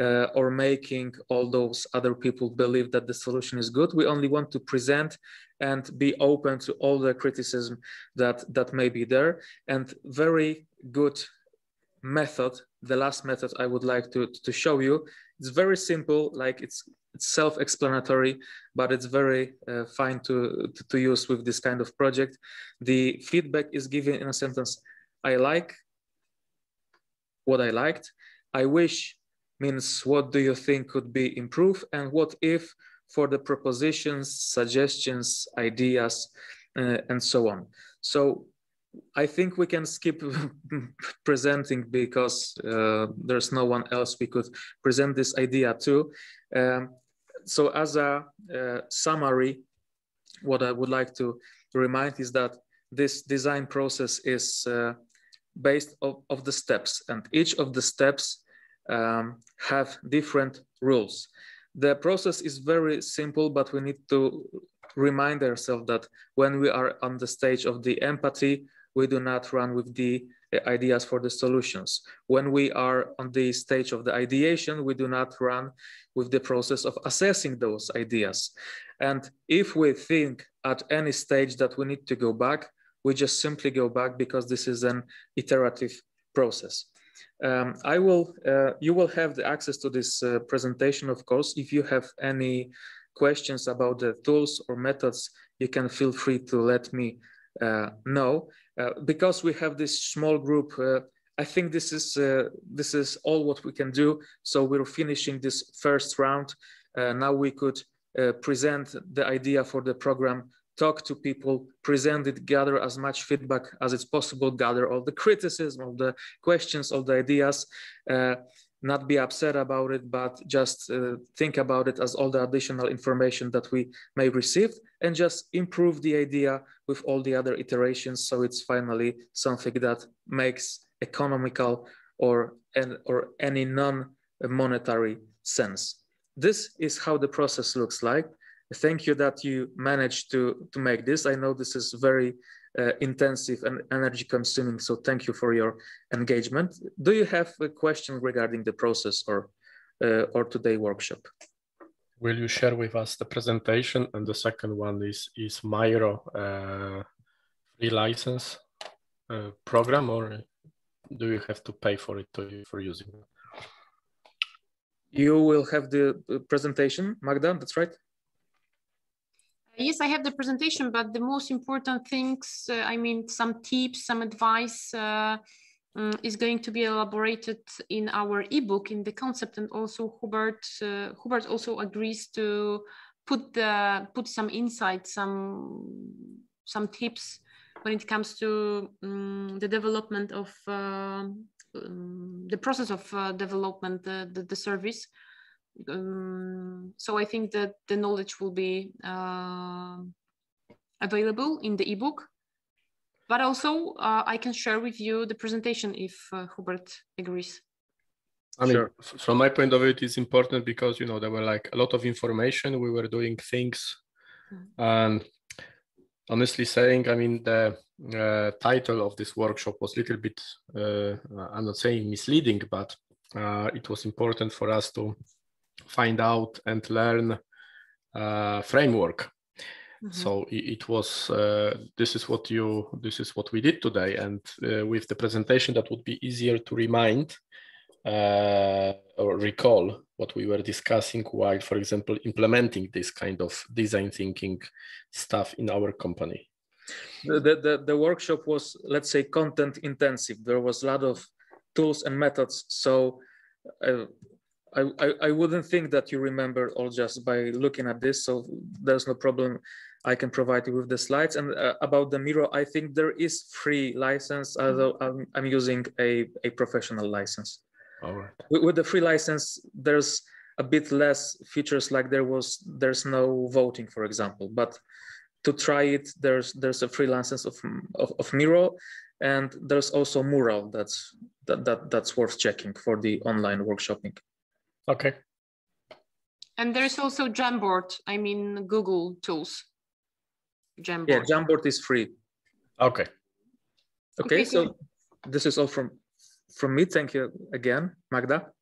uh, or making all those other people believe that the solution is good. We only want to present and be open to all the criticism that, that may be there. And very good method, the last method I would like to, to show you, it's very simple, like it's, it's self-explanatory, but it's very uh, fine to, to, to use with this kind of project. The feedback is given in a sentence, I like what I liked. I wish means what do you think could be improved and what if for the propositions, suggestions, ideas, uh, and so on. So I think we can skip presenting because uh, there's no one else we could present this idea to. Um, so as a uh, summary, what I would like to remind is that this design process is uh, based of, of the steps and each of the steps um, have different rules. The process is very simple, but we need to remind ourselves that when we are on the stage of the empathy, we do not run with the ideas for the solutions. When we are on the stage of the ideation, we do not run with the process of assessing those ideas. And if we think at any stage that we need to go back, we just simply go back because this is an iterative process. Um, I will, uh, you will have the access to this uh, presentation, of course. If you have any questions about the tools or methods, you can feel free to let me uh, know. Uh, because we have this small group, uh, I think this is, uh, this is all what we can do. So we're finishing this first round. now we could present the idea for the program talk to people, present it, gather as much feedback as it's possible, gather all the criticism, all the questions, all the ideas, uh, not be upset about it, but just uh, think about it as all the additional information that we may receive and just improve the idea with all the other iterations. So it's finally something that makes economical or, or any non-monetary sense. This is how the process looks like thank you that you managed to, to make this. I know this is very uh, intensive and energy consuming, so thank you for your engagement. Do you have a question regarding the process or, uh, or today workshop? Will you share with us the presentation? And the second one is, is Miro uh, free license uh, program or do you have to pay for it to, for using it? You will have the presentation, Magda, that's right? Yes, I have the presentation, but the most important things, uh, I mean, some tips, some advice uh, um, is going to be elaborated in our ebook in the concept. And also Hubert, uh, Hubert also agrees to put the put some insight, some some tips when it comes to um, the development of uh, um, the process of uh, development, the, the, the service um, so I think that the knowledge will be uh, available in the ebook. But also, uh, I can share with you the presentation if uh, Hubert agrees. I mean, sure. from my point of view, it is important because you know there were like a lot of information. We were doing things, mm. and honestly saying, I mean, the uh, title of this workshop was a little bit, uh, I'm not saying misleading, but uh, it was important for us to find out and learn uh, framework. Mm-hmm. So it, it was uh, this is what you this is what we did today, and uh, with the presentation that would be easier to remind uh, or recall what we were discussing while, for example, implementing this kind of design thinking stuff in our company. The, the, the, workshop was, let's say, content intensive. There was a lot of tools and methods. So uh, I, I, I wouldn't think that you remember all just by looking at this, so there's no problem I can provide you with the slides. And uh, about the Miro, I think there is free license, although I'm, I'm using a, a professional license. All right. With, with the free license, there's a bit less features like there was, there's no voting, for example, but to try it, there's there's a free license of, of, of Miro, and there's also Mural that's that, that that's worth checking for the online workshopping. Okay. And there's also Jamboard, I mean Google tools. Jamboard. Yeah, Jamboard is free. Okay. Okay, Okay, so so- this is all from from me. Thank you again, Magda.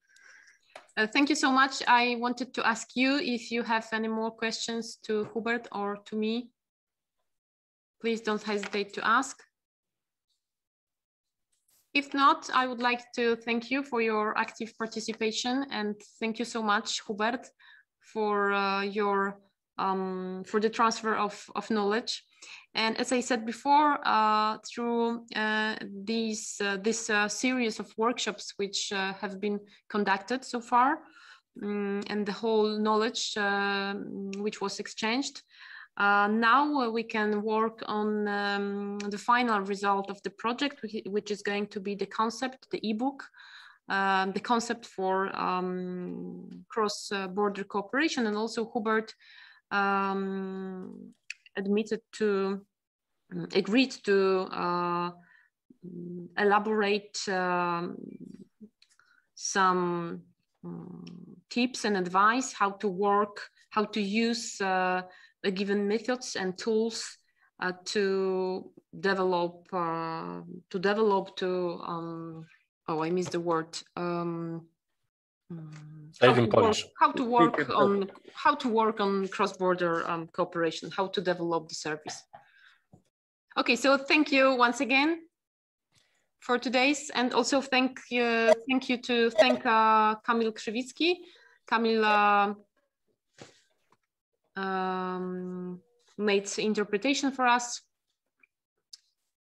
Uh, thank you so much. I wanted to ask you if you have any more questions to Hubert or to me. Please don't hesitate to ask. If not, I would like to thank you for your active participation and thank you so much, Hubert, for uh, your um, for the transfer of, of knowledge. And as I said before, uh, through uh, these uh, this uh, series of workshops which uh, have been conducted so far, um, and the whole knowledge uh, which was exchanged, uh, now uh, we can work on um, the final result of the project, which- is going to be the concept, the ebook, um, the concept for um, cross-border cooperation, and also Hubert um, admitted to, mm, agreed to uh, mm, elaborate um, some um, tips and advice how to work, how to use uh, given methods and tools uh, to develop, uh, to develop to, um, oh, I missed the word. Um, mm, how to work- How to work on, how to work on cross-border um, cooperation, how to develop the service. Okay, so thank you once again for today's, and also thank you, thank you to thank uh, Kamil Krzywicki. Kamil uh, um, made interpretation for us.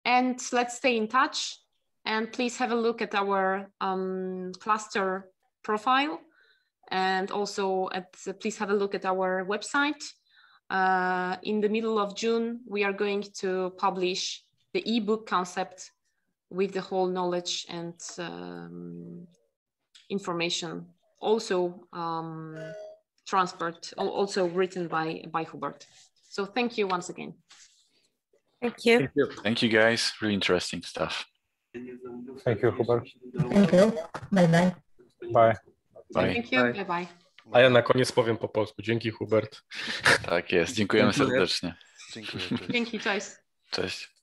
And let's stay in touch. And please have a look at our um, cluster profile. And also at, please have a look at our website. Uh, in the middle of June, we are going to publish the ebook concept with the whole knowledge and um, information also um, transferred, al- also written by, by Hubert. So thank you once again. Thank you. Thank you. Thank you guys. Really interesting stuff. Thank you, Hubert. Thank you. Bye bye. Bye. Bye. Thank you. Bye bye. A ja na koniec powiem po polsku. Dzięki Hubert. Tak jest. Dziękujemy Dziękuję. serdecznie. Dziękuję. Dzięki, cześć. Cześć.